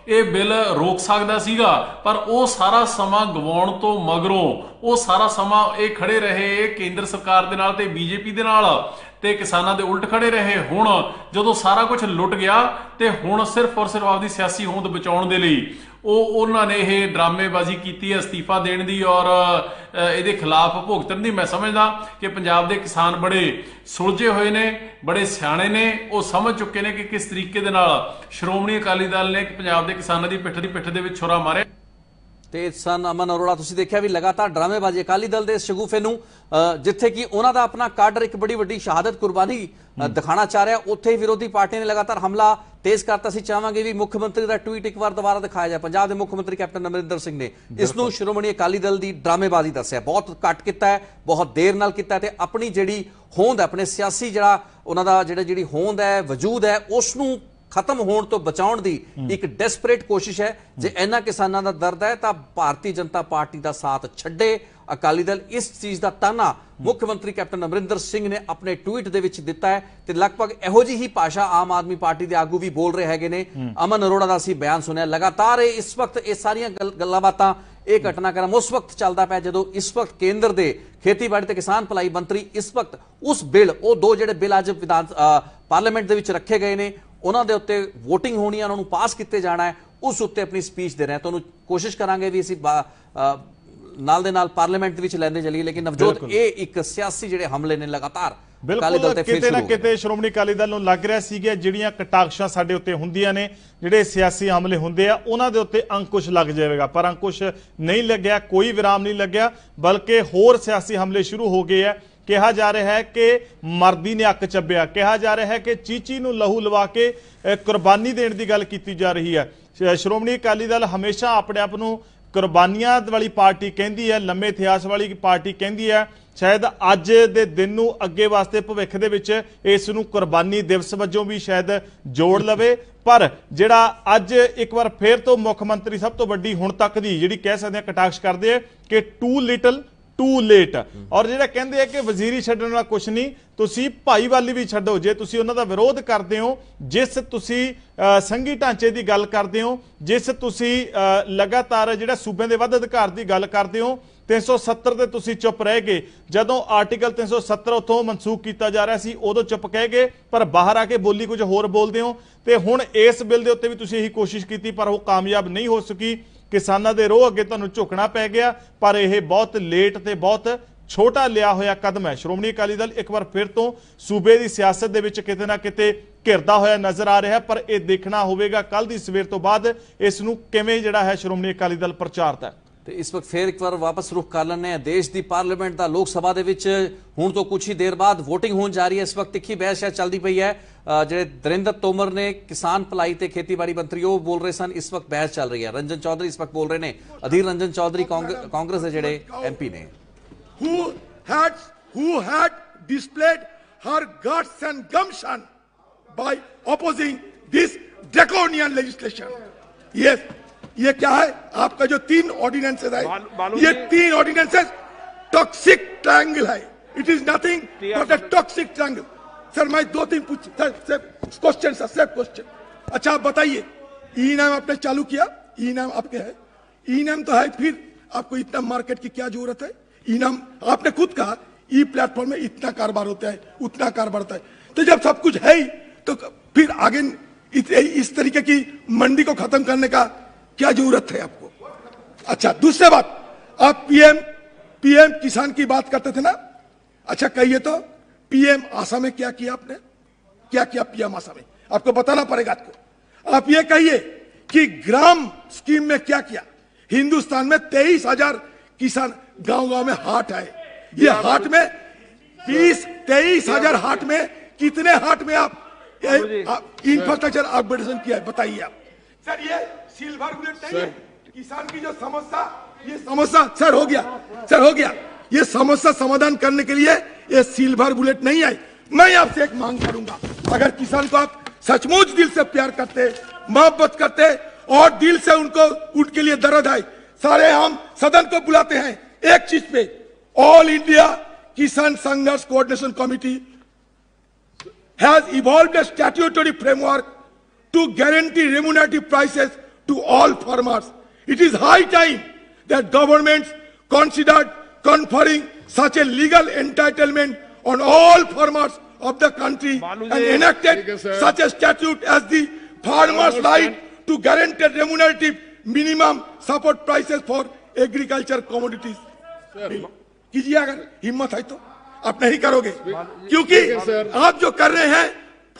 ਇਹ ਬਿੱਲ ਰੋਕ ਸਕਦਾ ਸੀਗਾ। ਪਰ ਉਹ ਸਾਰਾ ਸਮਾਂ ਗਵਾਉਣ ਤੋਂ ਮਗਰੋਂ, ਉਹ ਸਾਰਾ ਸਮਾਂ ਇਹ ਖੜੇ ਰਹੇ ਕੇਂਦਰ ਸਰਕਾਰ ਦੇ ਨਾਲ ਤੇ ਬੀਜੇਪੀ ਦੇ ਨਾਲ ਤੇ ਕਿਸਾਨਾਂ ਦੇ ਉਲਟ ਖੜੇ ਰਹੇ। ਹੁਣ ਜਦੋਂ ਸਾਰਾ ਕੁਝ ਲੁੱਟ ਗਿਆ ਤੇ ਹੁਣ ਸਿਰਫ ਔਰ ਸਿਰਫ ਆਪਦੀ ਸਿਆਸੀ ਹੋਂਦ ਬਚਾਉਣ ਦੇ ਲਈ ਉਹ ਉਹਨਾਂ ਨੇ ਇਹ ਡਰਾਮੇਬਾਜ਼ੀ ਕੀਤੀ ਹੈ ਅਸਤੀਫਾ ਦੇਣ ਦੀ ਔਰ ਇਹਦੇ ਖਿਲਾਫ ਭੁਗਤਣ ਦੀ। ਮੈਂ ਸਮਝਦਾ ਕਿ ਪੰਜਾਬ ਦੇ ਕਿਸਾਨ ਬੜੇ ਸੁਲਝੇ ਹੋਏ ਨੇ, ਬੜੇ ਸਿਆਣੇ ਨੇ। ਉਹ ਸਮਝ ਚੁੱਕੇ ਨੇ ਕਿ ਕਿਸ ਤਰੀਕੇ ਦੇ ਨਾਲ ਸ਼੍ਰੋਮਣੀ ਅਕਾਲੀ ਦਲ ਨੇ ਪੰਜਾਬ ਦੇ ਕਿਸਾਨਾਂ ਦੀ ਪਿੱਠ ਦੀ ਪਿੱਠ ਦੇ ਵਿੱਚ ਛੁਰਾ ਮਾਰਿਆ। ਤੇ ਸਨ। ਅਮਨ ਅਰੋੜਾ ਤੁਸੀਂ ਦੇਖਿਆ ਵੀ ਲਗਾਤਾਰ ਡਰਾਮੇਬਾਜ਼ੀ। ਅਕਾਲੀ ਦਲ ਦੇ ਸ਼ਗੂਫੇ ਨੂੰ ਜਿੱਥੇ ਕਿ ਉਹਨਾਂ ਦਾ ਆਪਣਾ ਕਾਡਰ ਇੱਕ ਬੜੀ ਵੱਡੀ ਸ਼ਹਾਦਤ ਕੁਰਬਾਨੀ ਦਿਖਾਣਾ ਚਾਹ ਰਿਹਾ ਉੱਥੇ ਹੀ ਵਿਰੋਧੀ ਪਾਰਟੀ ਨੇ ਲਗਾਤਾਰ ਹਮਲਾ ਤੇਜ਼ ਕਰਤਾ ਸੀ। ਚਾਹਾਂਗੇ ਵੀ ਮੁੱਖ ਮੰਤਰੀ ਦਾ ਟਵੀਟ ਇੱਕ ਵਾਰ ਦੁਬਾਰਾ ਦਿਖਾਇਆ ਜਾਏ। ਪੰਜਾਬ ਦੇ ਮੁੱਖ ਮੰਤਰੀ ਕੈਪਟਨ ਅਮਰਿੰਦਰ ਸਿੰਘ ਨੇ ਇਸ ਨੂੰ ਸ਼੍ਰੋਮਣੀ ਅਕਾਲੀ ਦਲ ਦੀ ਡਰਾਮੇਬਾਜ਼ੀ ਦੱਸਿਆ। ਬਹੁਤ ਘੱਟ ਕੀਤਾ ਹੈ ਬਹੁਤ ਦੇਰ ਨਾਲ ਕੀਤਾ ਤੇ ਆਪਣੀ ਜਿਹੜੀ ਹੋਂਦ ਆਪਣੇ ਸਿਆਸੀ ਜਿਹੜਾ ਉਹਨਾਂ ਦਾ ਜਿਹੜਾ ਜਿਹੜੀ ਹੋਂਦ ਹੈ ਵਜੂਦ ਹੈ ਉਸ ਨੂੰ ਖਤਮ ਹੋਣ ਤੋਂ ਬਚਾਉਣ ਦੀ ਇੱਕ ਡੈਸਪਰੇਟ ਕੋਸ਼ਿਸ਼ ਹੈ। ਜੇ ਇਹਨਾਂ ਕਿਸਾਨਾਂ ਦਾ ਦਰਦ ਹੈ ਤਾਂ ਭਾਰਤੀ ਜਨਤਾ ਪਾਰਟੀ ਦਾ ਸਾਥ ਛੱਡੇ। ਅਕਾਲੀ ਦਲ ਇਸ ਚੀਜ਼ ਦਾ ਤਾਨਾ ਮੁੱਖ ਮੰਤਰੀ ਕੈਪਟਨ ਅਮਰਿੰਦਰ ਸਿੰਘ ਨੇ ਆਪਣੇ ਟਵੀਟ ਦੇ ਵਿੱਚ ਦਿੱਤਾ ਹੈ ਤੇ ਲਗਭਗ ਇਹੋ ਜਿਹੀ ਹੀ ਭਾਸ਼ਾ ਆਮ ਆਦਮੀ ਪਾਰਟੀ ਦੇ ਆਗੂ ਵੀ ਬੋਲ ਰਹੇ ਹੈਗੇ ਨੇ। ਅਮਨ ਅਰੋੜਾ ਦਾ ਅਸੀਂ ਬਿਆਨ ਸੁਣਿਆ। ਲਗਾਤਾਰ ਇਹ ਇਸ ਵਕਤ ਇਹ ਸਾਰੀਆਂ ਗੱਲ- ਬਾਤਾਂ ਇਹ ਘਟਨਾਕ੍ਰਮ ਉਸ ਵਕਤ ਚੱਲਦਾ ਪਿਆ ਜਦੋਂ ਇਸ ਵਕਤ ਕੇਂਦਰ ਦੇ ਖੇਤੀਬਾੜੀ ਤੇ ਕਿਸਾਨ ਭਲਾਈ ਮੰਤਰੀ ਇਸ ਵਕਤ ਉਸ ਬਿੱਲ ਉਹ ਦੋ ਜਿਹੜੇ ਬਿੱਲ ਅੱਜ ਵਿਧਾਨ ਪਾਰਲੀਮੈਂਟ ਦੇ ਵਿੱਚ ਰੱਖੇ ਗਏ ਨੇ ਉਹਨਾਂ ਦੇ ਉੱਤੇ VOTING ਹੋਣੀ ਹੈ ਉਹਨਾਂ ਨੂੰ ਪਾਸ ਕੀਤੇ ਜਾਣਾ ਹੈ ਉਸ ਉੱਤੇ ਆਪਣੀ ਸਪੀਚ ਦੇ ਰਹੇ ਹਾਂ। ਤੁਹਾਨੂੰ ਕੋਸ਼ਿਸ਼ ਕਰਾਂਗੇ ਵੀ ਅਸੀਂ ਨਾਲ ਦੇ ਨਾਲ ਪਾਰਲੀਮੈਂਟ ਦੇ ਵਿੱਚ ਲੈਂਦੇ ਚੱਲੀਏ ਲੇਕਿਨ ਨਵਜੋਤ ਇਹ ਇੱਕ ਸਿਆਸੀ ਜਿਹੜੇ ਹਮਲੇ ਨੇ ਲਗਾਤਾਰ ਬਿਲਕੁਲ ਕਿਤੇ ਨਾ। ਕਿਤੇ ਸ਼੍ਰੋਮਣੀ ਅਕਾਲੀ ਦਲ ਨੂੰ ਲੱਗ ਰਿਹਾ ਸੀਗਾ ਜਿਹੜੀਆਂ ਕਟਾਕਸ਼ਾਂ ਸਾਡੇ ਉੱਤੇ ਹੁੰਦੀਆਂ ਨੇ ਜਿਹੜੇ ਸਿਆਸੀ ਹਮਲੇ ਹੁੰਦੇ ਆ ਉਹਨਾਂ ਦੇ ਉੱਤੇ ਅੰਕੁਸ਼ ਲੱਗ ਜਾਵੇਗਾ। ਪਰ ਅੰਕੁਸ਼ ਨਹੀਂ ਲੱਗਿਆ ਕੋਈ ਵਿਰਾਮ ਨਹੀਂ ਲੱਗਿਆ ਬਲਕਿ ਹੋਰ ਸਿਆਸੀ ਹਮਲੇ ਸ਼ੁਰੂ ਹੋ ਗਏ ਆ। ਕਿਹਾ ਜਾ ਰਿਹਾ ਹੈ ਕਿ ਮਰਦੀ ਨੇ ਅੱਕ ਚੱਬਿਆ। ਕਿਹਾ ਜਾ ਰਿਹਾ ਹੈ ਕਿ ਚੀਚੀ ਨੂੰ ਲਹੂ ਲਵਾ ਕੇ ਕੁਰਬਾਨੀ ਦੇਣ ਦੀ ਗੱਲ ਕੀਤੀ ਜਾ ਰਹੀ ਹੈ। ਸ਼੍ਰੋਮਣੀ ਅਕਾਲੀ ਦਲ ਹਮੇਸ਼ਾ ਆਪਣੇ ਆਪ ਨੂੰ ਕੁਰਬਾਨੀਆਂ ਵਾਲੀ ਪਾਰਟੀ ਕਹਿੰਦੀ ਹੈ, ਲੰਮੇ ਇਤਿਹਾਸ ਵਾਲੀ ਪਾਰਟੀ ਕਹਿੰਦੀ ਹੈ। ਸ਼ਾਇਦ ਅੱਜ ਦੇ ਦਿਨ ਨੂੰ ਅੱਗੇ ਵਾਸਤੇ ਭਵਿੱਖ ਦੇ ਵਿੱਚ ਇਸ ਨੂੰ ਕੁਰਬਾਨੀ ਦਿਵਸ ਵਜੋਂ ਵੀ ਸ਼ਾਇਦ ਜੋੜ ਲਵੇ। ਪਰ ਜਿਹੜਾ ਅੱਜ ਇੱਕ ਵਾਰ ਫੇਰ ਤੋਂ ਮੁੱਖ ਮੰਤਰੀ ਸਭ ਤੋਂ ਵੱਡੀ ਹੁਣ ਤੱਕ ਦੀ ਜਿਹੜੀ ਕਹਿ ਸਕਦੇ ਆ, ਕਟਾਕਸ਼ ਕਰਦੇ ਆ ਕਿ ਟੂ ਲਿਟਲ ਟੂ ਲੇਟ ਔਰ ਜਿਹੜਾ ਕਹਿੰਦੇ ਆ ਕਿ ਵਜ਼ੀਰੀ ਛੱਡਣ ਵਾਲਾ ਕੁਝ ਨਹੀਂ, ਤੁਸੀਂ ਭਾਈਵਾਲੀ ਵੀ ਛੱਡੋ। ਜੇ ਤੁਸੀਂ ਉਹਨਾਂ ਦਾ ਵਿਰੋਧ ਕਰਦੇ ਹੋ, ਜਿਸ ਤੁਸੀਂ ਸੰਘੀ ਢਾਂਚੇ ਦੀ ਗੱਲ ਕਰਦੇ ਹੋ, ਜਿਸ ਤੁਸੀਂ ਲਗਾਤਾਰ ਜਿਹੜਾ ਸੂਬਿਆਂ ਦੇ ਵੱਧ ਅਧਿਕਾਰ ਦੀ ਗੱਲ ਕਰਦੇ ਹੋ 370 ਤੇ ਤੁਸੀਂ ਚੁੱਪ ਰਹਿ ਗਏ। ਜਦੋਂ ਆਰਟੀਕਲ 370 ਉਥੋਂ ਮਨਸੂਖ ਕੀਤਾ ਜਾ ਰਿਹਾ ਸੀ, ਉਦੋਂ ਚੁੱਪ ਕਹਿ ਗਏ, ਪਰ ਬਾਹਰ ਆ ਕੇ ਬੋਲੀ ਕੁਝ ਹੋਰ ਬੋਲਦੇ ਹੋ। ਤੇ ਹੁਣ ਇਸ ਬਿੱਲ ਦੇ ਉੱਤੇ ਵੀ ਤੁਸੀਂ ਇਹੀ ਕੋਸ਼ਿਸ਼ ਕੀਤੀ, ਪਰ ਉਹ ਕਾਮਯਾਬ ਨਹੀਂ ਹੋ ਸਕੀ। ਕਿਸਾਨਾਂ ਦੇ ਰੋਹ ਅੱਗੇ ਤੁਹਾਨੂੰ ਝੁਕਣਾ ਪੈ ਗਿਆ, ਪਰ ਇਹ ਬਹੁਤ ਲੇਟ ਤੇ ਬਹੁਤ ਛੋਟਾ ਲਿਆ ਹੋਇਆ ਕਦਮ ਹੈ। ਸ਼੍ਰੋਮਣੀ ਅਕਾਲੀ ਦਲ ਇੱਕ ਵਾਰ ਫਿਰ ਤੋਂ ਸੂਬੇ ਦੀ ਸਿਆਸਤ ਦੇ ਵਿੱਚ ਕਿਤੇ ਨਾ ਕਿਤੇ ਘਿਰਦਾ ਹੋਇਆ ਨਜ਼ਰ ਆ ਰਿਹਾ, ਪਰ ਇਹ ਦੇਖਣਾ ਹੋਵੇਗਾ ਕੱਲ ਦੀ ਸਵੇਰ ਤੋਂ ਬਾਅਦ ਇਸ ਨੂੰ ਕਿਵੇਂ ਜਿਹੜਾ ਹੈ ਸ਼੍ਰੋਮਣੀ ਅਕਾਲੀ ਦਲ ਪ੍ਰਚਾਰਦਾ ਹੈ। ਤੇ ਇਸ ਵਕਤ ਫੇਰ ਇੱਕ ਵਾਰ ਵਾਪਸ ਰੁਖ ਕਰ ਲੈਂਦੇ ਹਾਂ। ਦੇਸ਼ ਦੀ ਪਾਰਲੀਮੈਂਟ ਦਾ ਲੋਕ ਸਭਾ ਦੇ ਵਿੱਚ ਹੁਣ ਤੋਂ ਕੁਝ ਹੀ ਦੇਰ ਬਾਅਦ VOTING ਹੋਣ ਜਾ ਰਹੀ ਹੈ। ਇਸ ਵਕਤ ਤਿੱਖੀ ਬਹਿਸ ਸ਼ਾਇਦ ਚੱਲਦੀ ਪਈ ਹੈ। ਜਿਹੜੇ ਦਰਿੰਦਰ ਤੋਮਰ ਨੇ ਕਿਸਾਨ ਭਲਾਈ ਤੇ ਖੇਤੀਬਾੜੀ ਮੰਤਰੀ ਉਹ ਬੋਲ ਰਹੇ ਸਨ ਇਸ ਵਕਤ ਬਹਿਸ ਚੱਲ ਰਹੀ ਹੈ। ਰੰਜਨ ਚੌਧਰੀ ਇਸ ਵਕਤ ਬੋਲ ਰਹੇ ਨੇ। ਅਧੀਰ ਰੰਜਨ ਚੌਧਰੀ ਕਾਂਗਰਸ ਦੇ ਜਿਹੜੇ ਐਮਪੀ ਨੇ। Who had who had displayed her guts and gumption by opposing this draconian legislation. Yes, ये क्या है? आपका जो तीन ऑर्डिनेंसेस है बाल- ये तीन ऑर्डिनेंसेस टॉक्सिक ट्रायंगल है। It is nothing but a toxic triangle sir मैं दो तीन पूछ sir question sir safe question अच्छा आप बताइए ई नाम आपने चालू किया? ई नाम आपके है। ई नाम तो है फिर आपको इतना मार्केट की क्या ज़रूरत है? ई नाम आपने खुद कहा ई प्लेटफॉर्म में इतना कारोबार होता है उतना कारोबार होता है। तो जब सब कुछ है ही तो फिर आगे इस, इस तरीके की मंडी को खत्म करने का क्या ज़रूरत है आपको? अच्छा दूसरी बात आप पीएम पीएम किसान की बात करते थे ना? अच्छा कहिए तो पीएम आशा में क्या किया आपने? क्या किया पीएम आशा में? आपको बताना पड़ेगा आपको। आप ये कहिए कि ग्राम स्कीम में क्या किया? हिंदुस्तान में तेईस हज़ार किसान गाँव गाँव में हाट है ये हाट में बीस तेईस हज़ार हाट में कितने हाट में आप इंफ्रास्ट्रक्चर अपग्रेडेशन किया है? बताइए आप। सर ये सिल्वर बुलेट है। किसान की जो समस्या ये समस्या सर हो गया सर हो गया। ये समस्या समाधान करने के लिए ये सिल्वर बुलेट नहीं आई। मैं आपसे एक मांग करूँगा अगर किसान को आप सचमुच दिल से प्यार करते मोहब्बत करते और दिल से उनको उनके लिए दर्द है सारे हम सदन को बुलाते हैं। एक चीज़ पे all India Kisan Sangharsh coordination committee evolved a statutory framework to guarantee remunerative prices to all farmers. It is high time that governments considered conferring such a legal entitlement on all farmers of the country Manu and enacted such a statute as the farmers' right to guarantee remunerative minimum support prices for agriculture commodities. कीजिए अगर हिम्मत है तो आप नहीं करोगे क्योंकि आप जो कर रहे हैं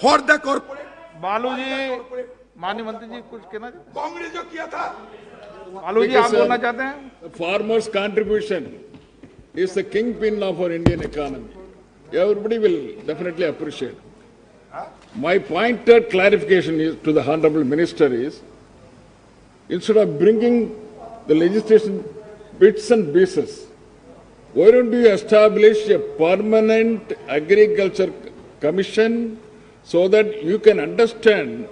फॉर द कॉर्पोरेट बालू जी माननीय मंत्री जी कुछ कहना चाहते कांग्रेस जो किया था हैं बालू जी आप बोलना चाहते हैं The farmer's contribution is the kingpin of our Indian economy. Everybody will definitely appreciate. My pointed clarification is to the Honorable Minister is, instead of bringing the legislation bits and pieces, why don't you establish a permanent agriculture commission so that you can understand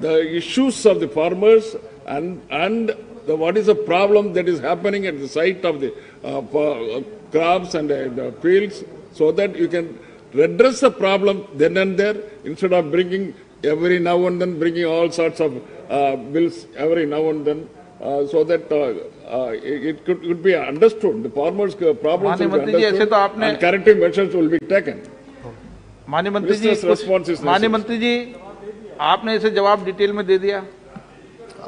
the issues of the farmers and, and the, what is the problem that is happening at the site of the uh, uh, crops and uh, the fields so that you can redress the problem then and there instead of bringing every now and then bringing all sorts of uh, bills every now and then uh, so that uh, uh it, it could, could be understood. The farmers' uh, problems will be understood and corrective measures will be taken. Business. आपने इसे जवाब detail में दे दिया।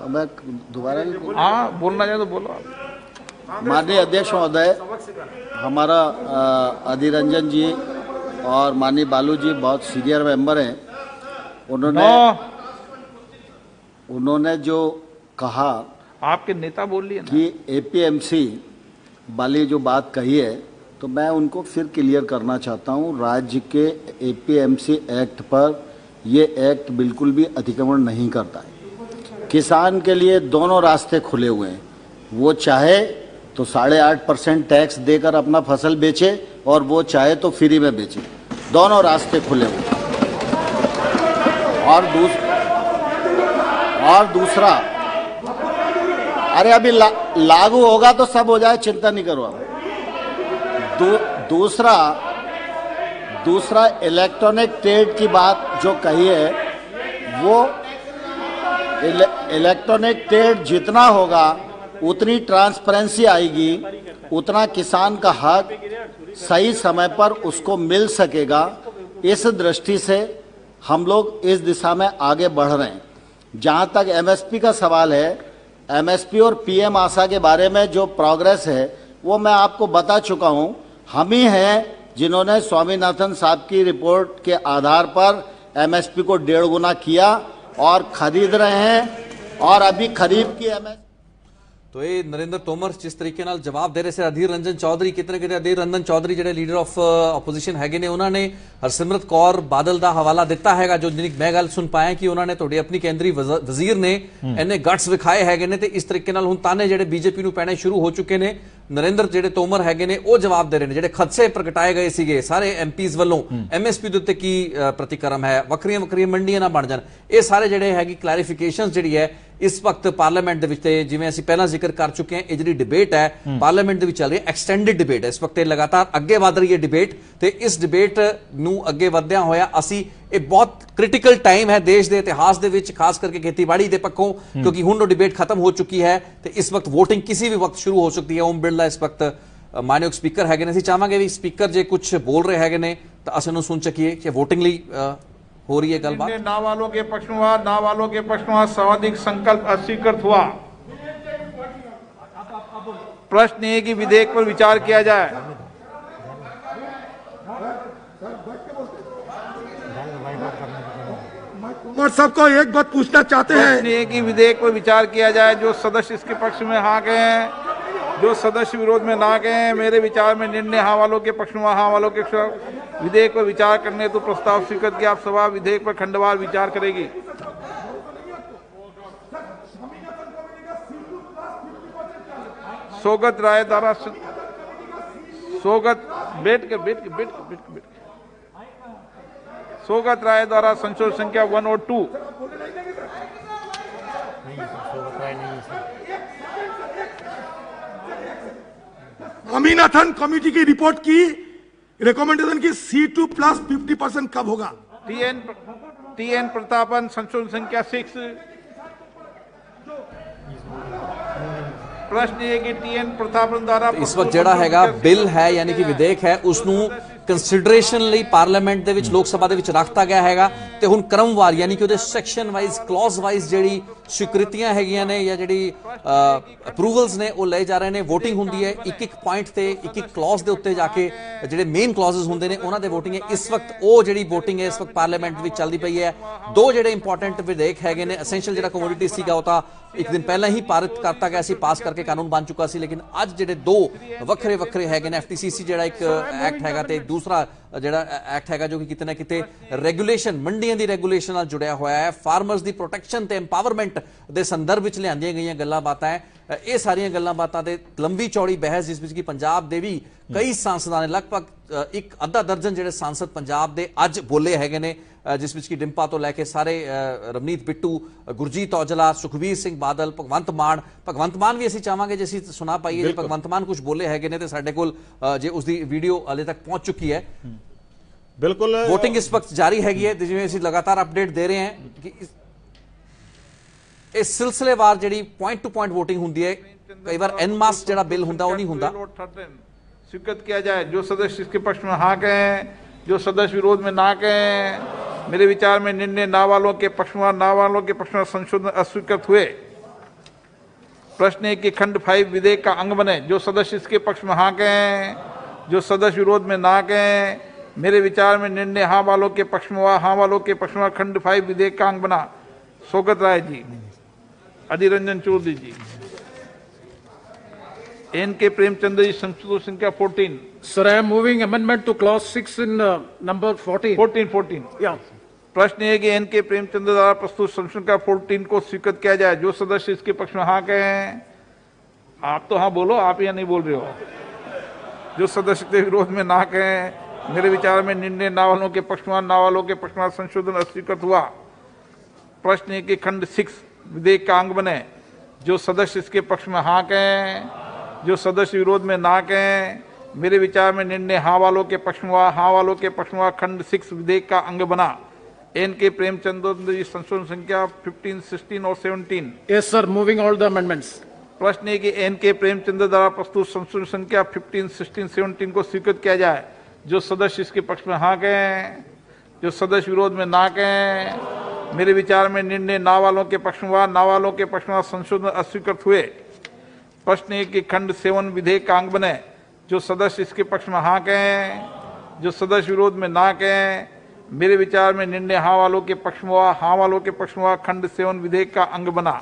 मैं दोबारा हाँ बोलना चाहे तो बोलो आप। माननीय अध्यक्ष महोदय हमारा अ, अधीर रंजन जी और माननीय बालू जी बहुत सीनियर मेंबर हैं। उन्होंने उन्होंने जो कहा आपके नेता बोल लिए ना। कि एपीएमसी वाली जो बात कही है तो मैं उनको फिर क्लियर करना चाहता हूँ। राज्य के एपीएमसी एक्ट पर ये एक्ट बिल्कुल भी अतिक्रमण नहीं करता है। किसान के लिए दोनों रास्ते खुले हुए हैं। वो चाहे तो साढ़े आठ परसेंट टैक्स देकर अपना फ़सल बेचे और वो चाहे तो फ्री में बेचे। दोनों रास्ते खुले हुए और दूस और दूसरा अरे अभी ला, लागू होगा तो सब हो जाए चिंता नहीं करो आप। दू, दूसरा दूसरा इलेक्ट्रॉनिक ट्रेड की बात जो कही है वो इले, इलेक्ट्रॉनिक ट्रेड जितना होगा उतनी ट्रांसपेरेंसी आएगी उतना किसान का हक सही समय पर उसको मिल सकेगा। इस दृष्टि से हम लोग इस दिशा में आगे बढ़ रहे हैं। जहाँ तक एमएसपी का सवाल है एमएसपी और पीएम आशा के बारे में जो प्रोग्रेस है वो मैं आपको बता चुका हूँ। हम ही हैं जिन्होंने स्वामीनाथन साहब की रिपोर्ट के आधार पर एमएसपी को डेढ़ गुना किया और खरीद रहे हैं और अभी खरीफ की एमएस ਤੋ ਇਹ ਨਰਿੰਦਰ ਤੋਮਰ ਜਿਸ ਤਰੀਕੇ ਨਾਲ ਜਵਾਬ ਦੇ ਰਹੇ ਸੀ ਅਧੀਰ ਰੰਜਨ ਚੌਧਰੀ ਕਿਤਨੇ ਕਿਤੇ ਅਧੀਰ ਰੰਜਨ ਚੌਧਰੀ ਜਿਹੜੇ ਲੀਡਰ ਆਫ ਆਪੋਜੀਸ਼ਨ ਹੈਗੇ ਨੇ ਉਹਨਾਂ ਨੇ ਹਰਸਿਮਰਤ ਕੌਰ ਬਾਦਲ ਦਾ ਹਵਾਲਾ ਦਿੱਤਾ ਹੈਗਾ ਜੋ ਜਿਨੀ ਮੈਂ ਗੱਲ ਸੁਣ ਪਾਇਆ ਕਿ ਉਹਨਾਂ ਨੇ ਤੁਹਾਡੀ ਆਪਣੀ ਕੇਂਦਰੀ ਵਜ਼- ਵਜ਼ੀਰ ਨੇ ਇੰਨੇ ਗਟਸ ਵਿਖਾਏ ਹੈਗੇ ਨੇ ਤੇ ਇਸ ਤਰੀਕੇ ਨਾਲ ਹੁਣ ਤਾਨੇ ਜਿਹੜੇ ਬੀਜੇਪੀ ਨੂੰ ਪੈਣੇ ਸ਼ੁਰੂ ਹੋ ਚੁੱਕੇ ਨੇ ਨਰਿੰਦਰ, ਜਿਹੜੇ ਤੋਮਰ ਹੈਗੇ ਨੇ, ਉਹ ਜਵਾਬ ਦੇ ਰਹੇ ਨੇ। ਜਿਹੜੇ ਖਦਸੇ ਪ੍ਰਗਟਾਏ ਗਏ ਸੀਗੇ, ਸਾਰੇ ਐਮਪੀਜ਼ ਵੱਲੋਂ ਐਮਐਸਪੀ ਦੇ ਉੱਤੇ ਕੀ ਪ੍ਰਤੀਕਰਮ ਹੈ? ਵੱਖਰੀਆਂ ਵੱਖਰੀਆਂ ਮੰਡੀਆਂ ਨਾ ਬਣ ਜਾਣ। ਇਹ ਸਾਰੇ ਜਿਹੜੇ ਹੈਗੀ ਕਲੈਰੀਫਿਕੇਸ਼ਨਸ ਜਿਹੜੀ ਹੈ ਇਸ ਵਕਤ ਪਾਰਲੀਮੈਂਟ ਦੇ ਵਿੱਚ ਤੇ ਜਿਵੇਂ ਅਸੀਂ ਪਹਿਲਾਂ ਜ਼ਿਕਰ ਕਰ ਚੁੱਕੇ ਹਾਂ ਇਹ ਜਿਹੜੀ ਡਿਬੇਟ ਹੈ ਪਾਰਲੀਮੈਂਟ ਦੇ ਵਿੱਚ ਚੱਲ ਰਹੀ ਹੈ ਐਕਸਟੈਂਡਡ ਡਿਬੇਟ ਹੈ। ਇਸ ਵਕਤ ਇਹ ਲਗਾਤਾਰ ਅੱਗੇ ਵਧ ਰਹੀ ਹੈ ਡਿਬੇਟ ਤੇ ਇਸ ਡਿਬੇਟ ਨੂੰ ਅੱਗੇ ਵਧਦਿਆਂ ਹੋਇਆ ਅਸੀਂ ਇਹ ਬਹੁਤ ਕ੍ਰਿਟੀਕਲ ਟਾਈਮ ਹੈ ਦੇਸ਼ ਦੇ ਇਤਿਹਾਸ ਦੇ ਵਿੱਚ ਖਾਸ ਕਰਕੇ ਖੇਤੀਬਾੜੀ ਦੇ ਪੱਖੋਂ ਕਿਉਂਕਿ ਹੁਣ ਉਹ ਡਿਬੇਟ ਖਤਮ ਹੋ ਚੁੱਕੀ ਹੈ ਤੇ ਇਸ ਵਕਤ VOTING ਕਿਸੇ ਵੀ ਵਕਤ ਸ਼ੁਰੂ ਹੋ ਸਕਦੀ ਹੈ। ਓਮ ਬਿਰਲਾ ਇਸ ਵਕਤ ਮਾਨਯੋਗ ਸਪੀਕਰ ਹੈਗੇ ਨੇ। ਅਸੀਂ ਚਾਹਾਂਗੇ ਵੀ ਸਪੀਕਰ ਜੇ ਕੁਝ ਬੋਲ ਰਹੇ ਹੈਗੇ ਨੇ ਤਾਂ ਅਸੀਂ ਉਹਨੂੰ ਸੁਣ ਚੱਕੀਏ ਕਿ VOTING ਲਈ हो रही है कल बात? ना वालों के पक्ष में हुआ ना वालों के पक्ष में सर्वाधिक संकल्प अस्वीकृत हुआ। प्रश्न ये कि विधेयक पर विचार किया जाए। और सबको एक बात पूछना चाहते हैं। कि विधेयक पर विचार किया जाए जो सदस्य इसके पक्ष में हाँ गए हैं जो सदस्य विरोध में ना गए हैं, मेरे विचार में निर्णय हाँ वालों के पक्ष में हाँ वालों के विधेयक पर विचार करने तो प्रस्ताव स्वीकृत किया, आप सभा विधेयक पर खंडवार विचार करेगी। सोगत राय द्वारा सोगत, बैठ के बैठ के बैठ के बैठ के बैठ के। सोगत राय द्वारा संशोधन संख्या वन और टू। स्वामीनाथन कमेटी की रिपोर्ट की रिकमेंडेशन की C two plus fifty percent कब होगा टीएन टीएन प्रतापन संशोधन संख्या सिक्स प्रश्न ये कि टीएन प्रतापन द्वारा ਇਸ ਵਕਤ ਜਿਹੜਾ ਹੈਗਾ ਬਿੱਲ ਹੈ ਯਾਨੀ ਕਿ ਵਿਧੇਇਕ ਹੈ ਉਸ ਨੂੰ ਕੰਸੀਡਰੇਸ਼ਨ ਲਈ ਪਾਰਲੀਮੈਂਟ ਦੇ ਵਿੱਚ ਲੋਕ ਸਭਾ ਦੇ ਵਿੱਚ ਰੱਖਤਾ ਗਿਆ ਹੈਗਾ ਤੇ ਹੁਣ ਕ੍ਰਮਵਾਰ ਯਾਨੀ ਕਿ ਉਹਦੇ ਸੈਕਸ਼ਨ ਵਾਈਜ਼ ਕਲੌਜ਼ ਵਾਈਜ਼ ਜਿਹੜੀ ਸਵੀਕ੍ਰਿਤੀਆਂ ਹੈਗੀਆਂ ਨੇ ਜਾਂ ਜਿਹੜੀ ਅਪਰੂਵਲਸ ਨੇ, ਉਹ ਲਏ ਜਾ ਰਹੇ ਨੇ। VOTING ਹੁੰਦੀ ਹੈ। ਇੱਕ ਇੱਕ ਪੁਆਇੰਟ ਤੇ ਇੱਕ ਇੱਕ ਕਲੌਜ਼ ਦੇ ਉੱਤੇ ਜਾ ਕੇ ਜਿਹੜੇ ਮੇਨ ਕਲੌਜ਼ਸ ਹੁੰਦੇ ਨੇ, ਉਹਨਾਂ ਦੇ VOTING ਹੈ। ਇਸ ਵਕਤ ਉਹ ਜਿਹੜੀ VOTING ਹੈ, ਇਸ ਵਕਤ ਪਾਰਲੀਮੈਂਟ ਵਿੱਚ ਚੱਲਦੀ ਪਈ ਹੈ। ਦੋ ਜਿਹੜੇ ਇੰਪੋਰਟੈਂਟ ਵਿਧੇਇਕ ਹੈਗੇ ਨੇ। ਐਸੈਂਸ਼ੀਅਲ ਜਿਹੜਾ ਕਮੋਡਿਟੀ ਸੀਗਾ, ਉਹ ਤਾਂ ਇੱਕ ਦਿਨ ਪਹਿਲਾਂ ਹੀ ਪਾਰਿਤ ਕਰਤਾ ਗਿਆ ਸੀ ਪਾਸ ਕਰਕੇ ਕਾਨੂੰਨ ਬਣ ਚੁੱਕਾ ਸੀ। ਲੇਕਿਨ ਅੱਜ ਜਿਹੜੇ ਦੋ ਵੱਖਰੇ ਵੱਖਰੇ ਹੈਗੇ ਨੇ ਐਫਟੀਸੀਸੀ ਜਿਹੜਾ ਇੱਕ ਐਕਟ ਹੈਗਾ ਤੇ ਦੂਸਰਾ ਜਿਹੜਾ ਐਕਟ ਹੈਗਾ, ਜੋ ਕਿ ਕਿਤੇ ਨਾ ਕਿਤੇ ਰੈਗੂਲੇਸ਼ਨ ਮੰਡੀਆਂ ਦੀ ਰੈਗੂਲੇਸ਼ਨ ਨਾਲ ਜੁੜਿਆ ਹੋਇਆ ਹੈ। ਫਾਰਮਰਸ ਦੀ ਪ੍ਰੋਟੈਕਸ਼ਨ ਤੇ ਐਮਪਾਵਰਮੈਂਟ ਦੇ ਸੰਦਰਭ ਵਿੱਚ ਲਿਆਂਦੀਆਂ ਗਈਆਂ ਗੱਲਾਂ ਬਾਤਾਂ ਹੈ। ਇਹ ਸਾਰੀਆਂ ਗੱਲਾਂ ਬਾਤਾਂ ਤੇ ਲੰਬੀ ਚੌੜੀ ਬਹਿਸ ਜਿਸ ਵਿੱਚ ਕਿ ਪੰਜਾਬ ਦੇ ਵੀ ਕਈ ਸਾਂਸਦਾਂ ਨੇ ਲਗਭਗ ਇੱਕ ਅੱਧਾ ਦਰਜਨ ਜਿਹੜੇ ਸਾਂਸਦ ਪੰਜਾਬ ਦੇ ਅੱਜ ਬੋਲੇ ਹੈਗੇ ਨੇ ਜਿਸ ਵਿੱਚ ਕਿ ਡਿੰਪਾ ਤੋਂ ਲੈ ਕੇ ਸਾਰੇ ਅ, ਰਵਨੀਤ ਬਿੱਟੂ ਗੁਰਜੀਤ ਔਜਲਾ ਸੁਖਵੀਰ ਸਿੰਘ ਬਾਦਲ ਭਗਵੰਤ ਮਾਨ ਭਗਵੰਤ ਮਾਨ ਵੀ ਅਸੀਂ ਚਾਹਾਂਗੇ ਜੇ ਅਸੀਂ ਸੁਣਾ ਪਾਈਏ ਜੇ ਭਗਵੰਤ ਮਾਨ ਕੁਝ ਬੋਲੇ ਹੈਗੇ ਨੇ ਤੇ ਸਾਡੇ ਕੋਲ ਜੇ ਉਸ ਦੀ ਵੀਡੀਓ ਹਲੇ ਤੱਕ ਪਹੁੰਚ ਚੁੱਕੀ ਹੈ। ਬਿਲਕੁਲ। VOTING ਇਸ ਵਕਤ ਜਾਰੀ ਹੈਗੀ ਹੈ ਜਿਵੇਂ ਅਸੀਂ ਲਗਾਤਾਰ ਅਪਡੇਟ ਦੇ ਰਹੇ ਹਾਂ ਕਿ ਇਹ ਸਿਲਸਿਲੇਵਾਰ ਜਿਹੜੀ ਪੁਆਇੰਟ ਟੂ ਪੁਆਇੰਟ VOTING ਹੁੰਦੀ ਹੈ ਕਈ ਵਾਰ ਐਨ ਮਾਸ ਜਿਹੜਾ ਬਿੱਲ ਹੁੰਦਾ ਉਹ ਨਹੀਂ ਹੁੰਦਾ स्वीकृत किया जाए जो सदस्य इसके पक्ष में हाँ कहें जो सदस्य विरोध में ना कहें मेरे विचार में निर्णय ना वालों के पक्ष में ना वालों के पक्ष में संशोधन अस्वीकृत हुए प्रश्न है कि खंड फाइव विधेयक का अंग बने जो सदस्य इसके पक्ष में हाँ कहें जो सदस्य विरोध में ना कहें मेरे विचार में निर्णय हाँ वालों के पक्ष में हुआ हाँ वालों के पक्ष में हुआ। खंड फाइव विधेयक का अंग बना सोगत राय जी अधीर रंजन चौधरी जी। एन के प्रेमचंद्र जी संशोधन संख्या fourteen Sir, I am moving amendment to clause 6 in uh, number 14. Fourteen fourteen Yeah. प्रश्न है कि एन के प्रेमचंद्र द्वारा प्रस्तुत संशोधन का फोर्टीन को स्वीकृत किया जाए। जो सदस्य इसके पक्ष में हाँ कहें आप तो हाँ बोलो आप या नहीं बोल रहे हो। जो सदस्य के विरोध में ना कहें मेरे विचार में निर्णय ना वालों के पक्ष में ना के पक्ष में संशोधन अस्वीकृत हुआ। प्रश्न है कि खंड सिक्स विधेयक का अंग बने जो सदस्य इसके पक्ष में हाँ कहें जो सदस्य विरोध में ना कहें मेरे विचार में निर्णय हाँ वालों के पक्ष में हुआ हाँ वालों के पक्ष में हुआ खंड सिक्स विधेयक का अंग बना। एन के प्रेमचंद्र जी संशोधन संख्या 15, 16 और 17 Yes, sir, moving all the amendments. प्रश्न है कि एन के प्रेमचंद्र द्वारा प्रस्तुत संशोधन संख्या 15, 16, 17 को स्वीकृत किया जाए। जो सदस्य इसके पक्ष में हाँ कहें जो सदस्य विरोध में ना कहें मेरे विचार में निर्णय ना वालों के पक्ष में हुआ ना वालों के पक्ष में संशोधन अस्वीकृत हुए। प्रश्न है कि खंड सेवन विधेयक का अंग बने, जो सदस्य इसके पक्ष में हाँ कहें, जो सदस्य विरोध में ना कहें, मेरे विचार में निर्णय हाँ वालों के पक्ष में हुआ हाँ वालों के पक्ष में हुआ खंड सेवन विधेयक का अंग बना।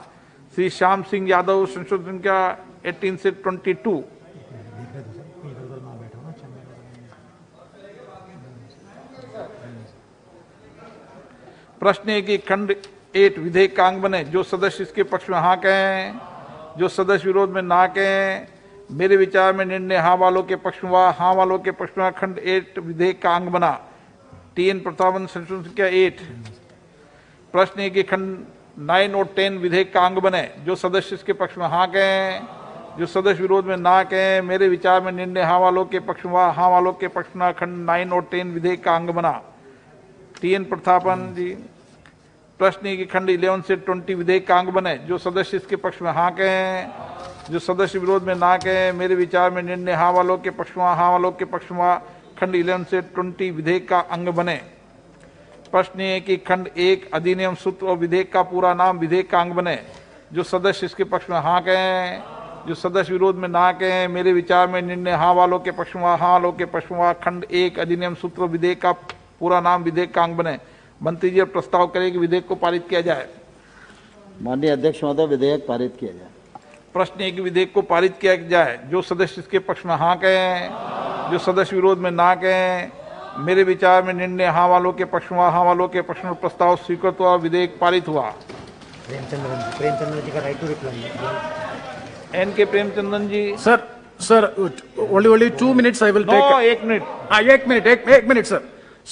श्री श्याम सिंह यादव संशोधन का 18 से 22 प्रश्न है कि खंड एट विधेयक का अंग बने जो सदस्य इसके पक्ष में हाँ कहें, जो सदस्य विरोध में ना कहें, मेरे विचार में निर्णय हाँ वालों के पक्ष में हाँ वालों के पक्ष में खंड एट विधेयक का अंग बना टी एन प्रतापन संशोधन संख्या एट। प्रश्न है कि खंड नाइन और टेन विधेयक का अंग बने जो सदस्य इसके पक्ष में हाँ कहें, जो सदस्य विरोध में ना कहें, मेरे विचार में निर्णय हाँ वालों के पक्ष में हाँ वालों के पक्ष में खंड नाइन और टेन विधेयक का अंग बना टी एन प्रतापन जी, प्रश्न कि खंड इलेवन से ट्वेंटी विधेयक का अंग बने, जो सदस्य इसके पक्ष में हाँ कहें, जो सदस्य विरोध में ना कहें, मेरे विचार में निर्णय हाँ वालों के पक्ष में हाँ वालों के पक्ष में खंड इलेवन से ट्वेंटी विधेयक का अंग बने। प्रश्न है कि खंड एक अधिनियम सूत्र और विधेयक का पूरा नाम विधेयक का अंग बने, जो सदस्य इसके पक्ष में हाँ कहें, जो सदस्य विरोध में ना कहें, मेरे विचार में निर्णय हाँ वालों के पक्ष में हाँ वालों के पक्ष में, खंड एक अधिनियम सूत्र विधेयक का पूरा नाम विधेयक का अंग बने। मंत्री जी अब प्रस्ताव करें कि विधेयक को पारित किया जाए। माननीय अध्यक्ष महोदय विधेयक पारित किया जाए। प्रश्न है कि विधेयक को पारित किया जाए। जो सदस्य इसके पक्ष में हाँ कहें जो सदस्य विरोध में ना कहें मेरे विचार में निर्णय हाँ वालों के पक्ष में हाँ वालों के पक्ष में प्रस्ताव स्वीकृत हुआ विधेयक पारित हुआ। प्रेमचंद्र जी प्रेमचंद्र जी का right to reply N K Premachandran ji. Sir, only, only two minutes I will no take. एक मिनट Ah, एक minute, एक, एक minute,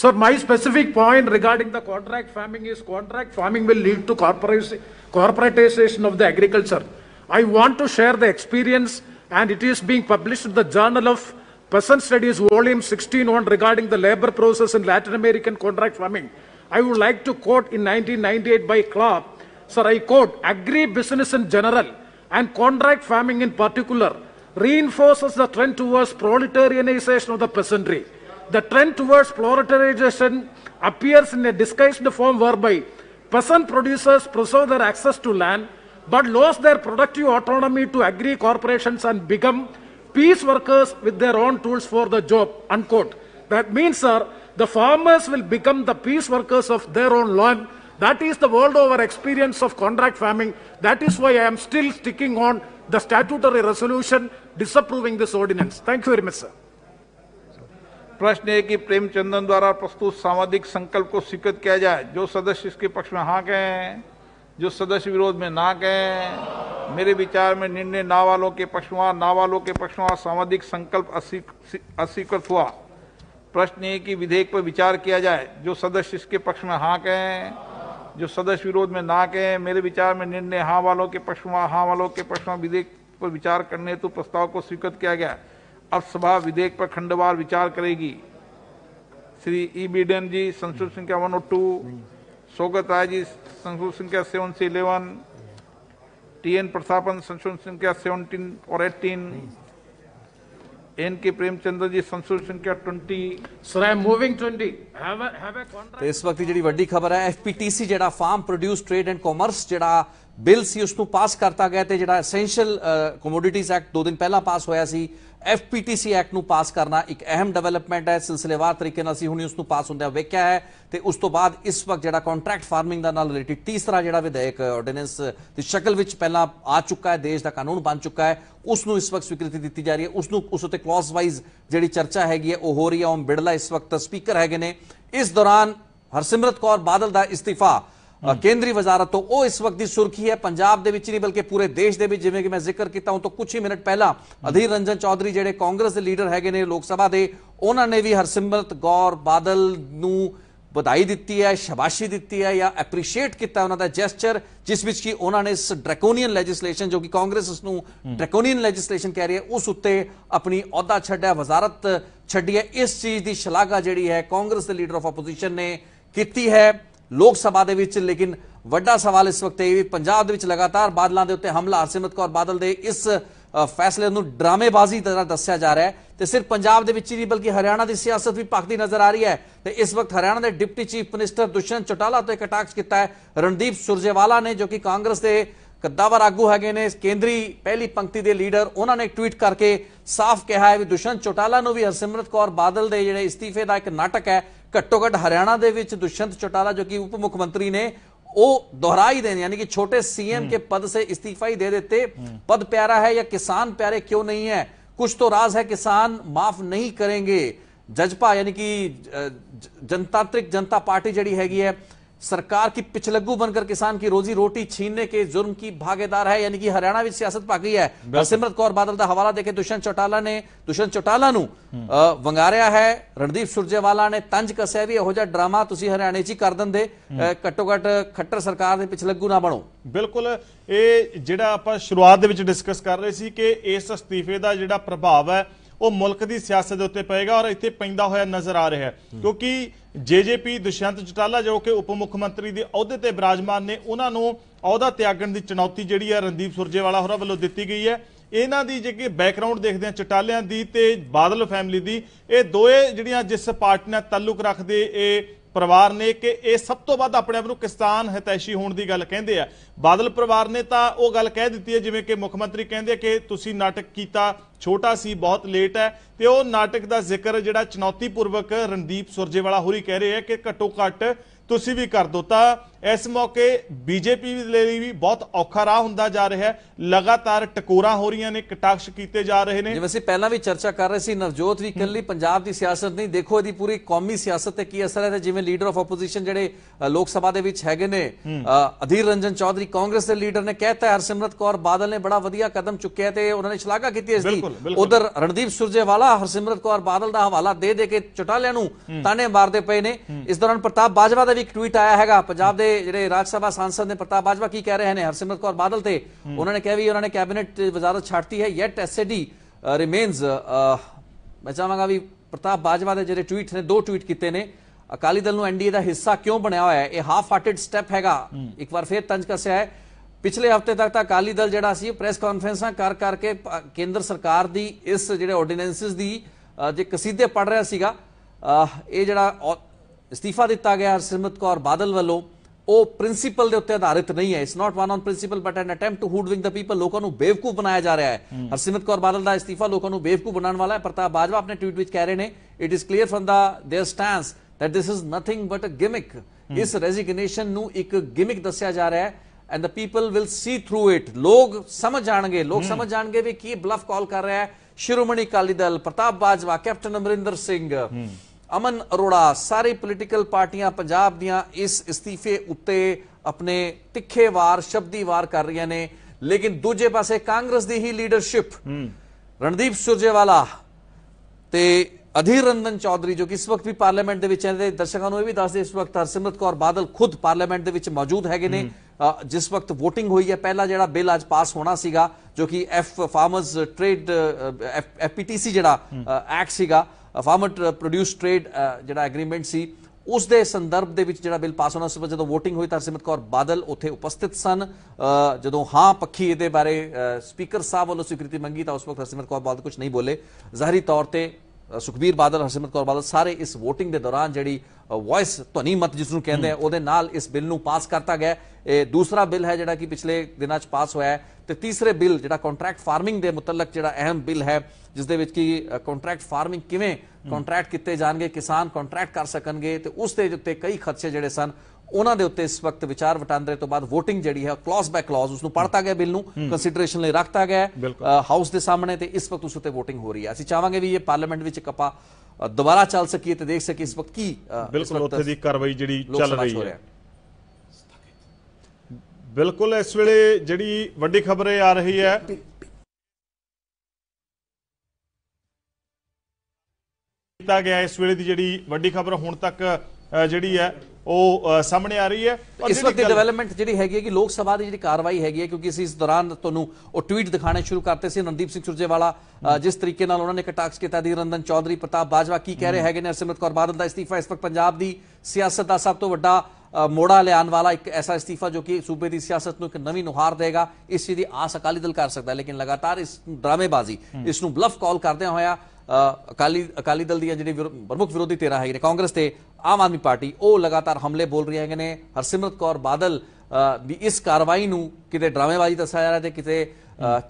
sir. My specific point regarding the contract farming is contract farming will lead to corporatization of the agriculture. I want to share the experience and it is being published in the Journal of Peasant Studies, volume 16 on regarding the labor process in Latin American contract farming. I would like to quote in 1998 by Clark, sir, I quote, agri-business in general and contract farming in particular reinforces the trend towards proletarianization of the peasantry. The trend towards proletarianization appears in a disguised form whereby peasant producers preserve their access to land but lose their productive autonomy to agri corporations and become piece workers with their own tools for the job. Unquote. That means, sir, the farmers will become the piece workers of their own land. That is the world over experience of contract farming. That is why I am still sticking on the statutory resolution disapproving this ordinance. Thank you very much, sir. प्रश्न है कि प्रेमचंदन द्वारा प्रस्तुत सामाजिक संकल्प को स्वीकृत किया जाए। जो सदस्य इसके पक्ष में हाँ कहें जो सदस्य विरोध में ना कहें मेरे विचार में निर्णय ना वालों के पक्ष में ना वालों के पक्ष में सामाजिक संकल्प अस्वीकृत हुआ। प्रश्न है कि विधेयक पर विचार किया जाए। जो सदस्य इसके पक्ष में हाँ कहें जो सदस्य विरोध में ना कहें मेरे विचार में निर्णय हाँ वालों के पक्ष में हाँ वालों के पक्ष में विधेयक पर विचार करने हेतु प्रस्ताव को स्वीकृत किया गया। अब सभा विधेयक पर खंडवार विचार करेगी श्री ई बीडन जी संसद संख्या वन और टू सोगत राय जी संसद संख्या सेवन से इलेवन टी एन प्रतापन संसद संख्या सेवनटीन और एटीन एन के प्रेमचंद्र जी संसद संख्या twenty Sir, I am moving 20. Have a, have a contract. ਤੇ ਇਸ ਵਕਤ ਦੀ ਜਿਹੜੀ ਵੱਡੀ ਖਬਰ ਹੈ ਐਫਪੀਟੀਸੀ ਜਿਹੜਾ farm produce trade and commerce ਜਿਹੜਾ ਬਿੱਲ ਸੀ ਉਸ ਨੂੰ ਪਾਸ ਕਰਤਾ ਗਿਆ ਤੇ ਜਿਹੜਾ ਐਸੈਂਸ਼ੀਅਲ ਕਮੋਡਿਟੀਜ਼ ਐਕਟ ਦੋ ਦਿਨ ਪਹਿਲਾਂ ਪਾਸ ਹੋਇਆ ਸੀ ਐਫਪੀਟੀਸੀ ਐਕਟ ਨੂੰ ਪਾਸ ਕਰਨਾ ਇੱਕ ਅਹਿਮ ਡਿਵੈਲਪਮੈਂਟ ਹੈ। ਸਿਲਸਿਲੇਵਾਰ ਤਰੀਕੇ ਨਾਲ ਅਸੀਂ ਹੁਣੇ ਉਸ ਨੂੰ ਪਾਸ ਹੁੰਦਿਆਂ ਵੇਖਿਆ ਹੈ ਤੇ ਉਸ ਤੋਂ ਬਾਅਦ ਇਸ ਵਕਤ ਜਿਹੜਾ ਕੰਟਰੈਕਟ ਫਾਰਮਿੰਗ ਦਾ ਨਾਲ ਰਿਲੇਟਡ ਤੀਸਰਾ ਜਿਹੜਾ ਵਿਧਾਇਕ ਆਰਡੀਨੈਂਸ ਦੀ ਸ਼ਕਲ ਵਿੱਚ ਪਹਿਲਾਂ ਆ ਚੁੱਕਾ ਹੈ, ਦੇਸ਼ ਦਾ ਕਾਨੂੰਨ ਬਣ ਚੁੱਕਾ ਹੈ ਉਸ ਨੂੰ ਇਸ ਵਕਤ ਸਵੀਕ੍ਰਿਤੀ ਦਿੱਤੀ ਜਾ ਰਹੀ ਹੈ। ਉਸ ਨੂੰ ਉਸ ਉਤੇ ਕਲੌਜ਼ ਵਾਈਜ਼ ਜਿਹੜੀ ਚਰਚਾ ਹੈਗੀ ਹੈ, ਉਹ ਹੋ ਰਹੀ ਹੈ। ਓਮ ਬਿੜਲਾ ਇਸ ਵਕਤ ਸਪੀਕਰ ਹੈਗੇ ਨੇ। ਇਸ ਦੌਰਾਨ ਹਰਸਿਮਰਤ ਕੌਰ ਬਾਦਲ ਦਾ ਇਸਤੀਫਾ ਕੇਂਦਰੀ ਵਜ਼ਾਰਤ ਤੋਂ ਉਹ ਇਸ ਵਕਤ ਦੀ ਸੁਰਖੀ ਹੈ। ਪੰਜਾਬ ਦੇ ਵਿੱਚ ਨਹੀਂ ਬਲਕਿ ਪੂਰੇ ਦੇਸ਼ ਦੇ ਵਿੱਚ ਜਿਵੇਂ ਕਿ ਮੈਂ ਜ਼ਿਕਰ ਕੀਤਾ ਹਾਂ ਤੋਂ ਕੁਝ ਹੀ ਮਿੰਟ ਪਹਿਲਾਂ ਅਧੀਰ ਰੰਜਨ ਚੌਧਰੀ ਜਿਹੜੇ ਕਾਂਗਰਸ ਦੇ ਲੀਡਰ ਹੈਗੇ ਨੇ ਲੋਕ ਸਭਾ ਦੇ ਉਹਨਾਂ ਨੇ ਵੀ ਹਰਸਿਮਰਤ ਕੌਰ ਬਾਦਲ ਨੂੰ ਵਧਾਈ ਦਿੱਤੀ ਹੈ ਸ਼ਾਬਾਸ਼ੀ ਦਿੱਤੀ ਹੈ ਜਾਂ ਐਪਰੀਸ਼ੀਏਟ ਕੀਤਾ ਉਹਨਾਂ ਦਾ ਜੈਸਚਰ ਜਿਸ ਵਿੱਚ ਕਿ ਉਹਨਾਂ ਨੇ ਇਸ ਡਰੈਕੋਨੀਅਨ ਲੈਜਿਸਲੇਸ਼ਨ ਜੋ ਕਿ ਕਾਂਗਰਸ ਉਸ ਨੂੰ ਡਰੈਕੋਨੀਅਨ ਲੈਜਿਸਲੇਸ਼ਨ ਕਹਿ ਰਹੀ ਹੈ ਉਸ ਉੱਤੇ ਆਪਣੀ ਅਹੁਦਾ ਛੱਡਿਆ ਵਜ਼ਾਰਤ ਛੱਡੀ ਹੈ। ਇਸ ਚੀਜ਼ ਦੀ ਸ਼ਲਾਘਾ ਜਿਹੜੀ ਹੈ ਕਾਂਗਰਸ ਦੇ ਲੀਡਰ ਆਫ ਆਪੋਜੀਸ਼ਨ ਨੇ ਕੀਤੀ ਹੈ। ਲੋਕ ਸਭਾ ਦੇ ਵਿੱਚ, ਲੇਕਿਨ ਵੱਡਾ ਸਵਾਲ ਇਸ ਵਕਤ ਇਹ ਵੀ ਪੰਜਾਬ ਦੇ ਵਿੱਚ ਲਗਾਤਾਰ ਬਾਦਲਾਂ ਦੇ ਉੱਤੇ ਹਮਲਾ। ਹਰਸਿਮਰਤ ਕੌਰ ਬਾਦਲ ਦੇ ਇਸ ਫੈਸਲੇ ਨੂੰ ਡਰਾਮੇਬਾਜ਼ੀ ਤਰ੍ਹਾਂ ਦੱਸਿਆ ਜਾ ਰਿਹਾ ਹੈ। ਤੇ ਸਿਰਫ ਪੰਜਾਬ ਦੇ ਵਿੱਚ ਹੀ ਨਹੀਂ, ਬਲਕਿ ਹਰਿਆਣਾ ਦੀ ਸਿਆਸਤ ਵੀ ਭਖਦੀ ਨਜ਼ਰ ਆ ਰਹੀ ਹੈ। ਤੇ ਇਸ ਵਕਤ ਹਰਿਆਣਾ ਦੇ deputy chief minister Dushyant Chautala ਤੋਂ ਇੱਕ ਅਟੈਕ ਕੀਤਾ ਹੈ। ਰਣਦੀਪ ਸੁਰਜੇਵਾਲਾ ਨੇ, ਜੋ ਕਿ ਕਾਂਗਰਸ ਦੇ ਕੱਦਾਵਰ ਆਗੂ ਹੈਗੇ ਨੇ ਕੇਂਦਰੀ ਪਹਿਲੀ ਪੰਕਤੀ ਦੇ ਲੀਡਰ ਉਹਨਾਂ ਨੇ ਟਵੀਟ ਕਰਕੇ ਸਾਫ਼ ਕਿਹਾ ਹੈ ਵੀ ਦੁਸ਼ਯੰਤ ਚੌਟਾਲਾ ਨੂੰ ਵੀ ਹਰਸਿਮਰਤ ਕੌਰ ਬਾਦਲ ਦੇ ਜਿਹੜੇ ਇਸਤੀਫੇ ਦਾ ਇੱਕ ਨਾਟਕ ਹੈ ਘੱਟੋ ਘੱਟ ਹਰਿਆਣਾ ਦੇ ਵਿੱਚ ਦੁਸ਼ਯੰਤ ਚੌਟਾਲਾ ਜੋ ਕਿ ਉਪ ਮੁੱਖ ਮੰਤਰੀ ਨੇ ਉਹ दोहरा ही देने यानी कि छोटे सीएम के पद से इस्तीफा ही दे देते पद प्यारा है या किसान प्यारे क्यों नहीं है कुछ तो राज है किसान माफ नहीं करेंगे जजपा यानी कि अ, ज- जनतांत्रिक जनता पार्टी जड़ी हैगी है सरकार की पिछलग्गू बनकर किसान की रोजी रोटी छीनने के जुर्म की भागीदार है यानी कि हरियाणा में सियासत पा गई है हरसिमरत कौर बादल ਦਾ ਹਵਾਲਾ ਦੇ ਕੇ ਦੁਸ਼ਯੰਤ ਚੌਟਾਲਾ ਨੇ ਦੁਸ਼ਯੰਤ ਚੌਟਾਲਾ ਨੂੰ ਅ, ਵੰਗਾਰਿਆ ਹੈ ਰਣਦੀਪ ਸੁਰਜੇਵਾਲਾ ਨੇ ਤੰਜ ਕੱਸਿਆ ਵੀ ਇਹੋ ਜਿਹਾ ਡਰਾਮਾ ਤੁਸੀਂ ਹਰਿਆਣੇ 'ਚ ਹੀ ਕਰ ਦਿੰਦੇ ਅ, ਘੱਟੋ ਘੱਟ ਖੱਟਰ ਸਰਕਾਰ ਦੇ ਪਿਛਲੱਗੂ ਨਾ ਬਣੋ ਬਿਲਕੁਲ ਇਹ ਜਿਹੜਾ ਆਪਾਂ ਸ਼ੁਰੂਆਤ ਦੇ ਵਿੱਚ ਡਿਸਕਸ ਕਰ ਰਹੇ ਸੀ ਕਿ ਇਸ ਅਸਤੀਫੇ ਦਾ ਜਿਹੜਾ ਪ੍ਰਭਾਵ ਹੈ ਉਹ ਮੁਲਕ ਦੀ ਸਿਆਸਤ ਦੇ ਉੱਤੇ ਪਏਗਾ ਔਰ ਇੱਥੇ ਪੈਂਦਾ ਹੋਇਆ ਨਜ਼ਰ ਆ ਰਿਹਾ ਹੈ ਕਿਉਂਕਿ ਜੇਜੇਪੀ ਦੁਸ਼ਯੰਤ ਚਟਾਲਾ ਜੋ ਕਿ ਉਪ ਮੁੱਖ ਮੰਤਰੀ ਦੇ ਅਹੁਦੇ ਤੇ ਬਿਰਾਜਮਾਨ ਨੇ, ਉਹਨਾਂ ਨੂੰ ਅਹੁਦਾ ਤਿਆਗਣ ਦੀ ਚੁਣੌਤੀ ਜਿਹੜੀ ਹੈ ਰਣਦੀਪ ਸੁਰਜੇਵਾਲਾ ਹੋਰਾਂ ਵੱਲੋਂ ਦਿੱਤੀ ਗਈ ਹੈ। ਇਹਨਾਂ ਦੀ ਜੇ ਕਿ ਬੈਕਗ੍ਰਾਉਂਡ ਦੇਖਦੇ ਆ ਚਟਾਲਿਆਂ ਦੀ ਤੇ ਬਾਦਲ ਫੈਮਿਲੀ ਦੀ, ਇਹ ਦੋਏ ਜਿਹੜੀਆਂ ਜਿਸ ਪਾਰਟੀ ਨਾਲ ਤਾਲੁਕ ਰੱਖਦੇ, ਇਹ ਪਰਿਵਾਰ ਨੇ ਕਿ ਇਹ ਸਭ ਤੋਂ ਵੱਧ ਆਪਣੇ ਆਪ ਨੂੰ ਕਿਸਾਨ ਹਿਤੈਸ਼ੀ ਹੋਣ ਦੀ ਗੱਲ ਕਹਿੰਦੇ ਆ। ਬਾਦਲ ਪਰਿਵਾਰ ਨੇ ਤਾਂ ਉਹ ਗੱਲ ਕਹਿ ਦਿੱਤੀ ਹੈ, ਜਿਵੇਂ ਕਿ ਮੁੱਖ ਮੰਤਰੀ ਕਹਿੰਦੇ ਕਿ ਤੁਸੀਂ ਨਾਟਕ ਕੀਤਾ, ਛੋਟਾ ਸੀ, ਬਹੁਤ ਲੇਟ ਹੈ। ਤੇ ਉਹ ਨਾਟਕ ਦਾ ਜ਼ਿਕਰ ਜਿਹੜਾ ਚੁਣੌਤੀਪੂਰਵਕ ਰਣਦੀਪ ਸੁਰਜੇਵਾਲਾ ਹੋਰੀ ਕਹਿ ਰਹੇ ਆ ਕਿ ਘੱਟੋ ਘੱਟ ਤੁਸੀਂ ਵੀ ਕਰ ਦੋ। ਤਾਂ ਇਸ ਮੌਕੇ ਬੀਜੇਪੀ ਲਈ ਵੀ ਬਹੁਤ ਔਖਾ ਰਾਹ ਹੁੰਦਾ ਜਾ ਰਿਹਾ ਹੈ। ਲਗਾਤਾਰ ਟਕੋਰਾਂ ਹੋ ਰਹੀਆਂ ਨੇ ਕਟਾਕਸ਼ ਕੀਤੇ ਜਾ ਰਹੇ ਨੇ। ਜਿਵੇਂ ਅਸੀਂ ਪਹਿਲਾਂ ਵੀ ਚਰਚਾ ਕਰ ਰਹੇ ਸੀ ਨਵਜੋਤ ਵੀ ਇਕੱਲੀ ਪੰਜਾਬ ਦੀ ਸਿਆਸਤ ਨਹੀਂ ਦੇਖੋ ਇਹਦੀ ਪੂਰੀ ਕੌਮੀ ਸਿਆਸਤ ਤੇ ਕੀ ਅਸਰ ਹੈ ਤੇ ਜਿਵੇਂ ਲੀਡਰ ਆਫ ਆਪੋਜੀਸ਼ਨ ਜਿਹੜੇ ਲੋਕ ਸਭਾ ਦੇ ਵਿੱਚ ਹੈਗੇ ਨੇ ਅਧੀਰ ਰੰਜਨ ਚੌਧਰੀ ਕਾਂਗਰਸ ਦੇ ਲੀਡਰ ਨੇ ਕਹਿਤਾ ਹਰਸਿਮਰਤ ਕੌਰ ਬਾਦਲ ਨੇ ਬੜਾ ਵਧੀਆ ਕਦਮ ਚੁੱਕਿਆ ਤੇ ਉਹਨਾਂ ਨੇ ਸ਼ਲਾਘਾ ਕੀਤੀ ਇਸ ਦੀ। ਉਧਰ ਰਣਦੀਪ ਸੁਰਜੇਵਾਲਾ ਹਰਸਿਮਰਤ ਕੌਰ ਬਾਦਲ ਦਾ ਹਵਾਲਾ ਦੇ ਦੇ ਕੇ ਚਟਾਲਿਆਂ ਨੂੰ ਤਾਨੇ ਮਾਰਦੇ ਪਏ ਨੇ। ਇਸ ਦੌਰਾਨ ਪ੍ਰਤਾਪ ਬਾਜਵਾ ਦਾ ਵੀ ਇੱਕ ਟਵੀਟ ਆਇਆ ਹੈਗਾ ਪੰਜਾਬ ਦੇ ਜਿਹੜੇ ਰਾਜ ਸਭਾ ਸਾਂਸਦ ਨੇ ਪ੍ਰਤਾਪ ਬਾਜਵਾ ਕੀ ਕਹਿ ਰਹੇ ਨੇ? ਹਰਸਿਮਰਤ ਕੌਰ ਬਾਦਲ ਤੇ ਉਹਨਾਂ ਨੇ ਕਿਹਾ ਵੀ ਉਹਨਾਂ ਨੇ ਕੈਬਨਿਟ ਵਜ਼ਾਰਤ ਛੱਡਤੀ ਹੈ ਯੈਟ ਐਸਏਡੀ ਰਿਮੇਨਸ ਮੈਂ ਚਾਹਾਂਗਾ ਵੀ ਪ੍ਰਤਾਪ ਬਾਜਵਾ ਦੇ ਜਿਹੜੇ ਟਵੀਟ ਨੇ ਦੋ ਟਵੀਟ ਕੀਤੇ ਨੇ। ਅਕਾਲੀ ਦਲ ਨੂੰ ਐਨਡੀਏ ਦਾ ਹਿੱਸਾ ਕਿਉਂ ਬਣਿਆ ਹੋਇਆ ਹੈ? ਇਹ ਹਾਫ ਹਾਰਟਡ ਸਟੈਪ ਹੈਗਾ ਇੱਕ ਵਾਰ ਫੇਰ ਤੰਜ ਕੱਸਿਆ ਹੈ। ਪਿਛਲੇ ਹਫ਼ਤੇ ਤੱਕ ਤਾਂ ਅਕਾਲੀ ਦਲ ਜਿਹੜਾ ਸੀ ਪ੍ਰੈਸ ਕਾਨਫਰੰਸਾਂ ਕਰ ਕਰਕੇ ਕੇਂਦਰ ਸਰਕਾਰ ਦੀ ਇਸ ਜਿਹੜੇ ਆਰਡੀਨੈਂਸਸ ਦੀ ਜੇ ਕਸੀਦੇ ਪੜ ਰਿਹਾ ਸੀਗਾ ਇਹ ਜਿਹੜਾ ਇਸਤੀਫਾ ਦਿੱਤਾ ਗਿਆ ਹਰਸਿਮਰਤ ਕੌਰ ਬਾਦਲ ਵੱਲੋਂ। ਉਹ ਪ੍ਰਿੰਸੀਪਲ ਦੇ ਉੱਤੇ ਆਧਾਰਿਤ ਨਹੀਂ ਹੈ it's not one on principle but an attempt to hoodwink the people ਲੋਕਾਂ ਨੂੰ ਬੇਵਕੂਫ ਬਣਾਇਆ ਜਾ ਰਿਹਾ ਹੈ ਹਰਸਿਮਰਤ ਕੌਰ ਬਾਦਲ ਦਾ ਇਸਤੀਫਾ ਲੋਕਾਂ ਨੂੰ ਬੇਵਕੂਫ ਬਣਾਉਣ ਵਾਲਾ ਹੈ ਪ੍ਰਤਾਪ ਬਾਜਵਾ ਆਪਣੇ ਟਵੀਟ ਵਿੱਚ ਕਹਿ ਰਹੇ ਨੇ it is clear firm the their stance that this is nothing but a gimmick ਇਸ ਰੈਜ਼ਿਗਨੇਸ਼ਨ ਨੂੰ ਇੱਕ ਗਿਮਿਕ ਦੱਸਿਆ ਜਾ ਰਿਹਾ ਹੈ and the people will see through it ਲੋਕ ਸਮਝ ਜਾਣਗੇ ਲੋਕ ਸਮਝ ਜਾਣਗੇ ਵੀ ਕੀ ਬਲਫ ਕਾਲ ਕਰ ਰਿਹਾ ਹੈ ਸ਼੍ਰੋਮਣੀ ਅਕਾਲੀ ਦਲ ਪ੍ਰਤਾਪ ਬਾਜਵਾ ਕੈਪਟਨ ਅਮਰਿੰਦਰ ਸਿੰਘ ਅਮਨ ਅਰੋੜਾ ਸਾਰੇ ਪੋਲੀਟੀਕਲ ਪਾਰਟੀਆਂ ਪੰਜਾਬ ਦੀਆਂ ਇਸ ਇਸਤੀਫੇ ਉੱਤੇ ਆਪਣੇ ਤਿੱਖੇ ਵਾਰ ਸ਼ਬਦੀ ਵਾਰ ਕਰ ਰਹੀਆਂ ਨੇ। ਲੇਕਿਨ ਦੂਜੇ ਪਾਸੇ ਕਾਂਗਰਸ ਦੀ ਹੀ ਲੀਡਰਸ਼ਿਪ ਰਣਦੀਪ ਸੁਰਜੇਵਾਲਾ ਤੇ ਅਧੀਰ ਰੰਜਨ ਚੌਧਰੀ ਜੋ ਕਿ ਇਸ ਵਕਤ ਵੀ ਪਾਰਲੀਮੈਂਟ ਦੇ ਵਿੱਚ ਹੈ ਤੇ ਦਰਸ਼ਕਾਂ ਨੂੰ ਇਹ ਵੀ ਦੱਸ ਦੇ ਇਸ ਵਕਤ ਹਰਸਿਮਰਤ ਕੌਰ ਬਾਦਲ ਖੁਦ ਪਾਰਲੀਮੈਂਟ ਦੇ ਵਿੱਚ ਮੌਜੂਦ ਹੈਗੇ ਨੇ। ਜਿਸ ਵਕਤ VOTING ਹੋਈ ਹੈ ਪਹਿਲਾ ਜਿਹੜਾ ਬਿੱਲ ਅੱਜ ਪਾਸ ਹੋਣਾ ਸੀਗਾ ਜੋ ਕਿ ਐਫ ਫਾਰਮਰਸ ਟ੍ਰੇਡ ਐਫਪੀਟੀਸੀ ਜਿਹੜਾ ਐਕਟ ਸੀਗਾ ਫਾਰਮਰ ਪ੍ਰੋਡਿਊਸ ਟ੍ਰੇਡ ਜਿਹੜਾ ਐਗਰੀਮੈਂਟ ਸੀ ਉਸ ਦੇ ਸੰਦਰਭ ਦੇ ਵਿੱਚ ਜਿਹੜਾ ਬਿੱਲ ਪਾਸ ਹੋਣਾ ਸੀ, ਜਦੋਂ VOTING ਹੋਈ ਤਾਂ ਹਰਸਿਮਰਤ ਕੌਰ ਬਾਦਲ ਉੱਥੇ ਉਪਸਥਿਤ ਸਨ। ਜਦੋਂ ਹਾਂ ਪੱਖੀ ਇਹਦੇ ਬਾਰੇ ਸਪੀਕਰ ਸਾਹਿਬ ਵੱਲੋਂ ਸਵੀਕ੍ਰਿਤੀ ਮੰਗੀ ਤਾਂ ਉਸ ਵਕਤ ਹਰਸਿਮਰਤ ਕੌਰ ਬਾਦਲ ਕੁਝ ਨਹੀਂ ਬੋਲੇ। ਜ਼ਾਹਰੀ ਤੌਰ ਤੇ ਸੁਖਬੀਰ ਬਾਦਲ ਹਰਸਿਮਰਤ ਕੌਰ ਬਾਦਲ ਸਾਰੇ ਇਸ VOTING ਦੇ ਦੌਰਾਨ ਜਿਹੜੀ ਵੌਇਸ ਧੁਨੀ ਮਤ ਜਿਸ ਨੂੰ ਕਹਿੰਦੇ ਆ ਉਹਦੇ ਨਾਲ ਇਸ ਬਿੱਲ ਨੂੰ ਪਾਸ ਕਰਤਾ ਗਿਆ। ਇਹ ਦੂਸਰਾ ਬਿੱਲ ਹੈ ਜਿਹੜਾ ਕਿ ਪਿਛਲੇ ਦਿਨਾਂ 'ਚ ਪਾਸ ਹੋਇਆ ਹੈ ਤੇ ਤੀਸਰੇ ਬਿੱਲ ਜਿਹੜਾ ਕੰਟਰੈਕਟ ਫਾਰਮਿੰਗ ਦੇ ਮੁਤਲਕ ਜਿਹੜਾ ਅਹਿਮ ਬਿੱਲ ਹੈ ਜਿਸ ਦੇ ਵਿੱਚ ਕਿ ਕੰਟਰੈਕਟ ਫਾਰਮਿੰਗ ਕਿਵੇਂ ਕੰਟਰੈਕਟ ਕੀਤੇ ਜਾਣਗੇ ਕਿਸਾਨ ਕੰਟਰੈਕਟ ਕਰ ਸਕਣਗੇ ਤੇ ਉਸ ਦੇ ਉੱਤੇ ਕਈ ਖਦਸ਼ੇ ਜਿਹੜੇ ਸਨ ਉਹਨਾਂ ਦੇ ਉੱਤੇ ਇਸ ਵਕਤ ਵਿਚਾਰ ਵਟਾਂਦਰੇ ਤੋਂ ਬਾਅਦ VOTING ਜਿਹੜੀ ਹੈ ਕਲੌਜ਼ ਬਾਈ ਕਲੌਜ਼ ਉਸ ਨੂੰ ਪੜਤਾ ਗਿਆ ਬਿੱਲ ਨੂੰ ਕੰਸੀਡਰੇਸ਼ਨ ਲਈ ਰੱਖਤਾ ਗਿਆ ਹਾਊਸ ਦੇ ਸਾਹਮਣੇ ਤੇ ਇਸ ਵਕਤ ਉਸ ਉੱਤੇ VOTING ਹੋ ਰਹੀ ਹੈ। ਅਸੀਂ ਚਾਹਾਂਗੇ ਵੀ ਇਹ ਪਾਰਲੀਮੈਂਟ ਵਿੱਚ ਅ, ਦੁਬਾਰਾ ਚੱਲ ਸਕੀਏ ਤੇ ਦੇਖ ਸਕੀਏ ਇਸ ਵਕਤ ਕੀ ਬਿਲਕੁਲ ਉੱਥੇ ਦੀ ਕਾਰਵਾਈ ਜਿਹੜੀ ਚੱਲ ਰਹੀ ਹੋ ਬਿਲਕੁਲ ਇਸ ਵੇਲੇ ਜਿਹੜੀ ਵੱਡੀ ਖਬਰ ਆ ਰਹੀ ਹੈ। ਕੀਤਾ ਗਿਆ ਇਸ ਵੇਲੇ ਦੀ ਜਿਹੜੀ ਵੱਡੀ ਖਬਰ ਹੁਣ ਤੱਕ ਜਿਹੜੀ ਹੈ ਉਹ ਸਾਹਮਣੇ ਆ ਰਹੀ ਹੈ। ਇਸ ਵਕਤ ਦੀ ਡਿਵੈਲਪਮੈਂਟ ਜਿਹੜੀ ਹੈਗੀ ਹੈ ਕਿ ਲੋਕ ਸਭਾ ਦੀ ਜਿਹੜੀ ਕਾਰਵਾਈ ਹੈਗੀ ਹੈ ਕਿਉਂਕਿ ਅਸੀਂ ਇਸ ਦੌਰਾਨ ਤੁਹਾਨੂੰ ਉਹ ਟਵੀਟ ਦਿਖਾਣੇ ਸ਼ੁਰੂ ਕਰਤੇ ਸੀ ਰਣਦੀਪ ਸਿੰਘ ਸੁਰਜੇਵਾਲਾ ਜਿਸ ਤਰੀਕੇ ਨਾਲ ਉਹਨਾਂ ਨੇ ਕਟਾਕਸ ਕੀਤਾ ਦੀ ਰੰਦਨ ਚੌਧਰੀ ਪ੍ਰਤਾਪ ਬਾਜਵਾ ਕੀ ਕਹਿ ਰਹੇ ਹੈਗੇ ਨੇ ਹਰਸਿਮਰਤ ਕੌਰ ਬਾਦਲ ਦਾ ਇਸਤੀਫਾ ਇਸ ਵਕਤ ਪੰਜਾਬ ਦੀ ਸਿਆਸਤ ਦਾ ਸਭ ਤੋਂ ਵੱਡਾ ਮੋੜਾ ਲਿਆਉਣ ਵਾਲਾ ਇੱਕ ਐਸਾ ਇਸਤੀਫਾ ਜੋ ਕਿ ਸੂਬੇ ਦੀ ਸਿਆਸਤ ਨੂੰ ਇੱਕ ਨਵੀਂ ਨੁਹਾਰ ਦੇਗਾ ਇਸ ਚੀਜ਼ ਦੀ ਆਸ ਅਕਾਲੀ ਦਲ ਕਰ ਸਕਦਾ ਲੇਕਿਨ ਲਗਾਤਾਰ ਇਸ ਡਰਾਮੇਬਾਜ਼ੀ ਇਸ ਨੂੰ ਬਲਫ ਕਾਲ ਕਰਦਿਆਂ ਹੋਇਆ ਅਕਾਲੀ ਅਕਾਲੀ ਦਲ ਦੀਆਂ ਜਿਹੜੀ ਵਿਰੋ- ਪ੍ਰਮੁੱਖ ਵਿਰੋਧੀ ਧਿਰਾਂ ਹੈਗੇ ਨੇ ਕਾਂਗਰਸ ਤੇ ਆਮ ਆਦਮੀ ਪਾਰਟੀ ਉਹ ਲਗਾਤਾਰ ਹਮਲੇ ਬੋਲ ਰਹੀਆਂ ਹੈਗੇ ਨੇ। ਹਰਸਿਮਰਤ ਕੌਰ ਬਾਦਲ ਅ, ਦੀ ਇਸ ਕਾਰਵਾਈ ਨੂੰ ਕਿਤੇ ਡਰਾਮੇਬਾਜ਼ੀ ਦੱਸਿਆ ਜਾ ਰਿਹਾ ਤੇ ਕਿਤੇ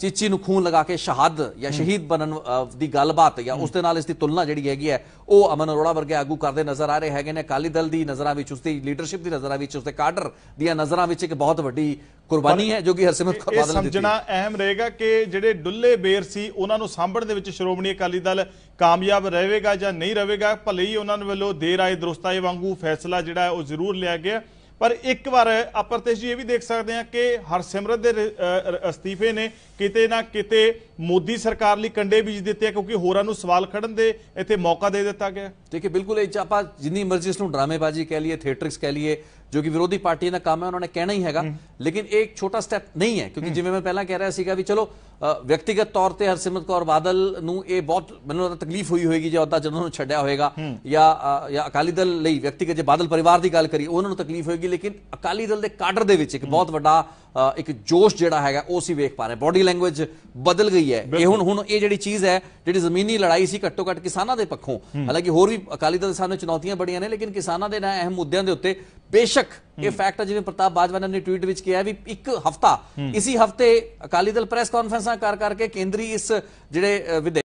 ਚੀਚੀ ਨੂੰ ਖੂਨ ਲਗਾ ਕੇ ਸ਼ਹਾਦ ਜਾਂ ਸ਼ਹੀਦ ਬਣਨ ਦੀ ਗੱਲਬਾਤ ਜਾਂ ਉਸ ਦੇ ਨਾਲ ਇਸ ਦੀ ਤੁਲਨਾ ਜਿਹੜੀ ਹੈਗੀ ਹੈ ਉਹ ਅਮਨ ਅਰੋੜਾ ਵਰਗੇ ਆਗੂ ਕਰਦੇ ਨਜ਼ਰ ਆ ਰਹੇ ਹੈਗੇ ਨੇ। ਅਕਾਲੀ ਦਲ ਦੀ ਨਜ਼ਰਾਂ ਵਿੱਚ ਉਸ ਦੀ ਲੀਡਰਸ਼ਿਪ ਦੀ ਨਜ਼ਰਾਂ ਵਿੱਚ ਉਸ ਦੇ ਕਾਡਰ ਦੀਆਂ ਨਜ਼ਰਾਂ ਵਿੱਚ ਇੱਕ ਬਹੁਤ ਵੱਡੀ ਕੁਰਬਾਨੀ ਹੈ ਜੋ ਕਿ ਹਰਸਿਮਰਤ ਕੌਰ ਬਾਦਲ ਨੇ ਦਿੱਤੀ। ਸਮਝਣਾ ਅਹਿਮ ਰਹੇਗਾ ਕਿ ਜਿਹੜੇ ਡੁੱਲੇ ਬੇਰ ਸੀ ਉਹਨਾਂ ਨੂੰ ਸਾਂਭਣ ਦੇ ਵਿੱਚ ਸ਼੍ਰੋਮਣੀ ਅਕਾਲੀ ਦਲ ਕਾਮਯਾਬ ਰਹੇਗਾ ਜਾਂ ਨਹੀਂ ਰਹੇਗਾ। ਭਲੇ ਹੀ ਉਹਨਾਂ ਵੱਲੋਂ ਦੇਰ ਆਏ ਦਰੁਸਤ ਆਏ ਵਾਂਗੂ ਫੈਸਲਾ ਜਿਹੜਾ ਹੈ ਉਹ ਜ਼ਰੂਰ ਲਿਆ ਗਿਆ। ਪਰ ਇੱਕ ਵਾਰ ਅਪਰਤੇਸ਼ ਜੀ ਇਹ ਵੀ ਦੇਖ ਸਕਦੇ ਹਾਂ ਕਿ ਹਰਸਿਮਰਤ ਦੇ ਅਸਤੀਫੇ ਨੇ ਕਿਤੇ ਨਾ ਕਿਤੇ ਮੋਦੀ ਸਰਕਾਰ ਲਈ ਕੰਡੇ ਬੀਜ ਦਿੱਤੇ ਆ ਕਿਉਂਕਿ ਹੋਰਾਂ ਨੂੰ ਸਵਾਲ ਖੜਨ ਦੇ ਇੱਥੇ ਮੌਕਾ ਦੇ ਦਿੱਤਾ ਗਿਆ। ਦੇਖिए ਬਿਲਕੁਲ ਇਹ 'ਚ ਆਪਾਂ ਜਿੰਨੀ ਮਰਜ਼ੀ ਇਸ ਨੂੰ ਡਰਾਮੇਬਾਜ਼ੀ ਕਹਿ ਲਈਏ, ਥੀਏਟਰਿਕਸ ਕਹਿ ਲਈਏ ਜੋ ਕਿ ਵਿਰੋਧੀ ਪਾਰਟੀ ਦਾ ਕੰਮ ਹੈ ਉਹਨਾਂ ਨੇ ਕਹਿਣਾ ਹੀ ਹੈਗਾ ਲੇਕਿਨ ਇਹ ਇੱਕ ਛੋਟਾ ਸਟੈਪ ਨਹੀਂ ਹੈ ਕਿਉਂਕਿ ਜਿਵੇਂ ਮੈਂ ਪਹਿਲਾਂ ਕਹਿ ਰਿਹਾ ਸੀਗਾ ਵੀ ਚਲੋ ਵਿਅਕਤੀਗਤ ਤੌਰ ਤੇ ਹਰਸਿਮਰਤ ਕੌਰ ਬਾਦਲ ਨੂੰ ਇਹ ਬਹੁਤ ਮੈਨੂੰ ਲੱਗਦਾ ਤਕਲੀਫ ਹੋਈ ਹੋਏਗੀ ਜੇ ਉਹਦਾ ਜਦੋਂ ਨੂੰ ਛੱਡਿਆ ਹੋਏਗਾ ਜਾਂ ਜਾਂ ਅਕਾਲੀ ਦਲ ਲਈ ਵਿਅਕਤੀਗਤ ਜੇ ਬਾਦਲ ਪਰਿਵਾਰ ਦੀ ਗੱਲ ਕਰੀ ਉਹਨਾਂ ਨੂੰ ਤਕਲੀਫ ਹੋਏਗੀ ਲੇਕਿਨ ਅਕਾਲੀ ਦਲ ਦੇ ਕਾਡਰ ਦੇ ਵਿੱਚ ਇੱਕ ਬਹੁਤ ਵੱਡਾ ਇੱਕ ਜੋਸ਼ ਜਿਹੜਾ ਹੈਗਾ ਉਹ ਅਸੀਂ ਵੇਖ ਪਾ ਰਹੇ ਬਾਡੀ ਲੈਂਗੁਏਜ ਬਦਲ ਗਈ ਹੈ। ਇਹ ਹੁਣ ਹੁਣ ਇਹ ਜਿਹੜੀ ਚੀਜ਼ ਹੈ ਜਿਹੜੀ ਜ਼ਮੀਨੀ ਲੜਾਈ ਸੀ ਘੱਟੋ ਘੱਟ ਕਿਸਾਨਾਂ ਦੇ ਪੱਖੋਂ। ਹਾਲਾਂਕਿ ਹੋਰ ਵੀ ਅਕਾਲੀ ਦਲ ਦੇ ਸਾਹਮਣੇ ਚੁਣੌਤੀਆਂ ਬੜੀਆਂ ਨੇ ਲੇਕਿਨ ਕਿਸਾਨਾਂ ਦੇ ਨਾ ਅਹਿਮ ਮੁੱਦਿਆਂ ਦੇ ਉੱਤੇ ਬੇਸ਼ੱਕ ਇਹ ਫੈਕਟ ਹੈ ਜਿਵੇਂ ਪ੍ਰਤਾਪ ਬਾਜਵਾ ਨੇ ਟਵੀਟ ਵਿੱਚ ਕਿਹਾ ਵੀ ਇੱਕ ਹਫਤਾ ਇਸੀ ਹਫ਼ਤੇ ਅਕਾਲੀ ਦਲ ਪ੍ਰੈਸ ਕਾਨਫਰੰਸਾਂ ਕਰ ਕਰਕੇ ਕੇਂਦਰੀ ਇਸ ਜਿਹੜੇ ਵਿਦਿਆ